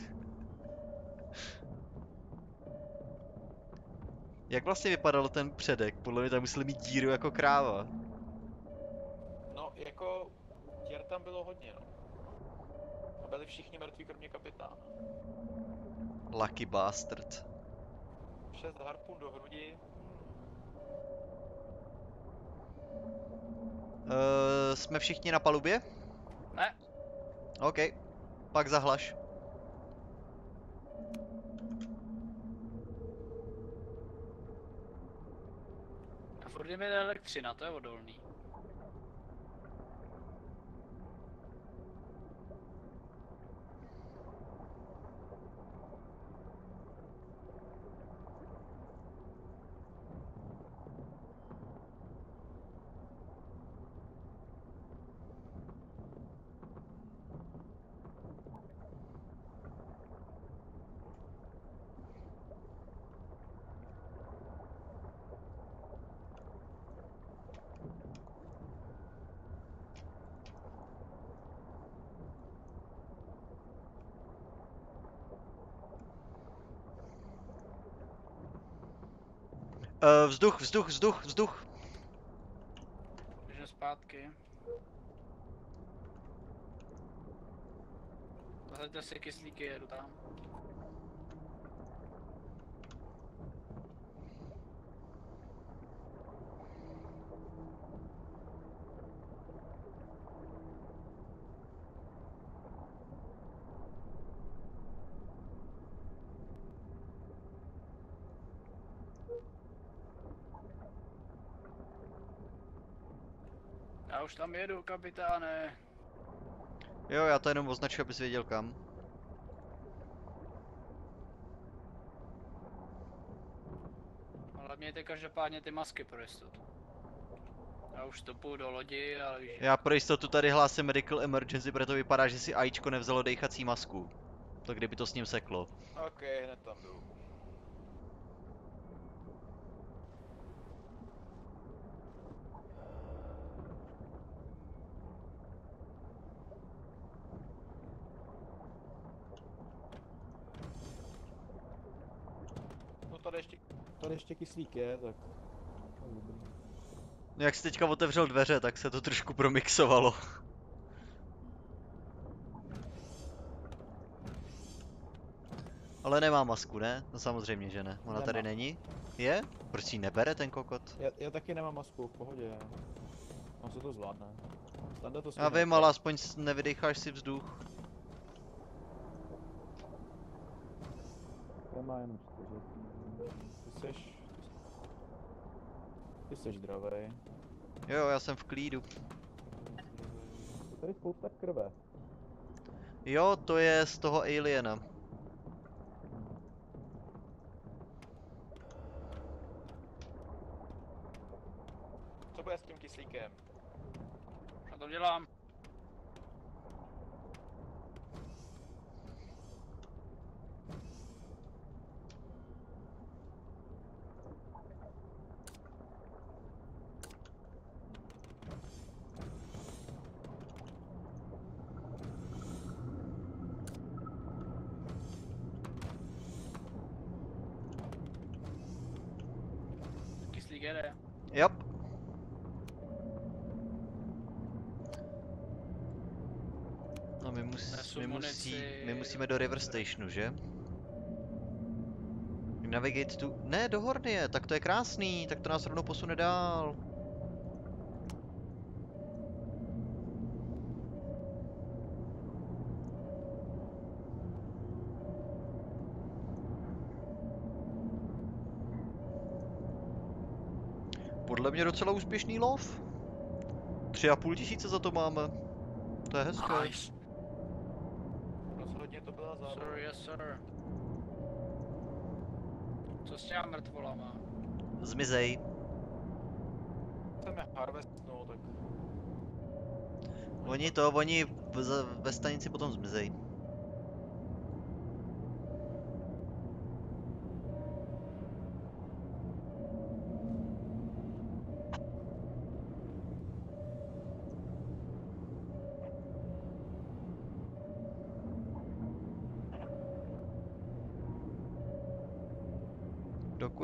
[SPEAKER 1] Jak vlastně vypadal ten předek? Podle mě tam museli mít díru jako kráva.
[SPEAKER 3] No, jako... Těr tam bylo hodně, no. A byli všichni mrtví, kromě kapitána.
[SPEAKER 1] Lucky bastard.
[SPEAKER 3] Šest harpun do hrudi.
[SPEAKER 1] Uh, jsme všichni na palubě?
[SPEAKER 2] Ne,
[SPEAKER 1] OK. Pak zahlaš.
[SPEAKER 2] Furt je mi elektřina, to je odolný.
[SPEAKER 1] Uh, vzduch, vzduch, vzduch, vzduch.
[SPEAKER 2] Běžím zpátky. Zasaďte si kyslíky, jedu tam. Já už tam jedu, kapitáne.
[SPEAKER 1] Jo, já to jenom označuji, abys věděl kam.
[SPEAKER 2] Ale mějte každopádně ty masky pro jistotu. Já už stopu do lodi, ale víš,
[SPEAKER 1] Já pro jistotu tady hlásím medical emergency, protože to vypadá, že si Ačko nevzalo dechací masku. To kdyby to s ním seklo.
[SPEAKER 3] OK, hned tam jdu. No tady ještě, tady ještě kyslík je, tak... Dobrý.
[SPEAKER 1] Jak jsi teďka otevřel dveře, tak se to trošku promixovalo. Ale nemá masku, ne? No samozřejmě, že ne. Ona tady
[SPEAKER 3] Nemá.
[SPEAKER 1] není? Je? Proč si nebere ten kokot?
[SPEAKER 3] Já, já taky nemám masku, v pohodě. On se to zvládne. Standa to
[SPEAKER 1] Já vím, ale aspoň nevydecháš si vzduch.
[SPEAKER 3] Já má jenom seš... Ty seš zdravej.
[SPEAKER 1] Jo, jo, já jsem v klídu.
[SPEAKER 3] Je tady spousta krve.
[SPEAKER 1] Jo, to je z toho aliena.
[SPEAKER 3] Co bude s tím kyslíkem?
[SPEAKER 2] já to dělám. Kyslík jede.
[SPEAKER 1] Yep. No my, mus,
[SPEAKER 2] Nesu
[SPEAKER 1] my, musí,
[SPEAKER 2] munici.
[SPEAKER 1] my musíme do River Stationu, že? Navigate tu... Ne, do Hornie, tak to je krásný, tak to nás rovnou posune dál. Podle mě docela úspěšný lov. Tři a půl tisíce za to máme. To je hezké.
[SPEAKER 2] Nice.
[SPEAKER 3] Rozhodně to byla zábava.
[SPEAKER 2] Sir, yes sir. Co s těma mrtvolama?
[SPEAKER 1] Zmizej.
[SPEAKER 3] Chceme harvestnout, tak...
[SPEAKER 1] Oni to, oni ve stanici potom zmizej.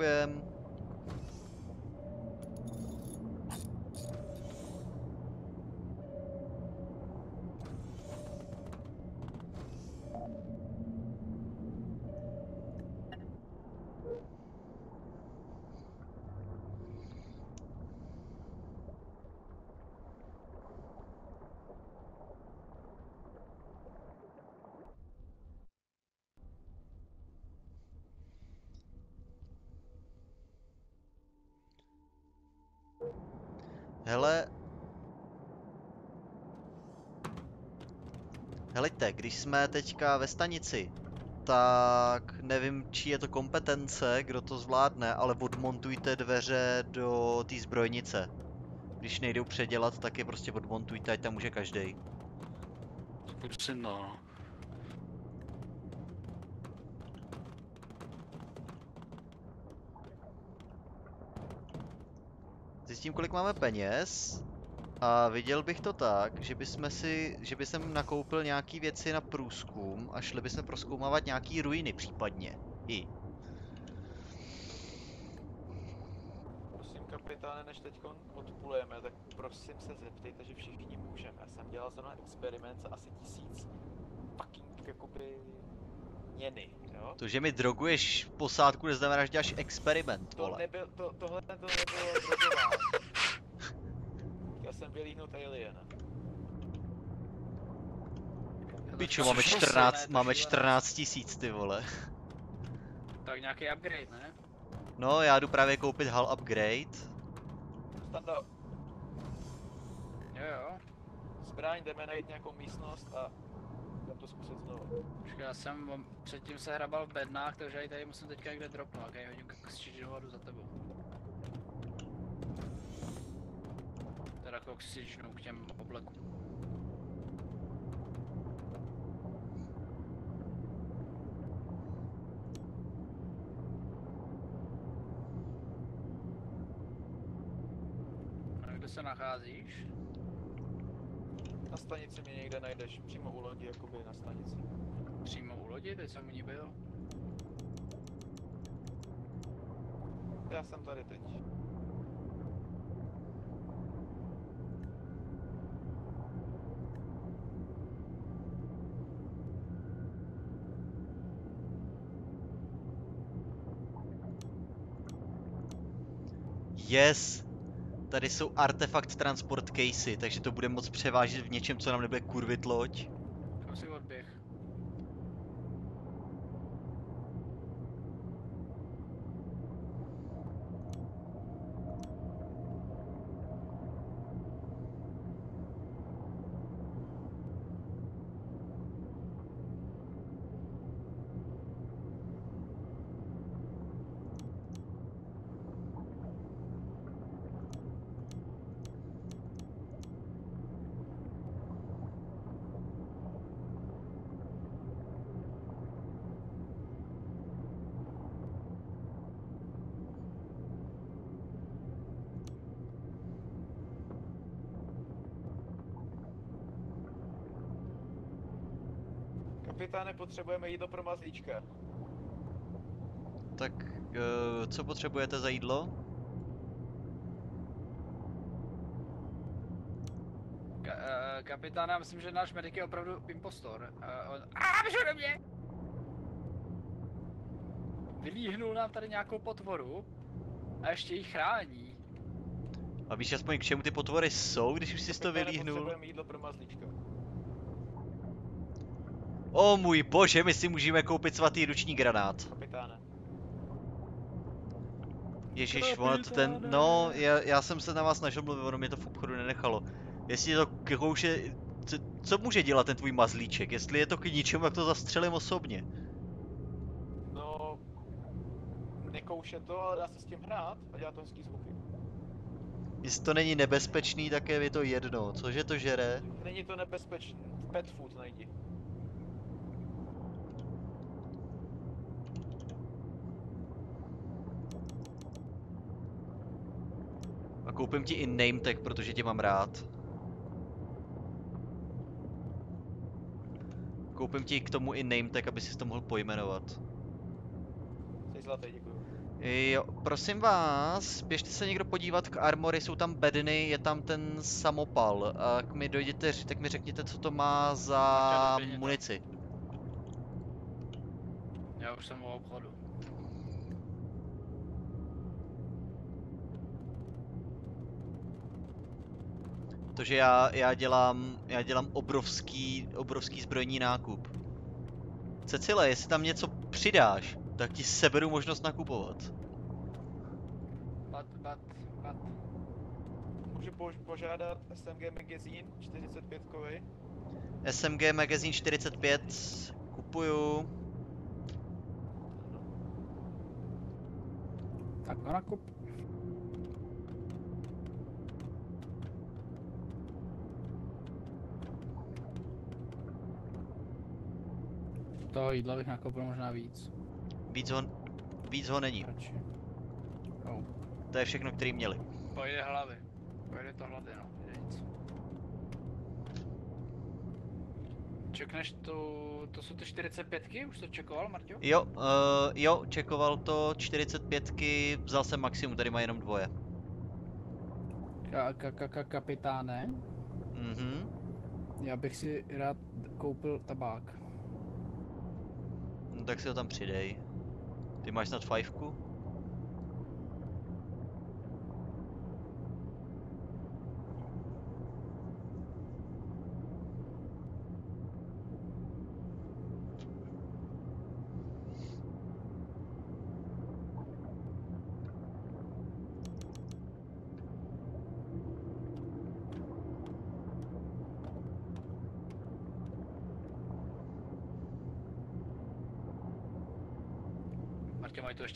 [SPEAKER 1] Dokujem. Když jsme teďka ve stanici, tak nevím, čí je to kompetence, kdo to zvládne, ale odmontujte dveře do té zbrojnice. Když nejdou předělat, tak je prostě odmontujte, ať tam může každý.
[SPEAKER 7] Prosím, no.
[SPEAKER 1] Zjistím, kolik máme peněz. A viděl bych to tak, že bychom si, že by jsem nakoupil nějaký věci na průzkum a šli bychom proskoumávat nějaký ruiny případně. I.
[SPEAKER 3] Prosím kapitáne, než teď odpulujeme, tak prosím se zeptejte, že všichni můžeme. Já jsem dělal zrovna experiment za asi tisíc fucking jakoby měny, jo?
[SPEAKER 1] To, že mi droguješ posádku, neznamená, že děláš experiment,
[SPEAKER 3] To
[SPEAKER 1] vole.
[SPEAKER 3] nebyl, to, tohle to nebylo drogování. Jsem vylíhnout aliena.
[SPEAKER 1] Pičo,
[SPEAKER 2] To
[SPEAKER 1] máme
[SPEAKER 2] šlo
[SPEAKER 1] 14,
[SPEAKER 2] silné, to
[SPEAKER 1] máme
[SPEAKER 2] šílené.
[SPEAKER 1] 14 tisíc, ty vole.
[SPEAKER 2] Tak nějaký upgrade, ne?
[SPEAKER 1] No, já jdu právě koupit HAL upgrade.
[SPEAKER 3] Standa,
[SPEAKER 2] Jo, jo.
[SPEAKER 3] Zbraň, jdeme najít nějakou místnost a jdeme to zkusit znovu.
[SPEAKER 2] Počkej, já jsem předtím se hrabal v bednách, takže já ji tady musím teďka někde dropnout, jak já hodím k za tebou. Teda k oxygenu, k těm oblekům. Kde se nacházíš?
[SPEAKER 3] Na stanici mě někde najdeš, přímo u lodi, jakoby na stanici.
[SPEAKER 2] Přímo u lodi, teď jsem u ní byl.
[SPEAKER 3] Já jsem tady teď.
[SPEAKER 1] Yes! Tady jsou artefakt transport casey, takže to bude moc převážit v něčem, co nám nebude kurvit loď.
[SPEAKER 2] Kam si odběh?
[SPEAKER 3] Kapitáne, potřebujeme jídlo pro mazlíčka.
[SPEAKER 1] Tak, uh, co potřebujete za jídlo?
[SPEAKER 2] Ka- uh, kapitán, já myslím, že náš medic je opravdu impostor. Uh, on... A, mě! Vylíhnul nám tady nějakou potvoru a ještě ji chrání.
[SPEAKER 1] A víš aspoň k čemu ty potvory jsou, když už jsi to vylíhnul?
[SPEAKER 3] Potřebujeme jídlo pro mazlíčka.
[SPEAKER 1] O můj bože, my si můžeme koupit svatý ruční granát.
[SPEAKER 3] Kapitáne.
[SPEAKER 1] Ježíš, ono to ten, no, já, já jsem se na vás snažil mluvit, ono mě to v obchodu nenechalo. Jestli to k kouše, co, co může dělat ten tvůj mazlíček? Jestli je to k ničemu, jak to zastřelím osobně.
[SPEAKER 3] No, nekouše to, ale dá se s tím hrát a dělá to hezký zvuky.
[SPEAKER 1] Jestli to není nebezpečný, tak je mi to jedno. Cože to žere?
[SPEAKER 3] Není to nebezpečný. Pet food najdi.
[SPEAKER 1] A koupím ti i name tag, protože tě mám rád. Koupím ti k tomu i name tag, aby si to mohl pojmenovat.
[SPEAKER 3] Jsi zlatý, děkuju.
[SPEAKER 1] Jo, prosím vás, běžte se někdo podívat k armory, jsou tam bedny, je tam ten samopal. A jak mi dojděte, ř- tak mi řekněte, co to má za munici.
[SPEAKER 2] Já už jsem u obchodu.
[SPEAKER 1] Protože já, já dělám, já dělám obrovský, obrovský zbrojní nákup. Cecile, jestli tam něco přidáš, tak ti seberu možnost nakupovat.
[SPEAKER 2] Bat, bat, bat.
[SPEAKER 3] Můžu pož- požádat SMG magazín 45 kovy.
[SPEAKER 1] SMG Magazine 45, kupuju.
[SPEAKER 5] Tak nakup. To jídla bych nakoupil možná víc.
[SPEAKER 1] Víc ho, víc ho není.
[SPEAKER 5] Radši. Oh.
[SPEAKER 1] To je všechno, který měli.
[SPEAKER 2] Pojde hlavy. Pojde to hlavy, no. Jde nic. Čekneš tu, to jsou ty 45 Už to čekoval, Marťo?
[SPEAKER 1] Jo, uh, jo, čekoval to 45, vzal jsem maximum, tady má jenom dvoje.
[SPEAKER 5] Ka- ka- ka- ka- kapitáne,
[SPEAKER 1] Mhm.
[SPEAKER 5] já bych si rád koupil tabák.
[SPEAKER 1] No tak si ho tam přidej. Ty máš snad fajfku?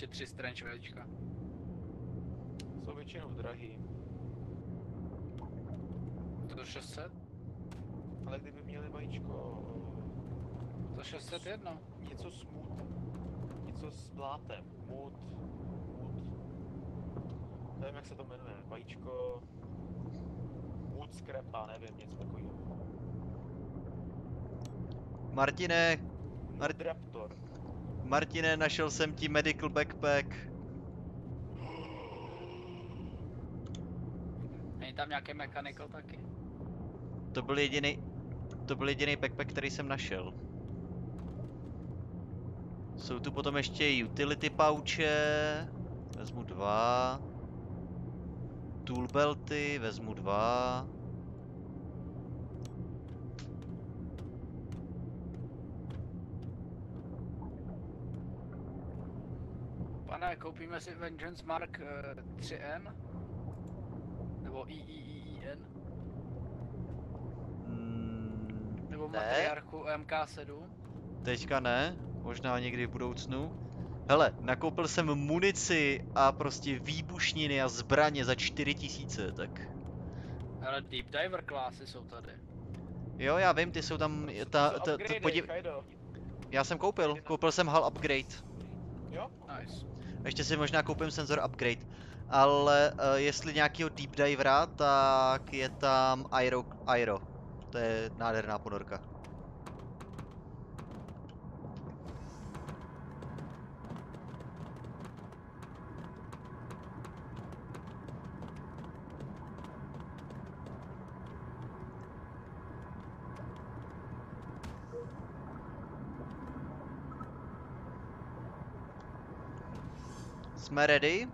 [SPEAKER 2] Ještě tři strange vajíčka.
[SPEAKER 3] Jsou většinou drahý.
[SPEAKER 2] To 600?
[SPEAKER 3] Ale kdyby měli vajíčko
[SPEAKER 2] To 601.
[SPEAKER 3] něco s mut, něco s blátem, mut, mut, nevím jak se to jmenuje, vajíčko, mut skrepa, nevím, něco takového.
[SPEAKER 1] Martine, Mar-
[SPEAKER 3] Mut Raptor.
[SPEAKER 1] Martine, našel jsem ti medical backpack.
[SPEAKER 2] Není tam nějaký mechanical taky?
[SPEAKER 1] To byl jediný, to byl jediný backpack, který jsem našel. Jsou tu potom ještě utility pouche, vezmu dva. Tool belty, vezmu dva.
[SPEAKER 2] Koupíme si Vengeance Mark eh, 3N? Nebo IIIN?
[SPEAKER 1] Mm,
[SPEAKER 2] Nebo
[SPEAKER 1] ne,
[SPEAKER 2] Matriarchu MK7?
[SPEAKER 1] teďka ne, možná někdy v budoucnu. Hele, nakoupil jsem munici a prostě výbušniny a zbraně za 4000, tak...
[SPEAKER 2] Ale Deep Diver klasy jsou tady.
[SPEAKER 1] Jo, já vím, ty jsou tam, ta, ta, ta,
[SPEAKER 3] Upgradej,
[SPEAKER 1] podív...
[SPEAKER 3] Kaido.
[SPEAKER 1] Já jsem koupil, koupil jsem HAL upgrade.
[SPEAKER 3] Jo?
[SPEAKER 2] Nice.
[SPEAKER 1] Ještě si možná koupím senzor upgrade. Ale uh, jestli nějakýho deep divera, tak je tam Aero, Aero. To je nádherná ponorka. Jsme ready?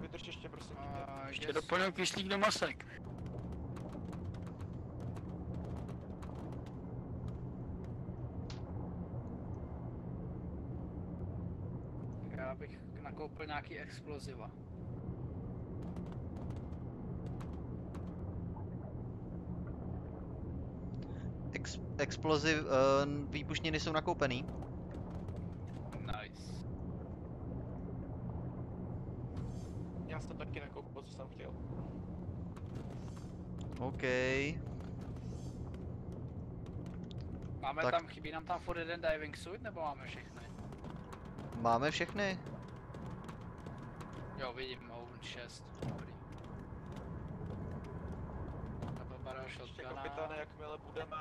[SPEAKER 3] Vydrž ještě prosím.
[SPEAKER 2] Uh,
[SPEAKER 7] Ještě doplňuji kyslík do masek.
[SPEAKER 2] Já bych nakoupil nějaký exploziva.
[SPEAKER 1] Ex, exploziv, uh, výbušniny jsou nakoupený. OK.
[SPEAKER 2] Máme
[SPEAKER 1] Tak.
[SPEAKER 2] tam, chybí nám tam furt jeden diving suit, nebo máme všechny?
[SPEAKER 1] Máme všechny?
[SPEAKER 2] Jo, vidím, Owen 6. Dobrý. Double barrel
[SPEAKER 3] Ještě kapitáne, jakmile budeme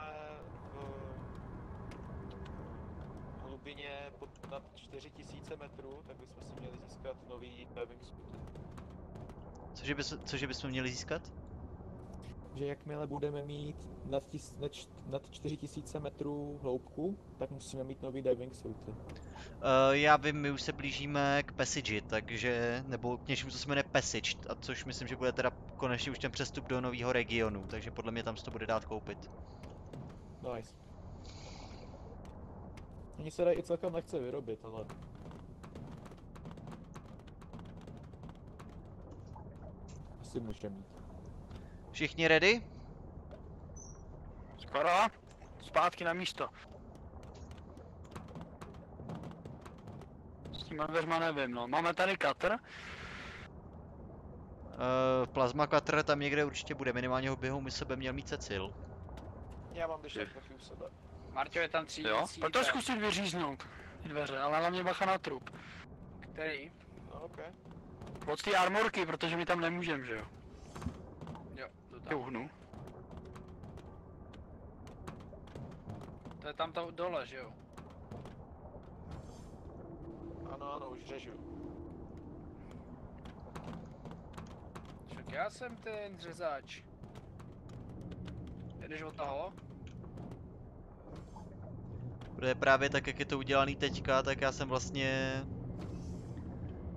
[SPEAKER 3] v hlubině pod nad 4000 metrů, tak bychom si měli získat nový diving suit.
[SPEAKER 1] Cože, bys, cože bychom měli získat?
[SPEAKER 3] Že jakmile budeme mít nad, tis, nad, nad 4000 metrů hloubku, tak musíme mít nový diving suity.
[SPEAKER 1] Uh, já vím, my už se blížíme k Passage, takže, nebo k něčemu, co se jmenuje Passage, a což myslím, že bude teda konečně už ten přestup do nového regionu, takže podle mě tam se to bude dát koupit.
[SPEAKER 3] Nice. Oni se dají i celkem lehce vyrobit, ale... Asi může mít.
[SPEAKER 1] Všichni ready?
[SPEAKER 7] Skoro. Zpátky na místo. S těma dveřma nevím, no. Máme tady katr.
[SPEAKER 1] Uh, plasma cutter tam někde určitě bude, minimálně ho běhu mi sebe měl mít Cecil.
[SPEAKER 3] Já mám když tak taky u sebe.
[SPEAKER 2] Marťo je tam třídící.
[SPEAKER 7] Jo? Pojď to zkusit vyříznout. Ty dveře, ale hlavně bacha na trup.
[SPEAKER 2] Který?
[SPEAKER 3] No ok.
[SPEAKER 7] Od té armorky, protože my tam nemůžem, že jo?
[SPEAKER 2] To.
[SPEAKER 7] Jouhnu.
[SPEAKER 2] To je tam to dole, že jo?
[SPEAKER 3] Ano, ano, už řežu.
[SPEAKER 2] Však já jsem ten řezač. Jedeš od toho?
[SPEAKER 1] Protože právě tak, jak je to udělaný teďka, tak já jsem vlastně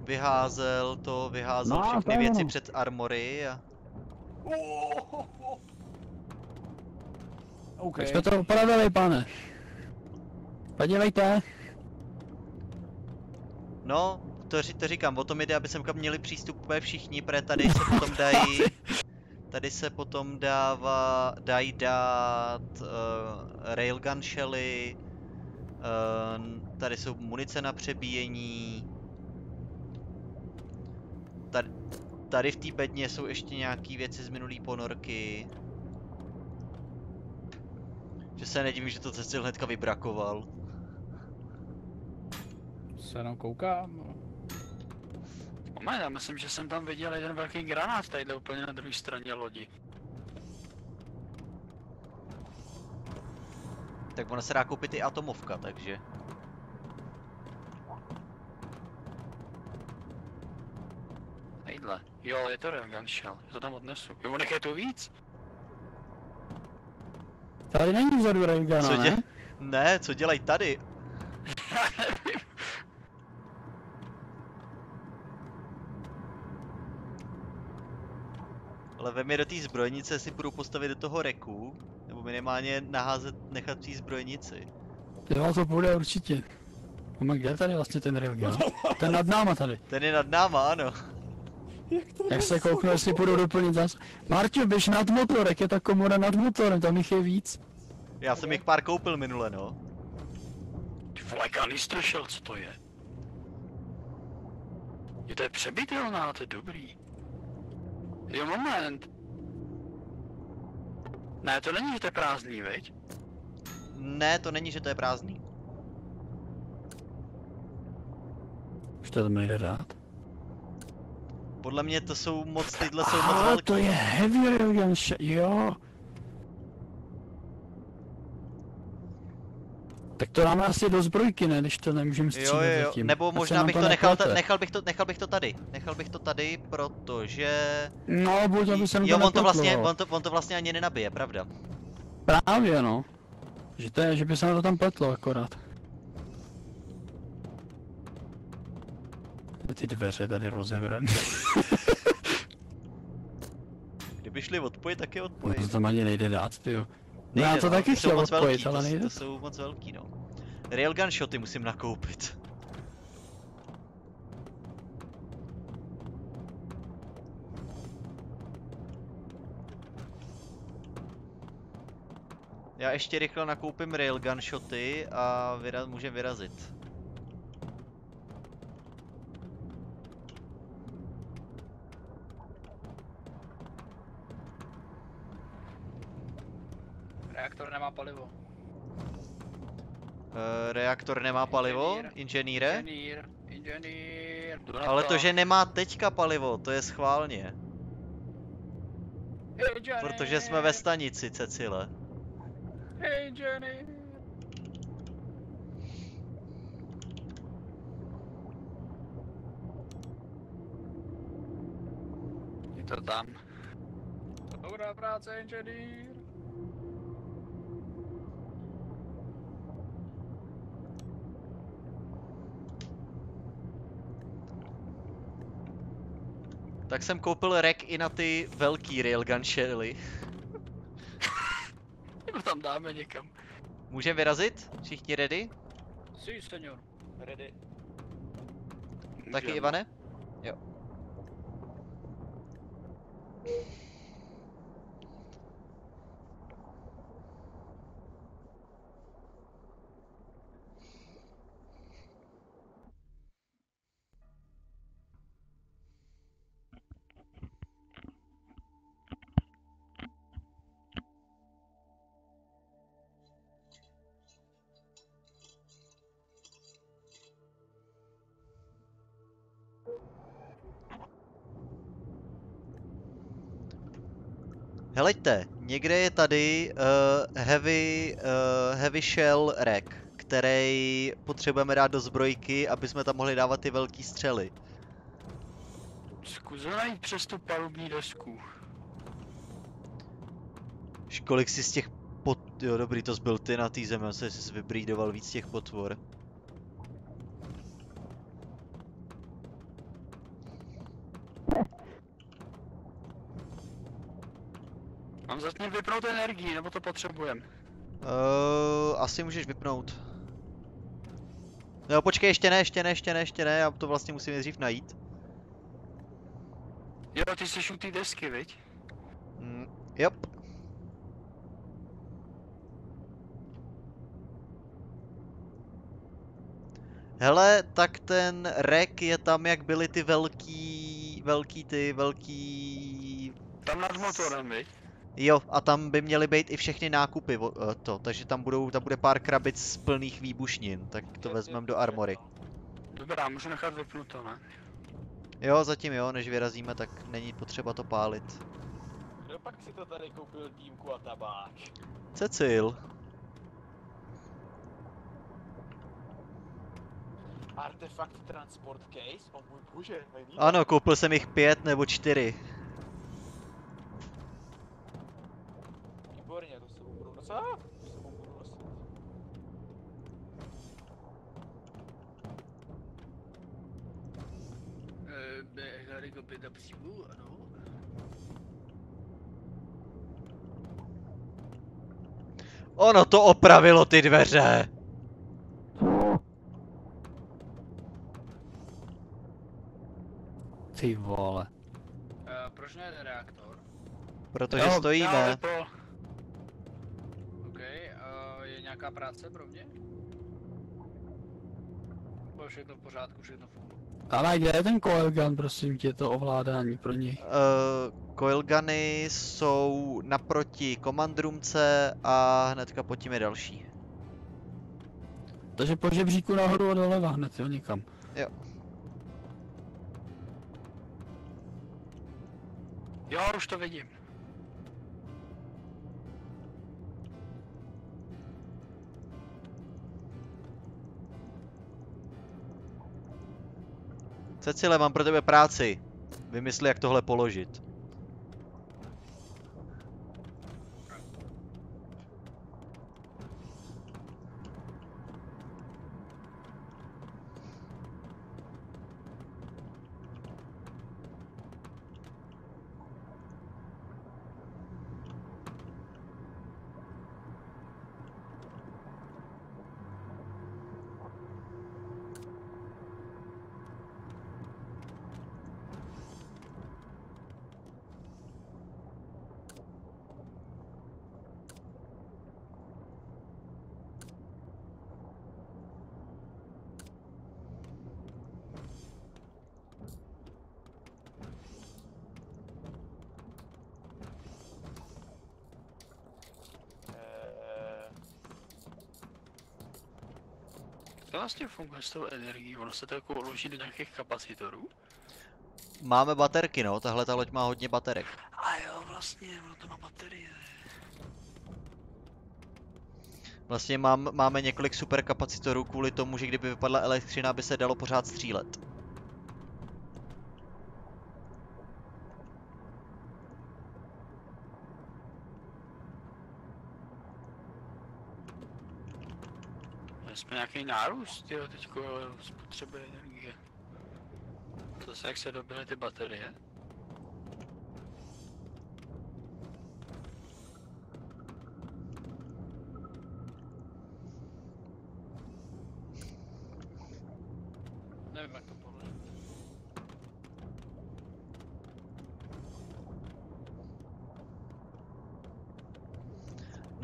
[SPEAKER 1] vyházel to, vyházel
[SPEAKER 7] No, to
[SPEAKER 1] všechny
[SPEAKER 7] je
[SPEAKER 1] věci před armory a
[SPEAKER 5] OK.
[SPEAKER 7] Tak jsme to opravili, pane. Podívejte.
[SPEAKER 1] No, to, ří- to říkám, o tom jde, aby sem kam měli přístup úplně všichni, protože tady se potom dají, tady se potom dává, dají dát uh, railgun shelly, Uh, tady jsou munice na přebíjení. Tady, tady v té bedně jsou ještě nějaké věci z minulý ponorky. Že se nedivím, že to Cecil hnedka vybrakoval.
[SPEAKER 5] Se jenom koukám. no.
[SPEAKER 7] Moment, já myslím, že jsem tam viděl jeden velký granát tadyhle úplně na druhé straně lodi.
[SPEAKER 1] Tak ona se dá koupit i atomovka, takže.
[SPEAKER 7] Jo, je to railgun shell, já to tam odnesu. Jo, nech je tu víc?
[SPEAKER 5] Tady není vzadu Railguna,
[SPEAKER 1] Co dě...
[SPEAKER 5] ne?
[SPEAKER 1] Ne, co dělají tady? Ale vem je do té zbrojnice, si budu postavit do toho reku, nebo minimálně naházet, nechat při zbrojnici.
[SPEAKER 7] Jo, to bude určitě. Moment, kde je tady vlastně ten railgun? Ten nad náma tady.
[SPEAKER 1] Ten je nad náma, ano.
[SPEAKER 7] Jak se kouknu, jestli půjdu doplnit zas. Marťo, běž nad motorek, je ta komora nad motorem, tam jich je víc.
[SPEAKER 1] Já jsem jich pár koupil minule, no.
[SPEAKER 7] Ty vole, kanister šel, co to je? Je to je přebytelná, to je dobrý. Jo, moment. Ne, to není, že to je prázdný, veď?
[SPEAKER 1] Ne, to není, že to je prázdný.
[SPEAKER 7] Už to tam nejde dát.
[SPEAKER 1] Podle mě to jsou moc, tyhle jsou moc
[SPEAKER 7] Ale
[SPEAKER 1] velký.
[SPEAKER 7] to je heavy railgun, jo. Tak to dáme asi do zbrojky, ne, když to nemůžeme střílet
[SPEAKER 1] Jo, jo, jo.
[SPEAKER 7] zatím.
[SPEAKER 1] Nebo možná bych to nechal, ta, nechal, bych to, nechal bych to tady. Nechal bych to tady, protože...
[SPEAKER 7] No, buď aby se
[SPEAKER 1] Jo, on to vlastně, on to, on to vlastně ani nenabije, pravda.
[SPEAKER 7] Právě, no. Že to je, že by se nám to tam pletlo akorát. Ty dveře tady rozevřené.
[SPEAKER 1] Kdyby šli odpojit, tak je
[SPEAKER 7] No
[SPEAKER 1] odpojit.
[SPEAKER 7] to tam ani nejde dát, ty jo. No já to taky
[SPEAKER 1] jsou
[SPEAKER 7] chtěl
[SPEAKER 1] moc
[SPEAKER 7] odpojit,
[SPEAKER 1] velký,
[SPEAKER 7] ale
[SPEAKER 1] to,
[SPEAKER 7] nejde.
[SPEAKER 1] to jsou moc velký, no. Railgun shoty musím nakoupit. Já ještě rychle nakoupím railgun shoty a vyra- můžeme vyrazit.
[SPEAKER 2] Reaktor nemá palivo.
[SPEAKER 1] Uh, reaktor nemá palivo,
[SPEAKER 2] Inženýr.
[SPEAKER 1] inženýre?
[SPEAKER 2] Inženýr, inženýr.
[SPEAKER 1] Ale to, že nemá teďka palivo, to je schválně.
[SPEAKER 2] Inženýr,
[SPEAKER 1] Protože jsme ve stanici, Cecile.
[SPEAKER 2] Inženýr.
[SPEAKER 7] Je to tam.
[SPEAKER 2] Dobrá práce, inženýr.
[SPEAKER 1] Tak jsem koupil rek i na ty velký railgun shelly.
[SPEAKER 7] Ho tam dáme někam.
[SPEAKER 1] Můžeme vyrazit? Všichni ready?
[SPEAKER 2] Sí, senor.
[SPEAKER 3] Ready.
[SPEAKER 1] Taky. Ivane? Jo. Helejte, někde je tady uh, heavy, uh, heavy shell rack, který potřebujeme dát do zbrojky, aby jsme tam mohli dávat ty velký střely.
[SPEAKER 7] Zkus najít přes tu palubní desku.
[SPEAKER 1] Školik si z těch pot... Jo, dobrý, to zbyl ty na té zemi, on se si vybrídoval víc těch potvor.
[SPEAKER 7] Mám zatím vypnout energii, nebo to potřebujem?
[SPEAKER 1] Uh, asi můžeš vypnout. No počkej, ještě ne, ještě ne, ještě ne, ještě ne, já to vlastně musím nejdřív najít.
[SPEAKER 7] Jo, ty jsi u té desky, viď?
[SPEAKER 1] Mm, yep. Hele, tak ten rek je tam, jak byly ty velký, velký ty, velký...
[SPEAKER 7] Tam nad motorem, viď?
[SPEAKER 1] Jo, a tam by měly být i všechny nákupy, eh, to, takže tam budou, tam bude pár krabic plných výbušnin, tak to vezmeme do armory.
[SPEAKER 7] Dobrá, můžu nechat vypnuto, ne?
[SPEAKER 1] Jo, zatím jo, než vyrazíme, tak není potřeba to pálit.
[SPEAKER 3] Kdo pak si to tady koupil dýmku a tabák?
[SPEAKER 1] Cecil,
[SPEAKER 3] Artefakt transport case? O můj bože, není?
[SPEAKER 1] ano, koupil jsem jich pět nebo čtyři.
[SPEAKER 3] Výborně, to se budu nosit. Ah, to se budu nosit.
[SPEAKER 2] Kopit a příbu, ano.
[SPEAKER 1] Ono to opravilo ty dveře!
[SPEAKER 7] Ty vole.
[SPEAKER 2] Uh, proč ne ten reaktor?
[SPEAKER 1] Protože
[SPEAKER 7] Jo,
[SPEAKER 1] stojíme.
[SPEAKER 7] já vypl.
[SPEAKER 2] OK, uh, je nějaká práce pro mě? Bylo všechno v pořádku, všechno funguje.
[SPEAKER 7] Ale kde je ten coil gun, prosím tě, to ovládání pro něj?
[SPEAKER 1] Uh, coilguny jsou naproti komandrumce a hnedka pod tím je další.
[SPEAKER 7] Takže po žebříku nahoru a doleva hned, jo, někam. Jo, už to vidím.
[SPEAKER 1] Cecile, mám pro tebe práci. Vymysli, jak tohle položit.
[SPEAKER 7] To vlastně funguje s tou energií, ono se to jako uloží do nějakých kapacitorů.
[SPEAKER 1] Máme baterky, no, tahle ta loď má hodně baterek.
[SPEAKER 7] A jo, vlastně, ono to má baterie.
[SPEAKER 1] Vlastně mám, máme několik superkapacitorů kvůli tomu, že kdyby vypadla elektřina, by se dalo pořád střílet.
[SPEAKER 7] Měli jsme nějaký nárůst, jo, teďko spotřeby energie. Zase jak se dobily ty baterie.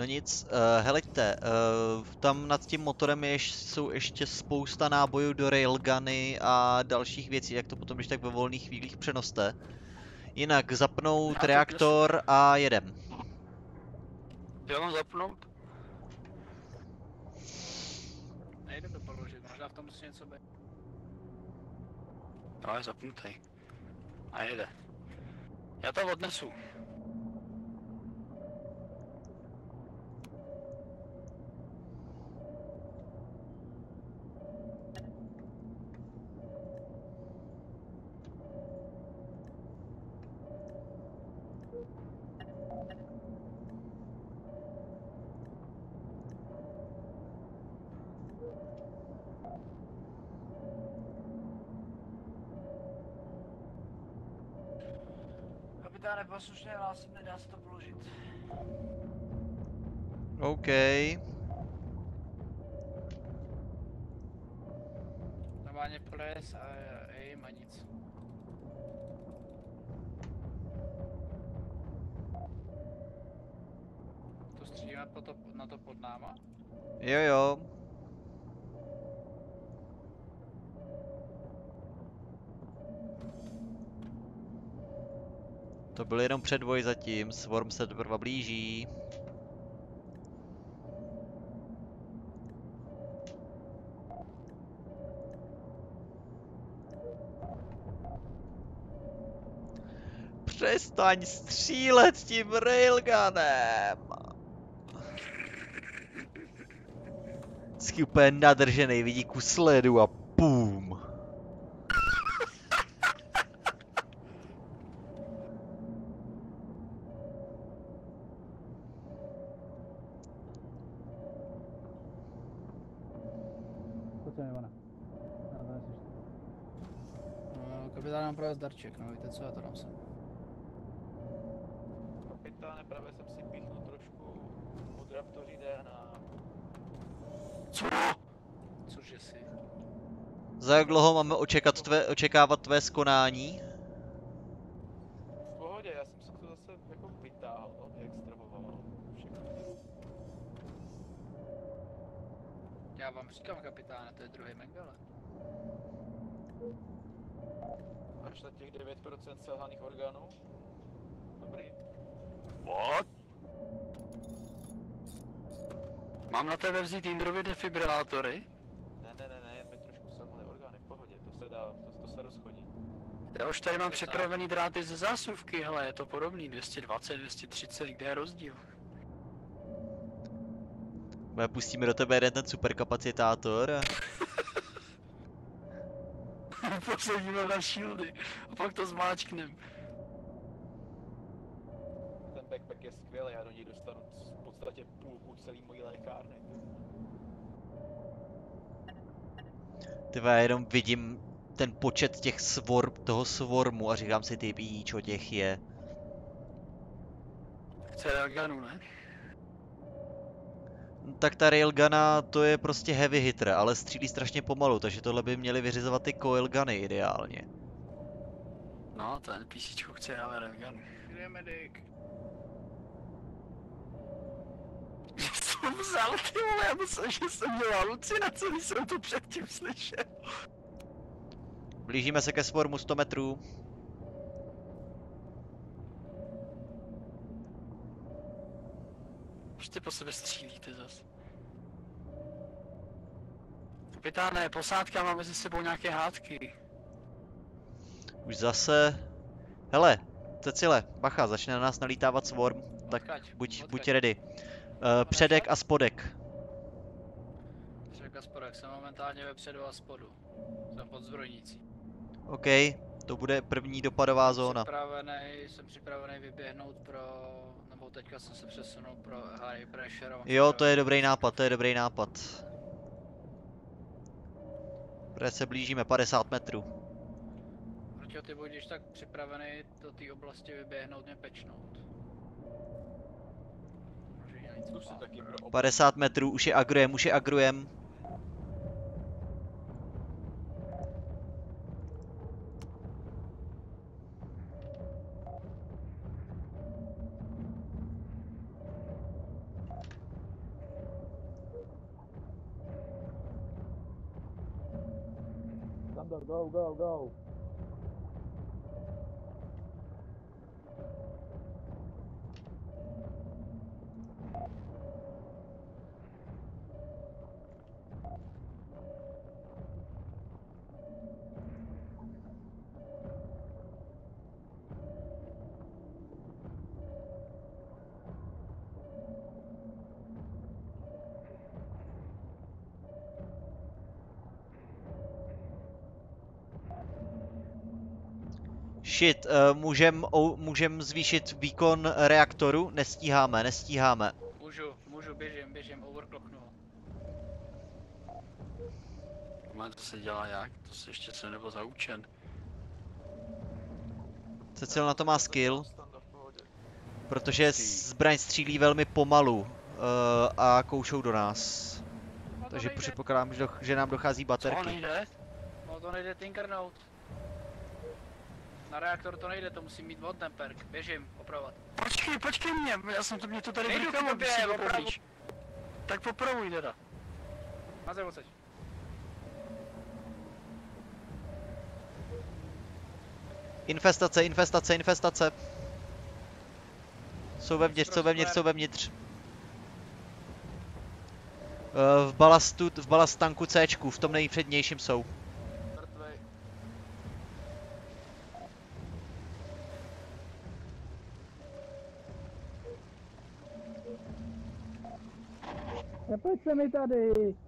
[SPEAKER 1] Nic, uh, heleďte, uh, tam nad tím motorem je, jsou ještě spousta nábojů do railguny a dalších věcí, jak to potom když tak ve volných chvílích přenoste. Jinak zapnout
[SPEAKER 7] Já to
[SPEAKER 1] reaktor a jedem.
[SPEAKER 7] Já mám zapnout?
[SPEAKER 2] Nejde to položit, možná v tom musí něco být.
[SPEAKER 7] Jo, je zapnutý. A jede. Já to odnesu.
[SPEAKER 2] Kapitáne, poslušně hlásím, nedá se to položit.
[SPEAKER 1] OK.
[SPEAKER 2] Normálně ples a aim a nic. To střílíme po to, na to pod náma?
[SPEAKER 1] Jo jo. To byl jenom předvoj zatím, Swarm se teprve blíží. Přestaň střílet tím railgunem! Vždycky úplně nadržený, vidí kus ledu a pum.
[SPEAKER 2] Darček, no víte co, já to dám sem.
[SPEAKER 3] Kapitáne, právě jsem si píchnul trošku od Raptoří DNA.
[SPEAKER 2] Co? Cože si?
[SPEAKER 1] Za jak dlouho máme očekat tvé, očekávat tvé skonání?
[SPEAKER 3] V pohodě, já jsem se to zase jako vytáhl, no, vyextravoval. Všechno.
[SPEAKER 2] Já vám říkám kapitáne, to je druhý Mengele.
[SPEAKER 3] Až na těch 9% selhaných orgánů. Dobrý.
[SPEAKER 7] What? Mám na tebe vzít Indrovi defibrilátory?
[SPEAKER 3] Ne, ne, ne, ne, jen mi trošku selhaly orgány, v pohodě, to se dá, to, to se rozchodí.
[SPEAKER 7] Já už tady mám přepravený dráty ze zásuvky, hele, je to podobný, 220, 230, kde je rozdíl?
[SPEAKER 1] My pustíme do tebe jeden ten superkapacitátor a
[SPEAKER 7] Posadíme na shieldy a pak to zmáčknem.
[SPEAKER 3] Ten backpack je skvělý, já do něj dostanu v podstatě půlku celý mojí lékárny.
[SPEAKER 1] ty já jenom vidím ten počet těch swarm, toho swarmu a říkám si ty píčo těch je.
[SPEAKER 7] Chce ne?
[SPEAKER 1] Tak ta railguna to je prostě heavy hitter, ale střílí strašně pomalu, takže tohle by měly vyřizovat ty coil guny ideálně.
[SPEAKER 7] No, ten PCčko chce ale Elganu.
[SPEAKER 2] Kde je medic?
[SPEAKER 7] jsem vzal, ty vole, já myslím, že jsem měl halucinace, když jsem to předtím slyšel.
[SPEAKER 1] Blížíme se ke swarmu 100 metrů.
[SPEAKER 7] Už ty po sebe střílíte zas. Kapitáne, posádka má mezi sebou nějaké hádky.
[SPEAKER 1] Už zase... Hele, Cecile, bacha, začne na nás nalítávat swarm, tak
[SPEAKER 2] Odkaď?
[SPEAKER 1] buď,
[SPEAKER 2] Odkaď?
[SPEAKER 1] buď ready. Uh, předek a spodek.
[SPEAKER 2] Řekl Sporek, jsem momentálně vepředu a spodu. Jsem pod zbrojnicí.
[SPEAKER 1] OK, to bude první dopadová zóna.
[SPEAKER 2] Připravený, jsem připravený vyběhnout pro, nebo teďka jsem se přesunul pro high pressure.
[SPEAKER 1] Jo, to je dobrý nápad, to je dobrý nápad. Protože se blížíme 50 metrů.
[SPEAKER 2] Proč ty budeš tak připravený do té oblasti vyběhnout mě pečnout? Můžeš najít
[SPEAKER 3] Zkus si
[SPEAKER 2] spát.
[SPEAKER 3] taky pro
[SPEAKER 1] 50 metrů, už je agrujem, už je agrujem.
[SPEAKER 3] Go, go,
[SPEAKER 1] Shit, uh, můžem, můžem zvýšit výkon reaktoru? Nestíháme, nestíháme.
[SPEAKER 2] Můžu, můžu, běžím, běžím, overclocknu. ho.
[SPEAKER 7] Má to se dělá jak? To se ještě jsem nebyl zaučen.
[SPEAKER 1] Cecil na to má skill, protože zbraň střílí velmi pomalu uh, a koušou do nás.
[SPEAKER 2] No
[SPEAKER 1] Takže předpokládám, že, že nám dochází
[SPEAKER 7] Co
[SPEAKER 1] baterky.
[SPEAKER 7] nejde?
[SPEAKER 2] no to nejde tinkernout. Na reaktor to nejde, to musí mít vodný perk. Běžím, opravovat.
[SPEAKER 7] Počkej, počkej mě, já jsem to, mě to tady
[SPEAKER 2] Nejdu k
[SPEAKER 7] brkalo,
[SPEAKER 2] tobě,
[SPEAKER 7] byl
[SPEAKER 2] opravu.
[SPEAKER 7] Tak popravuj teda.
[SPEAKER 2] Na zem odsaď.
[SPEAKER 1] Infestace, infestace, infestace. Jsou vevnitř, jsou vevnitř, jsou vevnitř. Eh, V balastu, v balast tanku C, v tom nejpřednějším jsou.
[SPEAKER 7] Nepojď se mi tady!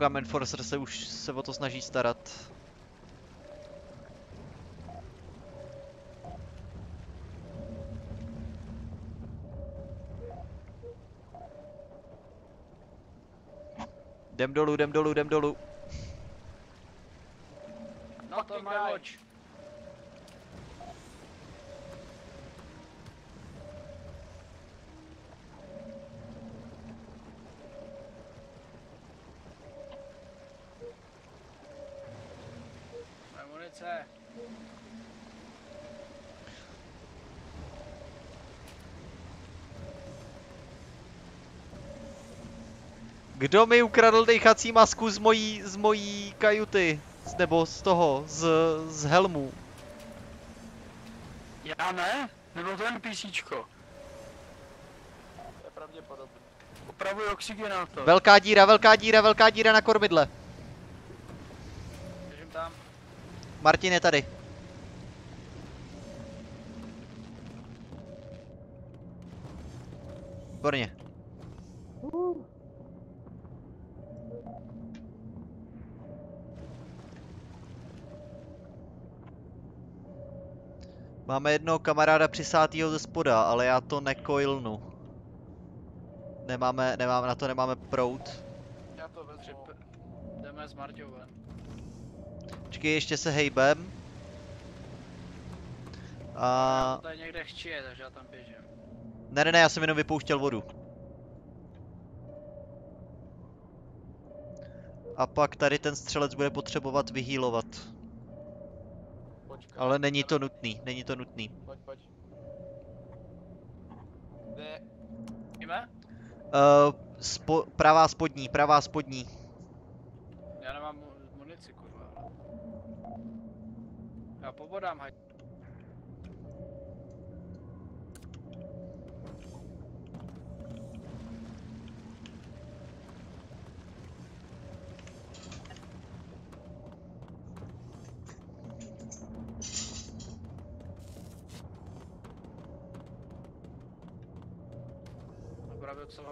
[SPEAKER 1] Koukám, Enforcer se už se o to snaží starat. Jdem dolů, jdem dolů, jdem dolů.
[SPEAKER 2] No
[SPEAKER 3] Fucking
[SPEAKER 2] má
[SPEAKER 3] guy.
[SPEAKER 2] watch.
[SPEAKER 1] Kdo mi ukradl dechací masku z mojí, z mojí kajuty? Z- Nebo z toho, z, z helmu.
[SPEAKER 2] Já ne? Nebo to NPCčko?
[SPEAKER 3] To je pravděpodobný.
[SPEAKER 2] Opravuji oxygenátor.
[SPEAKER 1] Velká díra, velká díra, velká díra na kormidle.
[SPEAKER 2] Běžím tam.
[SPEAKER 1] Martin je tady. Výborně. Máme jednoho kamaráda přisátýho ze spoda, ale já to nekoilnu. Nemáme, nemáme, na to nemáme prout.
[SPEAKER 3] Já to vezmu.
[SPEAKER 2] Přip... Jdeme s Marťou ven.
[SPEAKER 1] Počkej, ještě se hejbem. A...
[SPEAKER 2] to tady někde chčije, takže já tam běžím.
[SPEAKER 1] Ne, ne, ne, já jsem jenom vypouštěl vodu. A pak tady ten střelec bude potřebovat vyhýlovat. Ale není to nutný, není to nutný.
[SPEAKER 3] Pojď, pojď. Ne,
[SPEAKER 2] Víme?
[SPEAKER 1] Uh, spo, pravá spodní, pravá spodní.
[SPEAKER 2] Já nemám mu- munici, kurva. Já pobodám, haj.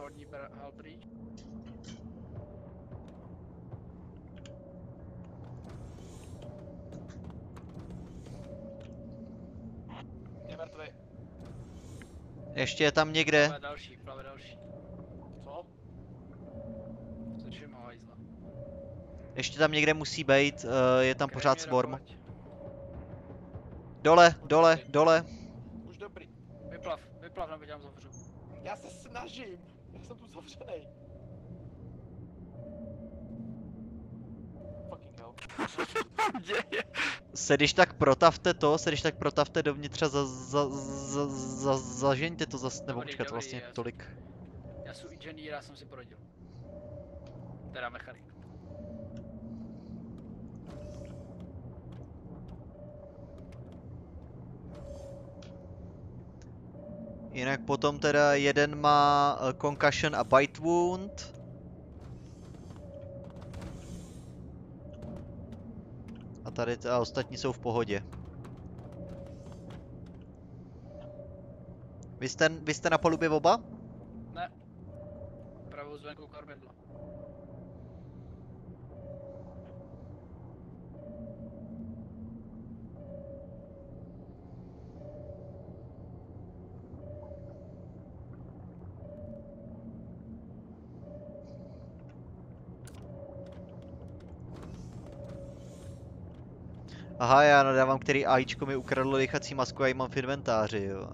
[SPEAKER 2] Hal pryč.
[SPEAKER 3] je mrtvej.
[SPEAKER 1] Ještě je tam někde.
[SPEAKER 2] Plave další, plave další.
[SPEAKER 3] Co?
[SPEAKER 2] Slyším ho, hajzla.
[SPEAKER 1] Ještě tam někde musí být, uh, je tam pořád swarm. Dole, dole, dole.
[SPEAKER 3] Už dobrý.
[SPEAKER 2] Vyplav, vyplav, nebo tam zavřu.
[SPEAKER 3] Já se snažím. Já jsem tu zavřenej. Fucking hell.
[SPEAKER 2] Děje.
[SPEAKER 1] Se když tak protavte to, se když tak protavte dovnitř a za, za, za, za, zažeňte to zas, nebo počkat vlastně
[SPEAKER 2] já-
[SPEAKER 1] tolik.
[SPEAKER 2] Já jsem inženýr, já jsem si porodil. Teda mechanik.
[SPEAKER 1] Jinak potom teda jeden má eh, concussion a bite wound. A tady a ostatní jsou v pohodě. Vy jste, vy jste na palubě oba?
[SPEAKER 2] Pravou zvenku kormidlo.
[SPEAKER 1] Aha, já nadávám, který AIčko mi ukradlo dýchací masku a ji mám v inventáři, jo.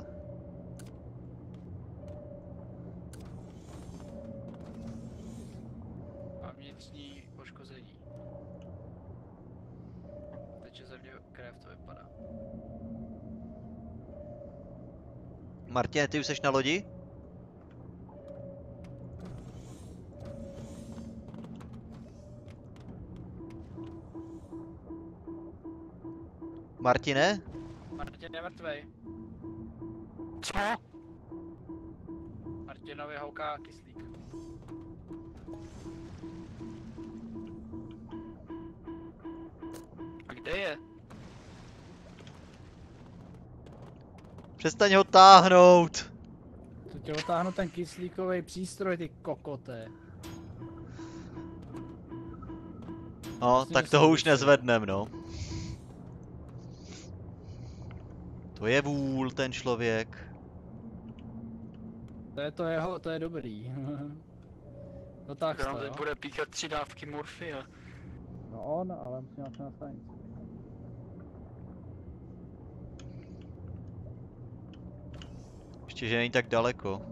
[SPEAKER 2] Mám vnitřní poškození. Teče ze mě krev, to vypadá.
[SPEAKER 1] Martine, ty už jsi na lodi? Martine?
[SPEAKER 2] Martin je mrtvej.
[SPEAKER 7] Co?
[SPEAKER 2] Martinovi houká kyslík. A kde je?
[SPEAKER 1] Přestaň ho táhnout!
[SPEAKER 5] To tě otáhnu ten kyslíkový přístroj, ty kokoté.
[SPEAKER 1] No,
[SPEAKER 5] Myslím,
[SPEAKER 1] tak toho už nezvednem, no. To je vůl, ten člověk.
[SPEAKER 5] To je to jeho, to je dobrý. no tak to,
[SPEAKER 2] teď bude píchat tři dávky morfia?
[SPEAKER 5] No on, ale musím asi na stanici.
[SPEAKER 1] Ještě, že není tak daleko.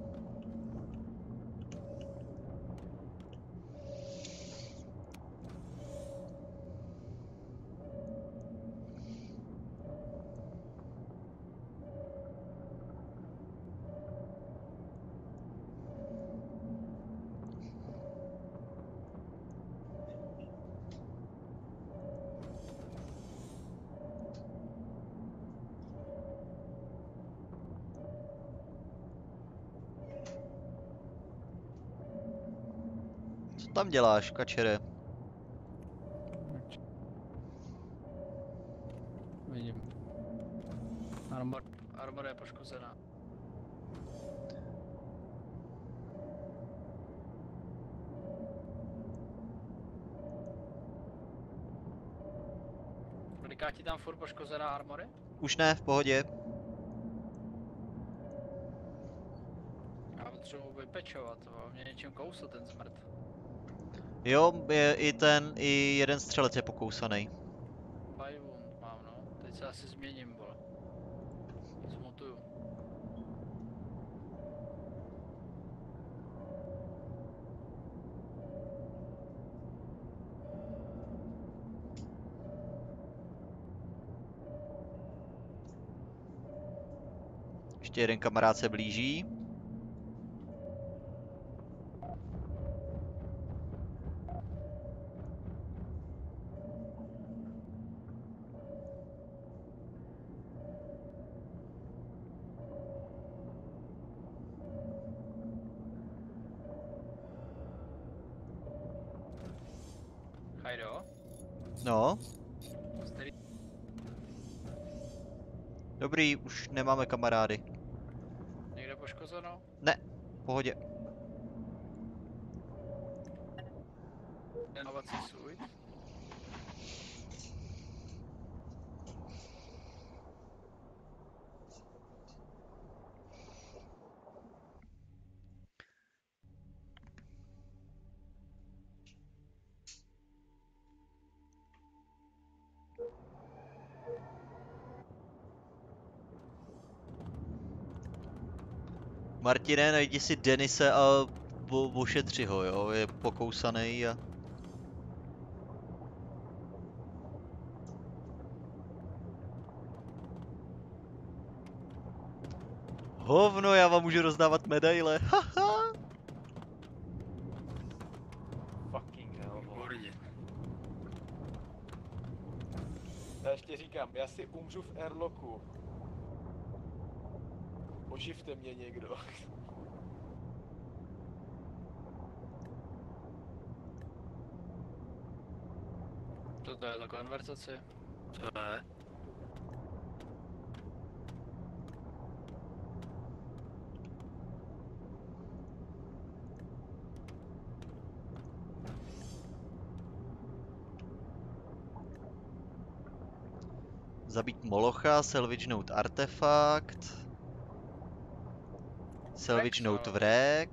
[SPEAKER 1] Děláš, kačere?
[SPEAKER 5] Vidím.
[SPEAKER 2] Armor, armor je poškozená. Koliká ti tam furt poškozená armory?
[SPEAKER 1] Už ne, v pohodě.
[SPEAKER 2] Já potřebuji vypečovat, mě něčím kousl ten zmrt.
[SPEAKER 1] Jo, je i ten, i jeden střelec je pokousaný.
[SPEAKER 2] Five wound mám no, teď se asi změním, vole. Zmutuju.
[SPEAKER 1] Ještě jeden kamarád se blíží. Dobrý, už nemáme kamarády.
[SPEAKER 2] někde poškozeno?
[SPEAKER 1] V pohodě.
[SPEAKER 2] Věnovací svůj.
[SPEAKER 1] Martine, najdi si Denise a po- ošetři ho, jo, je pokousaný a... Hovno, já vám můžu rozdávat medaile, haha!
[SPEAKER 3] Fucking hell.
[SPEAKER 2] Výborně.
[SPEAKER 3] Já ještě říkám, já si umřu v airlocku. Oživte mě někdo.
[SPEAKER 2] Co to je za konverzaci? To je.
[SPEAKER 1] Zabít Molocha, salvagenout artefakt. Salvagenout
[SPEAKER 2] ale.
[SPEAKER 1] vrek.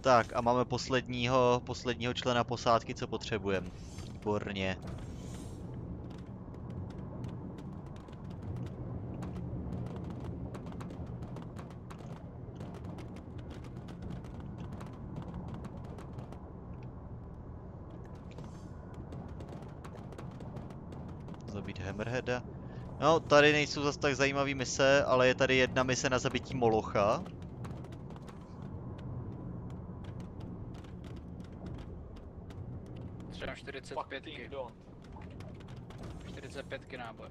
[SPEAKER 1] Tak a máme posledního, posledního člena posádky, co potřebujeme. Výborně. Zabít Hammerheada. No, tady nejsou zas tak zajímavý mise, ale je tady jedna mise na zabití Molocha.
[SPEAKER 2] Třeba 45,
[SPEAKER 3] Fucking don't.
[SPEAKER 2] 45 nábor.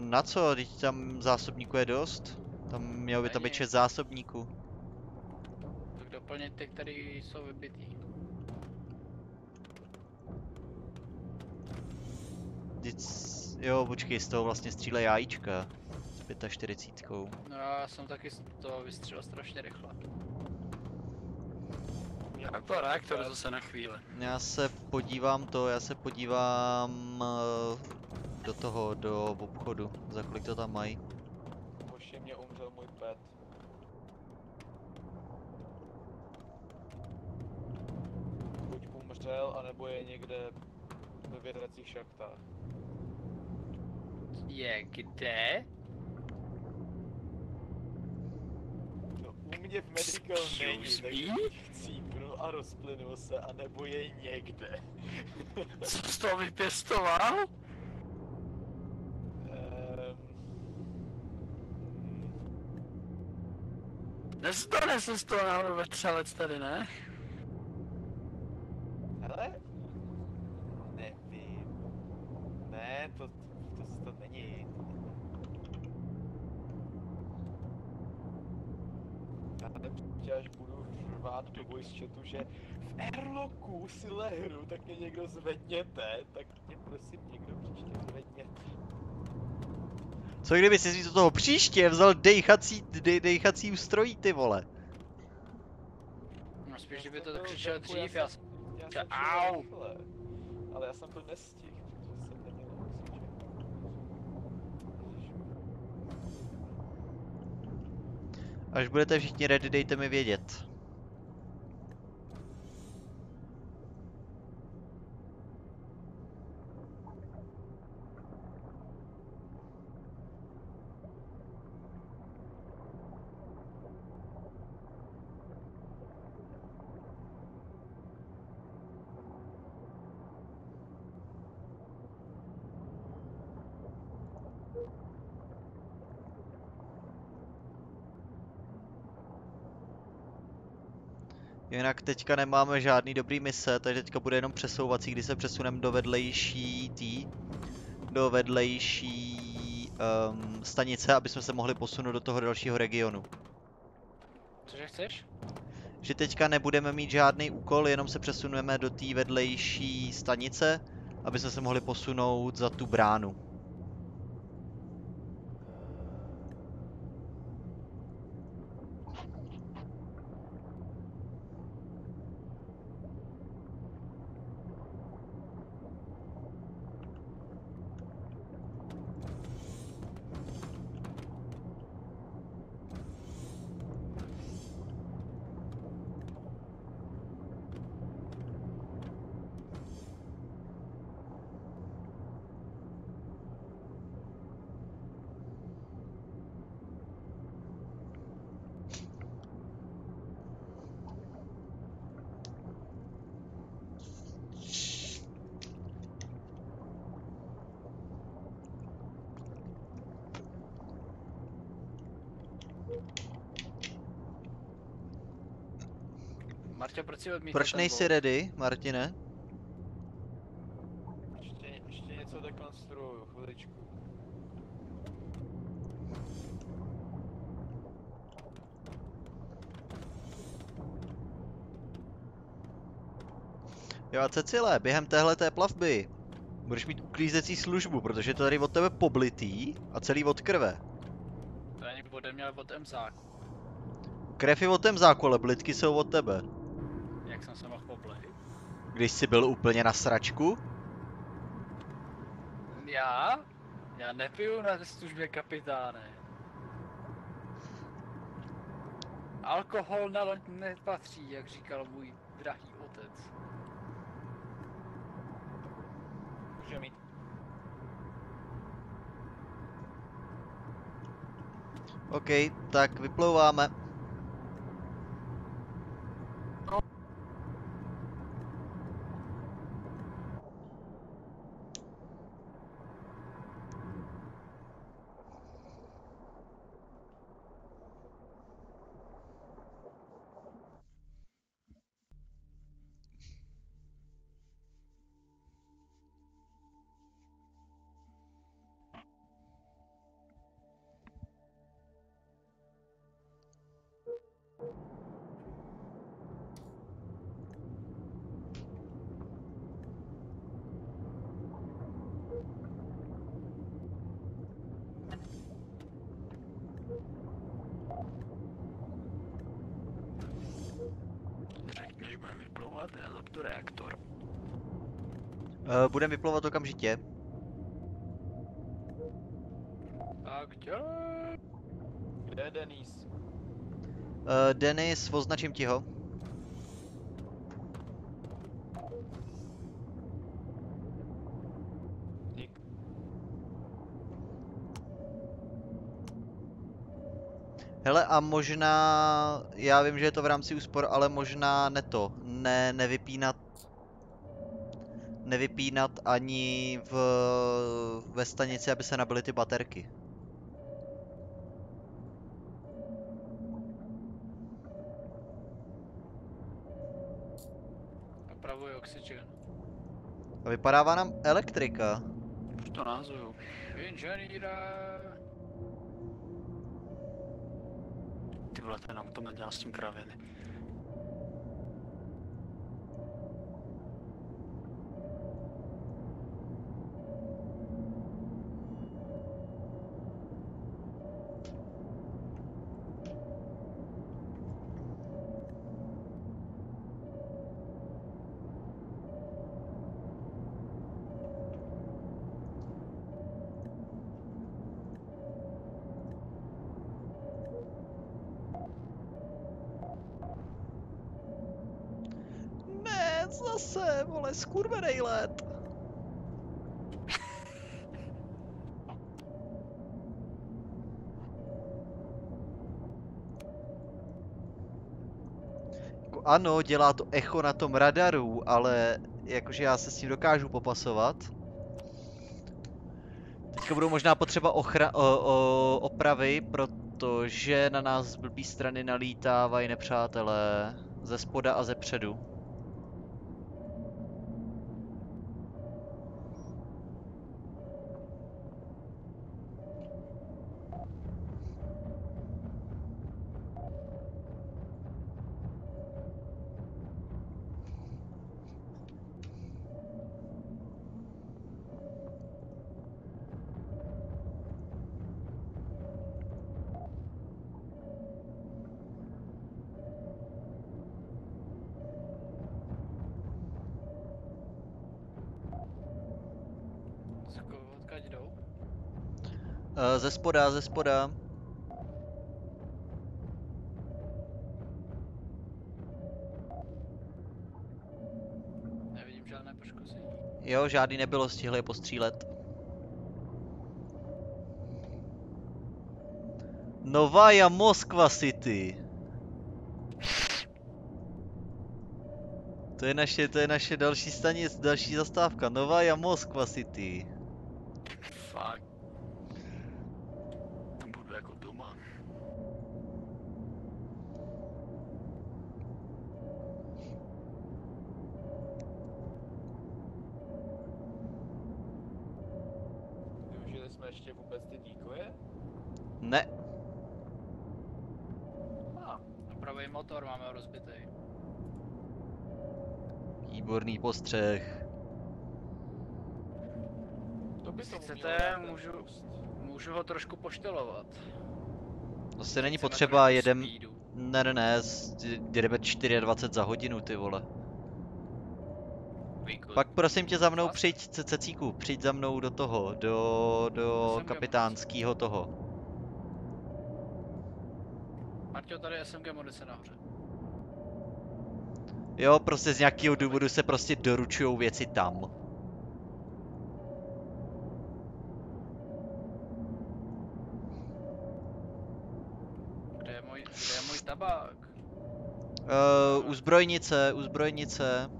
[SPEAKER 1] Na co? Teď tam zásobníků je dost? Tam mělo by tam být
[SPEAKER 2] Není.
[SPEAKER 1] 6 zásobníků.
[SPEAKER 2] Tak doplnit ty, které jsou vybitý.
[SPEAKER 1] Vždyť... s- Jo, počkej, z toho vlastně střílej jajíčka. S 45.
[SPEAKER 2] No já jsem taky z toho vystřelil strašně rychle.
[SPEAKER 7] Tak to reaktor zase na chvíli.
[SPEAKER 1] Já se podívám to, já se podívám eh, do toho, do obchodu, za kolik to tam mají.
[SPEAKER 3] Hoši, mě umřel můj pet. Buď umřel, anebo je někde ve větracích šachtách.
[SPEAKER 2] Je kde?
[SPEAKER 3] No, u mě v medical není, takže chcípnul a rozplynul se, anebo je někde.
[SPEAKER 7] Co jsi to vypěstoval?
[SPEAKER 3] Ehm,
[SPEAKER 7] Nestane se z toho náhodou vetřelec tady, ne?
[SPEAKER 3] Hele? Nevím. Ne, to, to, to, to není. Já příště, až budu řvát do chatu, že v airlocku si lehru, tak mě někdo zvedněte, tak mě prosím někdo příště zvedněte.
[SPEAKER 1] Co kdyby si místo toho příště vzal dejchací, dej, dejchací ústrojí, ty vole?
[SPEAKER 2] No spíš, kdyby to přišel dřív,
[SPEAKER 3] já jsem, já jsem
[SPEAKER 2] au!
[SPEAKER 3] ale já jsem to nestihl.
[SPEAKER 1] Až budete všichni ready, dejte mi vědět. Jinak teďka nemáme žádný dobrý mise, takže teďka bude jenom přesouvací, kdy se přesuneme do vedlejší tý, do vedlejší um, stanice, aby jsme se mohli posunout do toho dalšího regionu.
[SPEAKER 2] Cože chceš?
[SPEAKER 1] Že teďka nebudeme mít žádný úkol, jenom se přesuneme do té vedlejší stanice, aby jsme se mohli posunout za tu bránu.
[SPEAKER 2] Marťo, proč
[SPEAKER 1] nejsi ready, Martine?
[SPEAKER 3] Ještě, ještě něco dekonstruuju, chviličku.
[SPEAKER 1] Jo a Cecile, během téhle té plavby budeš mít uklízecí službu, protože je to tady od tebe poblitý a celý od krve.
[SPEAKER 2] To ani ode mě, ale od Emzáku.
[SPEAKER 1] Krev je od temzáku, ale blitky jsou od tebe.
[SPEAKER 2] Jak jsem se mohl poblejt?
[SPEAKER 1] Když jsi byl úplně na sračku,
[SPEAKER 2] Já? Já nepiju na službě kapitáne. Alkohol na loď nepatří, jak říkal můj drahý otec.
[SPEAKER 3] Může mít.
[SPEAKER 1] OK, tak vyplouváme.
[SPEAKER 7] Budeme vyplouvat
[SPEAKER 1] okamžitě.
[SPEAKER 2] A kde?
[SPEAKER 3] Kde je Denis?
[SPEAKER 1] Uh, Denis, označím ti ho. Hele, a možná, já vím, že je to v rámci úspor, ale možná ne to, ne, nevypínat, nevypínat ani v, ve stanici, aby se nabily ty baterky.
[SPEAKER 2] Opravuji oxygen.
[SPEAKER 1] A vypadává nám elektrika.
[SPEAKER 7] Už to názoru.
[SPEAKER 2] Inženýra.
[SPEAKER 7] Ty vole, ten automat dělá s tím kraviny.
[SPEAKER 1] Skurvenej let. Jako ano, dělá to echo na tom radaru, ale jakože já se s tím dokážu popasovat. Teďka budou možná potřeba ochra- o, o, opravy, protože na nás z blbý strany nalítávají nepřátelé ze spoda a ze předu. Ze spoda, ze spoda.
[SPEAKER 2] Nevidím žádné poškození.
[SPEAKER 1] Jo, žádný nebylo, stihli je postřílet. Novaja Moskva City. To je naše, to je naše další stanic, další zastávka. Novaja Moskva City.
[SPEAKER 7] Fakt. Tam budu jako doma.
[SPEAKER 3] Využili jsme ještě vůbec ty díkoje?
[SPEAKER 1] Ne,
[SPEAKER 3] A,
[SPEAKER 2] Opravuji motor, máme ho rozbitý.
[SPEAKER 1] výborný postřeh.
[SPEAKER 3] to by to
[SPEAKER 2] Chcete, můžu, můžu ho trošku poštelovat.
[SPEAKER 1] To se není potřeba, jedem...
[SPEAKER 2] speedu.
[SPEAKER 1] Ne, ne, ne, jedeme 24 za hodinu, ty vole. Pak prosím tě za mnou přijď, Ce- Cecíku, přijď za mnou do toho, do, do kapitánského toho.
[SPEAKER 2] Marťo, tady je SMG munice nahoře.
[SPEAKER 1] Jo, prostě z nějakého důvodu se prostě doručují věci tam.
[SPEAKER 2] Kde je můj, kde je můj tabák?
[SPEAKER 1] Uh, u zbrojnice, u zbrojnice.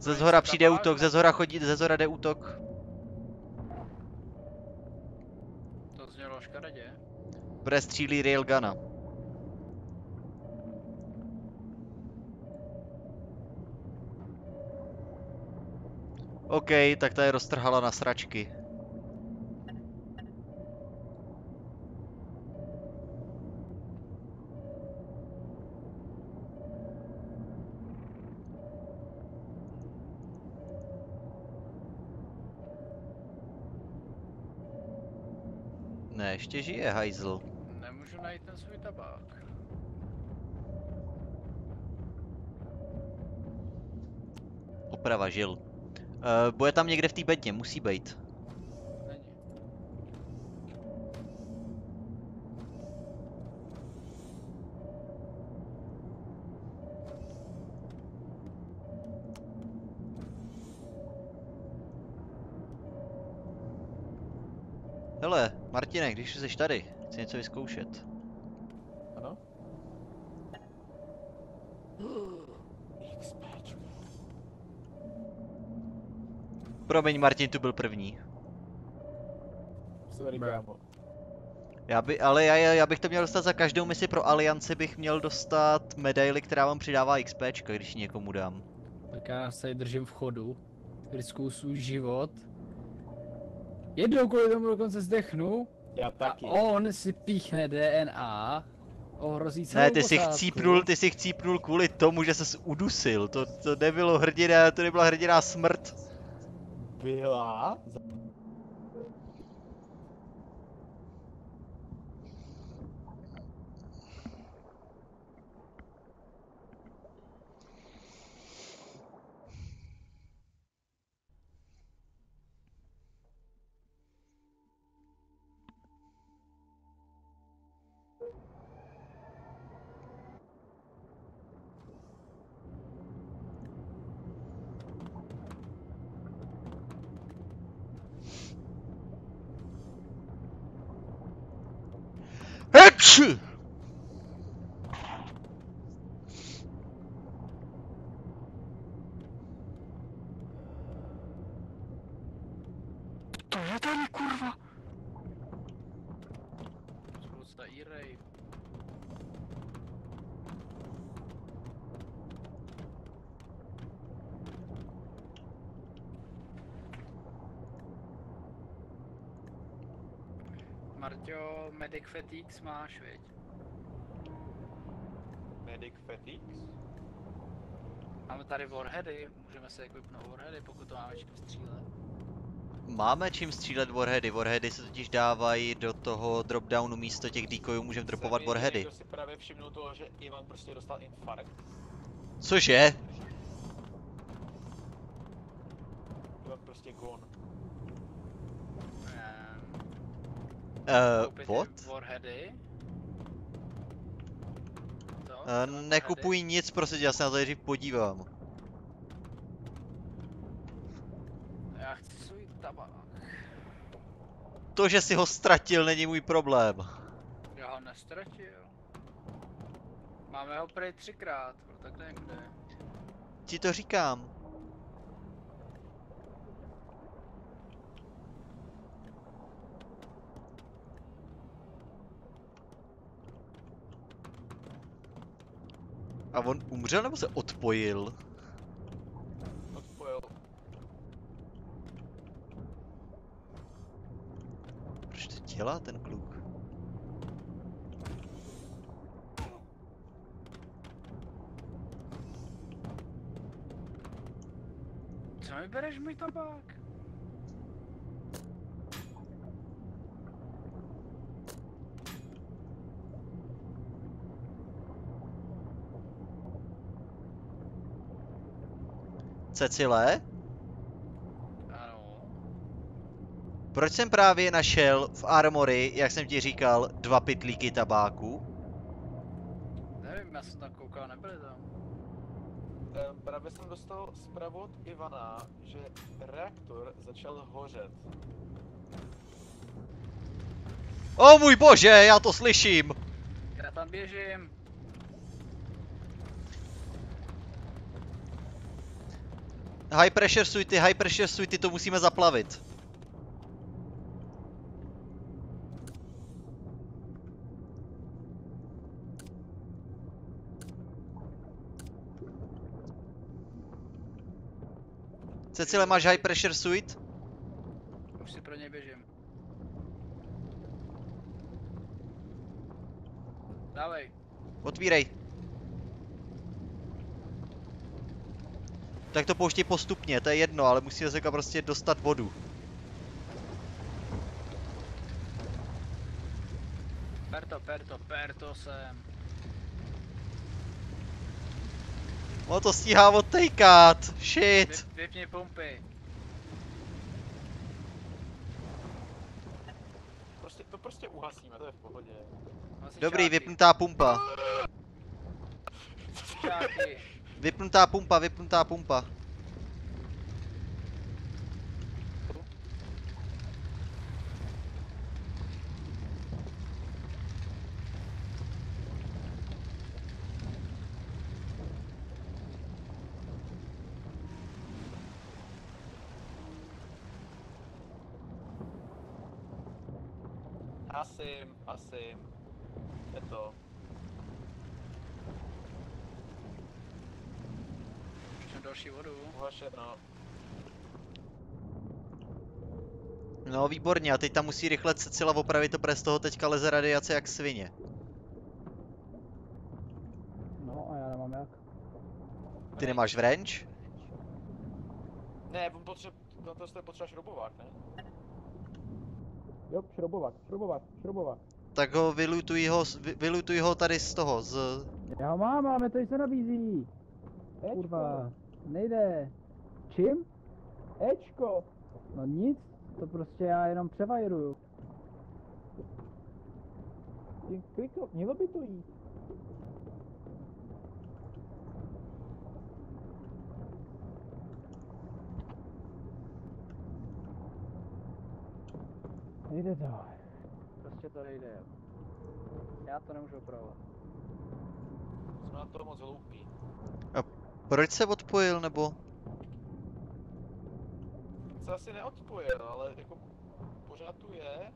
[SPEAKER 1] Ze zhora přijde
[SPEAKER 2] tabák?
[SPEAKER 1] útok, ze zhora chodí, ze zhora jde útok.
[SPEAKER 2] To znělo škaredě.
[SPEAKER 1] Bude střílí railguna. OK, tak ta je roztrhala na sračky. Ne, ještě žije hajzl.
[SPEAKER 2] Nemůžu najít ten svůj tabák.
[SPEAKER 1] Oprava žil. Uh, bude tam někde v té bedně, musí být. Hele, Martine, když jsi tady, chci něco vyzkoušet.
[SPEAKER 3] Ano? XPčko.
[SPEAKER 1] Promiň, Martin tu byl první.
[SPEAKER 3] Sorry, kámo.
[SPEAKER 1] Já by, ale já, já, bych to měl dostat za každou misi pro Alianci, bych měl dostat medaili, která vám přidává XPčka, když ji někomu dám.
[SPEAKER 7] Tak já se držím v chodu, riskuju svůj život. Jednou kvůli tomu dokonce zdechnu
[SPEAKER 3] Já
[SPEAKER 7] a
[SPEAKER 3] taky.
[SPEAKER 7] on si píchne DNA, ohrozí celou
[SPEAKER 1] Ne, ty si chcípnul, ty si chcípnul kvůli tomu, že ses udusil. To, to nebylo hrdina, to nebyla hrdiná smrt.
[SPEAKER 3] Byla?
[SPEAKER 2] şu. Medic Fatigues máš, viď?
[SPEAKER 3] Medic Fatigues?
[SPEAKER 2] Máme tady warheady, můžeme se equipnout warheady, pokud to máme čím střílet.
[SPEAKER 1] Máme čím střílet warheady. Warheady se totiž dávají do toho dropdownu místo těch decoyů, můžeme dropovat
[SPEAKER 3] Jsem
[SPEAKER 1] warheady.
[SPEAKER 3] Někdo si právě všimnul toho, že Ivan prostě dostal infarkt.
[SPEAKER 1] Cože?
[SPEAKER 3] Ivan prostě gone.
[SPEAKER 2] Ehm,
[SPEAKER 1] Uh, what?
[SPEAKER 2] Warheady. Co?
[SPEAKER 1] Uh, nekupuj nic, prosím já se na to nejdřív podívám.
[SPEAKER 2] Já chci svůj tabák.
[SPEAKER 1] To, že si ho ztratil, není můj problém.
[SPEAKER 2] Já ho nestratil. Máme ho prej třikrát, no tak někde.
[SPEAKER 1] Ti to říkám. A on umřel nebo se odpojil?
[SPEAKER 3] Odpojil.
[SPEAKER 1] Proč to dělá ten kluk?
[SPEAKER 2] Co mi bereš můj tabák?
[SPEAKER 1] Cecile?
[SPEAKER 2] Ano.
[SPEAKER 1] Proč jsem právě našel v Armory, jak jsem ti říkal, dva pytlíky tabáku?
[SPEAKER 2] Nevím, já jsem tam koukal, nebyli tam.
[SPEAKER 3] Ehm, právě jsem dostal zprávu od Ivana, že reaktor začal hořet.
[SPEAKER 1] O můj bože, já to slyším!
[SPEAKER 2] Já tam běžím.
[SPEAKER 1] High pressure suity, high pressure suity, to musíme zaplavit. Cecile, máš high pressure suit?
[SPEAKER 2] Už si pro ně běžím. Dávej.
[SPEAKER 1] Otvírej. Tak to pouštěj postupně, to je jedno, ale musíme se prostě dostat vodu.
[SPEAKER 2] Per to, per to, per to sem.
[SPEAKER 1] Ono to stíhá odtejkat. Shit.
[SPEAKER 2] Vyp, vypni pumpy.
[SPEAKER 3] Prostě, to prostě uhasíme, to je v pohodě.
[SPEAKER 1] Dobrý, vypnutá pumpa.
[SPEAKER 2] Hasičáky.
[SPEAKER 1] Vypnutá pumpa, vypnutá pumpa.
[SPEAKER 3] Asim, asim. Je to.
[SPEAKER 2] Už další vodu.
[SPEAKER 3] Uhašeno.
[SPEAKER 1] No výborně, a teď tam musí rychle Cecila opravit to, protože z toho teďka leze radiace jak svině.
[SPEAKER 5] No a já nemám jak.
[SPEAKER 1] Ty nemáš wrench?
[SPEAKER 3] Ne, on potřeb, na to jste potřeba šroubovák, ne?
[SPEAKER 8] Jo, šroubovat, šroubovat, šroubovat.
[SPEAKER 1] Tak ho vylutuj ho, vy- vylutuj ho tady z toho, z...
[SPEAKER 5] Já ho mám, máme, to se nabízí. Kurva, nejde. Čím?
[SPEAKER 8] Ečko!
[SPEAKER 5] No nic, to prostě já jenom převajruju.
[SPEAKER 8] Tím klikl, mělo by to jít.
[SPEAKER 5] Nejde to.
[SPEAKER 2] Prostě to nejde. Já to nemůžu opravovat.
[SPEAKER 3] Jsme na to moc hloupí.
[SPEAKER 1] Proč se odpojil, nebo?
[SPEAKER 3] Se asi neodpojil, ale jako pořád tu je,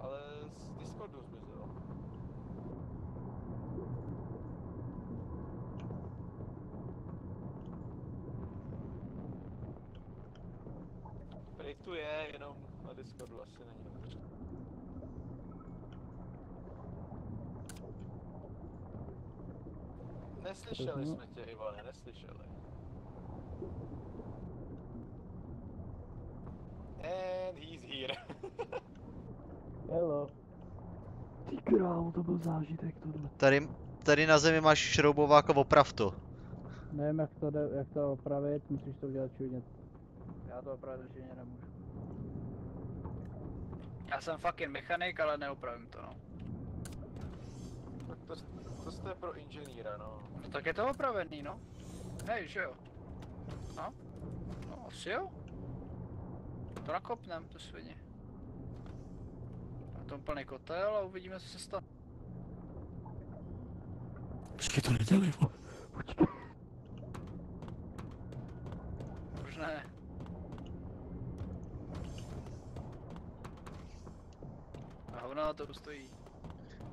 [SPEAKER 3] ale z Discordu zmizel. Prej tu je, jenom na Discordu asi není. Neslyšeli jsme tě, Ivane, neslyšeli. And he's here.
[SPEAKER 8] Hello.
[SPEAKER 7] Ty krávo, to byl zážitek tohle.
[SPEAKER 1] Tady, tady na zemi máš šroubovák a oprav to.
[SPEAKER 5] Nevím, jak to, jde, jak to opravit, musíš to udělat čudně.
[SPEAKER 2] Já to opravdu určitě nemůžu. Já jsem fucking mechanik, ale neopravím to no.
[SPEAKER 3] To, to jste pro inženýra, no.
[SPEAKER 2] No tak je to opravený no. Hej, že jo? No? No asi jo. To nakopnem, to svině. Na tom plný kotel a uvidíme, co se stane.
[SPEAKER 7] Počkej, to nedělej. Počkej.
[SPEAKER 2] Už ne. A hovno to stojí.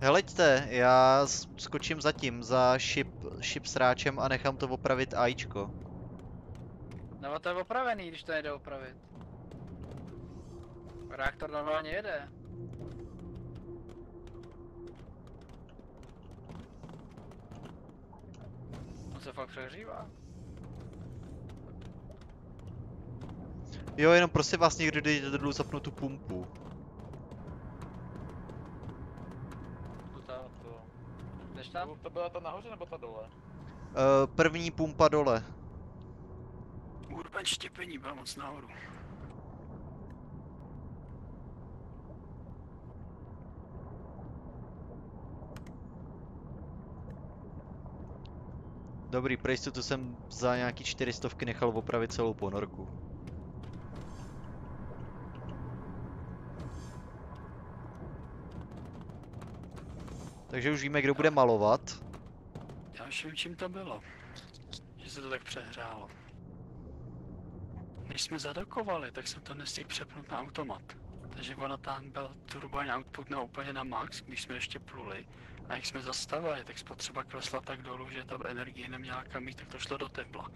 [SPEAKER 1] Heleďte, já s- skočím zatím za ship, ship sráčem a nechám to opravit AIčko.
[SPEAKER 2] No to je opravený, když to nejde opravit. Reaktor normálně jede. On se fakt přehřívá.
[SPEAKER 1] Jo, jenom prosím vás, někdo dejte dolů zapnout tu pumpu.
[SPEAKER 2] Jdeš tam?
[SPEAKER 3] To byla ta nahoře nebo ta dole?
[SPEAKER 1] Uh, první pumpa dole.
[SPEAKER 7] Urban štěpení byla moc nahoru.
[SPEAKER 1] Dobrý, pro jistotu jsem za nějaký 400 nechal opravit celou ponorku. Takže už víme, kdo bude malovat.
[SPEAKER 7] Já už vím, čím to bylo. Že se to tak přehrálo. Když jsme zadokovali, tak jsem to nestihl přepnout na automat. Takže ona tam byl turbine output na úplně na max, když jsme ještě pluli. A jak jsme zastavili, tak spotřeba klesla tak dolů, že ta energie neměla kam jít, tak to šlo do tepla.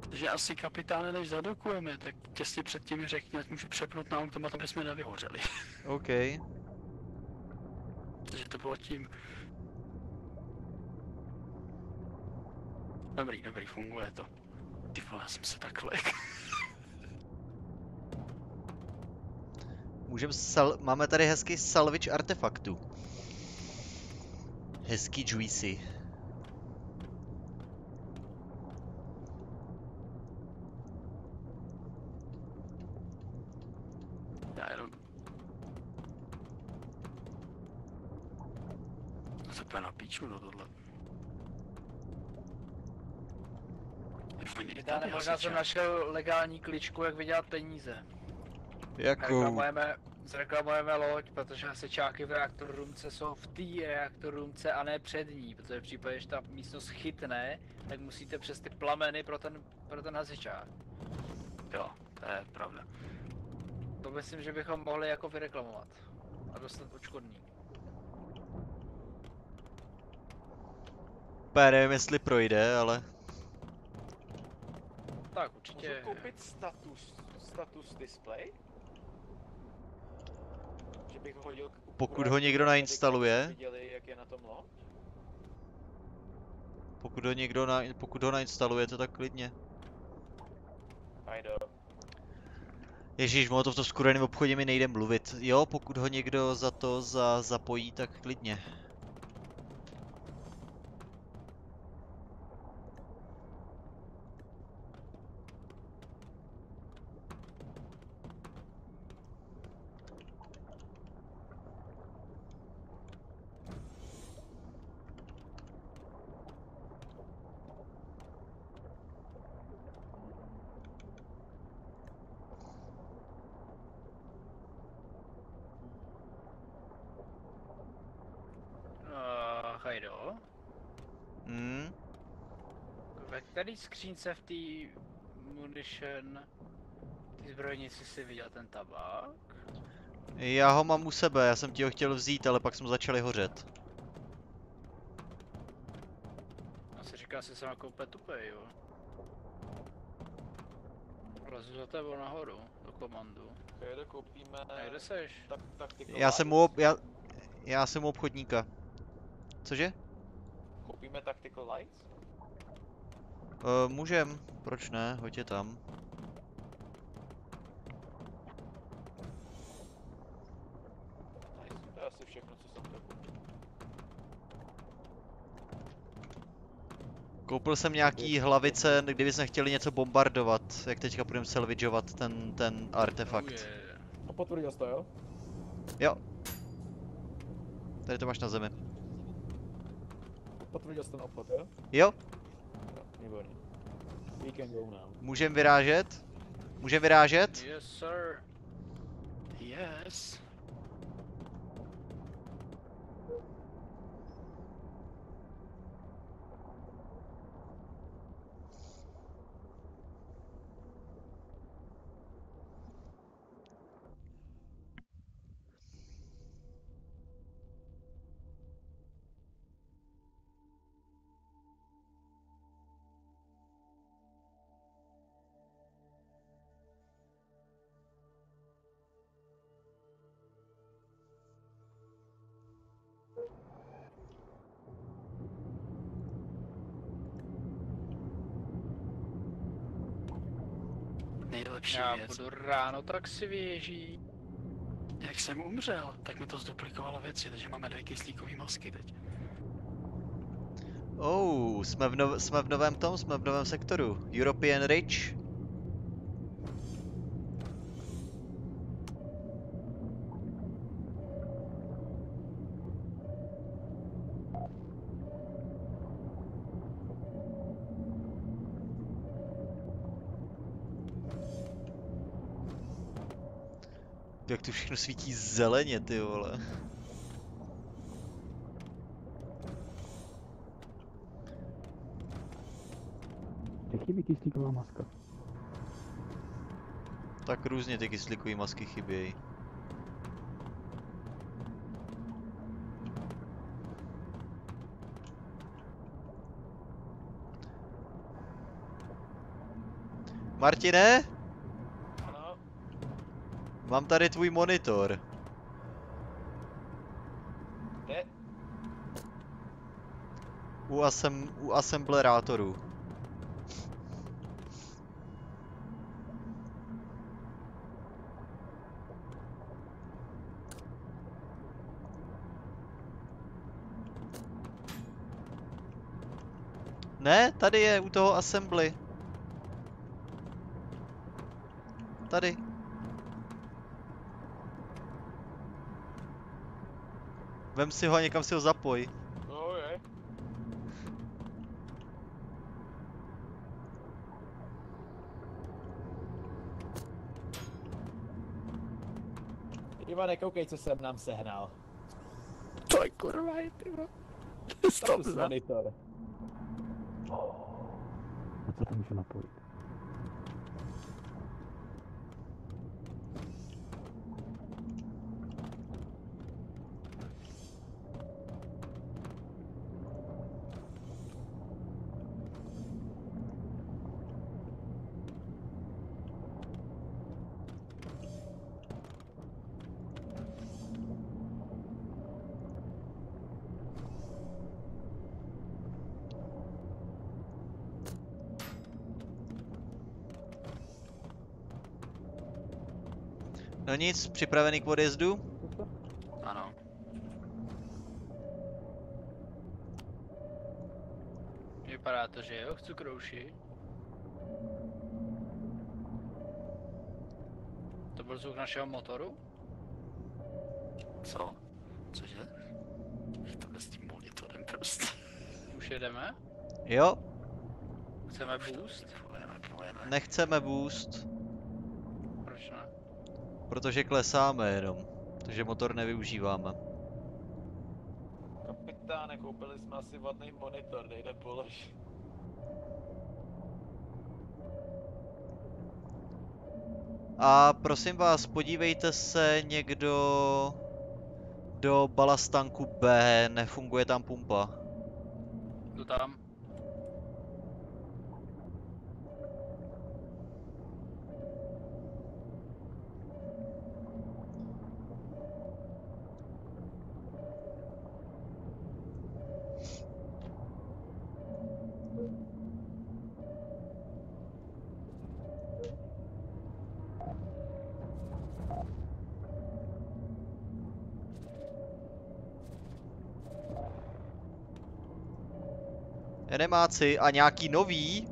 [SPEAKER 7] Takže asi kapitáne, než zadokujeme, tak těsně předtím řekni, ať můžu přepnout na automat, aby jsme nevyhořeli.
[SPEAKER 1] OK.
[SPEAKER 7] Takže to bylo tím. Dobrý, dobrý, funguje to. Ty vole, já jsem se takhle.
[SPEAKER 1] Můžem sal... Máme tady hezký salvage artefaktu. Hezký juicy.
[SPEAKER 7] Já jenom... To se úplně na píču, no tohle. Je fajn,
[SPEAKER 2] Já
[SPEAKER 7] hasiče.
[SPEAKER 2] jsem našel legální kličku, jak vydělat peníze.
[SPEAKER 1] Jako...
[SPEAKER 2] Reklamujeme, zreklamujeme loď, protože hasičáky v reaktor roomce jsou v té reaktor roomce a ne před ní, protože v případě, že ta místnost chytne, tak musíte přes ty plameny pro ten, pro ten hasičák.
[SPEAKER 7] Jo, to je pravda.
[SPEAKER 2] To myslím, že bychom mohli jako vyreklamovat a dostat odškodný.
[SPEAKER 1] Úplně nevím, jestli projde, ale...
[SPEAKER 2] Tak
[SPEAKER 3] Můžu
[SPEAKER 2] určitě.
[SPEAKER 3] koupit status, status display? Že bych ho hodil k
[SPEAKER 1] Pokud ho někdo nainstaluje.
[SPEAKER 3] Viděli, jak je na tom?
[SPEAKER 1] Pokud ho někdo na... pokud ho nainstalujete, tak klidně.
[SPEAKER 3] Ajdo.
[SPEAKER 1] Ježíš, o to v tom skurveném obchodě mi nejde mluvit. Jo, pokud ho někdo za to za, zapojí, tak klidně.
[SPEAKER 2] Uh, Hajdo,
[SPEAKER 1] Hmm?
[SPEAKER 2] Skřínce v té munition ty zbrojnici si viděl ten tabák?
[SPEAKER 1] Já ho mám u sebe, já jsem ti ho chtěl vzít, ale pak jsme začali hořet.
[SPEAKER 2] Já si říkal, že jsem jako úplně tupej, jo. Lezu za tebou nahoru, do komandu.
[SPEAKER 3] Ajdo, koupíme...
[SPEAKER 2] A kde seš?
[SPEAKER 3] Tak, tactical
[SPEAKER 1] Já jsem
[SPEAKER 3] lights.
[SPEAKER 1] u ob... já... já jsem u obchodníka. Cože?
[SPEAKER 3] Koupíme tactical lights?
[SPEAKER 1] Uh, můžem, proč ne, hoď je tam.
[SPEAKER 3] Nice, to je asi všechno, co jsem chtěl koupit.
[SPEAKER 1] Koupil jsem nějaký hlavice, kdyby jsme chtěli něco bombardovat, jak teďka budeme salvageovat ten, ten artefakt.
[SPEAKER 2] Oh yeah.
[SPEAKER 3] No potvrdil jsi to, jo?
[SPEAKER 1] Jo. Tady to máš na zemi.
[SPEAKER 3] Potvrdil jsi ten obchod, jo?
[SPEAKER 1] Jo,
[SPEAKER 3] Výborně. We can go now.
[SPEAKER 1] můžem vyrážet? Můžem vyrážet?
[SPEAKER 2] Yes sir.
[SPEAKER 7] Yes. Nejlepší
[SPEAKER 2] Já
[SPEAKER 7] věc.
[SPEAKER 2] budu ráno tak si věží.
[SPEAKER 7] Jak jsem umřel, tak mi to zduplikovalo věci, takže máme dvě kyslíkové masky teď.
[SPEAKER 1] Oh, jsme v, nov- jsme v novém tom, jsme v novém sektoru. European Rich. Jak tu všechno svítí zeleně, ty vole.
[SPEAKER 7] Kde chybí kyslíková maska?
[SPEAKER 1] Tak různě ty kyslíkové masky chybějí. Martine? Mám tady tvůj monitor.
[SPEAKER 3] kde?
[SPEAKER 1] U, asem, u assemblerátoru. Ne, tady je, u toho assembly. Tady. Vem si ho a někam si ho zapoj.
[SPEAKER 3] No je. Ivane, koukej, co jsem nám sehnal.
[SPEAKER 7] To je kurva, je ty vole. Stop
[SPEAKER 3] monitor.
[SPEAKER 7] A co tam můžu napojit?
[SPEAKER 1] No nic, připravený k odjezdu?
[SPEAKER 2] Ano. Vypadá to, že jo, chci krouši. To byl zvuk našeho motoru?
[SPEAKER 7] Co? Cože? To s tím monitorem prostě.
[SPEAKER 2] Už jedeme?
[SPEAKER 1] Jo,
[SPEAKER 2] Chceme boost?
[SPEAKER 1] Nechceme boost? Protože klesáme jenom. Takže motor nevyužíváme.
[SPEAKER 3] Kapitáne, koupili jsme asi vadný monitor, nejde polož.
[SPEAKER 1] A prosím vás, podívejte se někdo do balastanku B, nefunguje tam pumpa.
[SPEAKER 2] Jdu tam.
[SPEAKER 1] Enemáci a nějaký nový?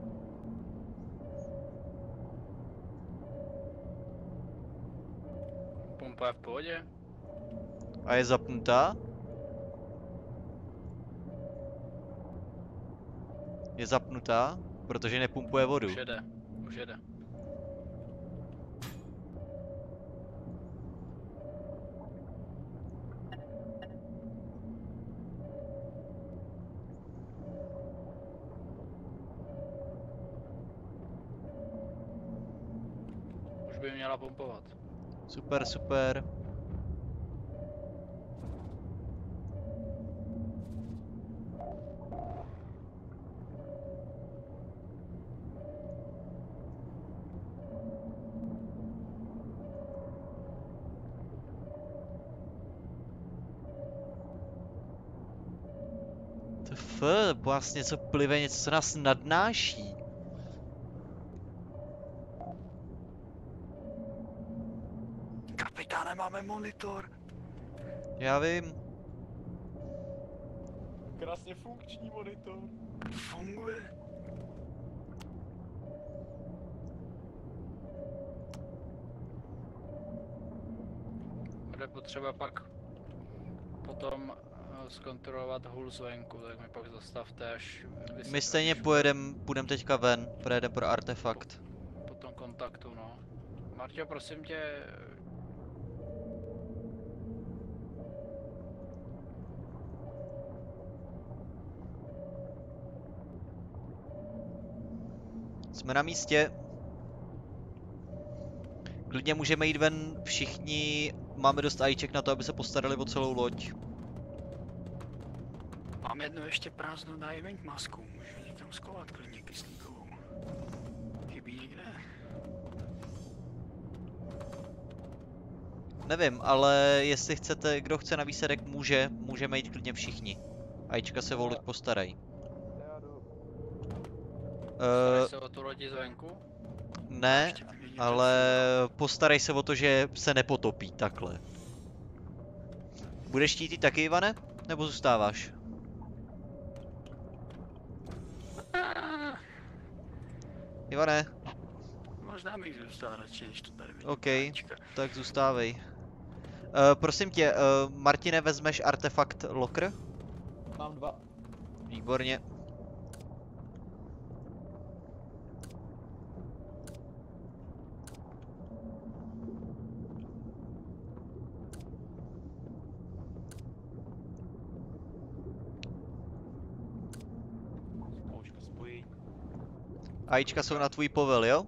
[SPEAKER 2] Pumpa je v pohodě.
[SPEAKER 1] A je zapnutá? Je zapnutá? Protože nepumpuje vodu.
[SPEAKER 2] Už jede. Už jede. Pumpovat.
[SPEAKER 1] Super, super. TF, vlastně něco plive, něco, co nás nadnáší.
[SPEAKER 7] Monitor.
[SPEAKER 1] Já vím.
[SPEAKER 3] Krásně funkční monitor.
[SPEAKER 7] Funguje.
[SPEAKER 2] Bude potřeba pak potom eh, zkontrolovat hul zvenku, tak mi pak zastavte, až
[SPEAKER 1] My stejně pojedem, půjdem teďka ven, projedem pro artefakt.
[SPEAKER 2] po tom kontaktu, no. Marťo, prosím tě,
[SPEAKER 1] Jsme na místě. Klidně můžeme jít ven všichni. Máme dost ajíček na to, aby se postarali o celou loď.
[SPEAKER 7] Mám jednu ještě prázdnou diving masku, můžu někam skovat klidně kyslíkovou. Chybí někde?
[SPEAKER 1] Nevím, ale jestli chcete, kdo chce na výsledek může, můžeme jít klidně všichni. Ajíčka se loď postarají.
[SPEAKER 3] Já jdu.
[SPEAKER 2] Starej
[SPEAKER 1] Uh,
[SPEAKER 2] se o tu lodi zvenku?
[SPEAKER 1] ne, ale postarej se o to, že se nepotopí takhle. Budeš chtít taky, Ivane? Nebo zůstáváš?
[SPEAKER 7] Ah,
[SPEAKER 1] Ivane,
[SPEAKER 7] Možná bych zůstal radši, když to tady vidím.
[SPEAKER 1] OK.
[SPEAKER 7] Ačka.
[SPEAKER 1] tak zůstávej. Uh, prosím tě, uh, Martine, vezmeš artefakt Locker?
[SPEAKER 3] Mám dva.
[SPEAKER 1] Výborně.
[SPEAKER 3] Zkouška spojení.
[SPEAKER 1] Ajíčka jsou na tvůj povel, jo?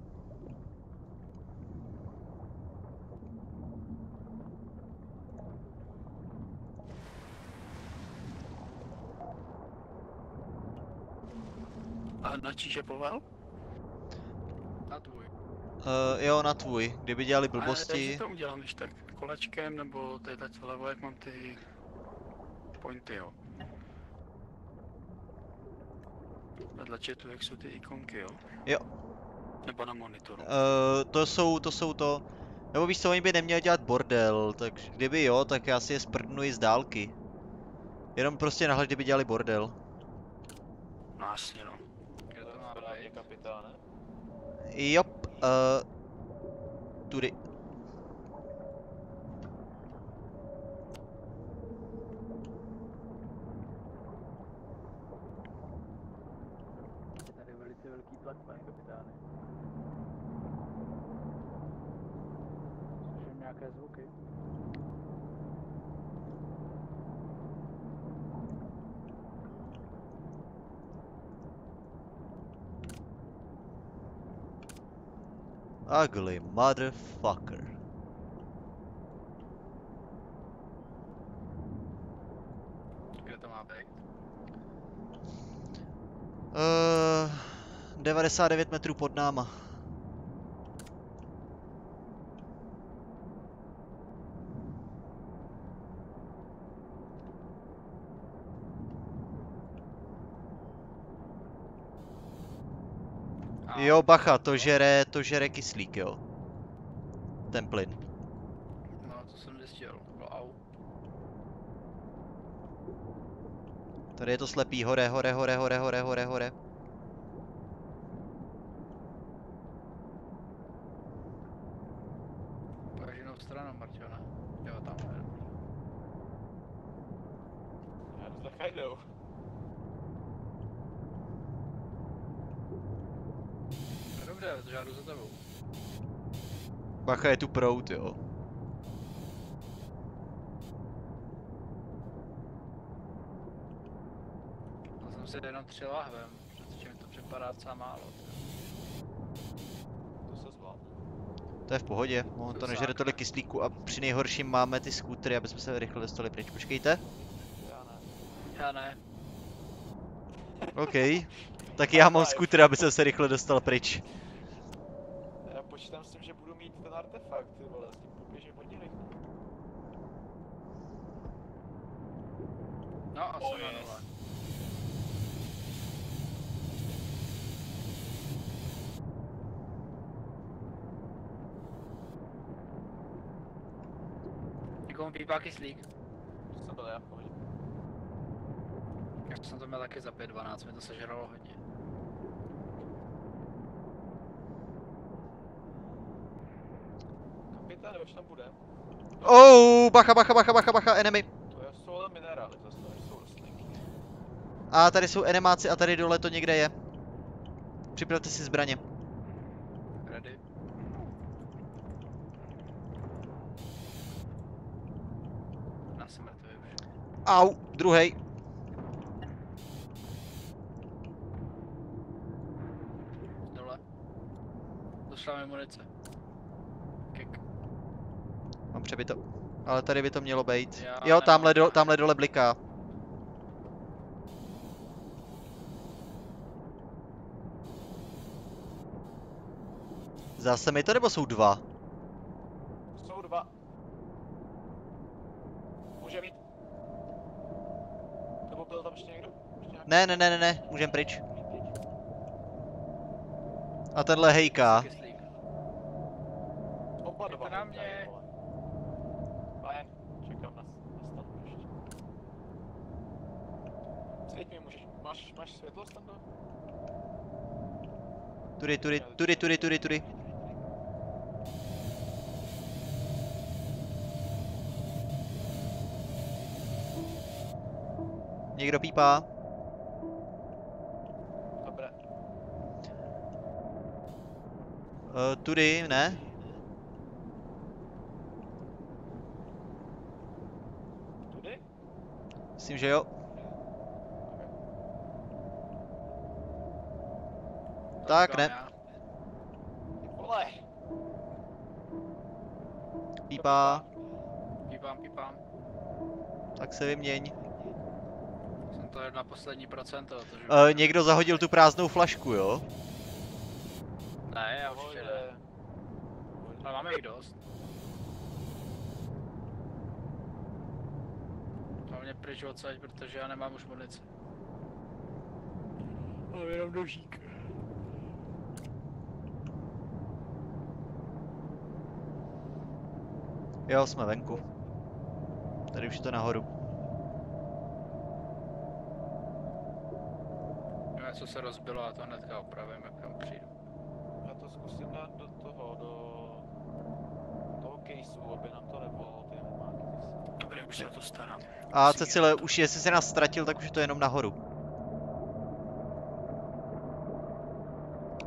[SPEAKER 7] A na číže povel?
[SPEAKER 2] Na tvůj.
[SPEAKER 1] Uh, jo, na tvůj. Kdyby dělali
[SPEAKER 7] A jak
[SPEAKER 1] blbosti.
[SPEAKER 7] si to udělám, když tak kolečkem, nebo tady tak vlevo, jak mám ty pointy, jo? Vedle chatu, jak jsou ty ikonky, jo?
[SPEAKER 1] Jo.
[SPEAKER 7] Nebo na monitoru.
[SPEAKER 1] Uh, to jsou, to jsou to. Nebo víš co, oni by neměli dělat bordel, tak kdyby jo, tak já si je sprdnu i z dálky. Jenom prostě nahled, kdyby dělali bordel.
[SPEAKER 7] No jasně, no.
[SPEAKER 2] Kde to má být?
[SPEAKER 3] kapitáne.
[SPEAKER 1] Jop, uh, tudy.
[SPEAKER 5] Je tady velice velký tlak, pane kapitáne. Slyším nějaké zvuky.
[SPEAKER 1] Ugly motherfucker.
[SPEAKER 2] Kde to má být?
[SPEAKER 1] Uh, 99 metrů pod náma.
[SPEAKER 2] A,
[SPEAKER 1] Jo, bacha, to žere, to žere kyslík, jo. Ten plyn.
[SPEAKER 2] No, to jsem zjistil. No, au.
[SPEAKER 1] Tady je to slepý, hore, hore, hore, hore, hore, hore, hore.
[SPEAKER 2] Pojď jinou stranu, Marťone. Jo, tam je.
[SPEAKER 3] Já jdu za Kajdou.
[SPEAKER 2] No dobře, to žádu za tebou.
[SPEAKER 1] Bacha, je tu prout, jo.
[SPEAKER 2] To jsem si jenom tři lahvem, protože mi to připadá docela málo.
[SPEAKER 3] To se zvládne.
[SPEAKER 1] To je v pohodě, on to nežere tolik kyslíku a při nejhorším máme ty skútry, aby jsme se rychle dostali pryč. Počkejte.
[SPEAKER 3] Já ne.
[SPEAKER 2] Já ne.
[SPEAKER 1] OK. Tak já mám skútr, aby jsem se rychle dostal pryč.
[SPEAKER 3] Já počítám s tím, že budu mít ten artefakt, ty vole, s tím poběžím hodně rychle.
[SPEAKER 2] No a
[SPEAKER 3] Oh, yes.
[SPEAKER 2] pípá kyslík.
[SPEAKER 3] To jsem byl já v pohodě.
[SPEAKER 2] Já jsem to měl taky za 5.12, mi to sežralo hodně.
[SPEAKER 3] Kapitáne, už tam bude.
[SPEAKER 1] Oh, bacha, bacha, bacha, bacha, bacha, enemy.
[SPEAKER 3] To je- jsou ale minerály zase.
[SPEAKER 1] A tady jsou enemáci a tady dole to někde je. Připravte si zbraně.
[SPEAKER 2] Ready? Já jsem mrtvý už.
[SPEAKER 1] Au, druhej.
[SPEAKER 2] Dole. Pošleme munice. Kik.
[SPEAKER 1] Mám přebito. Ale tady by to mělo být.
[SPEAKER 2] Já
[SPEAKER 1] Jo, tamhle, do, tamhle dole bliká. Zase mi to nebo jsou dva?
[SPEAKER 3] Jsou dva. Může být. Nebo byl tam ještě někdo? Ještě?
[SPEAKER 1] Ne, ne, ne, ne, ne, můžem pryč. A tenhle hejká.
[SPEAKER 2] Kyslík.
[SPEAKER 3] Oba dva.
[SPEAKER 2] na mě.
[SPEAKER 3] vole. Fajn, čekám na, na stavbu ještě. Svěť mi můžeš, máš, máš světlo stando?
[SPEAKER 1] Tudy, tudy, tudy, tudy, tudy, tudy. Někdo pípá?
[SPEAKER 3] Dobré.
[SPEAKER 1] Uh, tudy, ne?
[SPEAKER 3] Tudy?
[SPEAKER 1] Myslím, že jo. Tak ne.
[SPEAKER 3] vole!
[SPEAKER 1] Pípá.
[SPEAKER 2] Pípám, pípám.
[SPEAKER 1] Tak se vyměň.
[SPEAKER 2] To na poslední procento, takže...
[SPEAKER 1] Uh, někdo zahodil tu prázdnou flašku, jo?
[SPEAKER 2] Ne, já určitě ne.
[SPEAKER 3] Pohodě.
[SPEAKER 2] Ale máme jich dost. Hlavně pryč odsaď, protože já nemám už munici. Mám jenom nožík.
[SPEAKER 1] Jo, jsme venku. Tady už je to nahoru.
[SPEAKER 2] Něco se rozbilo a to hnedka opravím, jak tam přijdu.
[SPEAKER 3] Já to zkusím dát do toho, do toho caseu, aby nám to nevolalo ty.
[SPEAKER 7] Dobré, už se to starám.
[SPEAKER 1] A Cecile, už jestli se nás ztratil, tak už je to jenom nahoru.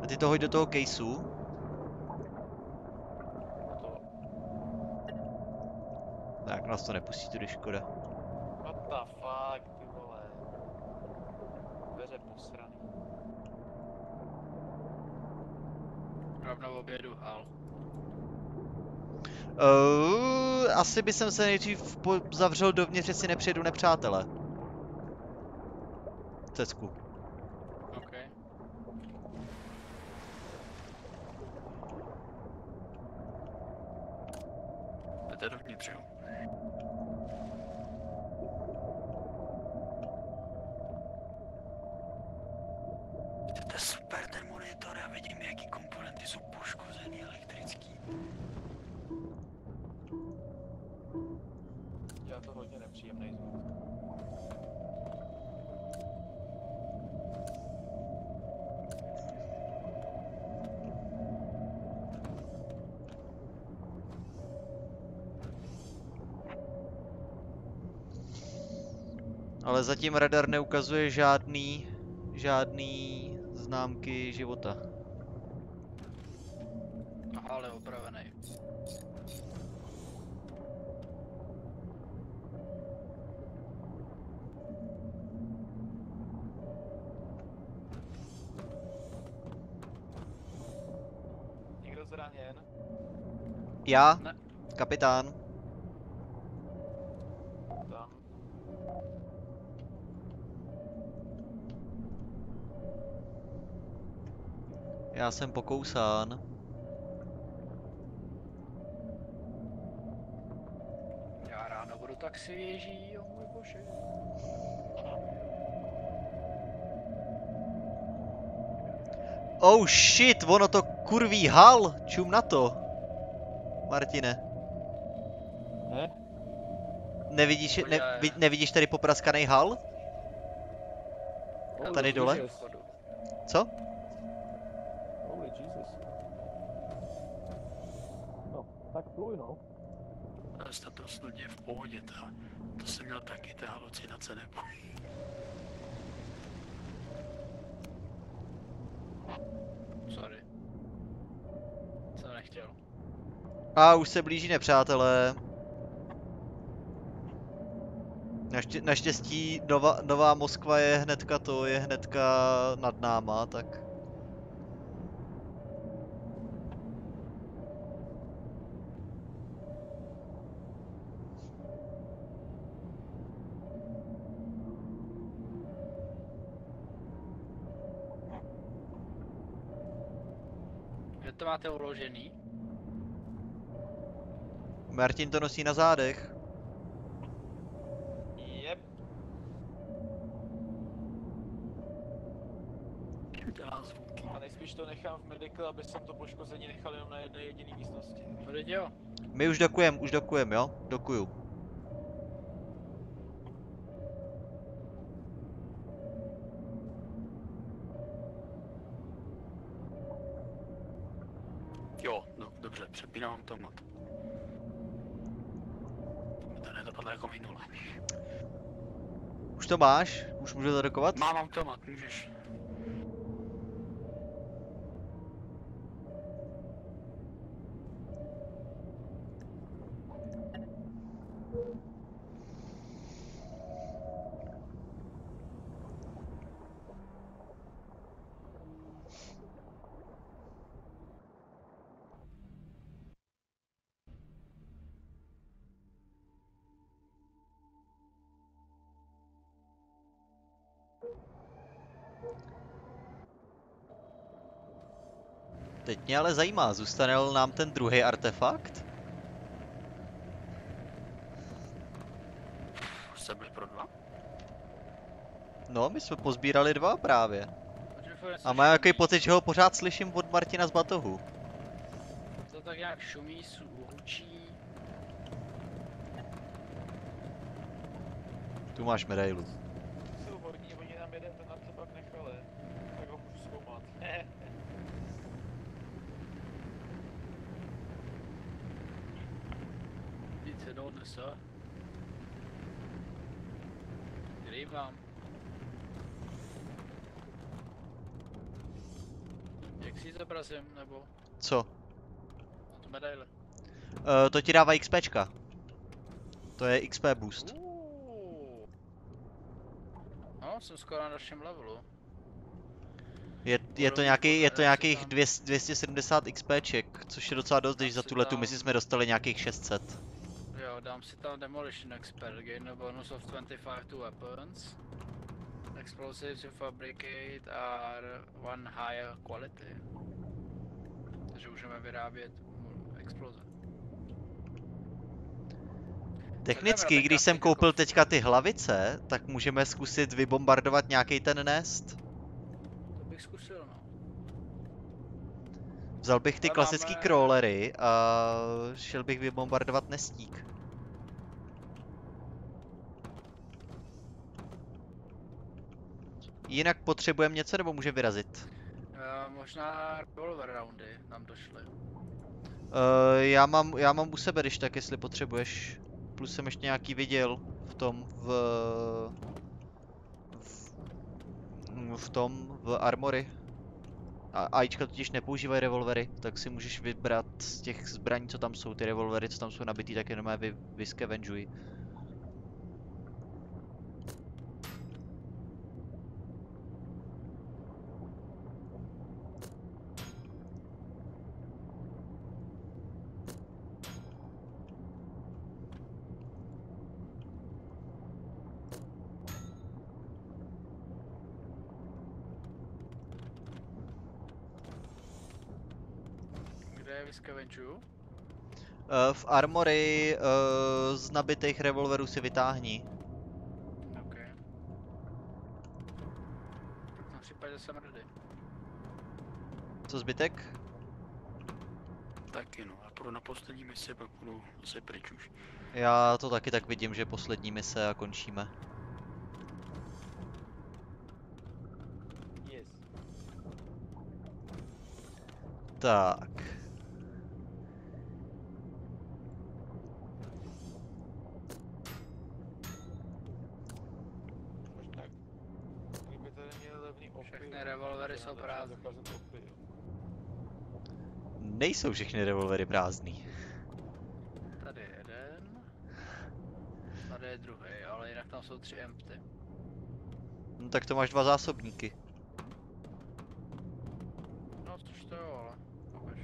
[SPEAKER 1] A ty to hoď do toho caseu.
[SPEAKER 3] To,
[SPEAKER 1] Tak nás to nepustí tudy, škoda.
[SPEAKER 3] what the fuck, ty vole. Dveře posraný.
[SPEAKER 2] Rovnou obědu hal.
[SPEAKER 1] Uh, asi by jsem se nejdřív zavřel dovnitř, jestli nepřijedu nepřátele. Cecku. Ale zatím radar neukazuje žádný, žádný známky života.
[SPEAKER 2] A hal je opravený.
[SPEAKER 3] Někdo zraněn?
[SPEAKER 1] Já?
[SPEAKER 2] Ne.
[SPEAKER 1] Kapitán. Já jsem pokousán.
[SPEAKER 2] Já ráno budu taxi věží, o můj bože.
[SPEAKER 1] Oh shit, ono to kurví hal, čum na to. Martine,
[SPEAKER 3] Ne?
[SPEAKER 1] nevidíš, ne, nevidíš tady popraskaný hal? Tady dole? Co?
[SPEAKER 3] Pluj no.
[SPEAKER 7] Ale snad to snad je v pohodě, ta. To jsem měl taky, ta halucinace nebo.
[SPEAKER 2] Sorry. Jsem nechtěl.
[SPEAKER 1] A už se blíží nepřátelé. Naště, naštěstí nová, nová Moskva je hnedka to, je hnedka nad náma, tak...
[SPEAKER 2] máte uložený?
[SPEAKER 1] Martin to nosí na zádech.
[SPEAKER 3] Jep. A nejspíš to nechám v medical, aby jsem to poškození nechal jenom na jedné jediné místnosti.
[SPEAKER 2] No jo.
[SPEAKER 1] My už dokujem, už dokujem, jo? Dokuju.
[SPEAKER 7] Automat. To nedopadlo jako minule.
[SPEAKER 1] Už to máš? Už můžu zadokovat?
[SPEAKER 7] Mám automat, můžeš.
[SPEAKER 1] Mě ale zajímá, zůstane nám ten druhý artefakt?
[SPEAKER 7] Už se byli pro dva?
[SPEAKER 1] No, my jsme pozbírali dva právě. A mám nějaký pocit, že ho pořád slyším od Martina z batohu.
[SPEAKER 2] To tak nějak šumí, hučí.
[SPEAKER 1] Tu máš medailu.
[SPEAKER 3] Jsou hodní, oni nám jeden ten artefakt nechali. Tak ho můžu zkoumat.
[SPEAKER 2] Se doodnese. Který mám? Jak si ji zobrazím, nebo
[SPEAKER 1] Co?
[SPEAKER 2] na tu medaili?
[SPEAKER 1] Uh, to ti dává XPčka. To je XP boost.
[SPEAKER 2] Uuu. No, jsem skoro na dalším levelu.
[SPEAKER 1] Je, je to nějaký, je to nějakých
[SPEAKER 2] tam.
[SPEAKER 1] 200, 270 XPček, což je docela dost, když za tuhle tu misi jsme dostali nějakých 600.
[SPEAKER 2] Jo, dám si tam Demolition Expert, gain a bonus of 25 to weapons. Explosives you fabricate are one higher quality. Takže můžeme vyrábět exploze.
[SPEAKER 1] Technicky, když jsem koupil teďka ty hlavice, tak můžeme zkusit vybombardovat nějaký ten nest.
[SPEAKER 2] To bych zkusil, no.
[SPEAKER 1] Vzal bych ty
[SPEAKER 2] máme-
[SPEAKER 1] crawlery a šel bych vybombardovat nestík. Jinak potřebujeme něco nebo může vyrazit?
[SPEAKER 2] Uh, možná revolver roundy nám došly.
[SPEAKER 1] Uh, já, mám, já mám u sebe, když tak, jestli potřebuješ. Plus jsem ještě nějaký viděl v tom, v... v, v tom, v armory. A AIčka totiž nepoužívají revolvery, tak si můžeš vybrat z těch zbraní, co tam jsou, ty revolvery, co tam jsou nabitý, tak jenom je vy, vyskevenžuj.
[SPEAKER 2] Kde Viscaventure?
[SPEAKER 1] Uh, v armory uh, z nabitých revolverů si vytáhni.
[SPEAKER 2] OK. Tom případě jsem ready.
[SPEAKER 1] Co zbytek?
[SPEAKER 7] Taky no, já půjdu na poslední misi, pak půjdu zase pryč už.
[SPEAKER 1] Já to taky tak vidím, že poslední mise a končíme.
[SPEAKER 3] Yes.
[SPEAKER 1] Tak.
[SPEAKER 3] Možná, kdyby tady měli levný opy.
[SPEAKER 2] Všechny revolvery jsou prázdný.
[SPEAKER 1] Nejsou všechny revolvery prázdný.
[SPEAKER 2] Tady je jeden. Tady je druhý, ale jinak tam jsou tři empty.
[SPEAKER 1] No tak to máš dva zásobníky.
[SPEAKER 2] No což to jo, ale ukaž.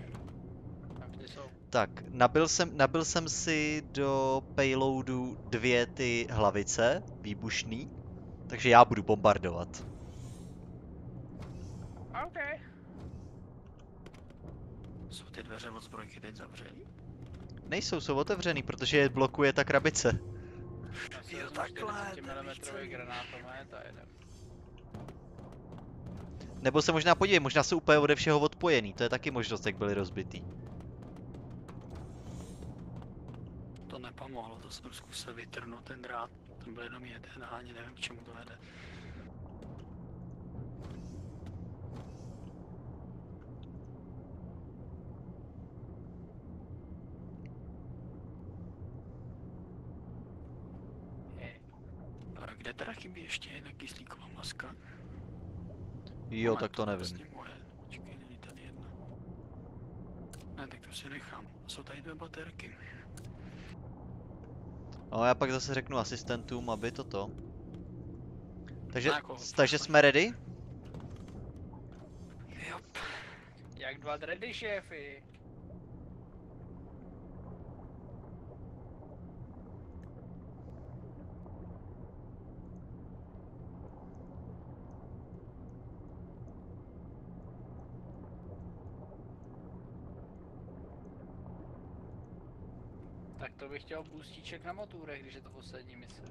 [SPEAKER 2] Empty jsou.
[SPEAKER 1] Tak, nabil jsem, nabil jsem si do payloadu dvě ty hlavice, výbušný, takže já budu bombardovat.
[SPEAKER 2] OK.
[SPEAKER 7] Jsou ty dveře od zbrojky teď zavřený?
[SPEAKER 1] Nejsou, jsou otevřený, protože je blokuje ta krabice.
[SPEAKER 7] Jo, takhle,
[SPEAKER 2] 40
[SPEAKER 7] ten více.
[SPEAKER 2] granátomet a jedem.
[SPEAKER 1] Nebo se možná podívej, možná jsou úplně ode všeho odpojený, to je taky možnost, jak byly rozbitý.
[SPEAKER 7] To nepomohlo, to jsem zkusil vytrhnout ten drát. Ten byl jenom jeden a ani nevím, k čemu to vede.
[SPEAKER 2] Je.
[SPEAKER 7] A kde teda chybí ještě jedna kyslíková maska?
[SPEAKER 1] Jo,
[SPEAKER 7] Moment,
[SPEAKER 1] tak to nevím.
[SPEAKER 7] Vlastně moje. Počkej, není tady jedna. Ne, tak to si nechám. Jsou tady dvě baterky.
[SPEAKER 1] No já pak zase řeknu asistentům, aby toto. Takže,
[SPEAKER 7] jako-
[SPEAKER 1] takže jsme ready?
[SPEAKER 7] Jo.
[SPEAKER 2] Jak dva dready, šéfy? To bych chtěl boostíček na motorech, když je to poslední mise.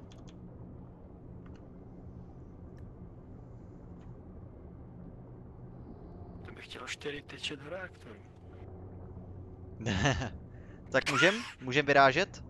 [SPEAKER 7] To bych chtěl 4 teče do reaktoru.
[SPEAKER 1] tak můžem? Můžem vyrážet?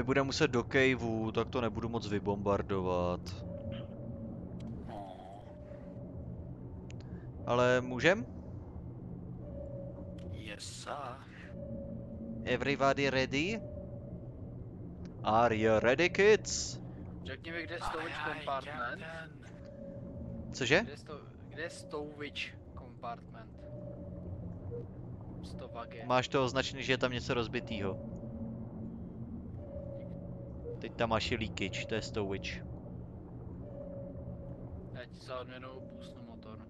[SPEAKER 1] My budeme muset do caveu, tak to nebudu moc vybombardovat. Ale můžem?
[SPEAKER 7] Yes, sir.
[SPEAKER 1] Everybody ready? Are you ready, kids?
[SPEAKER 2] Řekni mi, kde je stowage compartment?
[SPEAKER 1] Cože?
[SPEAKER 2] Kde je, sto, kde je stowage compartment? Stovage.
[SPEAKER 1] Máš to označený, že je tam něco rozbitýho. Teď tam máš i leakage, to je stowage.
[SPEAKER 2] Já ti za odměnu boostnu motor.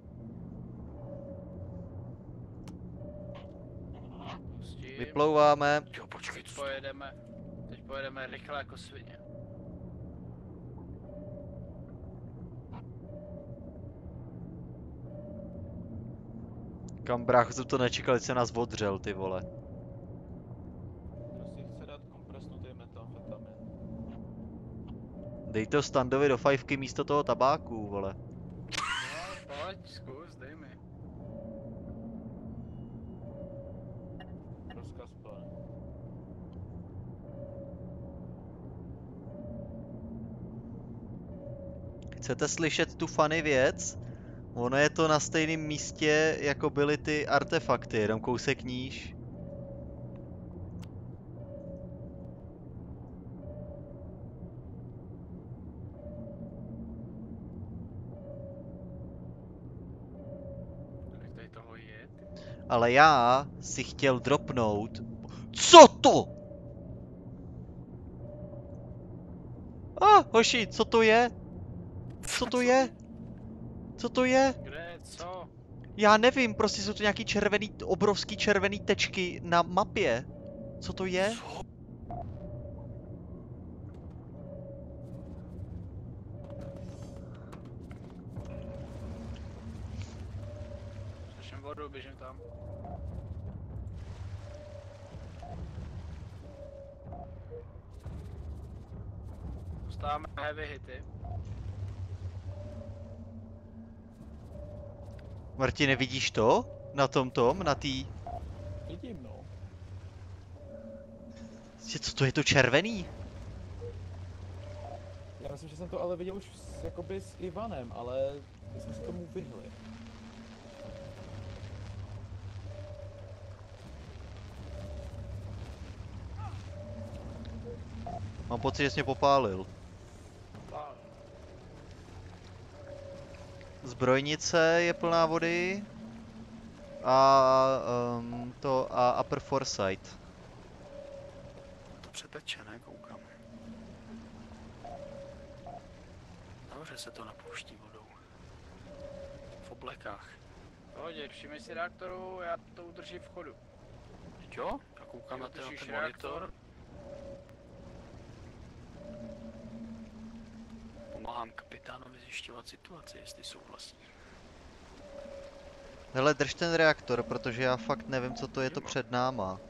[SPEAKER 2] Pustím.
[SPEAKER 1] Vyplouváme.
[SPEAKER 7] Jo, počkej,
[SPEAKER 2] Teď pojedeme, teď pojedeme rychle jako svině.
[SPEAKER 1] Kam brácho jsem to nečekal, že se nás odřel, ty vole.
[SPEAKER 3] Kdo si chce dát kompresnutý metamfetamin?
[SPEAKER 1] Dej to standovi do fajfky místo toho tabáku, vole.
[SPEAKER 2] No, pojď, zkus, dej mi.
[SPEAKER 3] Rozkaz.
[SPEAKER 1] Chcete slyšet tu funny věc? Ono je to na stejném místě, jako byly ty artefakty, jenom kousek níž. Ale já si chtěl dropnout... Co to? A, ah, hoši, co to je? Co to je? Co to je?
[SPEAKER 2] Kde, co?
[SPEAKER 1] Já nevím, prostě jsou to nějaký červený, obrovský červený tečky na mapě. Co to je?
[SPEAKER 7] Co?
[SPEAKER 1] Marti, nevidíš to? Na tom tom, na tý...
[SPEAKER 3] Vidím, no.
[SPEAKER 1] Co to je to červený?
[SPEAKER 3] Já myslím, že jsem to ale viděl už s, jakoby s Ivanem, ale my jsme se tomu vyhli.
[SPEAKER 1] Mám pocit, že jsi mě popálil. Zbrojnice je plná vody. A um, to a Upper Foresight.
[SPEAKER 7] To přeteče, ne? Koukám. Dobře se to napouští vodou. V oblekách.
[SPEAKER 2] Pohodě, všimni si reaktoru, já to udržím v chodu.
[SPEAKER 7] Jo? A koukám
[SPEAKER 2] Ty
[SPEAKER 7] na ten monitor. Pomáhám kapitánovi zjišťovat situaci, jestli souhlasí.
[SPEAKER 1] Hele, drž ten reaktor, protože já fakt nevím, co to je to před náma.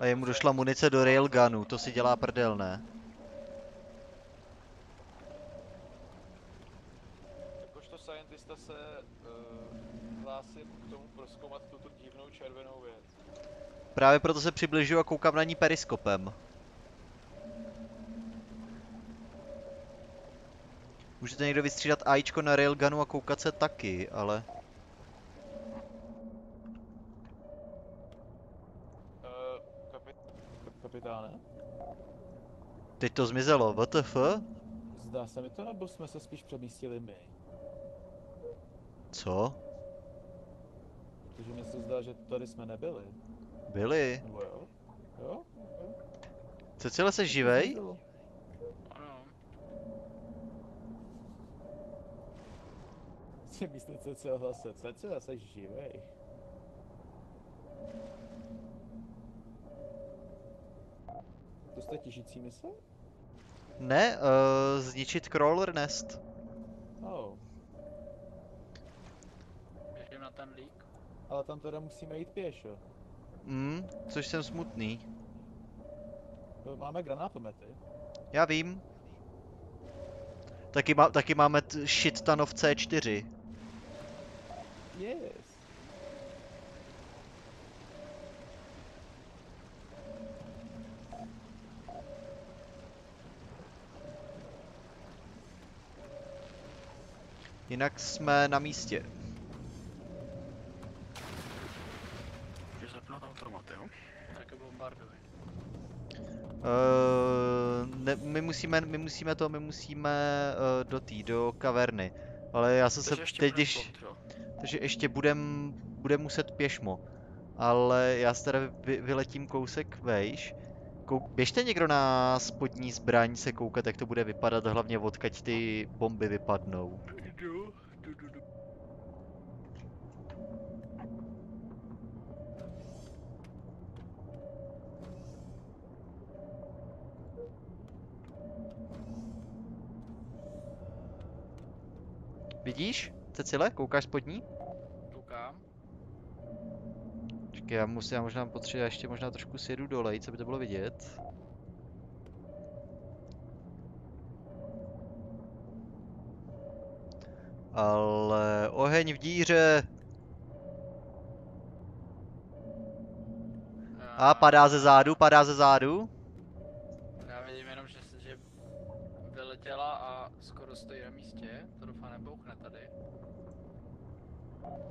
[SPEAKER 1] A jemu došla munice do railgunu, to si dělá prdel, ne?
[SPEAKER 3] Jakožto scientista se uh, hlásím k tomu proskoumat tuto divnou červenou věc.
[SPEAKER 1] Právě proto se přibližuju a koukám na ní periskopem. Můžete někdo vystřídat AIčko na railgunu a koukat se taky, ale...
[SPEAKER 3] Uh, kap- kapitáne?
[SPEAKER 1] Teď to zmizelo, WTF?
[SPEAKER 3] Zdá se mi to, nebo jsme se spíš přemístili my?
[SPEAKER 1] Co?
[SPEAKER 3] Protože mi se zdá, že tady jsme nebyli.
[SPEAKER 1] Byli.
[SPEAKER 3] Nebo jo? Jo?
[SPEAKER 1] Cecile, jsi živej?
[SPEAKER 2] Ano.
[SPEAKER 3] Si myslíte, co zase? Cecile, jsi živej. To jste těžící mise?
[SPEAKER 1] Ne, uh, zničit crawler nest.
[SPEAKER 3] Oh.
[SPEAKER 2] Běžím na ten lík.
[SPEAKER 3] Ale tam teda musíme jít pěšo.
[SPEAKER 1] Mm, což jsem smutný.
[SPEAKER 3] To Máme granátomety.
[SPEAKER 1] Já vím. Taky, má, taky máme shit ton of C4.
[SPEAKER 3] Yes.
[SPEAKER 1] Jinak jsme na místě.
[SPEAKER 7] Můžeš zapnout automat, jo?
[SPEAKER 2] Taky bombarduj.
[SPEAKER 1] Uh, ne, my musíme, my musíme to, my musíme uh, do té, do kaverny. Ale já jsem se teď, když? Takže ještě budem, budem muset pěšmo. Ale já se teda vy, vyletím kousek vejš. Kou, běžte někdo na spodní zbraň se koukat, jak to bude vypadat, hlavně odkaď ty bomby vypadnou. Vidíš, Cecile, koukáš spodní?
[SPEAKER 2] Koukám.
[SPEAKER 1] Počkej, já musím, já možná potřebuji, já ještě možná trošku sjedu dolej, co by to bylo vidět. Ale oheň v díře! A padá ze zádu, padá ze zádu.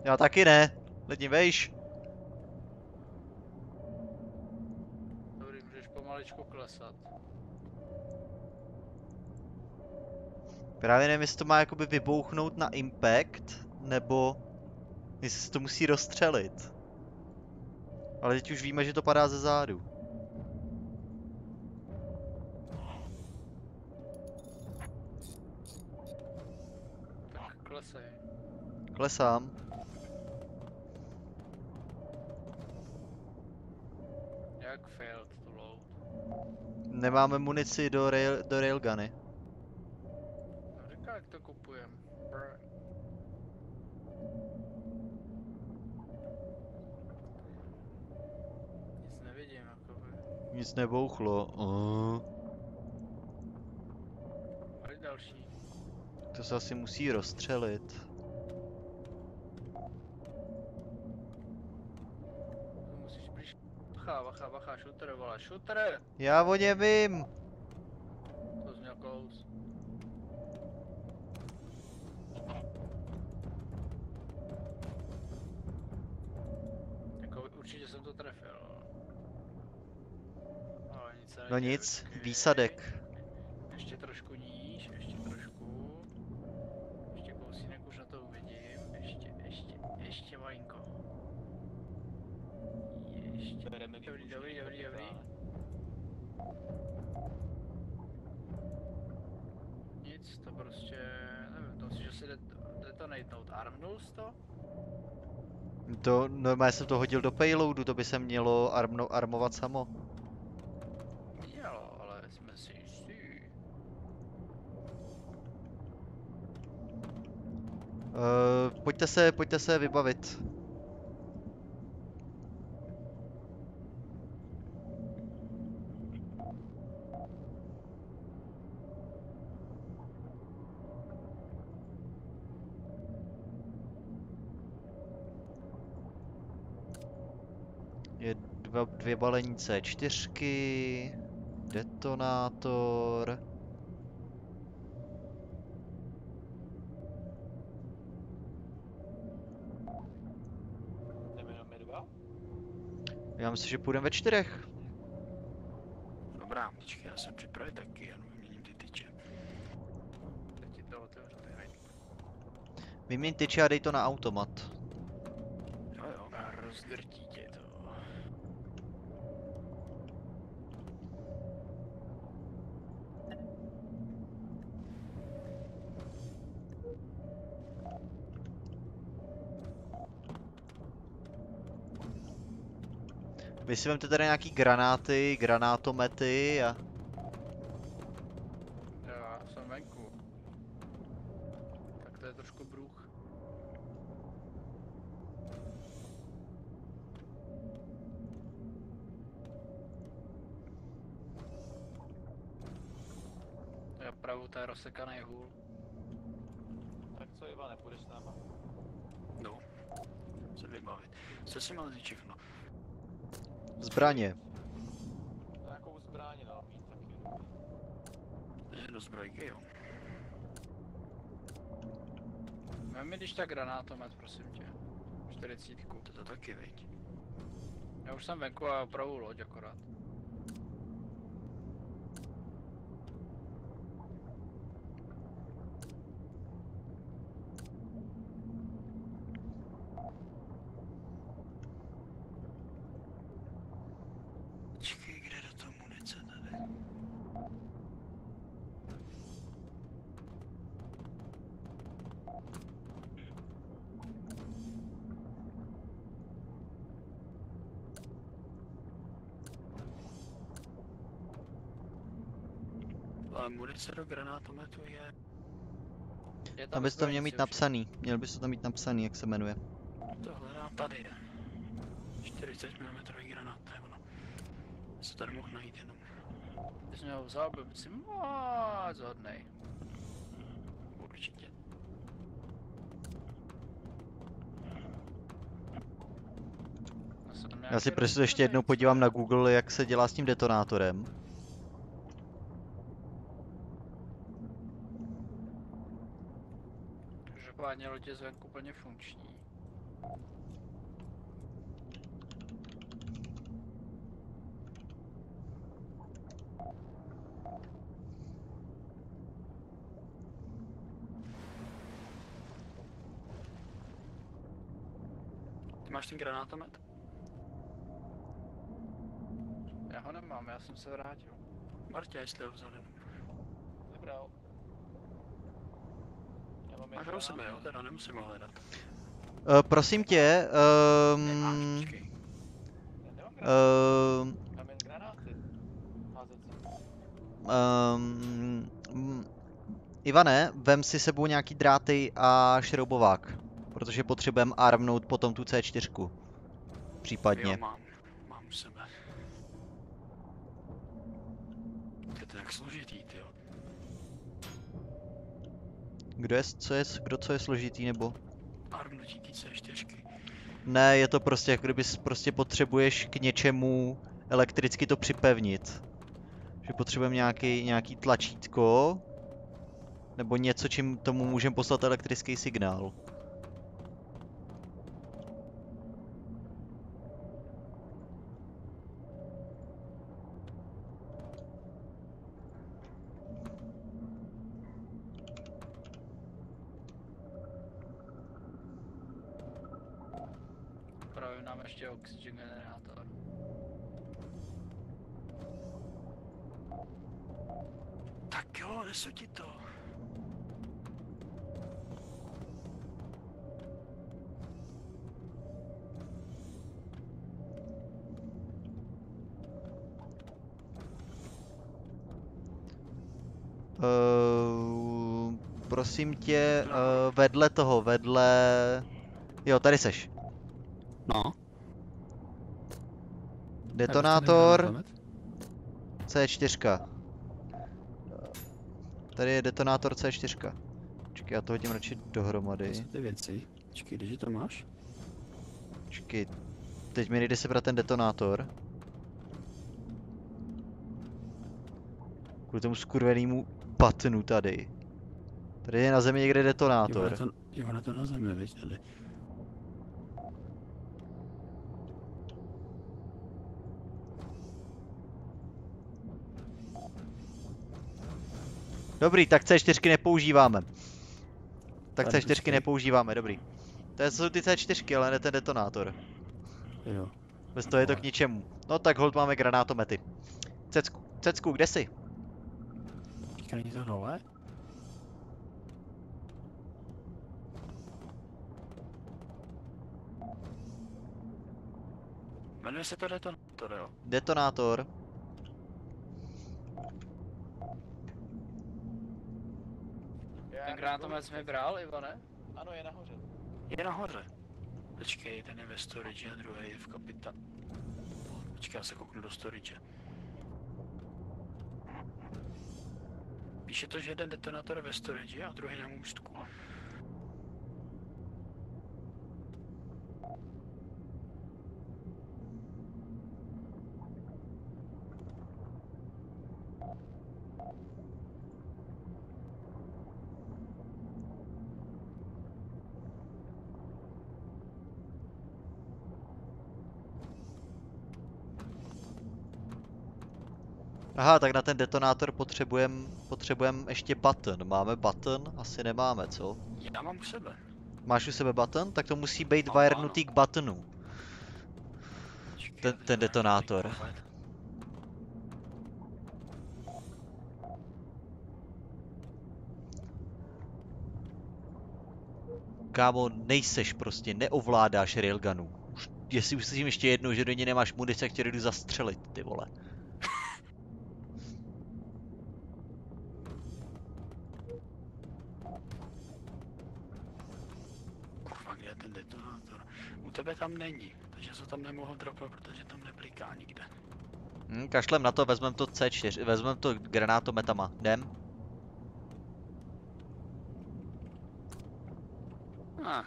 [SPEAKER 2] Já
[SPEAKER 1] taky ne. Letím vejš.
[SPEAKER 2] Dobrý, můžeš pomaličku klesat.
[SPEAKER 1] Právě nevím, jestli to má jakoby vybouchnout na impact, nebo jestli se to musí rozstřelit. Ale teď už víme, že to padá ze zádu.
[SPEAKER 2] Tak klesej.
[SPEAKER 1] Klesám. Nemáme munici do, rail, do railguny.
[SPEAKER 2] Říká, jak to kupujem. Nic nevidím, jakoby.
[SPEAKER 1] Nic nebouchlo. Uh,
[SPEAKER 2] Ale další.
[SPEAKER 1] to se asi musí rozstřelit.
[SPEAKER 2] Bacha, bacha, bacha, shooter, vole, shooter!
[SPEAKER 1] Já o něm vím.
[SPEAKER 2] To měl close. Jako určitě jsem to trefil. no. Ale nic
[SPEAKER 1] No nic, výsadek.
[SPEAKER 2] Dobrý, dobrý, dobrý, dobrý. Nic, to prostě, nevím, to myslím, že si. Armnul jsi to?
[SPEAKER 1] To, normálně jsem to hodil do payloadu, to by se mělo armno, armovat samo.
[SPEAKER 2] Mělo, ale jsme si jistí.
[SPEAKER 1] Uh, pojďte se, pojďte se vybavit. Je dva, dvě balení C4, detonátor.
[SPEAKER 3] Jdeme jenom my dva?
[SPEAKER 1] Já myslím, že půjdeme ve čtyřech.
[SPEAKER 7] Dobrá, počkej, já jsem připraven taky, jenom vyměním ty tyče.
[SPEAKER 2] Teď ti to otevřu, ty hajdu.
[SPEAKER 1] Vyměň tyče a dej to na automat.
[SPEAKER 7] Jo jo.
[SPEAKER 2] A rozdrtí
[SPEAKER 1] Vy si vemte tady nějaký granáty, granátomety a...
[SPEAKER 2] Já jsem venku. Tak to je trošku bruch. Já pravu, to je rozsekaný hůl.
[SPEAKER 3] Tak co Ivane, půjdeš s náma?
[SPEAKER 7] No. Se vybavit. Co si mal říct všechno?
[SPEAKER 1] Zbraně.
[SPEAKER 3] Nějakou zbraň, no, mít taky.
[SPEAKER 7] Je do zbrojky, jo.
[SPEAKER 2] Vem mi když tak granátomet, prosím tě. 40.
[SPEAKER 7] To to taky, veď.
[SPEAKER 2] Já už jsem venku a opravu loď akorát.
[SPEAKER 7] Počkej, kde do toho munice tady? Munice do granátometu je...
[SPEAKER 2] Je
[SPEAKER 1] Tam bys to měl mít napsaný. Měl bys to tam mít napsaný, jak se jmenuje.
[SPEAKER 7] To hledám tady. 40 mm granát, to je ono. Co tady mohl najít jenom?
[SPEAKER 2] Ty jsi mě ho vzal, byl si moc hodnej.
[SPEAKER 7] Určitě.
[SPEAKER 2] Já, tam
[SPEAKER 1] si prostě ještě jednou podívám na Google, jak se dělá s tím detonátorem.
[SPEAKER 2] Každopádně je zvenku plně funkční.
[SPEAKER 7] Ty máš ten granátomet?
[SPEAKER 2] Já ho nemám, já jsem se vrátil.
[SPEAKER 7] Martě, jestli ho vzal jenom. Máš sebe, jo? Teda nemusím ho hledat.
[SPEAKER 1] Uh, prosím tě, um, um, um, Ivane, vem si sebou nějaký dráty a šroubovák. Protože potřebujeme armnout potom tu C4. Případně.
[SPEAKER 7] Jo, mám. Mám sebe. To je to tak složitý, ty jo.
[SPEAKER 1] Kdo je, co je, kdo co je složitý nebo?
[SPEAKER 7] C4.
[SPEAKER 1] Ne, je to prostě, jako kdybys prostě potřebuješ k něčemu elektricky to připevnit. Že potřebujeme nějaký, nějaký tlačítko, nebo něco, čím tomu můžeme poslat elektrický signál. Tě, uh, vedle toho, vedle... Jo, tady seš.
[SPEAKER 7] No.
[SPEAKER 1] Detonátor C4. Tady je detonátor C4. Počkej, já to hodím radši dohromady.
[SPEAKER 7] Co ty věci? Počkej, kde to máš?
[SPEAKER 1] Počkej, teď mi nejde sebrat ten detonátor. Kvůli tomu skurvenýmu buttonu tady. Tady je na zemi někde
[SPEAKER 7] Jo,
[SPEAKER 1] detonátor.
[SPEAKER 7] na to, jo, na to na zemi, viď, tady.
[SPEAKER 1] Dobrý, tak C4 nepoužíváme. Tak
[SPEAKER 7] Tady
[SPEAKER 1] C4
[SPEAKER 7] počkej.
[SPEAKER 1] nepoužíváme, dobrý. To jsou ty C4, ale ne ten detonátor.
[SPEAKER 7] Jo.
[SPEAKER 1] Bez toho je to k ničemu. No tak hold máme granátomety. Cecku, Cecku, kde jsi?
[SPEAKER 7] Není to dole? Jmenuje se to detonátor, jo.
[SPEAKER 1] Detonátor.
[SPEAKER 2] Ten granátomet jsi mi bral, Ivane?
[SPEAKER 3] Ano, je nahoře.
[SPEAKER 7] Je nahoře. Počkej, ten je ve storage a druhý je v kapita. Počkej, já se kouknu do storage. Píše to, že jeden detonátor je ve storage a druhý na můstku.
[SPEAKER 1] Aha, tak na ten detonátor potřebujem, potřebujem ještě button. Máme button? Asi nemáme, co?
[SPEAKER 7] Já mám u sebe.
[SPEAKER 1] Máš u sebe button? Tak to musí být
[SPEAKER 7] Ano,
[SPEAKER 1] wirenutý k buttonu. Ten- ten detonátor. Kámo, nejseš prostě, neovládáš railgunu. Už, jestli už si ještě jednou, že do ní nemáš munice, jak tě jdu zastřelit, ty vole.
[SPEAKER 7] Tebe tam není, takže se tam nemohl dropnout, protože tam nebliká nikde.
[SPEAKER 1] Hm, kašlem na to, vezmem to C4, vezmem to granátometama. Jdem?
[SPEAKER 7] Ah,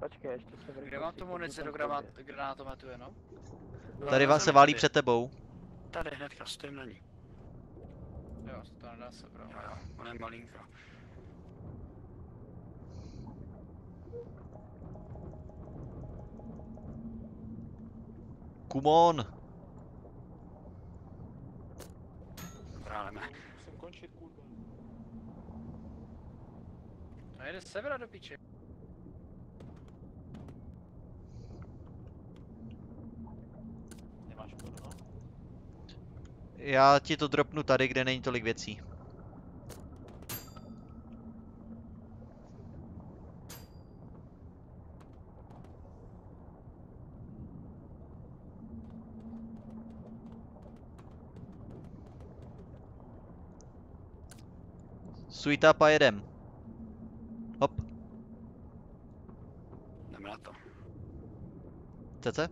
[SPEAKER 3] Počkej, ještě se v
[SPEAKER 2] Kde mám tu munici do granát- granátometu jenom?
[SPEAKER 1] Tady va- se válí
[SPEAKER 7] tady.
[SPEAKER 1] před tebou.
[SPEAKER 7] Tady hnedka stojím na ní.
[SPEAKER 2] Jo, to nedá se, bro.
[SPEAKER 7] Jo, jo, ona je malinká.
[SPEAKER 1] Come on!
[SPEAKER 3] Musím končit, kurva.
[SPEAKER 2] No jede z severa do píče.
[SPEAKER 3] Nemáš porno?
[SPEAKER 1] Já ti to dropnu tady, kde není tolik věcí. Sweet up a jedem. Hop,
[SPEAKER 7] Jdeme na to.
[SPEAKER 1] CC?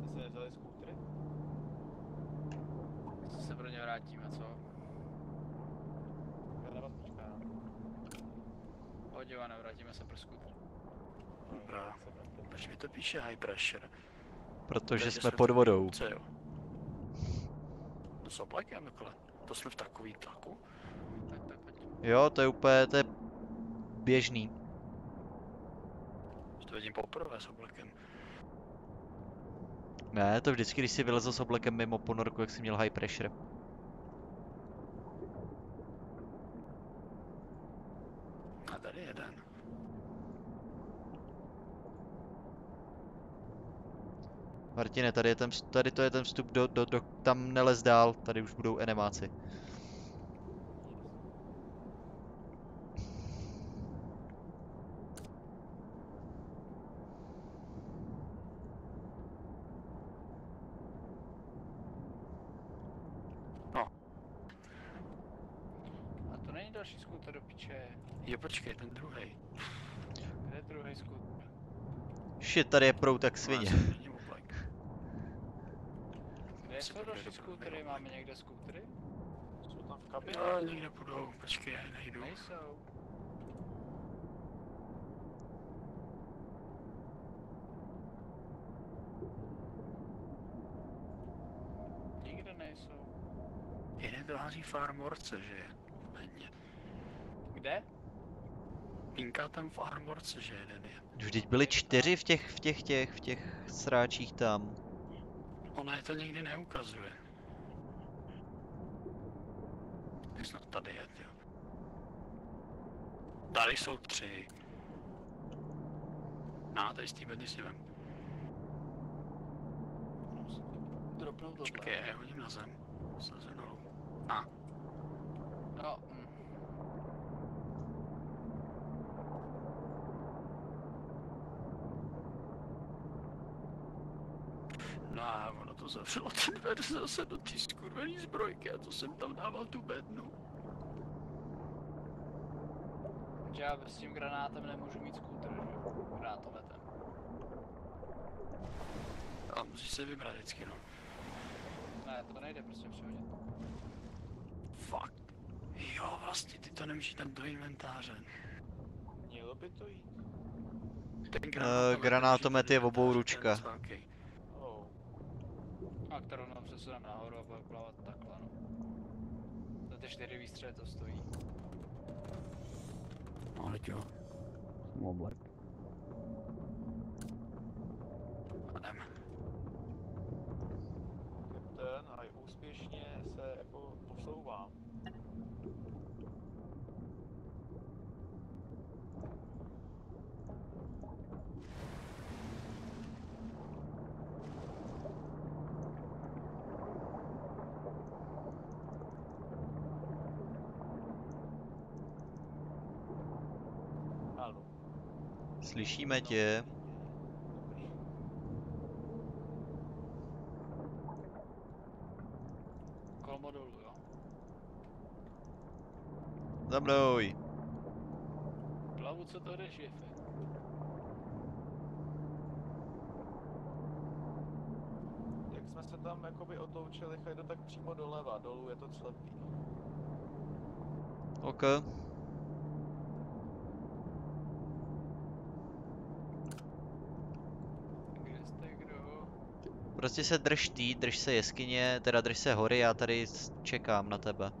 [SPEAKER 3] Jste si nevzali skútry?
[SPEAKER 2] Se pro ně vrátíme, co?
[SPEAKER 3] Já na vás počkám.
[SPEAKER 2] Pojď Ivane, vrátíme se pro skutr.
[SPEAKER 7] Dobrá. Proč mi to píše high pressure?
[SPEAKER 1] Protože jsme pod vodou.
[SPEAKER 7] Co jo? To s oblakem, Mikole. To jsme v takový tlaku.
[SPEAKER 2] Tak, tak, pojď.
[SPEAKER 1] Jo, to je úplně, to je běžný.
[SPEAKER 7] To vidím poprvé s oblekem.
[SPEAKER 1] Ne, to vždycky, když si vylezl s oblekem mimo ponorku, jak jsi měl high pressure.
[SPEAKER 7] A tady jeden.
[SPEAKER 1] Martine, tady, je ten, tady to je ten vstup do, do, do, tam nelez dál, tady už budou enemáci.
[SPEAKER 2] A to není další skúter do piče.
[SPEAKER 7] Jo, počkej, ten druhý.
[SPEAKER 2] Kde je druhý skúter?
[SPEAKER 1] Shit, tady je prout jak svině.
[SPEAKER 7] Vidím oblek.
[SPEAKER 2] Kde
[SPEAKER 7] Asi
[SPEAKER 2] jsou
[SPEAKER 7] to
[SPEAKER 2] další
[SPEAKER 7] bude
[SPEAKER 2] skútery?
[SPEAKER 7] dobrý
[SPEAKER 2] Máme někde skútery?
[SPEAKER 3] Jsou tam v kabině.
[SPEAKER 7] Jo, někde budou, počkej, já je najdu.
[SPEAKER 2] Nejsou. Nikde nejsou.
[SPEAKER 7] Jeden to hází farmorce, že je? Méně.
[SPEAKER 2] Kde?
[SPEAKER 7] Pinká tam v armorce, že jeden je.
[SPEAKER 1] Vždyť byli čtyři v těch, v těch, těch, v těch sráčích tam.
[SPEAKER 7] Ona je to nikdy neukazuje. Tak snad tady je, jo. Tady jsou tři. No, tady s tím vem.
[SPEAKER 2] Dropnout tohle.
[SPEAKER 7] Počkej, já hodím na zem. Sleze dolů.
[SPEAKER 2] No, hm.
[SPEAKER 7] No a to zavřelo ten dveře zase do té skurvený zbrojky a to jsem tam dával tu bednu.
[SPEAKER 2] že já s tím granátem nemůžu mít skúter, že jo? Granátometem.
[SPEAKER 7] A musíš se vybrat vždycky, no.
[SPEAKER 2] Ne, to nejde prostě přihodit.
[SPEAKER 7] Fuck. Jo, vlastně ty to nemůžeš dát do inventáře.
[SPEAKER 3] Mělo by to jít.
[SPEAKER 7] Ten
[SPEAKER 1] Eh, granátomet je v obou ručka.
[SPEAKER 7] Okay.
[SPEAKER 2] A kterou nám přesuneme nahoru a bude plavat takhle, no. Za ty čtyři výstřely to stojí.
[SPEAKER 7] No, teď jo.
[SPEAKER 5] Jsem oblek.
[SPEAKER 7] Jdem.
[SPEAKER 3] Ten a úspěšně se jako posouvá. Halo.
[SPEAKER 1] Slyšíme tě.
[SPEAKER 3] Dobrý.
[SPEAKER 2] Kolmo dolů, jo?
[SPEAKER 1] Za mnou.
[SPEAKER 2] Plavu, co to jdeš, šéfe?
[SPEAKER 3] Jak jsme se tam jakoby otoučili, jde tak přímo doleva, dolů je to slepý.
[SPEAKER 1] OK.
[SPEAKER 2] Kde jste kdo?
[SPEAKER 1] Prostě se drž tý, drž se jeskyně, teda drž se hory, já tady čekám na tebe.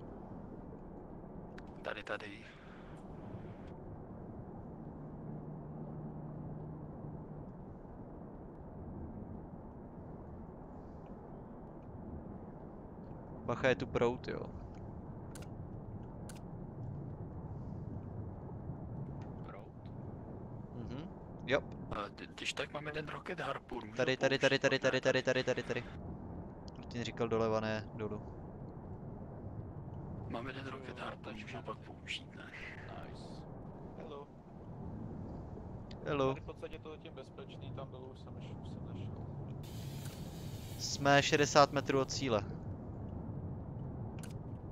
[SPEAKER 7] Tady, tady.
[SPEAKER 1] Bacha je tu prout, jo.
[SPEAKER 2] Prout?
[SPEAKER 1] Mhm. Jo,
[SPEAKER 7] A ty- Když tak mám jeden rocket harpun. můžu
[SPEAKER 1] tady, tady, tady, tady, tady, tady, tady, tady, tady. Martin říkal doleva, ne dolů.
[SPEAKER 7] Mám jeden rocket harpun,
[SPEAKER 2] takže
[SPEAKER 7] můžu pak použít, ne?
[SPEAKER 2] Nice.
[SPEAKER 3] Hello.
[SPEAKER 1] Hello.
[SPEAKER 3] Tady v podstatě to zatím bezpečný, tam dolů už jsem, už jsem nešel.
[SPEAKER 1] Jsme 60 metrů od cíle.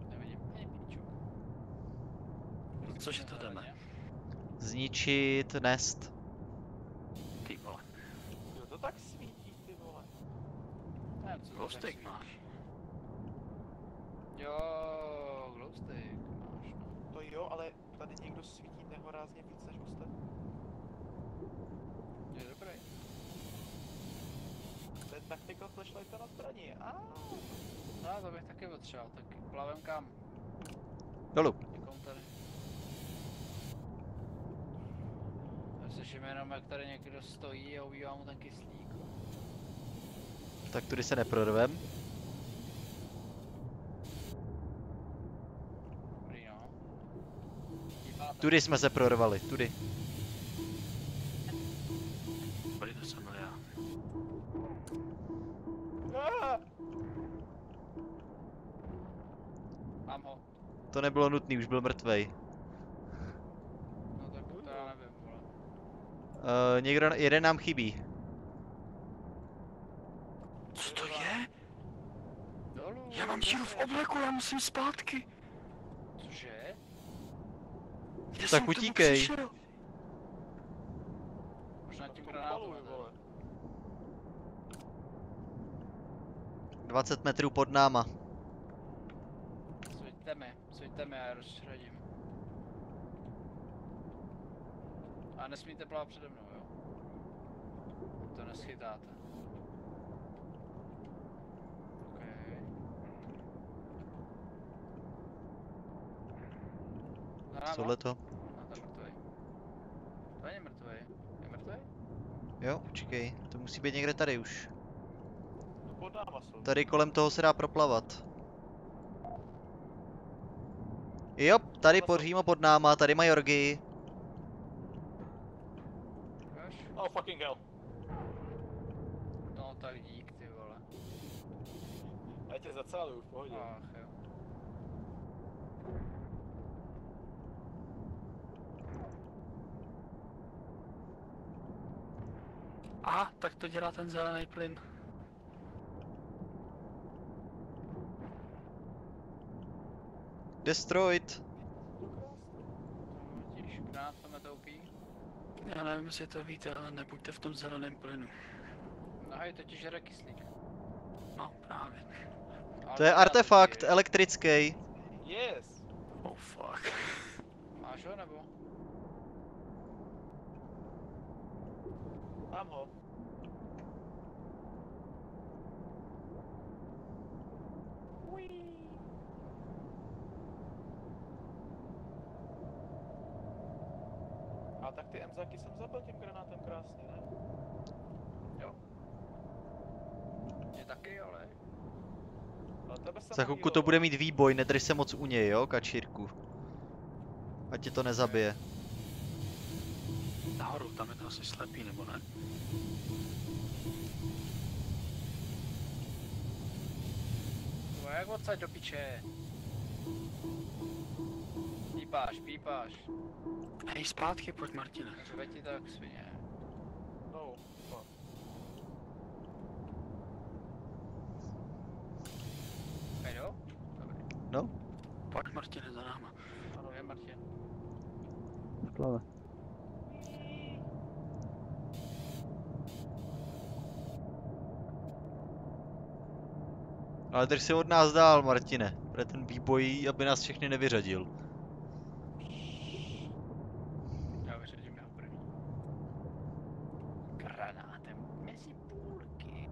[SPEAKER 2] Nevidím ani píču.
[SPEAKER 7] No cože to jdeme?
[SPEAKER 1] Zničit nest.
[SPEAKER 7] Ty vole.
[SPEAKER 3] Jo, to tak svítí, ty vole.
[SPEAKER 2] Nevím, co to
[SPEAKER 7] Glowstick máš.
[SPEAKER 2] Jo, glowstick máš, no.
[SPEAKER 3] To jo, ale tady někdo svítí nehorázně víc než ostatní.
[SPEAKER 2] Je dobrý.
[SPEAKER 3] To je tactical flashlight na zbraní. A
[SPEAKER 2] No, to bych taky potřeboval, tak plavem kam?
[SPEAKER 1] Dolů.
[SPEAKER 2] Někomu tady. Slyším jenom, jak tady někdo stojí a ubývá mu ten kyslík.
[SPEAKER 1] Tak tudy se neprorvem. Tudy jsme se prorvali, tudy.
[SPEAKER 7] Tady to jsem byl já.
[SPEAKER 3] Ah!
[SPEAKER 2] Mám ho.
[SPEAKER 1] To nebylo nutný, už byl mrtvej.
[SPEAKER 2] No tak to já nevím, vole.
[SPEAKER 1] Uh, někdo, jeden nám chybí.
[SPEAKER 7] Co to je?
[SPEAKER 2] Dolů.
[SPEAKER 7] Já mám díru v obleku, já musím zpátky.
[SPEAKER 2] Cože?
[SPEAKER 7] Já
[SPEAKER 1] Tak utíkej.
[SPEAKER 2] Možná tím
[SPEAKER 3] vole.
[SPEAKER 1] 20 metrů pod náma.
[SPEAKER 2] Svěďte mi, svěďte mi, já je rozřadím. A nesmíte plavat přede mnou, jo? To neschytáte. Okay. Narámo?
[SPEAKER 1] Tohle to.
[SPEAKER 2] No, to je mrtvej. To není mrtvej. Je mrtvej?
[SPEAKER 1] Jo, počkej, to musí být někde tady už.
[SPEAKER 3] No pod náma jsou.
[SPEAKER 1] Tady kolem toho se dá proplavat. Jo, tady pořímo pod náma, tady mají.
[SPEAKER 2] Už?
[SPEAKER 3] Oh fucking hell.
[SPEAKER 2] No tak dík, ty vole.
[SPEAKER 3] Já tě zacaluju, v pohodě.
[SPEAKER 2] Ach jo.
[SPEAKER 7] A, tak to dělá ten zelený plyn.
[SPEAKER 1] Destroyed.
[SPEAKER 7] Já nevím, jestli to víte, ale nebuďte v tom zeleném plynu.
[SPEAKER 2] No hej, to ti žere kyslík.
[SPEAKER 7] No, právě.
[SPEAKER 2] Ale
[SPEAKER 1] To je artefakt elektrický.
[SPEAKER 3] Yes.
[SPEAKER 7] Oh fuck.
[SPEAKER 2] Máš ho nebo?
[SPEAKER 3] Mám ho. A tak ty Emzaky jsem zabil tím granátem krásně, ne?
[SPEAKER 2] Mě taky, ale...
[SPEAKER 1] Za chvilku to bude mít výboj, nedrž se moc u něj, jo, kačírku. Ať ti to nezabije.
[SPEAKER 7] Nahoru, tam je to asi slepý, nebo ne?
[SPEAKER 2] No jak odsaď do piče? Pípáš, pípáš.
[SPEAKER 7] Hej, zpátky, pojď Martine.
[SPEAKER 2] Řve ti tak svině.
[SPEAKER 3] No, fuck.
[SPEAKER 2] Hej jo?
[SPEAKER 7] Pojď Martine za náma.
[SPEAKER 2] Ano, je Martin.
[SPEAKER 5] Plave.
[SPEAKER 1] Ale drž se od nás dál, Martine. Bude ten výboj, aby nás všechny nevyřadil.
[SPEAKER 2] Já vyřadím jeho první. Granátem mezi půlky.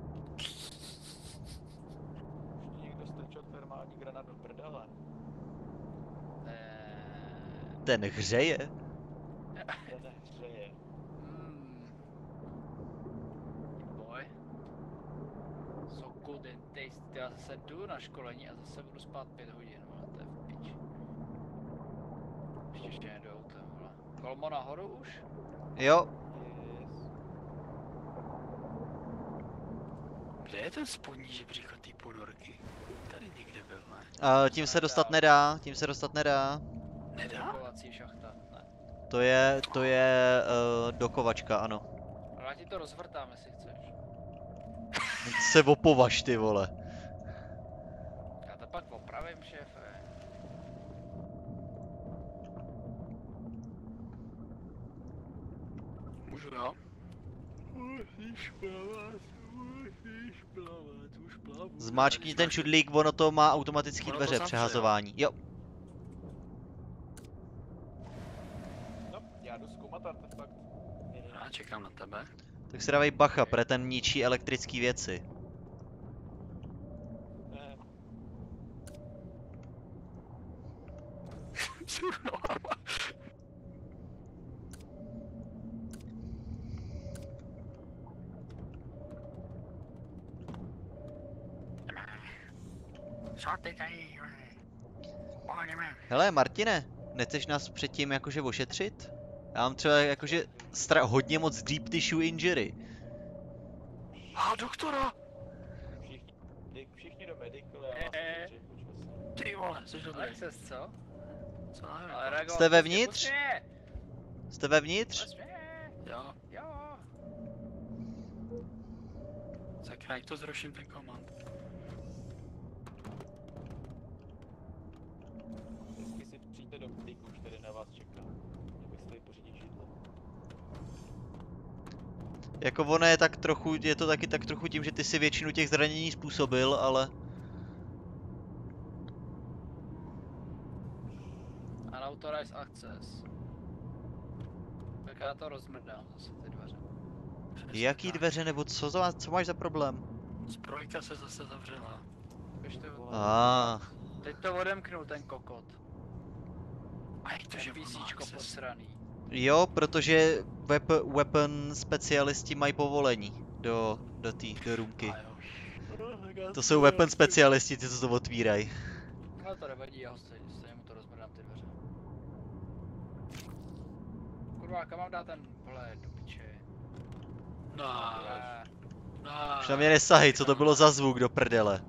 [SPEAKER 3] Někdo strčil termální granát do prdele.
[SPEAKER 2] Eee...
[SPEAKER 1] Ten hřeje.
[SPEAKER 3] Ten nehřeje.
[SPEAKER 2] Mm. Boy. So good and tasty. Já zase jdu na školení a zase budu spát 5 hodin, vole, to je v piči. Ještě ještě nejdou, to je, vole. Kolmo nahoru už?
[SPEAKER 1] Jo,
[SPEAKER 3] Yes.
[SPEAKER 7] Kde je ten spodní žebřík té ponorky? Tady někde byl, ne?
[SPEAKER 1] a tím se dostat nedá, tím se dostat nedá.
[SPEAKER 7] Nedá?
[SPEAKER 2] Dokovací šachta, ne.
[SPEAKER 1] To je, to je uh, dokovačka, ano.
[SPEAKER 2] Ale já ti to rozvrtám, jestli chceš.
[SPEAKER 1] Se opovaž, ty vole.
[SPEAKER 2] Já to pak opravím, šéfe.
[SPEAKER 7] Já? Musíš plavat, musíš plavat, už plavu.
[SPEAKER 1] Zmáčkni ten čudlík, ono to má automatický
[SPEAKER 7] Ono
[SPEAKER 1] dveře
[SPEAKER 7] jo?
[SPEAKER 1] přehazování. Jo,
[SPEAKER 3] No, já jdu zkoumat artefakt.
[SPEAKER 7] Já čekám na tebe.
[SPEAKER 1] tak se dávej bacha, pre ten ničí elektrický věci.
[SPEAKER 3] Ne,
[SPEAKER 7] Jsou nohama. Co ty tady? Pohodeme.
[SPEAKER 1] Hele, Martine, nechceš nás předtím jakože ošetřit? Já mám třeba jakože stra- hodně moc deep tissue injury.
[SPEAKER 7] A doktora!
[SPEAKER 3] Všichni, všichni do medical, já se.
[SPEAKER 7] Ty vole, jsi dobrý.
[SPEAKER 2] Alexis, co?
[SPEAKER 7] Co nevím.
[SPEAKER 2] Reagoval
[SPEAKER 1] Jste
[SPEAKER 2] prostě
[SPEAKER 1] vevnitř? Jste vevnitř?
[SPEAKER 7] Jo,
[SPEAKER 2] Jo.
[SPEAKER 7] tak já to zruším ten komand.
[SPEAKER 3] Si přijďte do kliku, už tady na vás čeká. Abyste tady pořídit židle.
[SPEAKER 1] Jako ono je tak trochu, je to taky tak trochu tím, že ty si většinu těch zranění způsobil, ale...
[SPEAKER 2] Unauthorized access. Tak já to rozmrdám zase ty dveře.
[SPEAKER 7] Přesně
[SPEAKER 1] Jaký
[SPEAKER 7] tak.
[SPEAKER 1] dveře nebo co, za, co máš za problém?
[SPEAKER 7] Zbrojka se zase zavřela.
[SPEAKER 2] Už to...
[SPEAKER 1] A,
[SPEAKER 2] Teď to odemknul ten kokot.
[SPEAKER 7] A jak to, že
[SPEAKER 2] Ten
[SPEAKER 7] on má
[SPEAKER 2] PCčko
[SPEAKER 7] access?
[SPEAKER 2] posraný.
[SPEAKER 1] jo, protože wep, weapon specialisti mají povolení do, do té do roomky.
[SPEAKER 7] Jo.
[SPEAKER 1] To jsou weapon specialisti, ty co to otvírají.
[SPEAKER 2] Ale to nevadí, já ho stejně, stejně mu to rozmrdám ty dveře. Kurva, kam mám dát ten vole do piče?
[SPEAKER 7] No, no.
[SPEAKER 1] Už na mě nesahej, co to bylo za zvuk do prdele.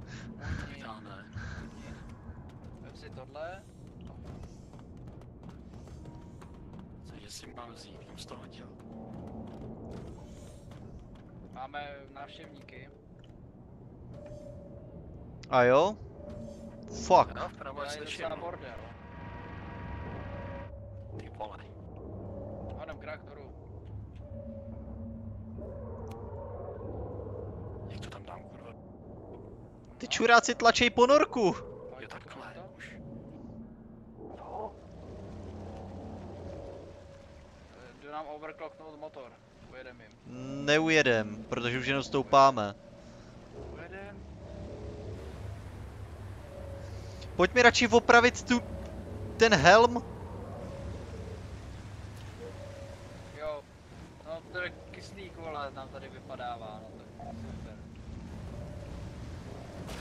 [SPEAKER 2] Máme návštěvníky.
[SPEAKER 1] A jo? Fuck.
[SPEAKER 7] Jo, vpravo
[SPEAKER 2] jdu
[SPEAKER 7] slyším.
[SPEAKER 2] na bordel.
[SPEAKER 7] Ty vole.
[SPEAKER 2] Hodem k reaktoru.
[SPEAKER 7] Jak to tam dám, kurva?
[SPEAKER 1] Ty čuráci tlačej ponorku.
[SPEAKER 7] Jo, takhle, už.
[SPEAKER 2] Eh, Jdu nám overclocknout motor. Ujedem jim.
[SPEAKER 1] Neujedem, protože už jenom stoupáme.
[SPEAKER 2] Ujedem.
[SPEAKER 1] Pojď mi radši opravit tu... ten helm.
[SPEAKER 2] Jo. No to je kyslík, vole, nám tady vypadává, no tak super.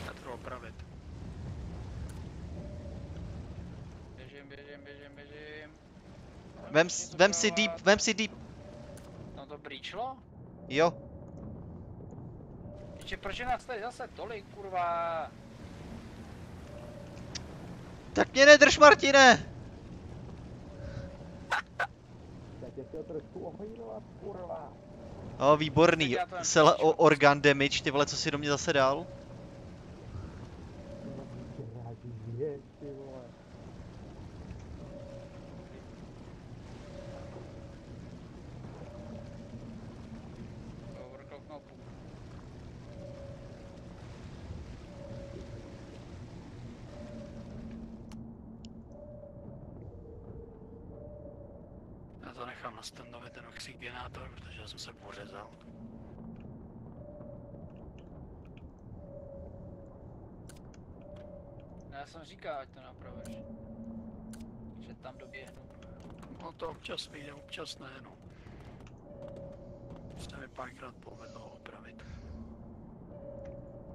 [SPEAKER 7] Já to opravit.
[SPEAKER 2] Běžím, běžím, běžím, běžím.
[SPEAKER 1] Vem, vem si deep, vem si deep.
[SPEAKER 2] No to brýčlo?
[SPEAKER 1] Jo.
[SPEAKER 2] Píče, proč je nás tady zase tolik, kurva?
[SPEAKER 1] Tak mě nedrž, Martine.
[SPEAKER 8] Já tě chtěl trošku ohýlovat, kurva.
[SPEAKER 1] O, výborný.
[SPEAKER 2] Tak já to jen
[SPEAKER 1] Sel
[SPEAKER 2] přečtu.
[SPEAKER 1] o organ damage, ty vole, co si do mě zase dal?
[SPEAKER 8] Já ti žiješ, ty vole.
[SPEAKER 2] Overclocknout půl.
[SPEAKER 7] Nastavit ten oxygenátor, protože já jsem se pořezal.
[SPEAKER 2] No, já jsem říkal, ať to napravíš. Že tam doběhnu.
[SPEAKER 7] No to občas vyjde, občas ne, no. Se mi párkrát povedlo opravit.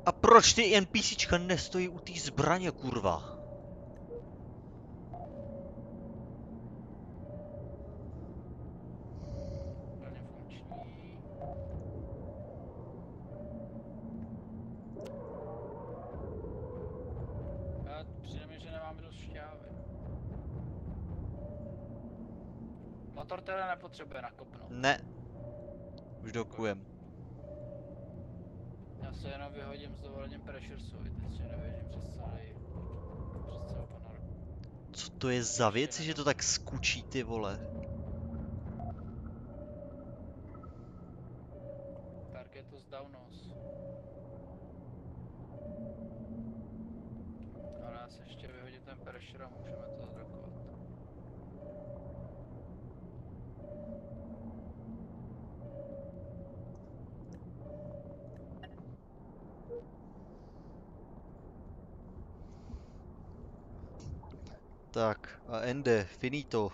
[SPEAKER 1] A proč ty NPCčka nestojí u té zbraně, kurva?
[SPEAKER 2] Teda nepotřebuje nakopnout.
[SPEAKER 1] Ne. Už dokujem.
[SPEAKER 2] Já se jenom vyhodím s dovolením pressure suit, teď nevěřím přes celý... přes celou ponorku.
[SPEAKER 1] Co to je za věci, že to tak skučí, ty vole? grande, finito.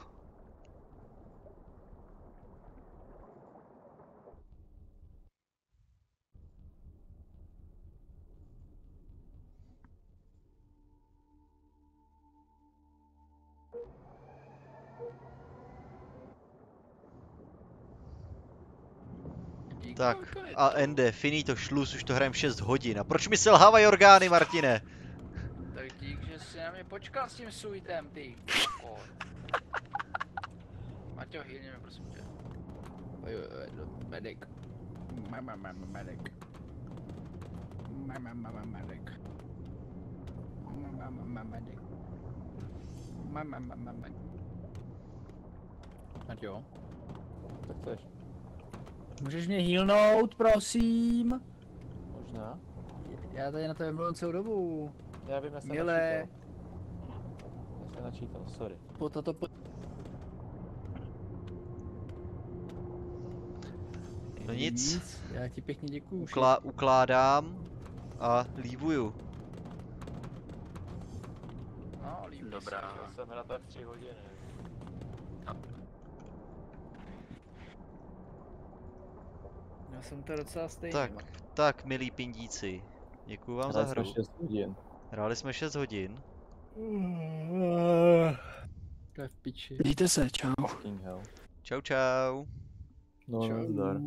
[SPEAKER 1] Tak, a Ende, finito, šluz, už to hrajeme 6 hodin. A proč mi selhávají orgány, Martine?
[SPEAKER 3] Počkal s tím suitem, ty. Maťo, hýlně mi prosím tě.
[SPEAKER 2] Oj, oj, oj, do- Medic. Mama, mama, medic. Mama, mama, medic. Mama, mama, medic. Mama, mama, medic. Ať jo.
[SPEAKER 5] Tak chceš?
[SPEAKER 2] Můžeš mě healnout, prosím?
[SPEAKER 5] Možná.
[SPEAKER 2] Já tady na tebe mluvím celou dobu.
[SPEAKER 5] Já vím, já jsem
[SPEAKER 2] Milé.
[SPEAKER 5] Načítal. Sorry.
[SPEAKER 2] Po toto po...
[SPEAKER 1] No nic,
[SPEAKER 2] Já ti pěkně děkuju.
[SPEAKER 1] Uklá, ukládám a líbuju.
[SPEAKER 3] No, líbí
[SPEAKER 9] Dobrá.
[SPEAKER 3] se,
[SPEAKER 5] Já jsem hrát tak 3 hodiny.
[SPEAKER 2] Já jsem to docela stejný.
[SPEAKER 1] Tak, tak, milí pindíci. Děkuju vám za hru.
[SPEAKER 5] 6 hodin.
[SPEAKER 1] Hráli jsme 6 hodin.
[SPEAKER 2] To je v piči.
[SPEAKER 7] Mějte se, čau.
[SPEAKER 5] Hell.
[SPEAKER 1] Čau čau.
[SPEAKER 5] No,
[SPEAKER 2] Čau.
[SPEAKER 5] nazdar.